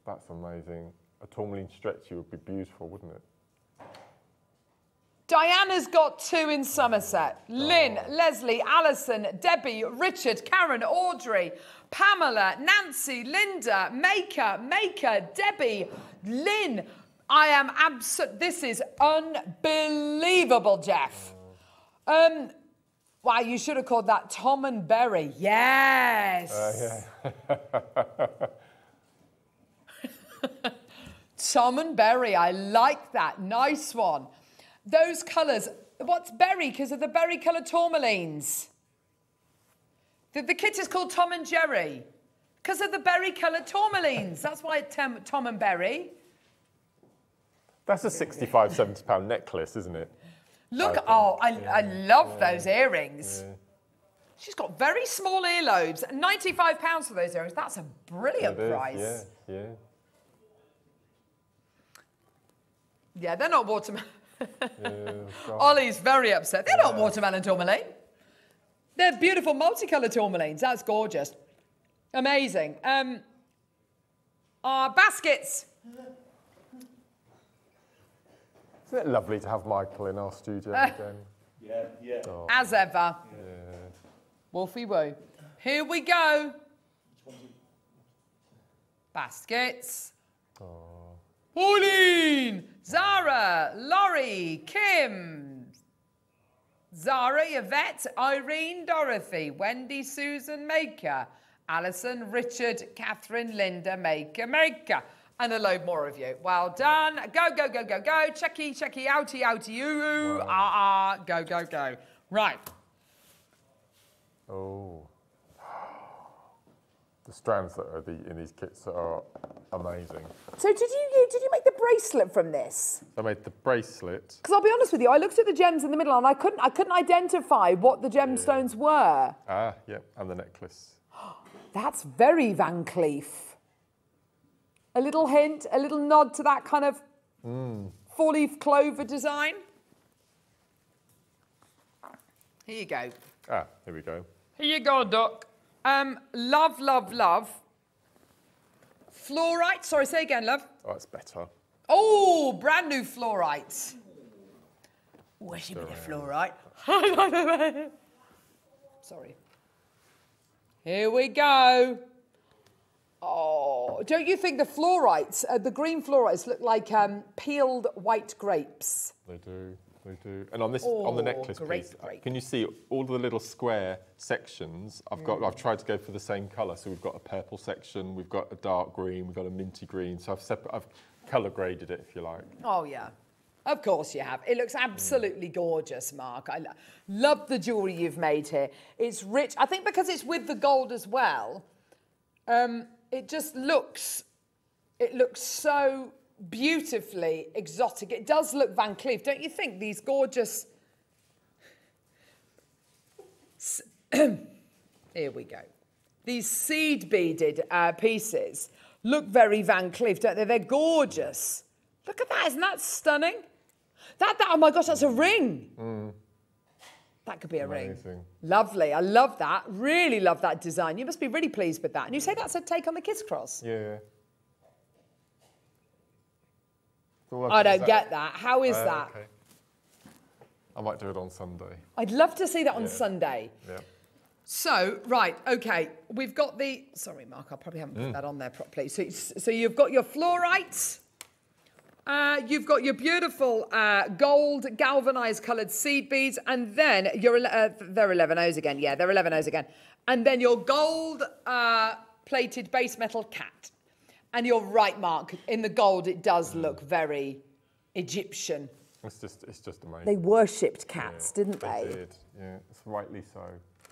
Speaker 2: That's amazing. A tourmaline stretchy would be beautiful, wouldn't it?
Speaker 1: Diana's got two in Somerset. Lynn, Leslie, Alison, Debbie, Richard, Karen, Audrey, Pamela, Nancy, Linda, Maker, Maker, Debbie, Lynn. I am absolute. This is unbelievable, Jeff. Um, wow, you should have called that Tom and Berry. Yes. Tom and Berry, I like that. Nice one. Those colours. What's berry? Because of the berry coloured tourmalines. The, the kit is called Tom and Jerry. Because of the berry coloured tourmalines. That's why it's Tom, Tom and Berry.
Speaker 2: That's a 65, 70 pound necklace, isn't it?
Speaker 1: Look,
Speaker 2: Okay.
Speaker 1: oh, I, I love those earrings. She's got very small earlobes. £95 for those earrings. That's a brilliant price.
Speaker 2: Yeah, yeah.
Speaker 1: Yeah, they're not watermelon.
Speaker 2: yeah
Speaker 1: Ollie's very upset. They're not watermelon tourmaline. They're beautiful multicoloured tourmalines. That's gorgeous. Amazing. Um, our baskets.
Speaker 2: Isn't it lovely to have Michael in our studio again?
Speaker 10: Yeah, yeah.
Speaker 1: As ever. Wolfie woo. Here we go. Baskets. Pauline, Zara, Laurie, Kim, Zara, Yvette, Irene, Dorothy, Wendy, Susan, Maker, Alison, Richard, Catherine, Linda, Maker, Maker. And a load more of you. Well done. Go, go, go, go, go. Checky, checky, outy, outy, oo, ah, ah. Go, go, go. Right.
Speaker 2: Oh. The strands that are the, in these kits are amazing.
Speaker 1: So did you you did you make the bracelet from this?
Speaker 2: I made the bracelet.
Speaker 1: Because I'll be honest with you, I looked at the gems in the middle and I couldn't I couldn't identify what the gemstones were.
Speaker 2: Ah, yeah, and the necklace.
Speaker 1: That's very Van Cleef. A little hint, a little nod to that kind of four-leaf clover design. Here you go.
Speaker 2: Ah, here we go.
Speaker 1: Here you go, Doc. Um, love, love, love. Fluorite. Sorry, say again, love.
Speaker 2: Oh, that's better.
Speaker 1: Oh, brand new fluorite. Where's your bit of fluorite? Sorry. Here we go. Oh, don't you think the fluorites, uh, the green fluorites, look like um, peeled white grapes?
Speaker 2: They do, they do. And on this, on the
Speaker 1: Oh,
Speaker 2: necklace
Speaker 1: great,
Speaker 2: piece, uh,
Speaker 1: great.
Speaker 2: can you see all the little square sections? I've got, mm. I've tried to go for the same colour. So we've got a purple section, we've got a dark green, we've got a minty green. So I've separ- I've colour graded it, if you like.
Speaker 1: Oh, yeah. Of course you have. It looks mm. absolutely gorgeous, Mark. I lo- love the jewellery you've made here. It's rich. I think because it's with the gold as well, um, it just looks, it looks so beautifully exotic. It does look Van Cleef, don't you think? These gorgeous. Here we go. These seed beaded uh, pieces look very Van Cleef, don't they? They're gorgeous. Look at that, isn't that stunning? That, that, oh my gosh, that's a ring. That could be a ring. Lovely, I love that. Really love that design. You must be really pleased with that. And you say that's a take on the Kiss Cross?
Speaker 2: Yeah. So
Speaker 1: I don't get that. How is
Speaker 2: Uh,
Speaker 1: that?
Speaker 2: okay. I might do it on Sunday.
Speaker 1: I'd love to see that on
Speaker 2: Yeah.
Speaker 1: Sunday.
Speaker 2: Yeah.
Speaker 1: So, right, okay, we've got the. Sorry, Mark, I probably haven't put
Speaker 2: Mm.
Speaker 1: that on there properly. So, so you've got your fluorites. Uh, you've got your beautiful uh, gold galvanized coloured seed beads, and then your uh, they're 11 O's again. Yeah, they're 11 O's again. And then your gold uh, plated base metal cat. And you're right, Mark. In the gold, it does look very Egyptian.
Speaker 2: It's just, it's just amazing.
Speaker 1: They worshipped cats,
Speaker 2: Yeah,
Speaker 1: didn't they?
Speaker 2: They did. Yeah, it's rightly so.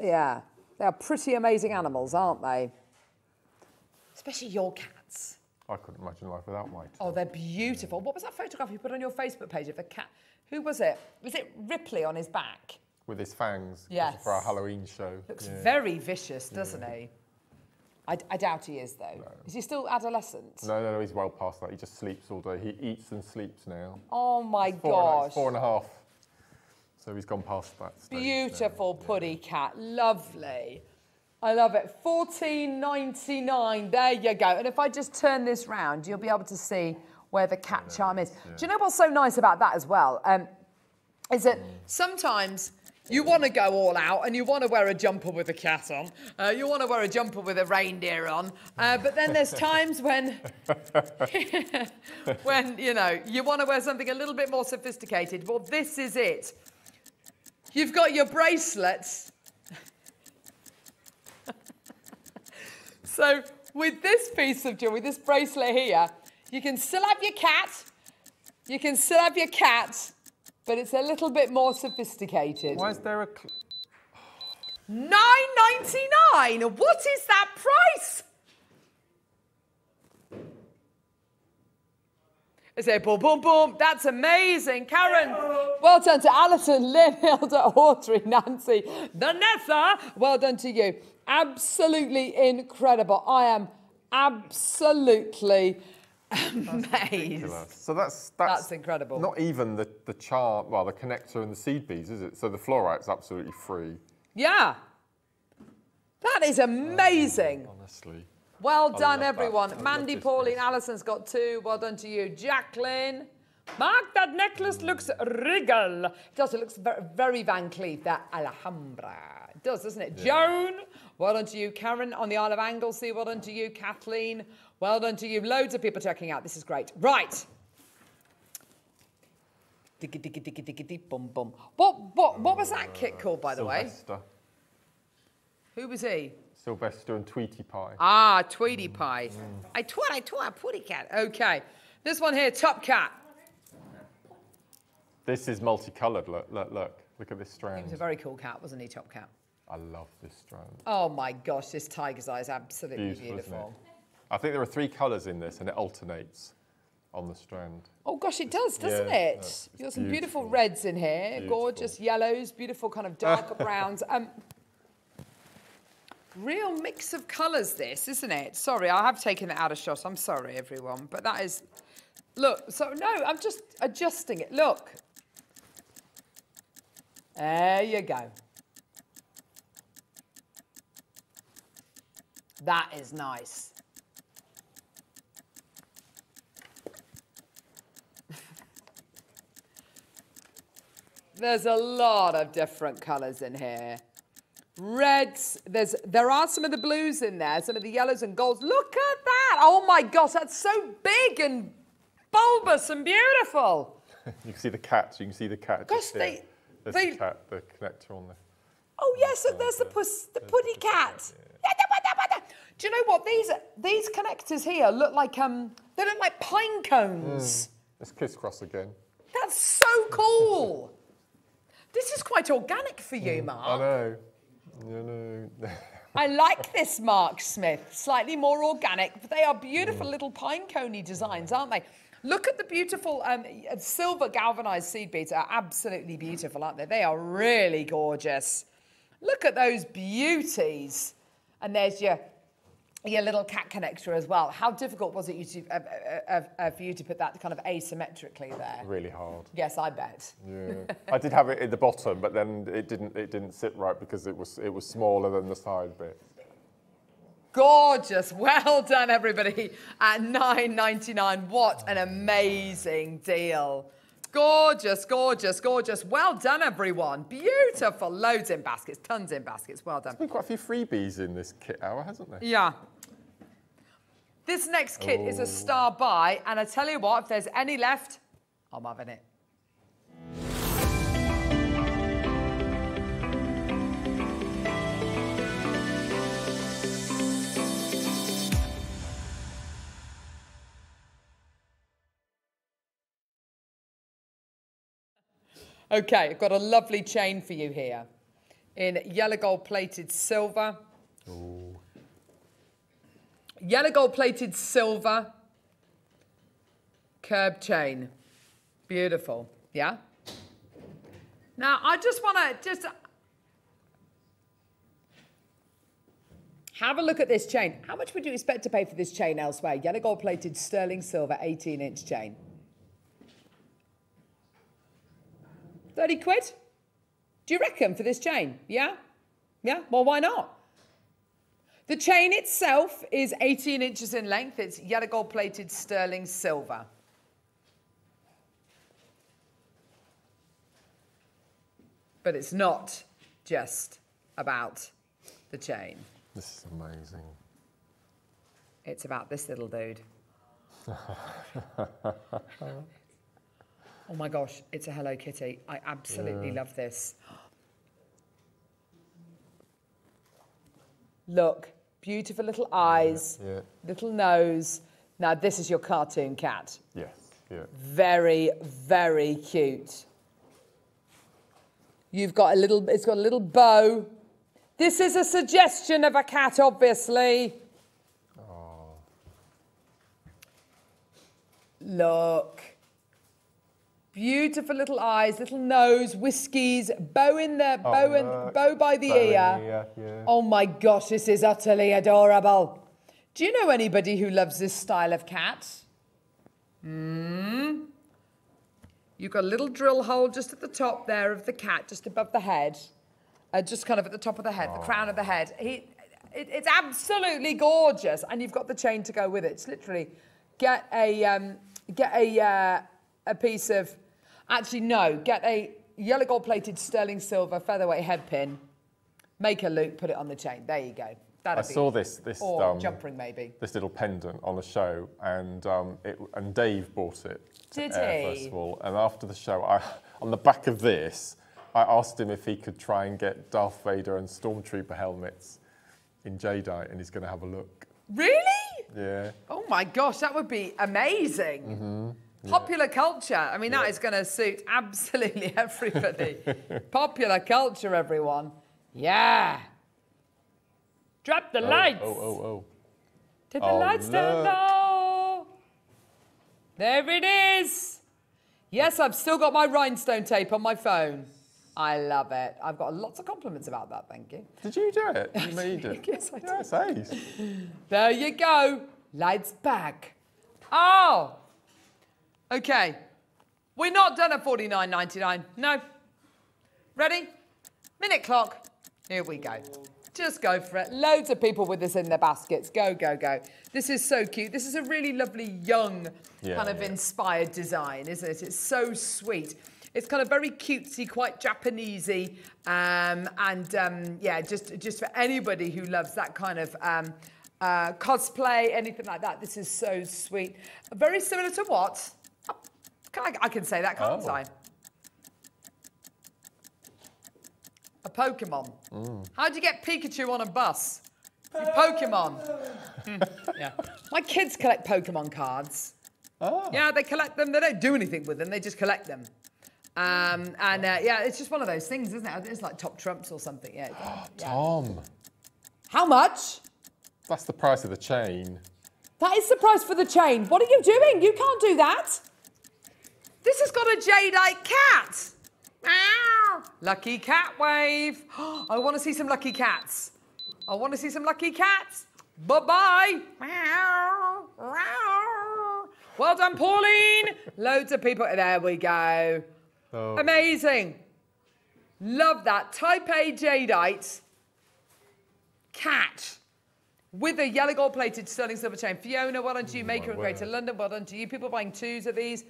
Speaker 1: Yeah, they are pretty amazing animals, aren't they? Especially your cats.
Speaker 2: I couldn't imagine life without my
Speaker 1: Oh, they're beautiful. What was that photograph you put on your Facebook page of the cat? Who was it? Was it Ripley on his back?
Speaker 2: with his fangs
Speaker 1: Yes.
Speaker 2: for our Halloween show.
Speaker 1: Looks
Speaker 2: yeah.
Speaker 1: very vicious, doesn't he? I, I doubt he is, though. Is he still adolescent?
Speaker 2: No, no, no, he's well past that. He just sleeps all day. He eats and sleeps now.
Speaker 1: Oh my
Speaker 2: Four
Speaker 1: gosh.
Speaker 2: he's four and a half. So he's gone past that stage.
Speaker 1: Beautiful putty cat. Lovely. I love it. Fourteen ninety nine. There you go. And if I just turn this round, you'll be able to see where the cat charm is. Do you know what's so nice about that as well? Um, is that sometimes you want to go all out and you want to wear a jumper with a cat on. Uh, you want to wear a jumper with a reindeer on. Uh, but then there's times when, when you know, you want to wear something a little bit more sophisticated. Well, this is it. You've got your bracelets. so with this piece of jewelry, this bracelet here, you can still have your cat. You can still have your cat, but it's a little bit more sophisticated.
Speaker 2: Why is there a.
Speaker 1: Nine ninety nine. What is that price? I say boom, boom, boom. That's amazing, Karen. Well done to Alison, Lynn, Hilda, Audrey, Nancy, Vanessa. Well done to you. Absolutely incredible. I am absolutely amazed.
Speaker 2: So that's, that's
Speaker 1: That's incredible.
Speaker 2: Not even the, the charm, well, the connector and the seed beads, is it? So the fluorite's absolutely free,
Speaker 1: Yeah. That is amazing.
Speaker 2: Oh, honestly.
Speaker 1: Well
Speaker 2: I
Speaker 1: done. Everyone. Mandy, Pauline, Alison's got two. Well done to you. Jacqueline. Mark, that necklace mm. looks regal. It does. It looks very, very Van Cleef, that Alhambra. It does, doesn't it? Joan, well done to you. Karen on the Isle of Anglesey, well done to you. Kathleen, well done to you. Loads of people checking out. This is great. Right. Diggy, diggy, diggy, diggy, diggy, bum, bum. What, what, what was that kit called, by the way?
Speaker 2: Sylvester.
Speaker 1: Who was he?
Speaker 2: Sylvester and Tweety Pie.
Speaker 1: Ah, Tweety Pie. I twat, I twat, putty cat. Okay. This one here, Top Cat.
Speaker 2: This is multicoloured. Look, look, look. Look at this
Speaker 1: He
Speaker 2: strand.
Speaker 1: was a very cool cat, wasn't he, Top Cat?
Speaker 2: I love this strand.
Speaker 1: Oh my gosh, this tiger's eye is absolutely
Speaker 2: Beautiful,
Speaker 1: beautiful.
Speaker 2: I think there are three colours in this, and it alternates on the strand.
Speaker 1: Oh gosh, it does, doesn't
Speaker 2: Yeah,
Speaker 1: it? You've got some beautiful,
Speaker 2: beautiful.
Speaker 1: reds in here,
Speaker 2: Beautiful.
Speaker 1: gorgeous yellows, beautiful kind of darker browns. Um, real mix of colours, this, isn't it? Sorry, I have taken it out of shot. I'm sorry, everyone, but that is. Look, so no, I'm just adjusting it. Look. There you go. That is nice. There's a lot of different colours in here. Reds, there's there are some of the blues in there, some of the yellows and golds. Look at that! Oh my gosh, that's so big and bulbous and beautiful.
Speaker 2: You can see the cat. So you can see the cat.
Speaker 1: Gosh, they-
Speaker 2: There's
Speaker 1: they-
Speaker 2: the cat, the connector on there.
Speaker 1: Oh yes, look, there's the puss, the putty cat. Do you know what these these connectors here look like? Um, they look like pine cones.
Speaker 2: Let's crisscross again.
Speaker 1: That's so cool. This is quite organic for you, mm,
Speaker 2: I
Speaker 1: Mark.
Speaker 2: know. You know.
Speaker 1: I like this, Mark Smith. Slightly more organic, but they are beautiful mm. little pine coney designs, aren't they? Look at the beautiful um, uh, silver galvanized seed beads. Are absolutely beautiful, aren't they? They are really gorgeous. Look at those beauties. And there's your your little cat connector as well. How difficult was it you to, uh, uh, uh, for you to put that kind of asymmetrically there?
Speaker 2: really hard.
Speaker 1: Yes, I bet.
Speaker 2: Yeah. I did have it at the bottom, but then it didn't. It didn't sit right because it was it was smaller than the side bit.
Speaker 1: Gorgeous. Well done, everybody. At $9.99. What an amazing deal. Gorgeous, gorgeous, gorgeous. Well done, everyone. Beautiful. Loads in baskets, tons in baskets. Well done.
Speaker 2: There's been quite a few freebies in this kit hour, hasn't there?
Speaker 1: Yeah. This next kit is
Speaker 2: Oh.
Speaker 1: a star buy, and I tell you what, if there's any left, I'm having it. Okay, I've got a lovely chain for you here in yellow gold plated silver. Yellow gold plated silver curb chain. Beautiful. Yeah? Now, I just want to just have a look at this chain. How much would you expect to pay for this chain elsewhere? Yellow gold plated sterling silver 18 inch chain. 30 quid? Do you reckon for this chain? Yeah? Yeah? Well, why not? The chain itself is 18 inches in length. It's yellow gold plated sterling silver. But it's not just about the chain.
Speaker 2: This is amazing.
Speaker 1: It's about this little dude. Oh my gosh, it's a Hello Kitty. I absolutely
Speaker 2: Yeah.
Speaker 1: love this. Look, beautiful little eyes,
Speaker 2: Yeah.
Speaker 1: little nose. Now, this is your cartoon cat.
Speaker 2: Yes. Yeah.
Speaker 1: Very, very cute. You've got a little, it's got a little bow. This is a suggestion of a cat, obviously. Look. Beautiful little eyes, little nose, whiskies, bow in the bow and
Speaker 2: look.
Speaker 1: bow by the
Speaker 2: Bow
Speaker 1: ear.
Speaker 2: ear, yeah.
Speaker 1: Oh my gosh, this is utterly adorable. Do you know anybody who loves this style of cat? Hmm. You've got a little drill hole just at the top there of the cat, just above the head, uh, just kind of at the top of the head, the crown of the head. He, it, it's absolutely gorgeous, and you've got the chain to go with it. It's literally get a um, get a uh, a piece of, actually no, get a yellow gold plated sterling silver featherweight head pin, make a loop, put it on the chain. There you go.
Speaker 2: I
Speaker 1: That'd be,
Speaker 2: saw this this
Speaker 1: or
Speaker 2: um,
Speaker 1: jump ring maybe.
Speaker 2: this little pendant on a show, and um, it, and Dave bought it
Speaker 1: Did
Speaker 2: Air
Speaker 1: he?
Speaker 2: Festival. And after the show, I, on the back of this, I asked him if he could try and get Darth Vader and Stormtrooper helmets in Jadeite, and he's going to have a look.
Speaker 1: Really?
Speaker 2: Yeah.
Speaker 1: Oh my gosh, that would be amazing.
Speaker 2: Mm-hmm.
Speaker 1: Popular culture. I mean, that is going to suit absolutely everybody. Popular culture, everyone. Yeah. Drop the
Speaker 2: Oh,
Speaker 1: lights.
Speaker 2: Oh, oh, oh.
Speaker 1: Did the
Speaker 2: Oh,
Speaker 1: lights down
Speaker 2: look.
Speaker 1: low? There it is. Yes, I've still got my rhinestone tape on my phone. I love it. I've got lots of compliments about that, thank you.
Speaker 2: Did you do it? You made it.
Speaker 1: Yes, I did.
Speaker 2: Yes, ace.
Speaker 1: There you go. Lights back. Oh. Okay. We're not done at forty nine ninety nine. No. Ready? Minute clock. Here we go. Just go for it. Loads of people with this in their baskets. Go, go, go. This is so cute. This is a really lovely young
Speaker 2: Yeah,
Speaker 1: kind of
Speaker 2: yeah.
Speaker 1: inspired design, isn't it? It's so sweet. It's kind of very cutesy, quite Japanesey, um, and um, yeah, just just for anybody who loves that kind of um, uh, cosplay, anything like that. This is so sweet. Very similar to what? Can I, I can say that, can't
Speaker 2: Oh.
Speaker 1: I? A Pokemon. How do you get Pikachu on a bus? You Pokemon. Hmm, yeah. My kids collect Pokemon cards.
Speaker 2: Oh.
Speaker 1: Yeah, they collect them. They don't do anything with them. They just collect them. Um, and uh, yeah, it's just one of those things, isn't it? It's like top trumps or something. Yeah. yeah.
Speaker 2: Tom,
Speaker 1: How much?
Speaker 2: that's the price of the chain.
Speaker 1: That is the price for the chain. What are you doing? You can't do that. This has got a jadeite cat. Meow. Lucky cat wave. I want to see some lucky cats. I want to see some lucky cats. Bye bye. Meow. Meow. Well done, Pauline. Loads of people. There we go.
Speaker 2: Oh.
Speaker 1: Amazing. Love that. Type A jadeite cat with a yellow gold plated sterling silver chain. Fiona, well done to you. Mm, Maker in Greater London, well done to you. People buying twos of these.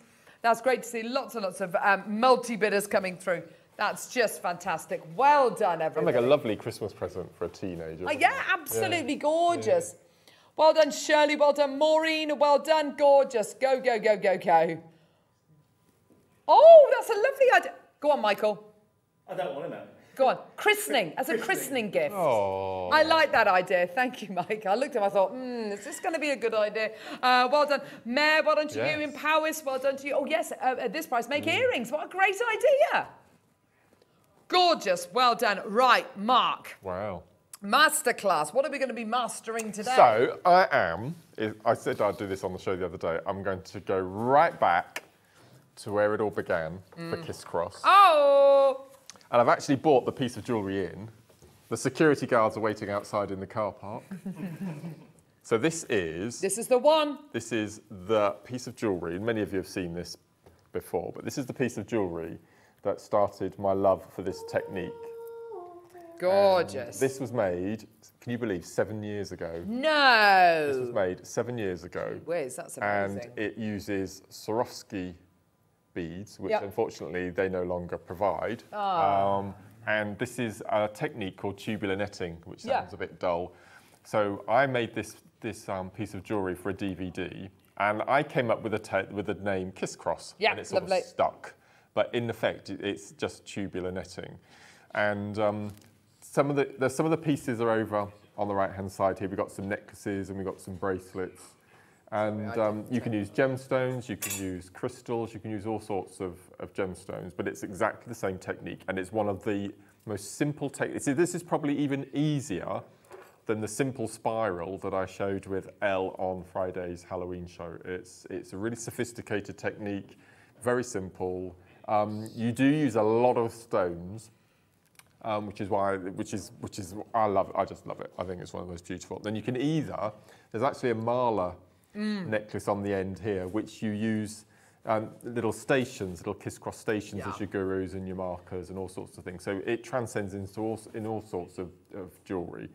Speaker 1: That's great to see lots and lots of um, multi bidders coming through. That's just fantastic. Well done,
Speaker 2: That'd
Speaker 1: everyone.
Speaker 2: make a lovely Christmas present for a teenager. Wouldn't
Speaker 1: yeah,
Speaker 2: it?
Speaker 1: absolutely gorgeous. Well done, Shirley. Well done, Maureen. Well done, gorgeous. Go, go, go, go, go. Oh, that's a lovely idea. Go on, Michael.
Speaker 3: I don't want to know.
Speaker 1: Go on. Christening, as a christening gift.
Speaker 2: Oh.
Speaker 1: I like that idea. Thank you, Mike. I looked at him, I thought, hmm, is this going to be a good idea? Uh, well done. Mayor, well done to you.
Speaker 2: Yes.
Speaker 1: In Powys, well done to you. Oh, yes, uh, at this price, make earrings. What a great idea. Gorgeous. Well done. Right, Mark.
Speaker 2: Wow.
Speaker 1: Masterclass. What are we going to be mastering today?
Speaker 2: So I am. I said I'd do this on the show the other day. I'm going to go right back to where it all began for Kiss Cross,
Speaker 1: Oh,
Speaker 2: and I've actually bought the piece of jewellery in. The security guards are waiting outside in the car park. so this is
Speaker 1: this is the one.
Speaker 2: this is the piece of jewellery, and many of you have seen this before, but this is the piece of jewellery that started my love for this technique.
Speaker 1: Gorgeous.
Speaker 2: Um, this was made, can you believe, seven years ago?
Speaker 1: no.
Speaker 2: This was made seven years ago.
Speaker 1: Whiz, that's amazing.
Speaker 2: and it uses Swarovski beads, which
Speaker 1: Yep.
Speaker 2: unfortunately they no longer provide.
Speaker 1: Ah.
Speaker 2: Um, and this is a technique called tubular netting, which
Speaker 1: Yeah.
Speaker 2: sounds a bit dull. So I made this this um, piece of jewellery for a DVD, and I came up with a with the name Kiss Cross,
Speaker 1: Yeah,
Speaker 2: and it sort
Speaker 1: lovely.
Speaker 2: of stuck. But in effect, it's just tubular netting, and um, some of the, the some of the pieces are over on the right hand side here. We've got some necklaces and we've got some bracelets. And um, you can use gemstones, you can use crystals, you can use all sorts of, of gemstones, but it's exactly the same technique. And it's one of the most simple techniques. This is probably even easier than the simple spiral that I showed with Elle on Friday's Halloween show. It's, it's a really sophisticated technique, very simple. Um, you do use a lot of stones, um, which is why, which is, which is, I love it. I just love it. I think it's one of the most beautiful. Then you can either, there's actually a mala necklace on the end here, which you use um, little stations, little kiss cross stations as your gurus and your markers and all sorts of things. So it transcends into all, in all sorts of, of jewellery.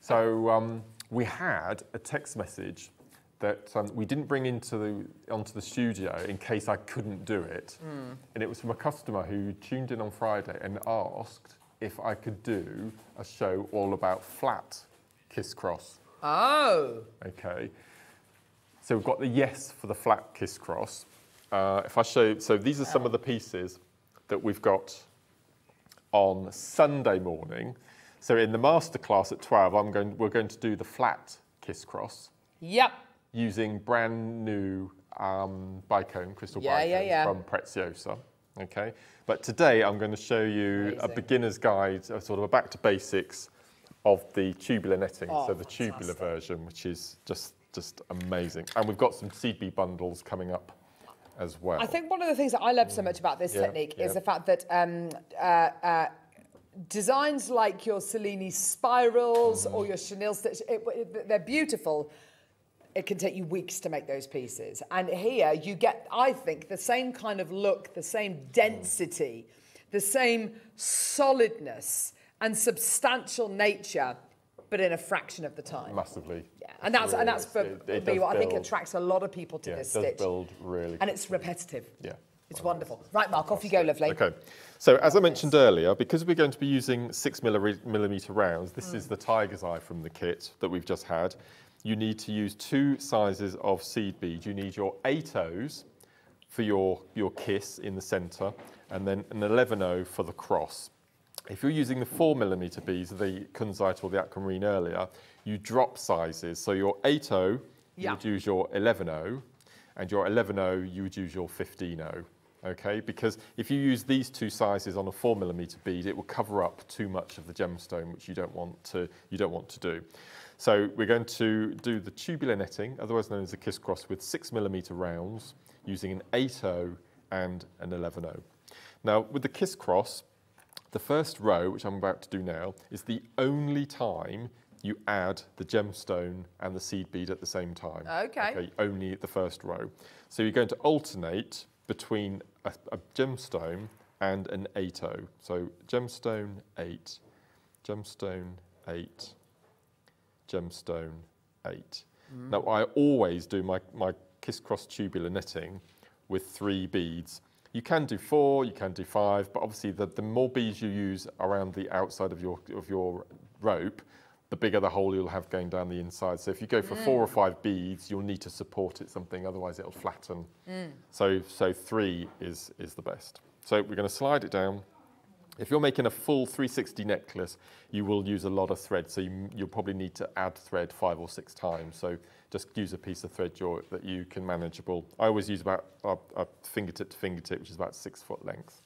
Speaker 2: So um, we had a text message that um, we didn't bring into the, onto the studio in case I couldn't do it. And it was from a customer who tuned in on Friday and asked if I could do a show all about flat kiss cross.
Speaker 1: Oh.
Speaker 2: Okay. So we've got the yes for the flat kiss cross. Uh, if I show, so these are some of the pieces that we've got on Sunday morning. So in the masterclass at 12, I'm going, we're going to do the flat kiss cross
Speaker 1: Yep.
Speaker 2: using brand new um, bicone, crystal
Speaker 1: Yeah,
Speaker 2: bicones
Speaker 1: yeah, yeah.
Speaker 2: from Preciosa. Okay, but today I'm going to show you a beginner's guide, a sort of a back to basics of the tubular netting,
Speaker 1: Oh,
Speaker 2: so the tubular version, which is just just amazing. And we've got some CB bundles coming up as well.
Speaker 1: I think one of the things that I love so much about this
Speaker 2: Yeah,
Speaker 1: technique is the fact that um, uh, uh, designs like your Cellini spirals or
Speaker 2: Mm.
Speaker 1: your chenille stitch, it, it- they're beautiful. It can take you weeks to make those pieces. And here you get, I think, the same kind of look, the same density, the same solidness and substantial nature, but in a fraction of the time.
Speaker 2: massively.
Speaker 1: Yeah, and that's and that's for
Speaker 2: It- it
Speaker 1: me what I think attracts a lot of people to
Speaker 2: Yeah,
Speaker 1: this
Speaker 2: it does
Speaker 1: stitch.
Speaker 2: build really.
Speaker 1: And it's repetitive.
Speaker 2: Yeah.
Speaker 1: It's wonderful. Right, Mark, off you go, lovely.
Speaker 2: Okay. So as I mentioned earlier, because we're going to be using six millimeter rounds, this
Speaker 1: Mm.
Speaker 2: is the tiger's eye from the kit that we've just had. You need to use two sizes of seed bead. You need your eight O's for your, your kiss in the center, and then an 11 O for the cross. If you're using the four millimeter beads, the kunzite or the aquamarine earlier, you drop sizes. So your 8O, you
Speaker 1: Yeah.
Speaker 2: would use your 11O, and your 11.0, you would use your 15.0. Okay, because if you use these two sizes on a four millimeter bead, it will cover up too much of the gemstone, which you don't want to, you don't want to do. So we're going to do the tubular netting, otherwise known as a kiss cross, with six millimeter rounds using an 8.0 and an 11.0. Now with the kiss cross, the first row, which I'm about to do now, is the only time you add the gemstone and the seed bead at the same time.
Speaker 1: Okay.
Speaker 2: Okay, only the first row. So you're going to alternate between a, a gemstone and an 8.0. So gemstone 8, gemstone 8, gemstone 8.
Speaker 1: Mm.
Speaker 2: Now I always do my, my kiss cross tubular knitting with three beads. You can do four, you can do five, but obviously the, the more beads you use around the outside of your, of your rope, the bigger the hole you'll have going down the inside. So if you go for four or mm. five beads, you'll need to support it something, otherwise it'll flatten. Mm. So, so three is, is the best. So we're going to slide it down. If you're making a full 360 necklace, you will use a lot of thread, so you, you'll probably need to add thread five or six times. So just use a piece of thread you're, that you can manageable. I always use about a, a fingertip to fingertip, which is about six foot length.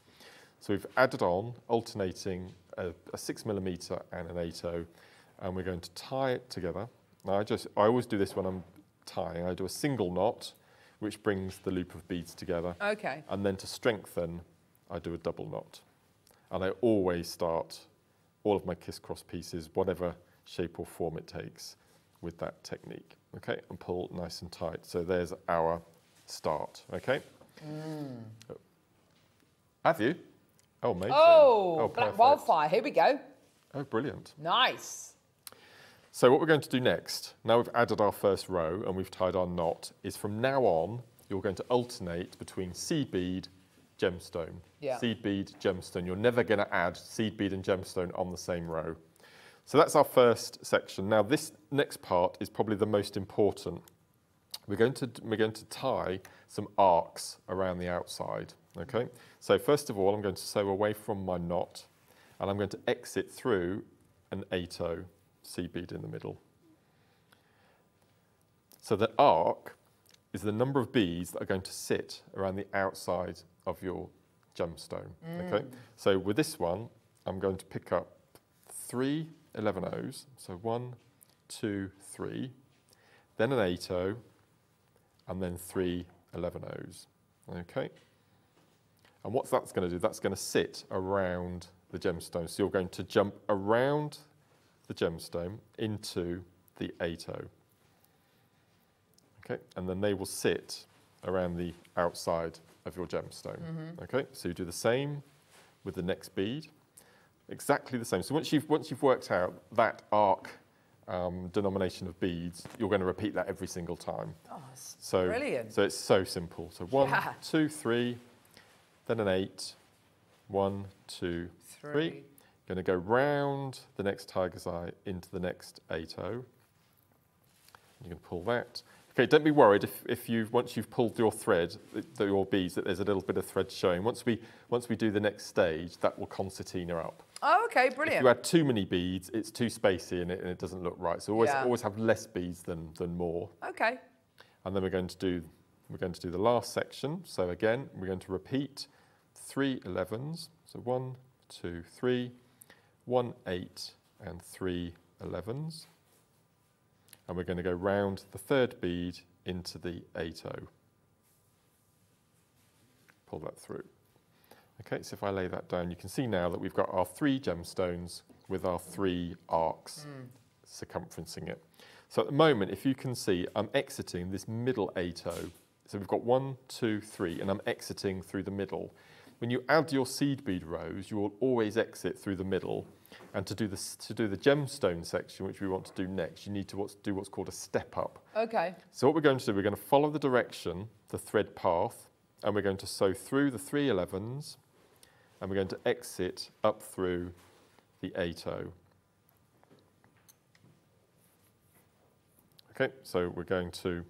Speaker 2: So we've added on, alternating a, a six millimeter and an 8.0, and we're going to tie it together. Now I just, I always do this when I'm tying. I do a single knot, which brings the loop of beads together.
Speaker 1: Okay.
Speaker 2: And then to strengthen, I do a double knot. And I always start all of my kiss cross pieces, whatever shape or form it takes, with that technique. Okay, and pull nice and tight. So there's our start. Okay. Mm. Have you? Oh, amazing.
Speaker 1: Oh, oh
Speaker 2: black
Speaker 1: wildfire. Here we go.
Speaker 2: Oh, brilliant.
Speaker 1: Nice.
Speaker 2: So what we're going to do next, now we've added our first row and we've tied our knot, is from now on, you're going to alternate between seed bead, gemstone.
Speaker 1: Yeah.
Speaker 2: Seed bead, gemstone. You're never going to add seed bead and gemstone on the same row. So that's our first section. Now this next part is probably the most important. We're going to, we're going to tie some arcs around the outside, okay? So first of all, I'm going to sew away from my knot and I'm going to exit through an 8-0 seed bead in the middle. So the arc is the number of beads that are going to sit around the outside of your gemstone, okay? Mm. So with this one, I'm going to pick up three 11 O's, so one, two, three, then an 8 O, and then three 11 O's. Okay? And what that's going to do, that's going to sit around the gemstone. So you're going to jump around the gemstone into the 8 O. Okay? And then they will sit around the outside of your gemstone. Mm-hmm. Okay? So you do the same with the next bead exactly the same. So once you've, once you've worked out that arc um, denomination of beads, you're going to repeat that every single time.
Speaker 1: Oh,
Speaker 2: So,
Speaker 1: brilliant.
Speaker 2: so it's so simple. So one,
Speaker 1: Yeah.
Speaker 2: two, three, then an eight, one, two, three.
Speaker 1: Three.
Speaker 2: Going to go round the next tiger's eye into the next 8 You can pull that. Okay, don't be worried if, if you've, once you've pulled your thread, th- th- your beads, that there's a little bit of thread showing. Once we, once we do the next stage, that will concertina up.
Speaker 1: Oh, okay, brilliant.
Speaker 2: If you add too many beads, it's too spacey and it, and it doesn't look right. So always,
Speaker 1: Yeah.
Speaker 2: always have less beads than, than more.
Speaker 1: Okay.
Speaker 2: And then we're going to do we're going to do the last section. So again, we're going to repeat three 11s. So one, two, three, one, eight, and three 11s. And we're going to go round the third bead into the 8 Pull that through. Okay, so if I lay that down, you can see now that we've got our three gemstones with our three arcs hmm. circumferencing it. So at the moment, if you can see, I'm exiting this middle 8 So we've got one, two, three, and I'm exiting through the middle. When you add your seed bead rows, you will always exit through the middle. And to do, this, to do the gemstone section, which we want to do next, you need to what's, do what's called a step up.
Speaker 1: Okay.
Speaker 2: So what we're going to do, we're going to follow the direction, the thread path, and we're going to sew through the 311s, and we're going to exit up through the 80. Okay, so we're going to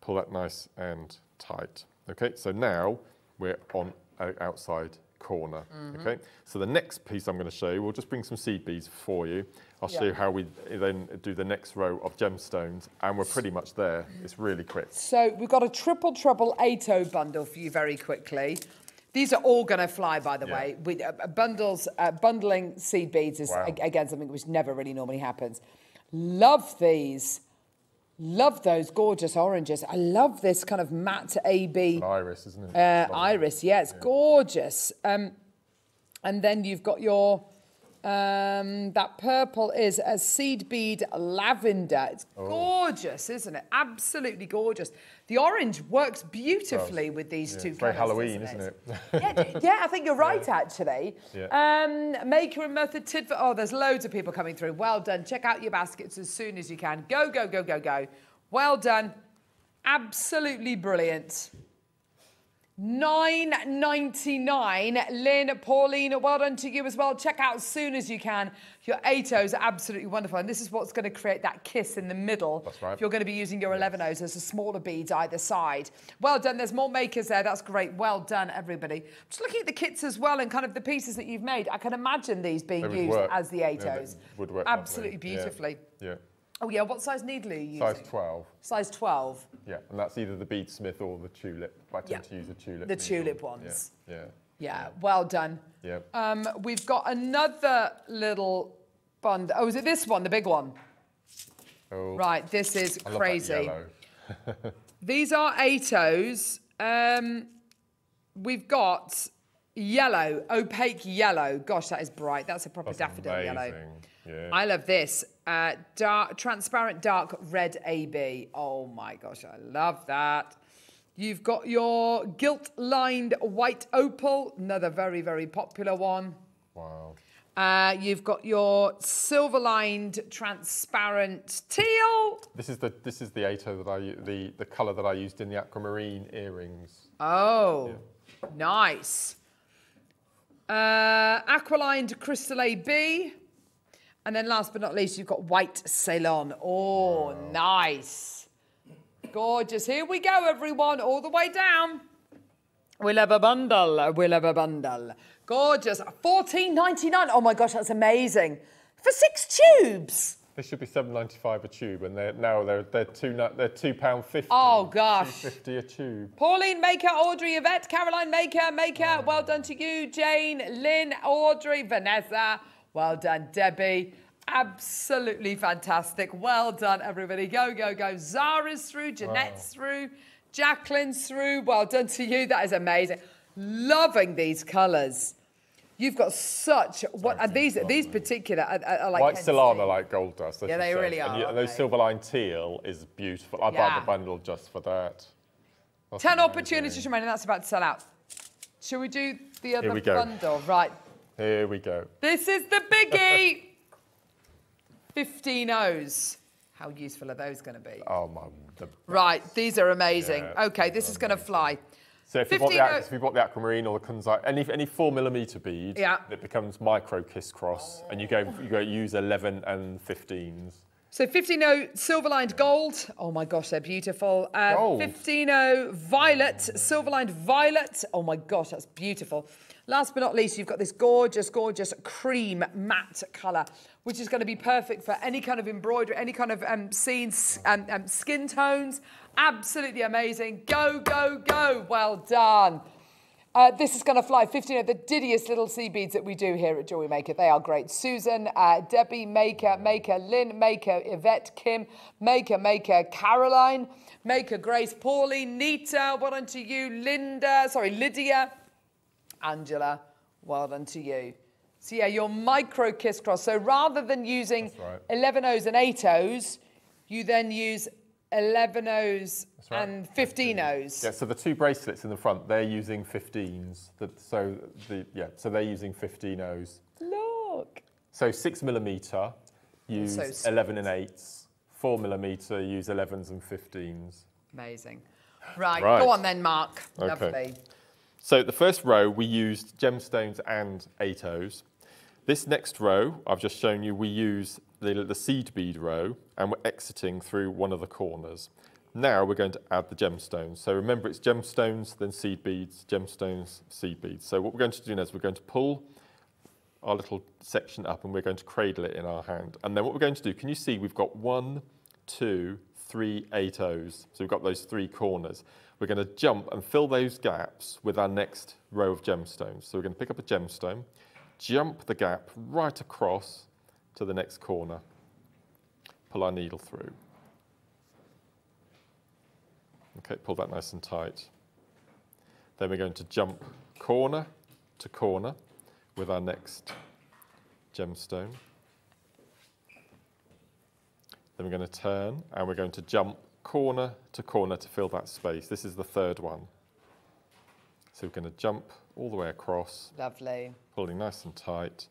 Speaker 2: pull that nice and tight. Okay, so now we're on outside corner.
Speaker 1: Mm-hmm.
Speaker 2: Okay. So the next piece I'm going to show you, we'll just bring some seed beads for you. I'll show you how we then do the next row of gemstones, and we're pretty much there. It's really quick.
Speaker 1: So we've got a triple trouble 8 bundle for you very quickly. These are all going to fly, by the
Speaker 2: Yeah.
Speaker 1: way. We, uh, bundles, uh, bundling seed beads is
Speaker 2: Wow.
Speaker 1: again something which never really normally happens. Love these. Love those gorgeous oranges. I love this kind of matte AB
Speaker 2: iris, isn't it?
Speaker 1: uh, iris. Yeah, it's gorgeous. Um, and then you've got your um, that purple is a seed bead lavender. It's
Speaker 2: Oh.
Speaker 1: gorgeous, isn't it? Absolutely gorgeous. The orange works beautifully with these
Speaker 2: Yeah,
Speaker 1: two
Speaker 2: it's very Halloween,
Speaker 1: isn't
Speaker 2: isn't
Speaker 1: it?
Speaker 2: it?
Speaker 1: yeah, yeah, I think you're right, actually.
Speaker 2: Yeah.
Speaker 1: Um, Maker and Method Tidford. Oh, there's loads of people coming through. Well done. Check out your baskets as soon as you can. Go, go, go, go, go. Well done. Absolutely brilliant. Nine ninety nine. Lynn, Pauline, well done to you as well. Check out as soon as you can. Your 8Os are absolutely wonderful. And this is what's going to create that kiss in the middle.
Speaker 2: That's right.
Speaker 1: If you're going to be using your 11 O's, there's a smaller beads either side. Well done. There's more makers there. That's great. Well done, everybody. Just looking at the kits as well and kind of the pieces that you've made, I can imagine these being used
Speaker 2: work.
Speaker 1: as the
Speaker 2: Yeah,
Speaker 1: 8Os.
Speaker 2: would work
Speaker 1: Absolutely
Speaker 2: lovely. Yeah.
Speaker 1: beautifully.
Speaker 2: Yeah.
Speaker 1: Oh, yeah. What size needle are you using?
Speaker 2: Size 12.
Speaker 1: Size 12.
Speaker 2: Yeah, and that's either the beadsmith or the tulip. I tend
Speaker 1: Yeah.
Speaker 2: to use a tulip.
Speaker 1: The
Speaker 2: needle.
Speaker 1: tulip
Speaker 2: Yeah,
Speaker 1: ones.
Speaker 2: Yeah.
Speaker 1: Yeah, well done.
Speaker 2: Yeah.
Speaker 1: Um, we've got another little bundle. Oh, is it this one, the big one?
Speaker 2: Oh,
Speaker 1: Right, this is
Speaker 2: I love that
Speaker 1: crazy.
Speaker 2: yellow.
Speaker 1: These are 8Os. Um, we've got yellow, opaque yellow. Gosh, that is bright. That's a proper
Speaker 2: That's
Speaker 1: daffodil yellow.
Speaker 2: amazing. Yeah.
Speaker 1: I love this. Uh, dark, transparent dark red AB. Oh my gosh, I love that. You've got your gilt lined white opal, another very, very popular one.
Speaker 2: wow.
Speaker 1: Uh, you've got your silver lined transparent teal.
Speaker 2: This is the this is the 8O that I the the colour that I used in the aquamarine earrings.
Speaker 1: Oh, nice. Uh, aqualined crystal AB. And then last but not least, you've got white Ceylon. Oh, nice. Gorgeous. Here we go, everyone, all the way down. We'll have a bundle. We'll have a bundle. Gorgeous. Fourteen ninety nine. Oh my gosh, that's amazing. For six tubes.
Speaker 2: They should be seven ninety five a tube, and they're now they're they're two they're two pound fifty.
Speaker 1: Oh, gosh.
Speaker 2: fifty a tube.
Speaker 1: Pauline Maker, Audrey, Yvette, Caroline Maker, Maker, well done to you, Jane, Lynn, Audrey, Vanessa, well done, Debbie. Absolutely fantastic. Well done, everybody. Go, go, go. Zara's through, Jeanette's through, Jacqueline's through. Well done to you. That is amazing. Loving these colours. You've got such what and these these particular are, are, are like
Speaker 2: White Ceylon like gold dust.
Speaker 1: Yeah, they really are,
Speaker 2: and those silver line teal is beautiful. I
Speaker 1: Yeah.
Speaker 2: bought the bundle just for that. That's
Speaker 1: 10
Speaker 2: amazing.
Speaker 1: opportunities remaining. That's about to sell out. Shall we do the other
Speaker 2: we go.
Speaker 1: bundle? Right.
Speaker 2: Here we go.
Speaker 1: This is the biggie. 15 O's. How useful are those going to be?
Speaker 2: Oh my. The,
Speaker 1: Right, these are amazing.
Speaker 2: Yeah,
Speaker 1: okay, this is going to fly.
Speaker 2: so if you, bought the,
Speaker 1: o-
Speaker 2: if you bought the aquamarine or the kunzite, any any four millimeter bead,
Speaker 1: Yeah.
Speaker 2: it becomes micro kiss cross, and you go you go use 11 and 15s.
Speaker 1: So 15 O silver lined gold. Oh my gosh, they're beautiful. Uh,
Speaker 2: Gold.
Speaker 1: 15 O violet, silver lined violet. Oh my gosh, that's beautiful. Last but not least, you've got this gorgeous, gorgeous cream matte colour, which is going to be perfect for any kind of embroidery, any kind of um, scenes, um, um, skin tones. Absolutely amazing. Go, go, go. Well done. Uh, this is going to fly 15 of the diddiest little sea beads that we do here at Jewellery Maker. They are great. Susan, uh, Debbie, Maker, Maker, Lynn, Maker, Yvette, Kim, Maker, Maker, Caroline, Maker, Grace, Pauline, Nita, done to you, Linda, sorry, Lydia, Angela, well done to you. So yeah, your micro kiss cross. So rather than using
Speaker 2: right.
Speaker 1: 11 O's and 8 O's, you then use 11 O's
Speaker 2: right.
Speaker 1: and 15 O's.
Speaker 2: Yeah, so the two bracelets in the front, they're using 15s. The, so the yeah, so they're using 15 O's.
Speaker 1: Look.
Speaker 2: So six millimeter, use
Speaker 1: So
Speaker 2: 11 and 8s. Four millimeter, use 11s and 15s.
Speaker 1: Amazing. Right,
Speaker 2: Right.
Speaker 1: go on then, Mark.
Speaker 2: Okay.
Speaker 1: Lovely.
Speaker 2: So the first row, we used gemstones and eight O's. This next row, I've just shown you, we use the, the seed bead row, and we're exiting through one of the corners. now we're going to add the gemstones. So remember it's gemstones, then seed beads, gemstones, seed beads. So what we're going to do now is we're going to pull our little section up and we're going to cradle it in our hand. And then what we're going to do, can you see we've got one, two, three eight O's. So we've got those three corners. We're going to jump and fill those gaps with our next row of gemstones. So we're going to pick up a gemstone, jump the gap right across to the next corner, pull our needle through. Okay, pull that nice and tight. Then we're going to jump corner to corner with our next gemstone. Then we're going to turn and we're going to jump corner to corner to fill that space. This is the third one. So we're going to jump all the way across.
Speaker 1: Lovely.
Speaker 2: Pulling nice and tight.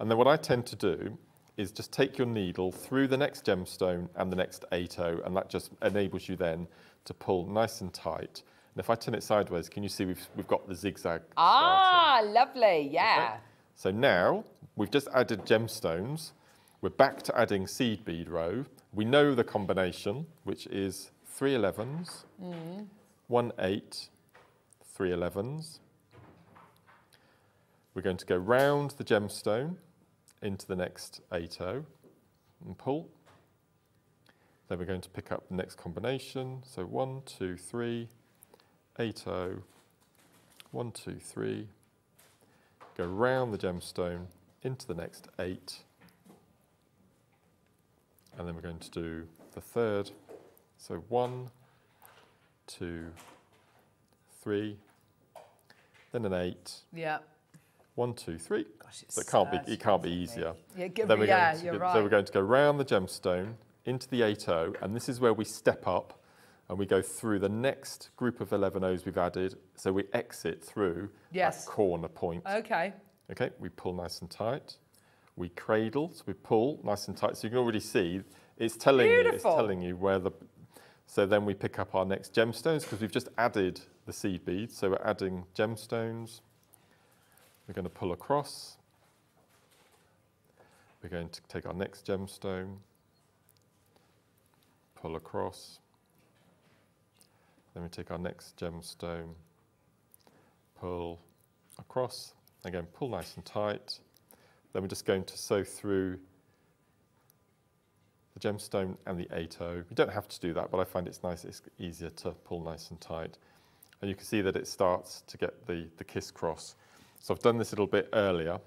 Speaker 2: And then what I tend to do is just take your needle through the next gemstone and the next 8 and that just enables you then to pull nice and tight. And if I turn it sideways, can you see we've, we've got the zigzag
Speaker 1: Ah, lovely, yeah.
Speaker 2: Okay. So now we've just added gemstones. We're back to adding seed bead row. We know the combination, which is three 11s,
Speaker 1: Mm.
Speaker 2: one 8, three 11s. We're going to go round the gemstone into the next 8 and pull. Then we're going to pick up the next combination. So one, two, three, eight oh, one, two, three. Go round the gemstone into the next eight. And then we're going to do the third. So one, two, three, then an eight.
Speaker 1: Yeah.
Speaker 2: One, two, three.
Speaker 1: Gosh, it's
Speaker 2: so it can't be it can't be easier.
Speaker 1: Yeah, give
Speaker 2: Then
Speaker 1: me-
Speaker 2: we're
Speaker 1: yeah,
Speaker 2: going to
Speaker 1: you're
Speaker 2: go- So we're going to go round the gemstone into the 8-0, and this is where we step up and we go through the next group of 11 O's we've added. So we exit through
Speaker 1: Yes.
Speaker 2: that corner point.
Speaker 1: Okay.
Speaker 2: Okay, we pull nice and tight. We cradle, so we pull nice and tight. So you can already see it's telling you, it's telling you where the. So then we pick up our next gemstones because we've just added the seed beads. So we're adding gemstones. We're going to pull across. We're going to take our next gemstone, pull across. Then we take our next gemstone, pull across. Again, pull nice and tight. Then we're just going to sew through the gemstone and the 8 You don't have to do that, but I find it's nice, it's easier to pull nice and tight. And you can see that it starts to get the, the kiss cross. So I've done this a little bit earlier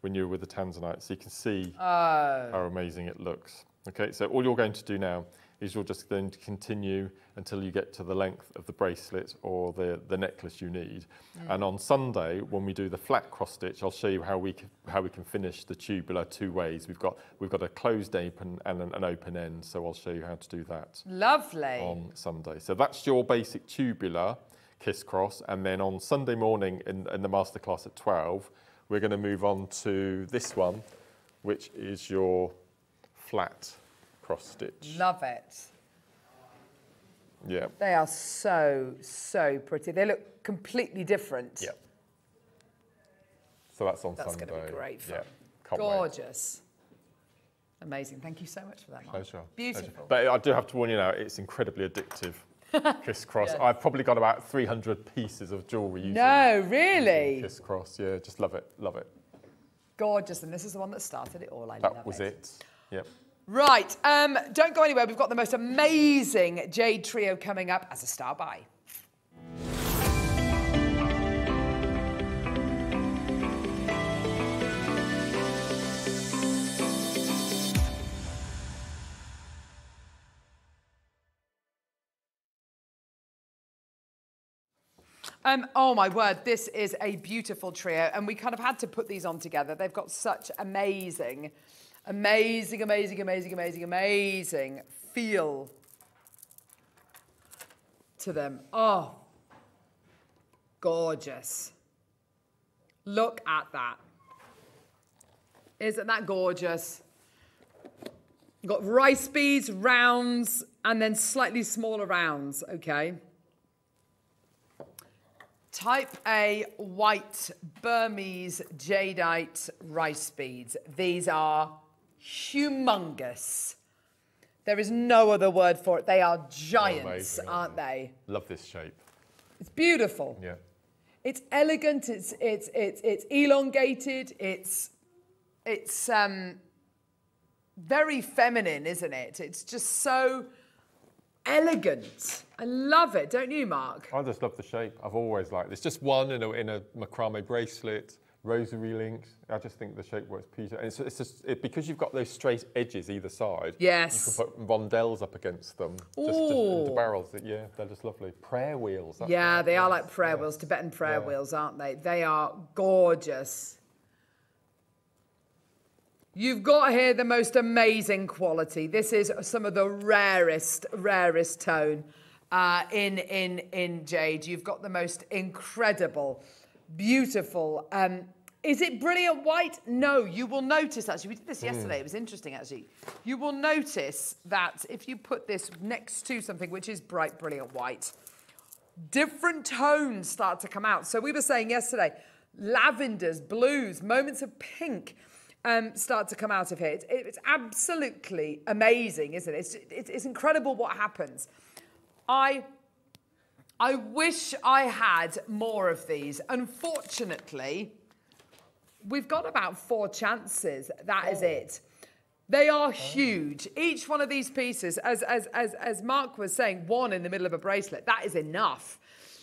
Speaker 2: when you were with the Tanzanite, so you can see
Speaker 1: Oh.
Speaker 2: how amazing it looks. Okay, so all you're going to do now is you're just going to continue until you get to the length of the bracelet or the, the necklace you need.
Speaker 1: Mm.
Speaker 2: And on Sunday, when we do the flat cross stitch, I'll show you how we can, how we can finish the tubular two ways. We've got, we've got a closed apron and an, an open end, so I'll show you how to do that
Speaker 1: Lovely.
Speaker 2: on Sunday. So that's your basic tubular kiss cross. And then on Sunday morning in, in the masterclass at 12, we're going to move on to this one, which is your flat cross stitch.
Speaker 1: Love it.
Speaker 2: Yeah.
Speaker 1: They are so, so pretty. They look completely different.
Speaker 2: Yeah. So that's on
Speaker 1: That's
Speaker 2: Sunday.
Speaker 1: going to be great fun.
Speaker 2: Yeah. Can't wait.
Speaker 1: Gorgeous. Amazing. Thank you so much for that, Mark.
Speaker 2: Pleasure.
Speaker 1: Beautiful.
Speaker 2: Pleasure. But I do have to warn you now, it's incredibly addictive. Kiss cross.
Speaker 1: Yes.
Speaker 2: I've probably got about 300 pieces of jewellery using
Speaker 1: No, really?
Speaker 2: Kiss cross. Yeah, just love it. Love it.
Speaker 1: Gorgeous. And this is the one that started it all. I
Speaker 2: That
Speaker 1: love
Speaker 2: was
Speaker 1: it.
Speaker 2: it. Yep.
Speaker 1: Right. Um, don't go anywhere. We've got the most amazing Jade Trio coming up as a star buy. Um, oh my word, this is a beautiful trio, and we kind of had to put these on together. They've got such amazing, amazing, amazing, amazing, amazing, amazing feel to them. Oh, gorgeous. Look at that. Isn't that gorgeous? Got rice beads, rounds, and then slightly smaller rounds, okay? Type A white Burmese jadeite rice beads. These are humongous. There is no other word for it. They are giants,
Speaker 2: amazing,
Speaker 1: aren't
Speaker 2: aren't
Speaker 1: they?
Speaker 2: Love this shape.
Speaker 1: It's beautiful.
Speaker 2: Yeah.
Speaker 1: It's elegant. It's it's it's it's elongated. It's it's um very feminine, isn't it? It's just so elegant. I love it, don't you, Mark?
Speaker 2: I just love the shape. I've always liked this. Just one in a, in a macrame bracelet, rosary links. I just think the shape works. And it's, it's just it, because you've got those straight edges either side.
Speaker 1: Yes.
Speaker 2: You can put rondelles up against them. Just, just
Speaker 1: Ooh.
Speaker 2: the barrels. Yeah, they're just lovely. Prayer wheels.
Speaker 1: Yeah, they are like prayer wheels, Tibetan prayer
Speaker 2: Yeah.
Speaker 1: wheels, aren't they? They are gorgeous. You've got here the most amazing quality. This is some of the rarest, rarest tone uh, in in in jade. You've got the most incredible, beautiful. Um, is it brilliant white? No. You will notice actually. We did this yesterday. It was interesting actually. You will notice that if you put this next to something which is bright, brilliant white, different tones start to come out. So we were saying yesterday, lavenders, blues, moments of pink um, start to come out of here. It's, it's absolutely amazing, isn't it? It's, it's, it's incredible what happens. I, I wish I had more of these. Unfortunately, we've got about four chances. That is oh. it. They are huge. Each one of these pieces, as, as, as, as Mark was saying, one in the middle of a bracelet, that is enough.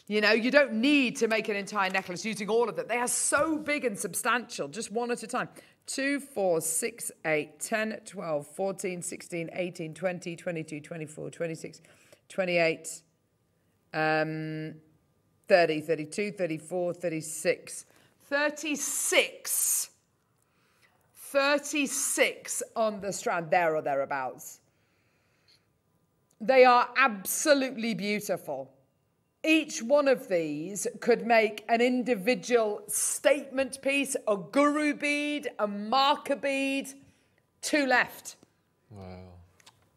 Speaker 1: You know, you don't need to make an entire necklace using all of them. They are so big and substantial, just one at a time. 2, 4, 6, 8, 10, 12, 14, 16, 18, 20, 22, 24, 26, 28, um, 30, 32, 34, 36, 36. 36 on the strand, there or thereabouts. They are absolutely beautiful. Each one of these could make an individual statement piece, a guru bead, a marker bead, two left.
Speaker 2: Wow.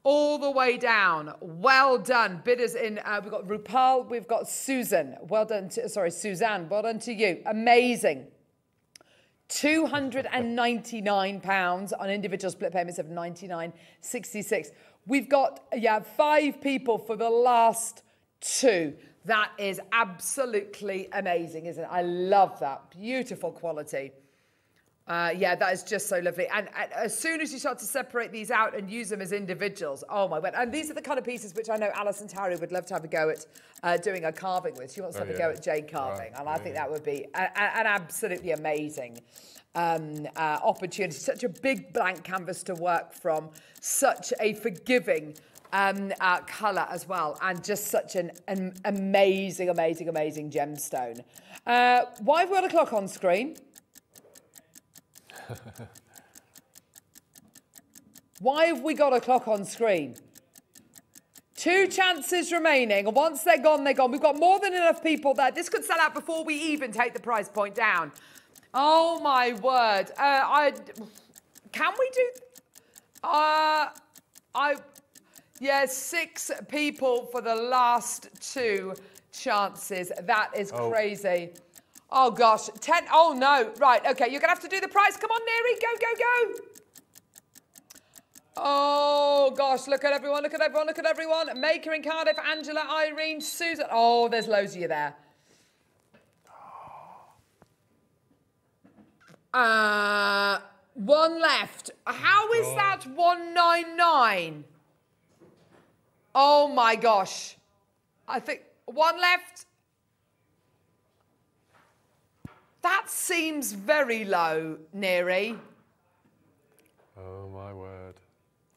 Speaker 1: All the way down. Well done. Bidders in, uh, we've got Rupal, we've got Susan. Well done, to, sorry, Suzanne. Well done to you. Amazing. £299 on individual split payments of 99.66. We've got, yeah, five people for the last two. That is absolutely amazing, isn't it? I love that. Beautiful quality. Uh, yeah, that is just so lovely. And, and as soon as you start to separate these out and use them as individuals, oh my word. And these are the kind of pieces which I know Alison Tarry would love to have a go at uh, doing a carving with. She wants to
Speaker 2: Oh,
Speaker 1: have a go at jade carving.
Speaker 2: Right,
Speaker 1: And I
Speaker 2: yeah,
Speaker 1: think that would be a, a- an absolutely amazing um, uh, opportunity. Such a big blank canvas to work from, such a forgiving um, uh, colour as well, and just such an, an amazing, amazing, amazing gemstone. Uh, why have we got a clock on screen? Why have we got a clock on screen? Two chances remaining, and once they're gone, they're gone. We've got more than enough people there. This could sell out before we even take the price point down. Oh my word! Uh, I can we do? Uh, I yeah, six people for the last two chances. That is
Speaker 2: Oh.
Speaker 1: crazy. Oh gosh, ten. Oh no! Right, okay, you're gonna have to do the price. Come on, Neri, go, go, go! Oh gosh, look at everyone, look at everyone, look at everyone. Maker in Cardiff, Angela, Irene, Susan. Oh, there's loads of you there. Uh, one left. How is that 199? Oh my gosh. I think one left. That seems very low, Neri.
Speaker 2: Oh my word.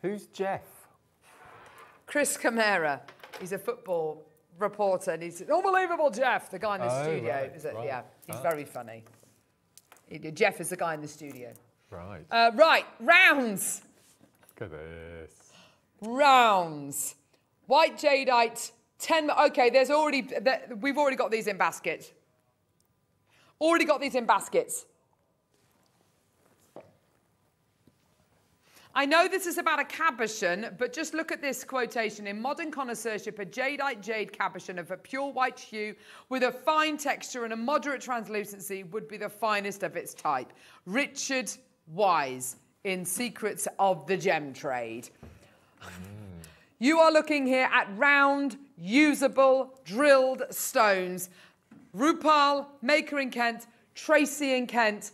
Speaker 2: Who's Jeff?
Speaker 1: Chris Kamara. He's a football reporter and he's unbelievable, Jeff, the guy in the
Speaker 2: Oh,
Speaker 1: studio.
Speaker 2: right,
Speaker 1: Is it-
Speaker 2: right.
Speaker 1: Yeah, he's
Speaker 2: Ah.
Speaker 1: very funny. Jeff is the guy in the studio.
Speaker 2: Right.
Speaker 1: Uh, right, rounds.
Speaker 2: Look at this.
Speaker 1: Rounds. White jadeite, 10. Okay, there's already, we've already got these in baskets. Already got these in baskets. I know this is about a cabochon, but just look at this quotation. In modern connoisseurship, a jadeite jade cabochon of a pure white hue with a fine texture and a moderate translucency would be the finest of its type. Richard Wise in Secrets of the Gem Trade. You are looking here at round, usable, drilled stones. Rupal, Maker in Kent, Tracy in Kent.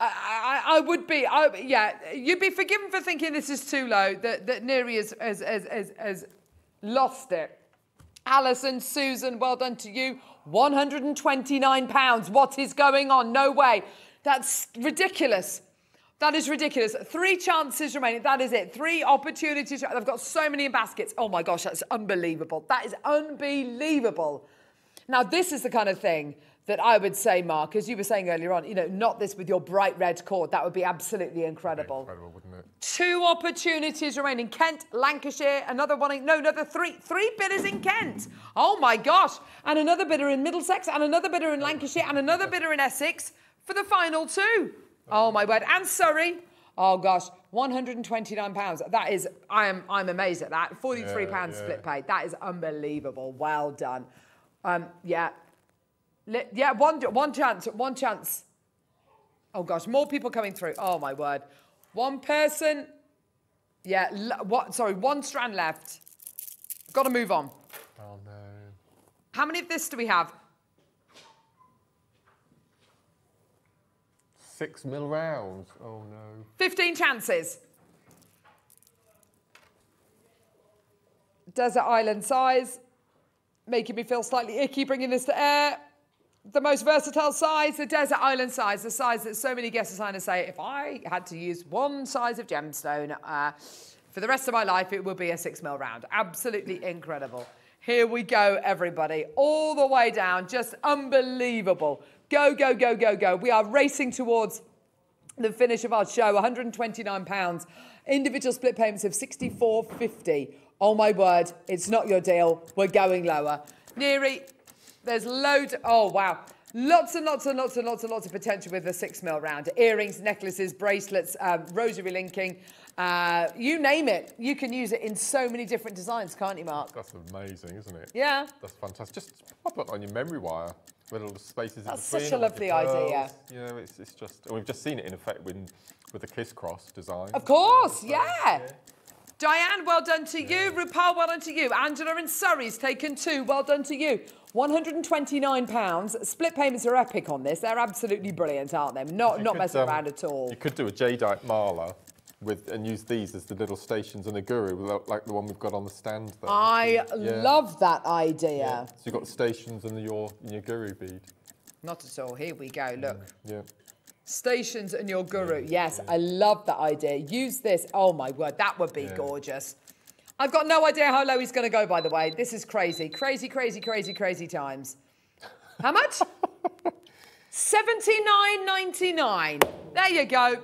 Speaker 1: I, I, I would be, I, yeah, you'd be forgiven for thinking this is too low, that, that Neri has, has, has, has, lost it. Alison, Susan, well done to you. £129. What is going on? No way. That's ridiculous. That is ridiculous. Three chances remaining. That is it. Three opportunities. They've got so many in baskets. Oh my gosh, that's unbelievable. That is unbelievable. Now, this is the kind of thing that I would say, Mark, as you were saying earlier on, you know, not this with your bright red cord. That would be absolutely incredible.
Speaker 2: Incredible, wouldn't it?
Speaker 1: Two opportunities remaining. Kent, Lancashire, another one in, no, another three, three bidders in Kent. Oh my gosh. And another bidder in Middlesex, and another bidder in Lancashire, and another bidder in Essex for the final two. Oh my word. And Surrey. Oh gosh, 129 pounds. That is, I am, I'm amazed at that. 43
Speaker 2: Yeah,
Speaker 1: pounds
Speaker 2: yeah.
Speaker 1: split paid. That is unbelievable. Well done. Um, yeah. Yeah, one, one chance, one chance. Oh gosh, more people coming through. Oh my word. One person. Yeah, l- what, sorry, one strand left. Got to move on.
Speaker 2: Oh no.
Speaker 1: How many of this do we have?
Speaker 2: Six mil rounds. Oh no.
Speaker 1: 15 chances. Desert island size, making me feel slightly icky bringing this to air. The most versatile size, the desert island size, the size that so many guests are guest designers say, if I had to use one size of gemstone uh, for the rest of my life, it would be a six mil round. Absolutely incredible. Here we go, everybody, all the way down, just unbelievable. Go, go, go, go, go. We are racing towards the finish of our show 129 pounds individual split payments of 64.50 oh my word it's not your deal we're going lower Neri there's loads oh wow lots and lots and lots and lots and lots of potential with the six mil round earrings necklaces bracelets um, rosary linking uh, you name it you can use it in so many different designs can't you mark
Speaker 2: That's amazing, isn't it?
Speaker 1: yeah
Speaker 2: That's fantastic. Just pop it on your memory wire with all the spaces
Speaker 1: That's
Speaker 2: in
Speaker 1: such
Speaker 2: between.
Speaker 1: a
Speaker 2: like the
Speaker 1: lovely idea.
Speaker 2: You know, it's, it's just, we've just seen it in effect with, with the Kiss Cross design.
Speaker 1: Of course, yeah. Diane, well done to you. Rupal, well done to you. Angela in Surrey's taken two. Well done to you. £129. Split payments are epic on this. They're absolutely brilliant, aren't they? Not,
Speaker 2: You
Speaker 1: not
Speaker 2: could,
Speaker 1: messing
Speaker 2: um,
Speaker 1: around at all.
Speaker 2: You could do a jadeite mala with and use these as the little stations and a guru, like- the one we've got on the stand there.
Speaker 1: I
Speaker 2: Yeah.
Speaker 1: love that idea.
Speaker 2: Yeah. So you've got stations and your, and your guru bead.
Speaker 1: Not at all. Here we go. Look.
Speaker 2: Yeah.
Speaker 1: Stations and your guru. Yes, I love that idea. Use this. Oh my word, that would be
Speaker 2: Yeah.
Speaker 1: gorgeous. I've got no idea how low he's going to go, by the way. This is crazy. Crazy, crazy, crazy, crazy times. How much? Seventy-nine ninety-nine. There you go.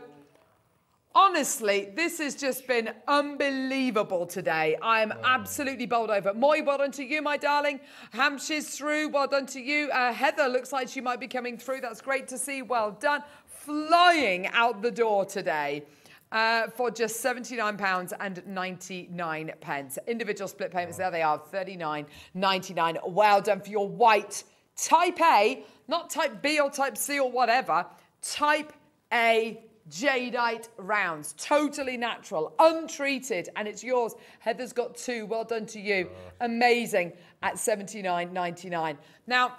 Speaker 1: Honestly, this has just been unbelievable today. I'm absolutely bowled over. Moy, well done to you, my darling. Hampshire's through. Well done to you. Uh, Heather looks like she might be coming through. That's great to see. Well done. Flying out the door today. Uh, for just £79 and 99 pence. Individual split payments, there they are, 39.99. Well done for your white type A, not type B or type C or whatever, type A jadeite rounds. Totally natural, untreated, and it's yours. Heather's got two. Well done to you. Amazing at 79.99. Now,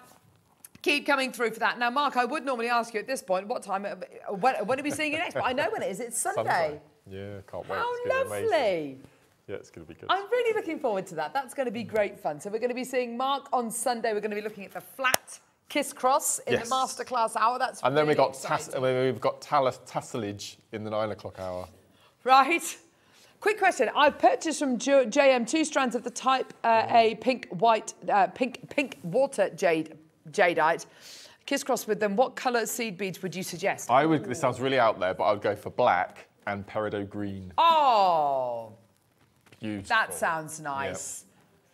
Speaker 1: keep coming through for that. Now, Mark, I would normally ask you at this point what time, when, when are we seeing you next? But I know when it is. It's Sunday.
Speaker 2: Yeah, can't wait.
Speaker 1: How
Speaker 2: it's gonna be amazing.
Speaker 1: lovely.
Speaker 2: Yeah, it's going to be good.
Speaker 1: I'm really looking forward to that. That's going to be great fun. So we're going to be seeing Mark on Sunday. We're going to be looking at the flat kiss cross in
Speaker 2: Yes.
Speaker 1: the masterclass hour. That's
Speaker 2: and then we
Speaker 1: really
Speaker 2: got tass- we've got talis- tasselage in the nine o'clock hour.
Speaker 1: Right. Quick question. I've purchased from JM two strands of the type uh, A pink white uh, pink pink water jade jadeite. Kiss cross with them. What colour seed beads would you suggest?
Speaker 2: I would. This sounds really out there, but I would go for black and peridot green.
Speaker 1: Oh,
Speaker 2: Beautiful.
Speaker 1: that sounds nice.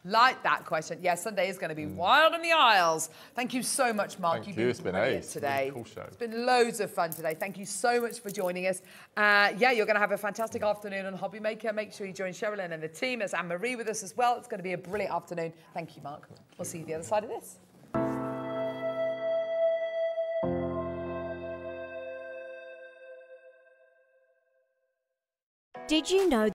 Speaker 1: Like that question. Yeah, Sunday is going to be wild in the aisles. Thank you so much, Mark.
Speaker 2: Thank
Speaker 1: You've
Speaker 2: you.
Speaker 1: been
Speaker 2: It's been ace.
Speaker 1: today.
Speaker 2: Really cool show.
Speaker 1: It's been loads of fun today. Thank you so much for joining us. Uh, yeah, you're going to have a fantastic afternoon on Hobby Maker. Make sure you join Sherilyn and the team. There's Anne Marie with us as well. It's going to be a brilliant afternoon. Thank you, Mark. We'll see you the other side of this.
Speaker 4: Did you know